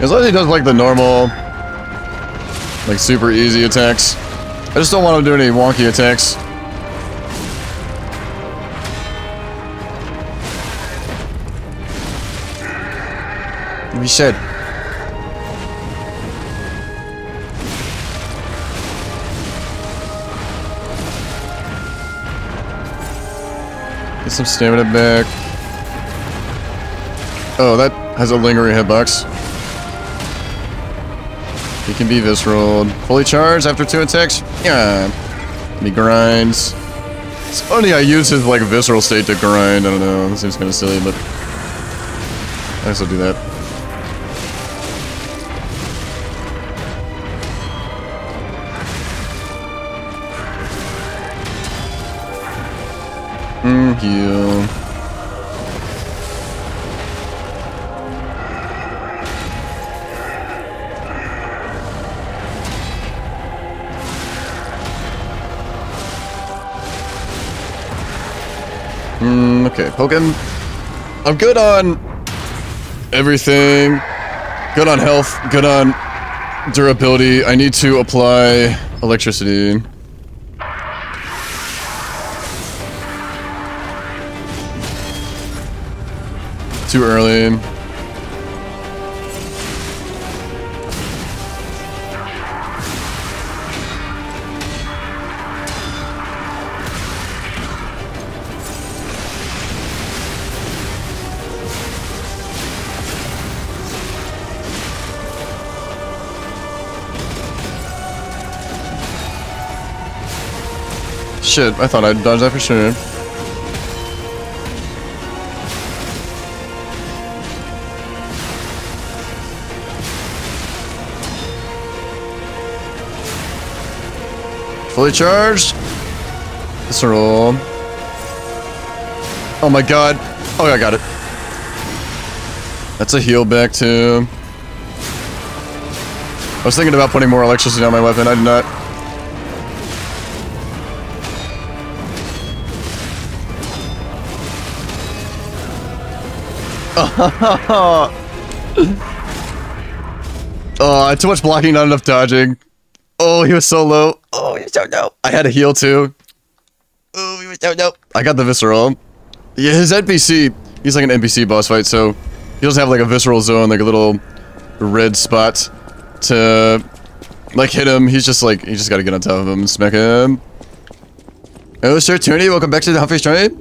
A: As long as he does like the normal, like super easy attacks. I just don't want him to do any wonky attacks. We said. Get some stamina back. Oh, that has a lingering hitbox. He can be visceral. Fully charged after two attacks? Yeah. And he grinds. It's funny I use his like visceral state to grind. I don't know. It seems kind of silly, but I guess I'll do that. Mm, Thank you. Okay, poking. I'm good on everything. Good on health. Good on durability. I need to apply electricity. Too early. Shit, I thought I'd dodge that for sure. Fully charged. Let's roll. Oh my god. Oh, I got it. That's a heal back too. I was thinking about putting more electricity on my weapon. I did not. oh, too much blocking, not enough dodging. Oh, he was so low. Oh, he was so low. I had a heal too. Oh, he was so low. I got the visceral. Yeah, his NPC, he's like an NPC boss fight, so He doesn't have like a visceral zone, like a little red spot to like hit him. He's just like he just got to get on top of him and smack him. Oh, Sir Tony, welcome back to the Humfrey Stream.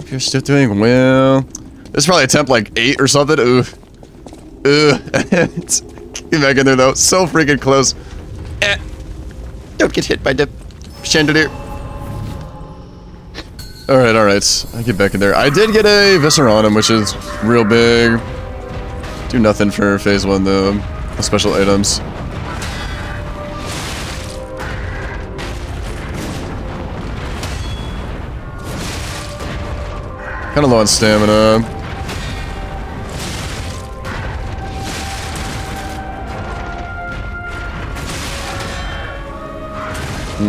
A: If you're still doing well, this is probably attempt like eight or something. Ooh, ooh. get back in there though. So freaking close. Eh. Don't get hit by the chandelier. Alright, alright. I get back in there. I did get a Viscera on him, which is real big. Do nothing for phase one though. Special items. Kinda low on stamina.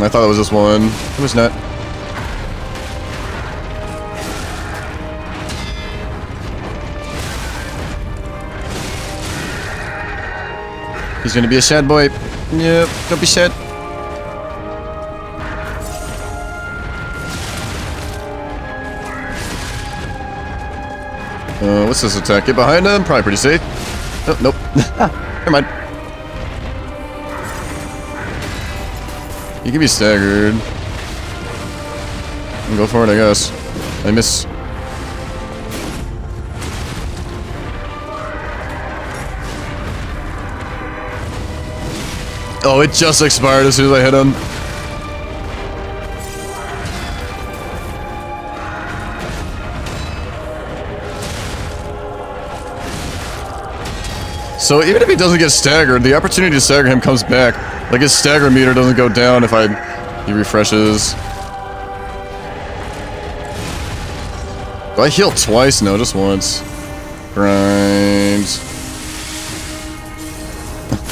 A: I thought it was this one. It was not. He's gonna be a sad boy. Yep, don't be sad. Uh, what's this attack? Get behind him? Probably pretty safe. Oh, nope. Never mind. You can be staggered. Go for it, I guess. I miss. Oh, it just expired as soon as I hit him. So even if he doesn't get staggered, the opportunity to stagger him comes back. Like his stagger meter doesn't go down if I he refreshes. Do I heal twice? No, just once. Grind.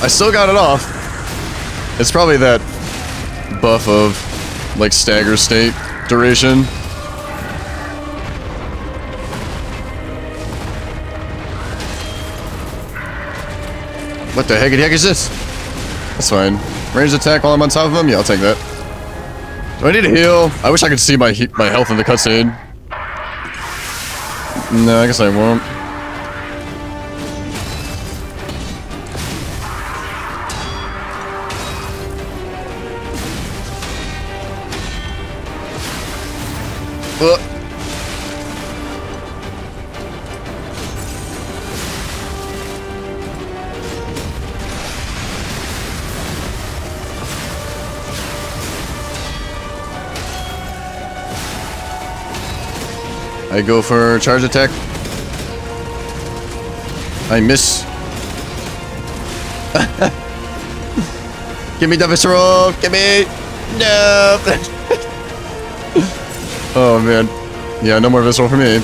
A: I still got it off. It's probably that buff of like stagger state duration. What the heck, heck is this? That's fine. Ranged attack while I'm on top of him? Yeah, I'll take that. Do I need a heal? I wish I could see my my health in the cutscene. No, I guess I won't. I go for charge attack. I miss. Give me the visceral. Give me. No. oh man. Yeah, no more visceral for me.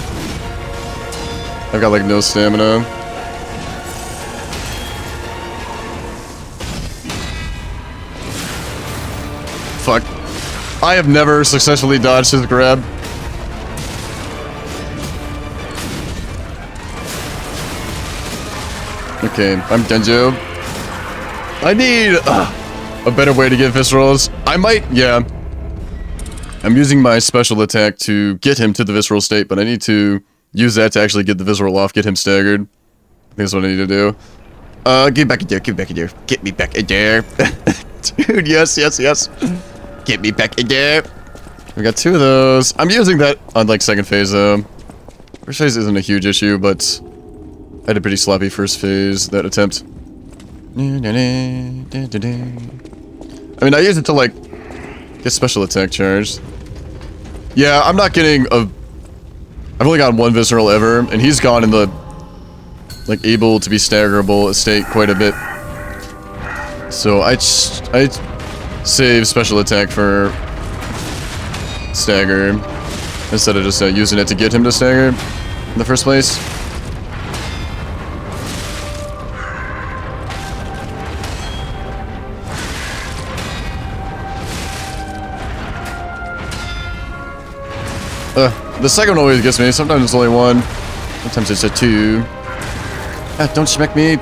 A: I've got like no stamina. Fuck. I have never successfully dodged his grab. Okay, I'm Denjo. I need uh, a better way to get viscerals. I might, yeah. I'm using my special attack to get him to the visceral state, but I need to use that to actually get the visceral off, get him staggered. I think that's what I need to do. Uh, get back in there, get back in there. Get me back in there. Dude, yes, yes, yes. Get me back in there. We got two of those. I'm using that on, like, second phase, though. First phase isn't a huge issue, but... I had a pretty sloppy first phase, that attempt. I mean, I used it to, like, get special attack charged. Yeah, I'm not getting a... I've only gotten one Visceral ever, and he's gone in the, like, able to be staggerable state quite a bit. So I, I save special attack for stagger, instead of just uh, using it to get him to stagger in the first place. The second always gets me. Sometimes it's only one. Sometimes it's a two. Ah, don't smack me.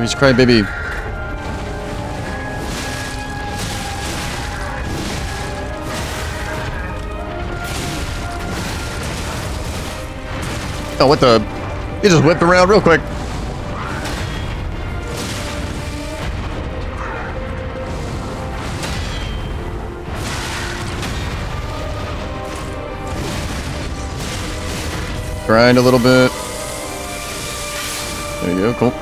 A: He's crying, baby. Oh, what the... He just whipped around real quick. Grind a little bit. There you go, cool.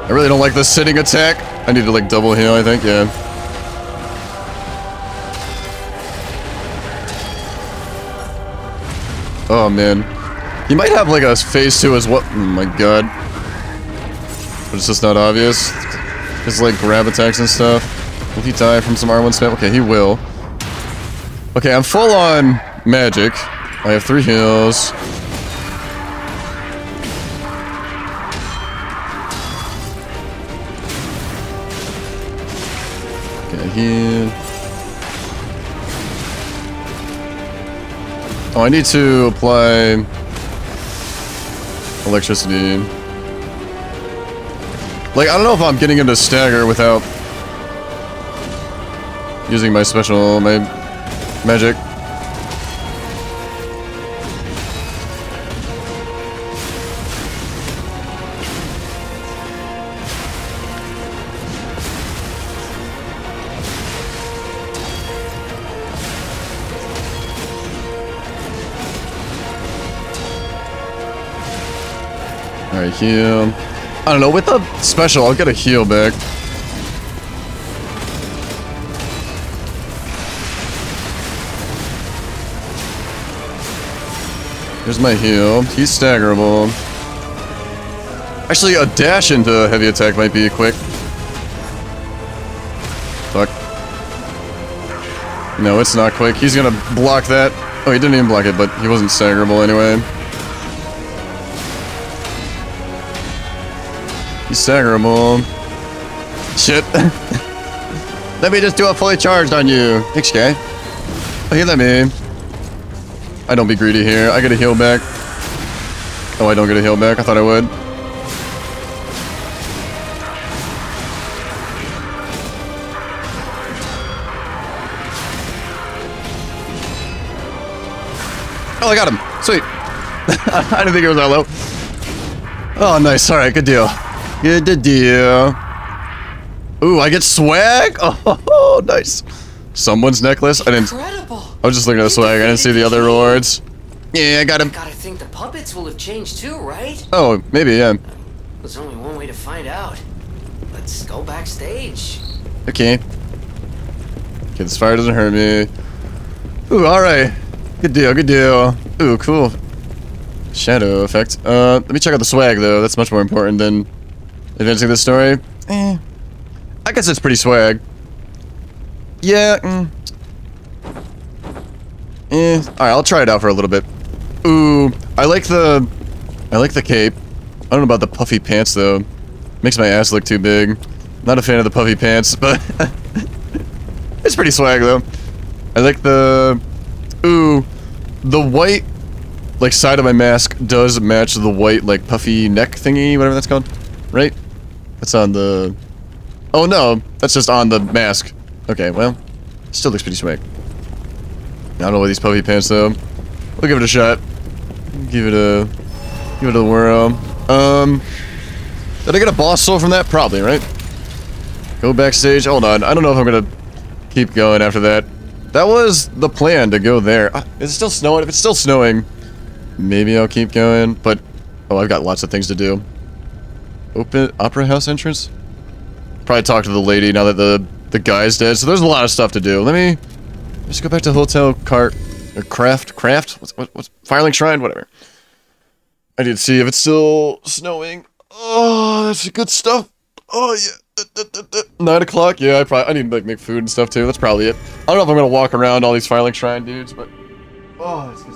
A: I really don't like the sitting attack. I need to like double heal, I think, yeah. Oh man. He might have like a phase two as well. Oh my god. But it's just not obvious. His like grab attacks and stuff. Will he die from some R1 snap? Okay, he will. Okay, I'm full on magic. I have three heals. Oh, I need to apply electricity. Like, I don't know if I'm getting him to stagger without using my special, my magic. Heal. I don't know, with the special, I'll get a heal back. Here's my heal. He's staggerable. Actually, a dash into heavy attack might be quick. Fuck. No, it's not quick. He's gonna block that. Oh, he didn't even block it, but he wasn't staggerable anyway. He's staggerable. Shit. let me just do a fully charged on you. Thanks, guy. Oh, he let me. I don't be greedy here. I get a heal back. Oh, I don't get a heal back. I thought I would. Oh, I got him. Sweet. I didn't think it was that low. Oh, nice. All right, good deal. Good deal. Ooh, I get swag? Oh, nice. Someone's necklace? I didn't...
F: Incredible.
A: I was just looking at the swag. I didn't see the other rewards. Yeah, I got him.
F: Gotta think the puppets will have changed too, right?
A: Oh, maybe, yeah.
F: There's only one way to find out. Let's go backstage.
A: Okay. Okay, this fire doesn't hurt me. Ooh, alright. Good deal, good deal. Ooh, cool. Shadow effect. Uh, let me check out the swag, though. That's much more important than advancing the story. Eh. I guess it's pretty swag. Yeah, mm. Eh. Alright, I'll try it out for a little bit. Ooh, I like the... I like the cape. I don't know about the puffy pants, though. Makes my ass look too big. Not a fan of the puffy pants, but... it's pretty swag, though. I like the... Ooh, the white, like, side of my mask does match the white, like, puffy neck thingy, whatever that's called. Right? That's on the... Oh, no. That's just on the mask. Okay, well, still looks pretty swag. I don't know these puffy pants, though. We'll give it a shot. Give it a... Give it a whirl. Um... Did I get a boss soul from that? Probably, right? Go backstage. Hold on. I don't know if I'm gonna keep going after that. That was the plan, to go there. Uh, is it still snowing? If it's still snowing, maybe I'll keep going. But, oh, I've got lots of things to do. Open Opera House entrance? Probably talk to the lady now that the, the guy's dead. So there's a lot of stuff to do. Let me just go back to Hotel Cart... Or Craft? Craft? What's, what, what's... Firelink Shrine? Whatever. I need to see if it's still snowing. Oh, that's good stuff. Oh, yeah. Nine o'clock? Yeah, I probably I need to like make food and stuff too. That's probably it. I don't know if I'm gonna walk around all these Firelink Shrine dudes, but oh, that's good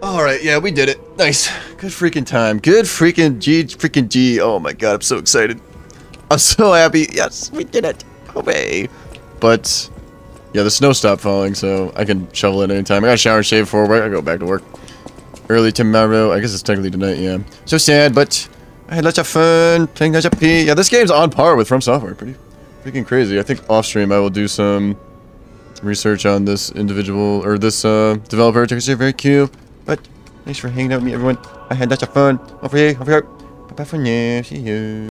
A: stuff. All right, yeah, we did it. Nice. Good freaking time. Good freaking G, freaking G. Oh my god, I'm so excited. I'm so happy. Yes, we did it. Obey. But, yeah, the snow stopped falling, so I can shovel it anytime. I got to shower and shave before work. I go back to work. Early tomorrow. I guess it's technically tonight, yeah. So sad, but I had lots of fun playing Gacha P. Yeah, this game's on par with From Software. Pretty freaking crazy. I think off stream I will do some research on this individual, or this uh, developer. They're very cute. But thanks for hanging out with me, everyone. I had lots of fun. Over here, over here. Bye-bye for now. See you.